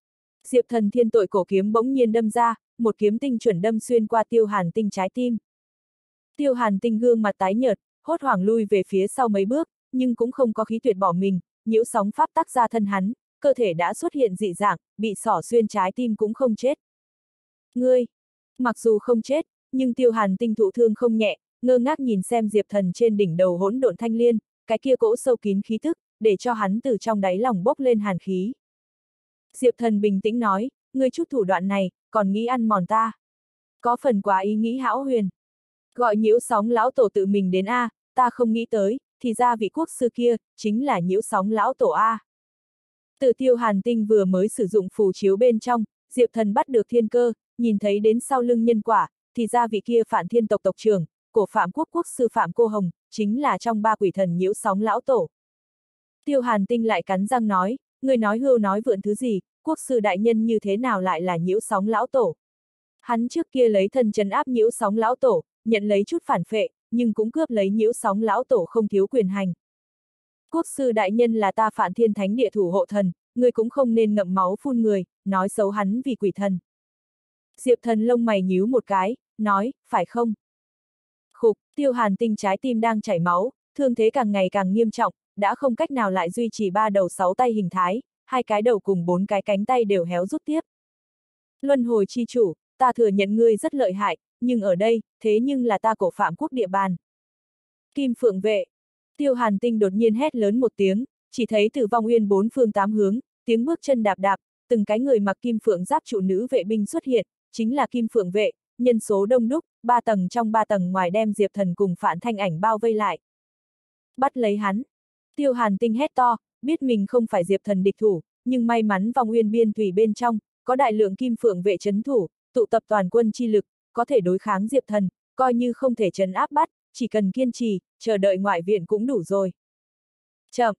Diệp thần thiên tội cổ kiếm bỗng nhiên đâm ra, một kiếm tinh chuẩn đâm xuyên qua tiêu hàn tinh trái tim. Tiêu hàn tinh gương mặt tái nhợt, hốt hoảng lui về phía sau mấy bước, nhưng cũng không có khí tuyệt bỏ mình, nhiễu sóng pháp tác ra thân hắn, cơ thể đã xuất hiện dị dạng, bị sỏ xuyên trái tim cũng không chết. Ngươi! Mặc dù không chết, nhưng tiêu hàn tinh thụ thương không nhẹ, ngơ ngác nhìn xem diệp thần trên đỉnh đầu hỗn độn thanh liên, cái kia cỗ sâu kín khí thức, để cho hắn từ trong đáy lòng bốc lên hàn khí. Diệp thần bình tĩnh nói, ngươi chút thủ đoạn này, còn nghĩ ăn mòn ta. Có phần quá ý nghĩ hão huyền. Gọi nhiễu sóng lão tổ tự mình đến A, ta không nghĩ tới, thì ra vị quốc sư kia, chính là nhiễu sóng lão tổ A. Tự tiêu hàn tinh vừa mới sử dụng phù chiếu bên trong, Diệp thần bắt được thiên cơ, nhìn thấy đến sau lưng nhân quả, thì ra vị kia phản thiên tộc tộc trưởng, cổ phạm quốc quốc sư phạm cô hồng, chính là trong ba quỷ thần nhiễu sóng lão tổ. Tiêu hàn tinh lại cắn răng nói, người nói hưu nói vượn thứ gì, quốc sư đại nhân như thế nào lại là nhiễu sóng lão tổ. Hắn trước kia lấy thần trấn áp nhiễu sóng lão tổ, nhận lấy chút phản phệ, nhưng cũng cướp lấy nhiễu sóng lão tổ không thiếu quyền hành. Quốc sư đại nhân là ta phản thiên thánh địa thủ hộ thần, người cũng không nên ngậm máu phun người, nói xấu hắn vì quỷ thần. Diệp thần lông mày nhíu một cái, nói, phải không? Khục, tiêu hàn tinh trái tim đang chảy máu, thương thế càng ngày càng nghiêm trọng, đã không cách nào lại duy trì ba đầu sáu tay hình thái, hai cái đầu cùng bốn cái cánh tay đều héo rút tiếp. Luân hồi chi chủ, ta thừa nhận ngươi rất lợi hại, nhưng ở đây, thế nhưng là ta cổ phạm quốc địa bàn. Kim Phượng vệ. Tiêu Hàn Tinh đột nhiên hét lớn một tiếng, chỉ thấy từ vong uyên bốn phương tám hướng, tiếng bước chân đạp đạp, từng cái người mặc Kim Phượng giáp trụ nữ vệ binh xuất hiện, chính là Kim Phượng vệ, nhân số đông đúc, ba tầng trong ba tầng ngoài đem Diệp Thần cùng Phản Thanh ảnh bao vây lại. Bắt lấy hắn. Tiêu Hàn Tinh hét to, biết mình không phải Diệp Thần địch thủ, nhưng may mắn vong uyên biên thủy bên trong, có đại lượng Kim Phượng vệ chấn thủ, tụ tập toàn quân chi lực, có thể đối kháng Diệp Thần, coi như không thể chấn áp bắt, chỉ cần kiên trì, chờ đợi ngoại viện cũng đủ rồi. Chậm!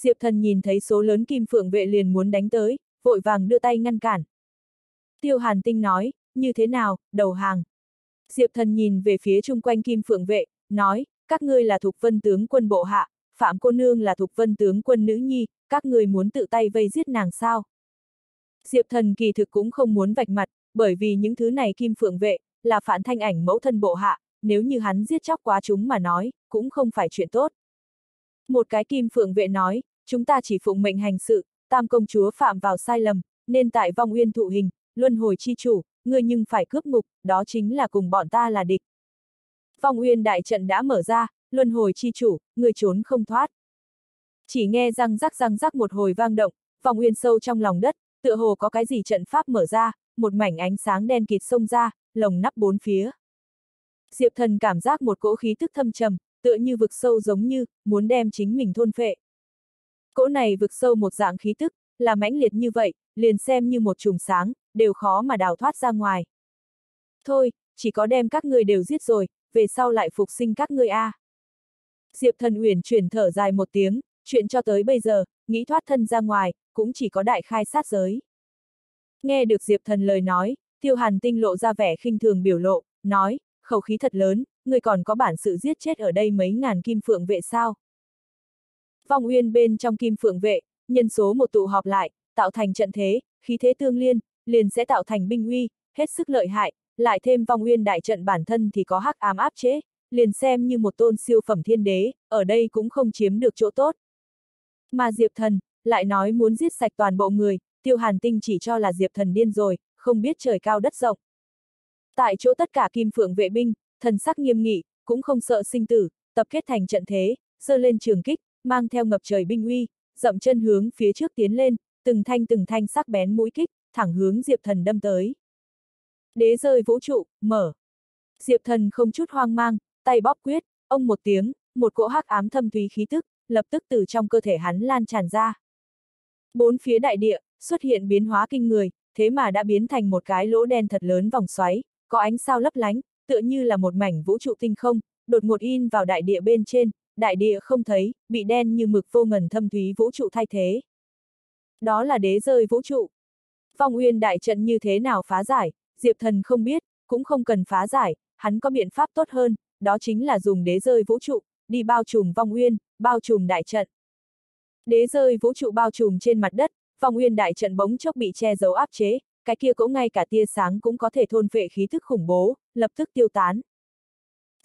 Diệp Thần nhìn thấy số lớn kim phượng vệ liền muốn đánh tới, vội vàng đưa tay ngăn cản. Tiêu Hàn Tinh nói, như thế nào, đầu hàng. Diệp Thần nhìn về phía chung quanh kim phượng vệ, nói, các ngươi là thuộc vân tướng quân bộ hạ, Phạm cô nương là thuộc vân tướng quân nữ nhi, các người muốn tự tay vây giết nàng sao? Diệp Thần kỳ thực cũng không muốn vạch mặt, bởi vì những thứ này kim phượng vệ, là phản thanh ảnh mẫu thân bộ hạ, nếu như hắn giết chóc quá chúng mà nói, cũng không phải chuyện tốt. Một cái kim phượng vệ nói, chúng ta chỉ phụng mệnh hành sự, tam công chúa phạm vào sai lầm, nên tại vong uyên thụ hình, luân hồi chi chủ, người nhưng phải cướp ngục, đó chính là cùng bọn ta là địch. Vong uyên đại trận đã mở ra, luân hồi chi chủ, người trốn không thoát. Chỉ nghe răng rắc răng rắc một hồi vang động, vong uyên sâu trong lòng đất, tựa hồ có cái gì trận pháp mở ra, một mảnh ánh sáng đen kịt xông ra, lồng nắp bốn phía. Diệp thần cảm giác một cỗ khí tức thâm trầm, tựa như vực sâu giống như, muốn đem chính mình thôn phệ. Cỗ này vực sâu một dạng khí tức, là mãnh liệt như vậy, liền xem như một chùm sáng, đều khó mà đào thoát ra ngoài. Thôi, chỉ có đem các ngươi đều giết rồi, về sau lại phục sinh các ngươi a. À. Diệp thần uyển chuyển thở dài một tiếng, chuyện cho tới bây giờ, nghĩ thoát thân ra ngoài, cũng chỉ có đại khai sát giới. Nghe được Diệp thần lời nói, Tiêu Hàn Tinh lộ ra vẻ khinh thường biểu lộ, nói, khẩu khí thật lớn, người còn có bản sự giết chết ở đây mấy ngàn kim phượng vệ sao. Vong Uyên bên trong kim phượng vệ, nhân số một tụ họp lại, tạo thành trận thế, khí thế tương liên, liền sẽ tạo thành binh uy, hết sức lợi hại, lại thêm Vong Uyên đại trận bản thân thì có hắc ám áp chế, liền xem như một tôn siêu phẩm thiên đế, ở đây cũng không chiếm được chỗ tốt. Mà Diệp Thần, lại nói muốn giết sạch toàn bộ người, Tiêu Hàn Tinh chỉ cho là Diệp Thần điên rồi, không biết trời cao đất rộng. Tại chỗ tất cả kim phượng vệ binh, thần sắc nghiêm nghị, cũng không sợ sinh tử, tập kết thành trận thế, giơ lên trường kích, mang theo ngập trời binh uy, dậm chân hướng phía trước tiến lên, từng thanh từng thanh sắc bén mũi kích, thẳng hướng Diệp Thần đâm tới. Đế rơi vũ trụ, mở. Diệp Thần không chút hoang mang, tay bóp quyết, ông một tiếng, một cỗ hắc ám thâm thúy khí tức, lập tức từ trong cơ thể hắn lan tràn ra. Bốn phía đại địa, xuất hiện biến hóa kinh người, thế mà đã biến thành một cái lỗ đen thật lớn vòng xoáy, có ánh sao lấp lánh, tựa như là một mảnh vũ trụ tinh không, đột ngột in vào đại địa bên trên, đại địa không thấy, bị đen như mực vô ngần thâm thúy vũ trụ thay thế. Đó là đế rơi vũ trụ. Vong uyên đại trận như thế nào phá giải, Diệp Thần không biết, cũng không cần phá giải, hắn có biện pháp tốt hơn, đó chính là dùng đế rơi vũ trụ, đi bao trùm vong uyên, bao trùm đại trận. Đế rơi vũ trụ bao trùm trên mặt đất, vong uyên đại trận bỗng chốc bị che giấu áp chế, cái kia cũng ngay cả tia sáng cũng có thể thôn vệ khí thức khủng bố, lập tức tiêu tán.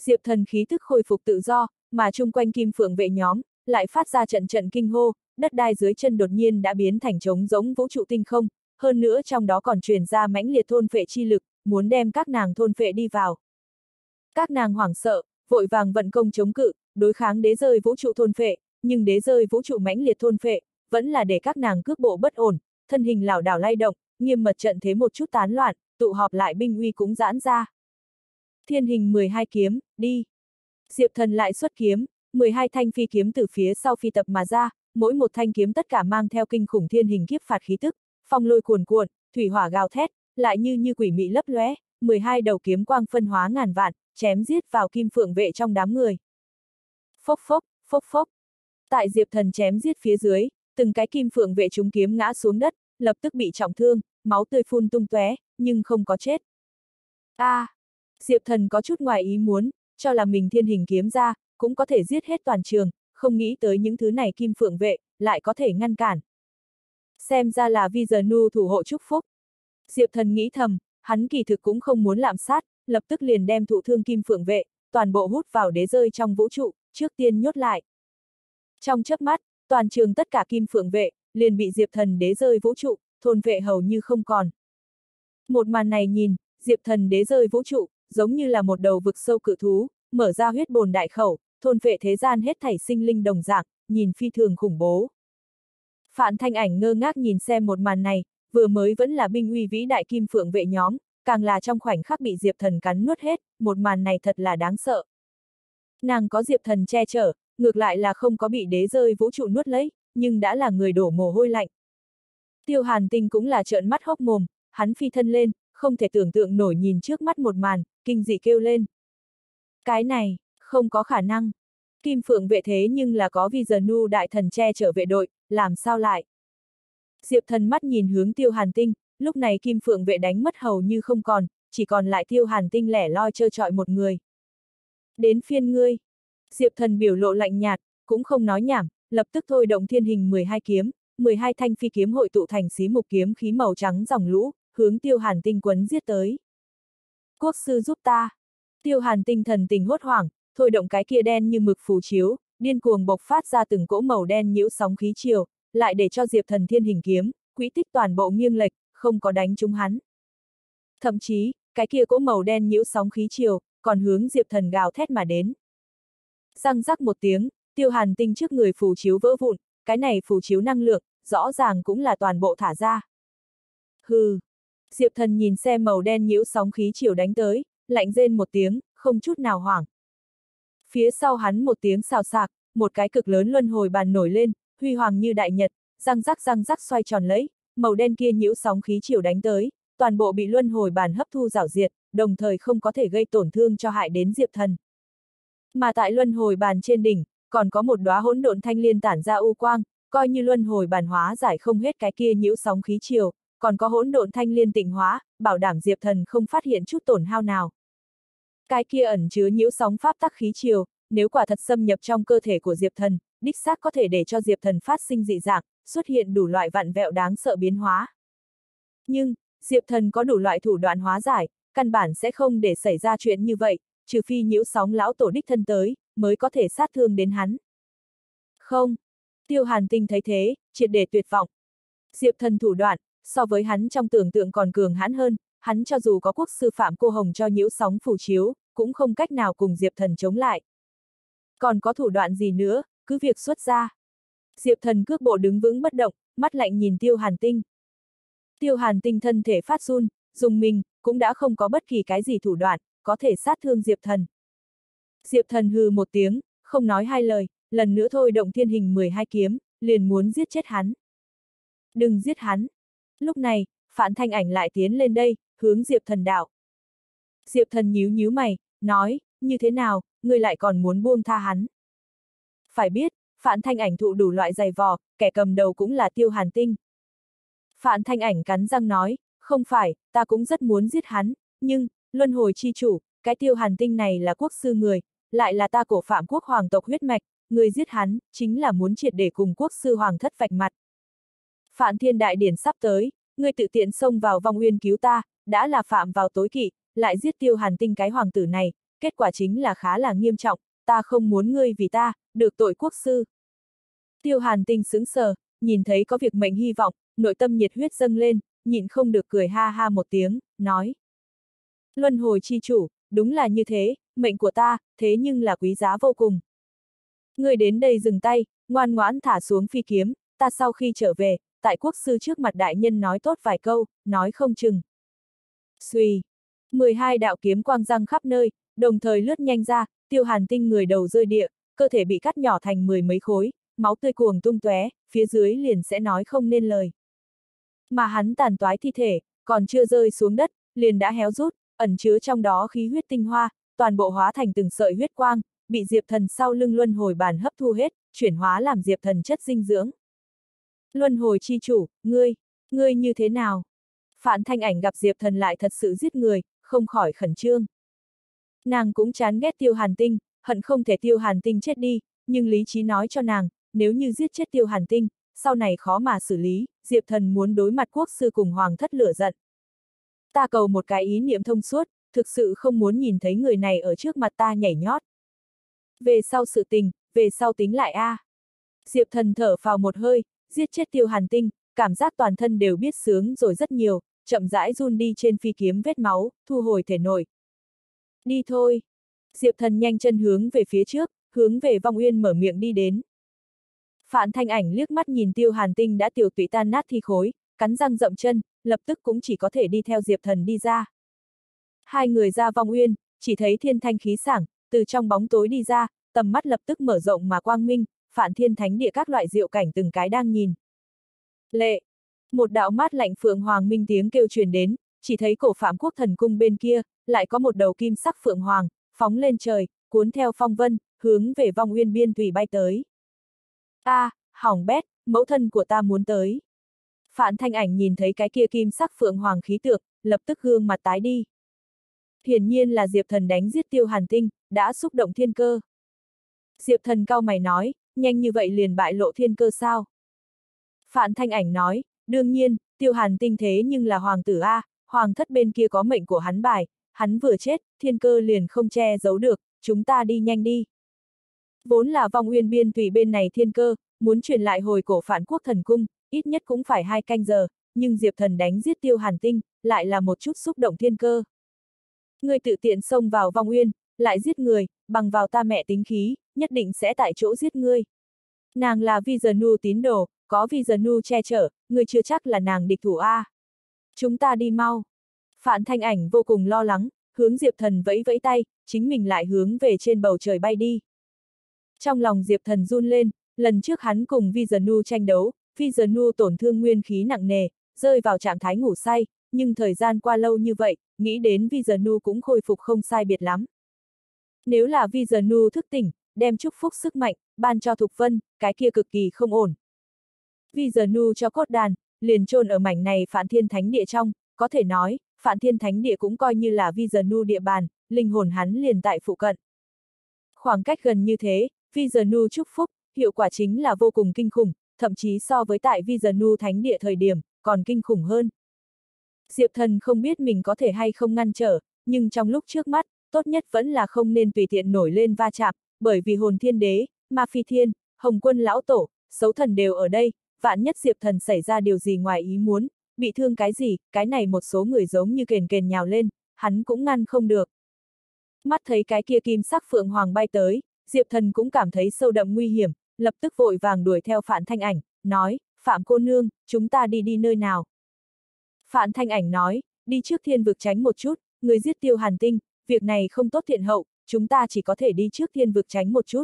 Diệp thần khí thức khôi phục tự do, mà chung quanh kim phượng vệ nhóm, lại phát ra trận trận kinh hô, đất đai dưới chân đột nhiên đã biến thành trống giống vũ trụ tinh không, hơn nữa trong đó còn truyền ra mãnh liệt thôn phệ chi lực, muốn đem các nàng thôn phệ đi vào. Các nàng hoảng sợ, vội vàng vận công chống cự, đối kháng đế rơi vũ trụ thôn phệ, nhưng đế rơi vũ trụ mãnh liệt thôn phệ, vẫn là để các nàng cước bộ bất ổn, thân hình lảo đảo lay động, nghiêm mật trận thế một chút tán loạn, tụ họp lại binh uy cũng giãn ra. Thiên hình 12 kiếm, đi. Diệp thần lại xuất kiếm, 12 thanh phi kiếm từ phía sau phi tập mà ra, mỗi một thanh kiếm tất cả mang theo kinh khủng thiên hình kiếp phạt khí tức, phong lôi cuồn cuộn, thủy hỏa gào thét, lại như như quỷ mị lấp lóe, 12 đầu kiếm quang phân hóa ngàn vạn, chém giết vào kim phượng vệ trong đám người. Phốc phốc, phốc phốc. Tại Diệp Thần chém giết phía dưới, từng cái kim phượng vệ chúng kiếm ngã xuống đất, lập tức bị trọng thương, máu tươi phun tung tóe, nhưng không có chết. A, à, Diệp Thần có chút ngoài ý muốn, cho là mình thiên hình kiếm ra, cũng có thể giết hết toàn trường, không nghĩ tới những thứ này kim phượng vệ, lại có thể ngăn cản. Xem ra là vì giờ nu thủ hộ chúc phúc. Diệp Thần nghĩ thầm, hắn kỳ thực cũng không muốn lạm sát, lập tức liền đem thụ thương kim phượng vệ, toàn bộ hút vào đế rơi trong vũ trụ, trước tiên nhốt lại. Trong chớp mắt, toàn trường tất cả kim phượng vệ, liền bị Diệp Thần đế rơi vũ trụ, thôn vệ hầu như không còn. Một màn này nhìn, Diệp Thần đế rơi vũ trụ, giống như là một đầu vực sâu cự thú, mở ra huyết bồn đại khẩu, thôn vệ thế gian hết thảy sinh linh đồng dạng, nhìn phi thường khủng bố. Phản thanh ảnh ngơ ngác nhìn xem một màn này, vừa mới vẫn là binh uy vĩ đại kim phượng vệ nhóm, càng là trong khoảnh khắc bị Diệp Thần cắn nuốt hết, một màn này thật là đáng sợ. Nàng có Diệp Thần che chở, ngược lại là không có bị đế rơi vũ trụ nuốt lấy, nhưng đã là người đổ mồ hôi lạnh. Tiêu Hàn Tinh cũng là trợn mắt hốc mồm, hắn phi thân lên, không thể tưởng tượng nổi nhìn trước mắt một màn, kinh dị kêu lên. Cái này, không có khả năng. Kim Phượng vệ thế nhưng là có vì giờ nu đại thần che chở vệ đội, làm sao lại? Diệp thần mắt nhìn hướng Tiêu Hàn Tinh, lúc này Kim Phượng vệ đánh mất hầu như không còn, chỉ còn lại Tiêu Hàn Tinh lẻ loi trơ trọi một người. Đến phiên ngươi. Diệp thần biểu lộ lạnh nhạt, cũng không nói nhảm, lập tức thôi động thiên hình 12 kiếm, 12 thanh phi kiếm hội tụ thành xí mục kiếm khí màu trắng dòng lũ, hướng tiêu hàn tinh quấn giết tới. Quốc sư giúp ta. Tiêu hàn tinh thần tình hốt hoảng, thôi động cái kia đen như mực phù chiếu, điên cuồng bộc phát ra từng cỗ màu đen nhiễu sóng khí chiều, lại để cho diệp thần thiên hình kiếm, quỹ tích toàn bộ nghiêng lệch, không có đánh trúng hắn. Thậm chí, cái kia cỗ màu đen nhiễu sóng khí chiều, còn hướng diệp thần gào thét mà đến. Răng rắc một tiếng, tiêu hàn tinh trước người phù chiếu vỡ vụn, cái này phù chiếu năng lượng, rõ ràng cũng là toàn bộ thả ra. Hừ. Diệp thần nhìn xem màu đen nhiễu sóng khí chiều đánh tới, lạnh rên một tiếng, không chút nào hoảng. Phía sau hắn một tiếng xào sạc, một cái cực lớn luân hồi bàn nổi lên, huy hoàng như đại nhật, răng rắc răng rắc xoay tròn lấy, màu đen kia nhiễu sóng khí chiều đánh tới, toàn bộ bị luân hồi bàn hấp thu rảo diệt, đồng thời không có thể gây tổn thương cho hại đến Diệp thần. Mà tại luân hồi bàn trên đỉnh, còn có một đóa hỗn độn thanh liên tản ra u quang, coi như luân hồi bản hóa giải không hết cái kia nhiễu sóng khí chiều, còn có hỗn độn thanh liên tịnh hóa, bảo đảm Diệp Thần không phát hiện chút tổn hao nào. Cái kia ẩn chứa nhiễu sóng pháp tắc khí chiều, nếu quả thật xâm nhập trong cơ thể của Diệp Thần, đích xác có thể để cho Diệp Thần phát sinh dị dạng, xuất hiện đủ loại vạn vẹo đáng sợ biến hóa. Nhưng, Diệp Thần có đủ loại thủ đoạn hóa giải, căn bản sẽ không để xảy ra chuyện như vậy, trừ phi nhiễu sóng lão tổ đích thân tới, mới có thể sát thương đến hắn. Không. Tiêu Hàn Tinh thấy thế, triệt để tuyệt vọng. Diệp Thần thủ đoạn, so với hắn trong tưởng tượng còn cường hãn hơn, hắn cho dù có quốc sư phạm cô hồng cho nhiễu sóng phủ chiếu, cũng không cách nào cùng Diệp Thần chống lại. Còn có thủ đoạn gì nữa, cứ việc xuất ra. Diệp Thần cước bộ đứng vững bất động, mắt lạnh nhìn Tiêu Hàn Tinh. Tiêu Hàn Tinh thân thể phát run, dùng mình, cũng đã không có bất kỳ cái gì thủ đoạn, có thể sát thương Diệp Thần. Diệp Thần hừ một tiếng, không nói hai lời, lần nữa thôi động thiên hình 12 kiếm, liền muốn giết chết hắn. Đừng giết hắn. Lúc này, Phản Thanh Ảnh lại tiến lên đây, hướng Diệp Thần đạo. Diệp Thần nhíu nhíu mày, nói, như thế nào, ngươi lại còn muốn buông tha hắn. Phải biết, Phản Thanh Ảnh thụ đủ loại giày vò, kẻ cầm đầu cũng là Tiêu Hàn Tinh. Phản Thanh Ảnh cắn răng nói, không phải, ta cũng rất muốn giết hắn, nhưng, luân hồi chi chủ, cái Tiêu Hàn Tinh này là quốc sư người, lại là ta cổ phạm quốc hoàng tộc huyết mạch, người giết hắn, chính là muốn triệt để cùng quốc sư hoàng thất vạch mặt. phạm thiên đại điển sắp tới, ngươi tự tiện xông vào vong uyên cứu ta, đã là phạm vào tối kỵ, lại giết tiêu hàn tinh cái hoàng tử này, kết quả chính là khá là nghiêm trọng, ta không muốn ngươi vì ta, được tội quốc sư. Tiêu hàn tinh sững sờ, nhìn thấy có việc mệnh hy vọng, nội tâm nhiệt huyết dâng lên, nhịn không được cười ha ha một tiếng, nói. Luân hồi chi chủ, đúng là như thế, mệnh của ta, thế nhưng là quý giá vô cùng. Người đến đây dừng tay, ngoan ngoãn thả xuống phi kiếm, ta sau khi trở về, tại quốc sư trước mặt đại nhân nói tốt vài câu, nói không chừng. Xuy. 12 đạo kiếm quang răng khắp nơi, đồng thời lướt nhanh ra, tiêu hàn tinh người đầu rơi địa, cơ thể bị cắt nhỏ thành mười mấy khối, máu tươi cuồng tung tóe, phía dưới liền sẽ nói không nên lời. Mà hắn tàn toái thi thể, còn chưa rơi xuống đất, liền đã héo rút, ẩn chứa trong đó khí huyết tinh hoa, toàn bộ hóa thành từng sợi huyết quang, bị Diệp Thần sau lưng luân hồi bàn hấp thu hết, chuyển hóa làm Diệp Thần chất dinh dưỡng. Luân hồi chi chủ, ngươi, ngươi như thế nào? Phản thanh ảnh gặp Diệp Thần lại thật sự giết người, không khỏi khẩn trương. Nàng cũng chán ghét tiêu hàn tinh, hận không thể tiêu hàn tinh chết đi, nhưng lý trí nói cho nàng, nếu như giết chết tiêu hàn tinh, sau này khó mà xử lý, Diệp Thần muốn đối mặt quốc sư cùng hoàng thất lửa giận. Ta cầu một cái ý niệm thông suốt, thực sự không muốn nhìn thấy người này ở trước mặt ta nhảy nhót. Về sau sự tình, về sau tính lại a. À. Diệp thần thở vào một hơi, giết chết tiêu hàn tinh, cảm giác toàn thân đều biết sướng rồi rất nhiều, chậm rãi run đi trên phi kiếm vết máu, thu hồi thể nội. Đi thôi. Diệp thần nhanh chân hướng về phía trước, hướng về vong uyên mở miệng đi đến. Phạn thanh ảnh liếc mắt nhìn tiêu hàn tinh đã tiểu tụy tan nát thi khối, cắn răng rậm chân, lập tức cũng chỉ có thể đi theo Diệp thần đi ra. Hai người ra vong uyên, chỉ thấy thiên thanh khí sảng, từ trong bóng tối đi ra, tầm mắt lập tức mở rộng mà quang minh, phản thiên thánh địa các loại diệu cảnh từng cái đang nhìn. Lệ! Một đạo mát lạnh phượng hoàng minh tiếng kêu truyền đến, chỉ thấy cổ phạm quốc thần cung bên kia, lại có một đầu kim sắc phượng hoàng, phóng lên trời, cuốn theo phong vân, hướng về vong uyên biên thủy bay tới. a à, hỏng bét, mẫu thân của ta muốn tới. Phản thanh ảnh nhìn thấy cái kia kim sắc phượng hoàng khí tượng, lập tức gương mặt tái đi. Hiển nhiên là Diệp Thần đánh giết tiêu hàn tinh, đã xúc động thiên cơ. Diệp Thần cao mày nói, nhanh như vậy liền bại lộ thiên cơ sao? Phạn thanh ảnh nói, đương nhiên, tiêu hàn tinh thế nhưng là hoàng tử A, hoàng thất bên kia có mệnh của hắn bài, hắn vừa chết, thiên cơ liền không che giấu được, chúng ta đi nhanh đi. Vốn là vong uyên biên tùy bên này thiên cơ, muốn truyền lại hồi cổ phản quốc thần cung, ít nhất cũng phải hai canh giờ, nhưng Diệp Thần đánh giết tiêu hàn tinh, lại là một chút xúc động thiên cơ. Người tự tiện xông vào vong uyên, lại giết người, bằng vào ta mẹ tính khí, nhất định sẽ tại chỗ giết ngươi. Nàng là Vizanu tín đồ, có Vizanu che chở, người chưa chắc là nàng địch thủ A. Chúng ta đi mau. Phản thanh ảnh vô cùng lo lắng, hướng Diệp Thần vẫy vẫy tay, chính mình lại hướng về trên bầu trời bay đi. Trong lòng Diệp Thần run lên, lần trước hắn cùng Vizanu tranh đấu, Vizanu tổn thương nguyên khí nặng nề, rơi vào trạng thái ngủ say, nhưng thời gian qua lâu như vậy, nghĩ đến Vizanu cũng khôi phục không sai biệt lắm. Nếu là Vizanu thức tỉnh, đem chúc phúc sức mạnh, ban cho Thục Vân, cái kia cực kỳ không ổn. Vizanu cho cốt đàn, liền chôn ở mảnh này phản Thiên Thánh Địa trong, có thể nói, phản Thiên Thánh Địa cũng coi như là Vi Giờ Nu địa bàn, linh hồn hắn liền tại phụ cận. Khoảng cách gần như thế, Vi Giờ Nu chúc phúc, hiệu quả chính là vô cùng kinh khủng, thậm chí so với tại Vizanu Thánh Địa thời điểm, còn kinh khủng hơn. Diệp Thần không biết mình có thể hay không ngăn trở, nhưng trong lúc trước mắt, tốt nhất vẫn là không nên tùy tiện nổi lên va chạm, bởi vì hồn thiên đế, ma phi thiên, hồng quân lão tổ, xấu thần đều ở đây, vạn nhất Diệp Thần xảy ra điều gì ngoài ý muốn, bị thương cái gì, cái này một số người giống như kền kền nhào lên, hắn cũng ngăn không được. Mắt thấy cái kia kim sắc phượng hoàng bay tới, Diệp Thần cũng cảm thấy sâu đậm nguy hiểm, lập tức vội vàng đuổi theo Phạn Thanh Ảnh, nói, Phạm cô nương, chúng ta đi đi nơi nào. Phạn Thanh Ảnh nói, đi trước thiên vực tránh một chút, người giết tiêu hàn tinh, việc này không tốt thiện hậu, chúng ta chỉ có thể đi trước thiên vực tránh một chút.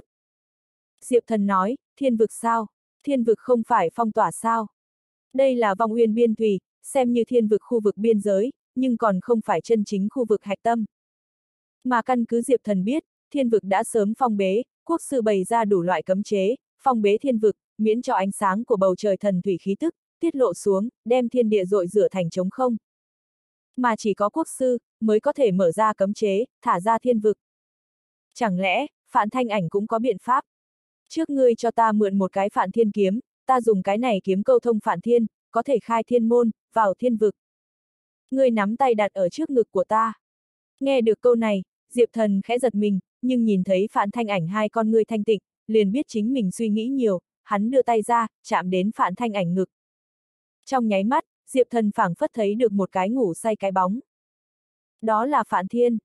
Diệp Thần nói, thiên vực sao? Thiên vực không phải phong tỏa sao? Đây là vong uyên biên thùy, xem như thiên vực khu vực biên giới, nhưng còn không phải chân chính khu vực hạch tâm. Mà căn cứ Diệp Thần biết, thiên vực đã sớm phong bế, quốc sư bày ra đủ loại cấm chế, phong bế thiên vực, miễn cho ánh sáng của bầu trời thần thủy khí tức, tiết lộ xuống, đem thiên địa dội rửa thành trống không. Mà chỉ có quốc sư, mới có thể mở ra cấm chế, thả ra thiên vực. Chẳng lẽ, phản thanh ảnh cũng có biện pháp? Trước ngươi cho ta mượn một cái phản thiên kiếm, ta dùng cái này kiếm câu thông phản thiên, có thể khai thiên môn, vào thiên vực. Ngươi nắm tay đặt ở trước ngực của ta. Nghe được câu này, Diệp Thần khẽ giật mình, nhưng nhìn thấy Phạn thanh ảnh hai con ngươi thanh tịnh, liền biết chính mình suy nghĩ nhiều, hắn đưa tay ra, chạm đến Phạn thanh ảnh ngực. Trong nháy mắt, Diệp Thần phảng phất thấy được một cái ngủ say cái bóng. Đó là Phạn Thiên.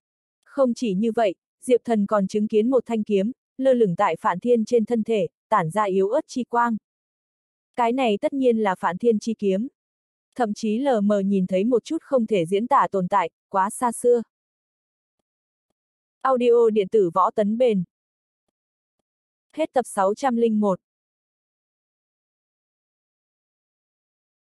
Không chỉ như vậy, Diệp Thần còn chứng kiến một thanh kiếm, lơ lửng tại Phạn Thiên trên thân thể, tản ra yếu ớt chi quang. Cái này tất nhiên là Phạn Thiên chi kiếm. Thậm chí lờ mờ nhìn thấy một chút không thể diễn tả tồn tại, quá xa xưa. Audio điện tử võ tấn bền. Hết tập 601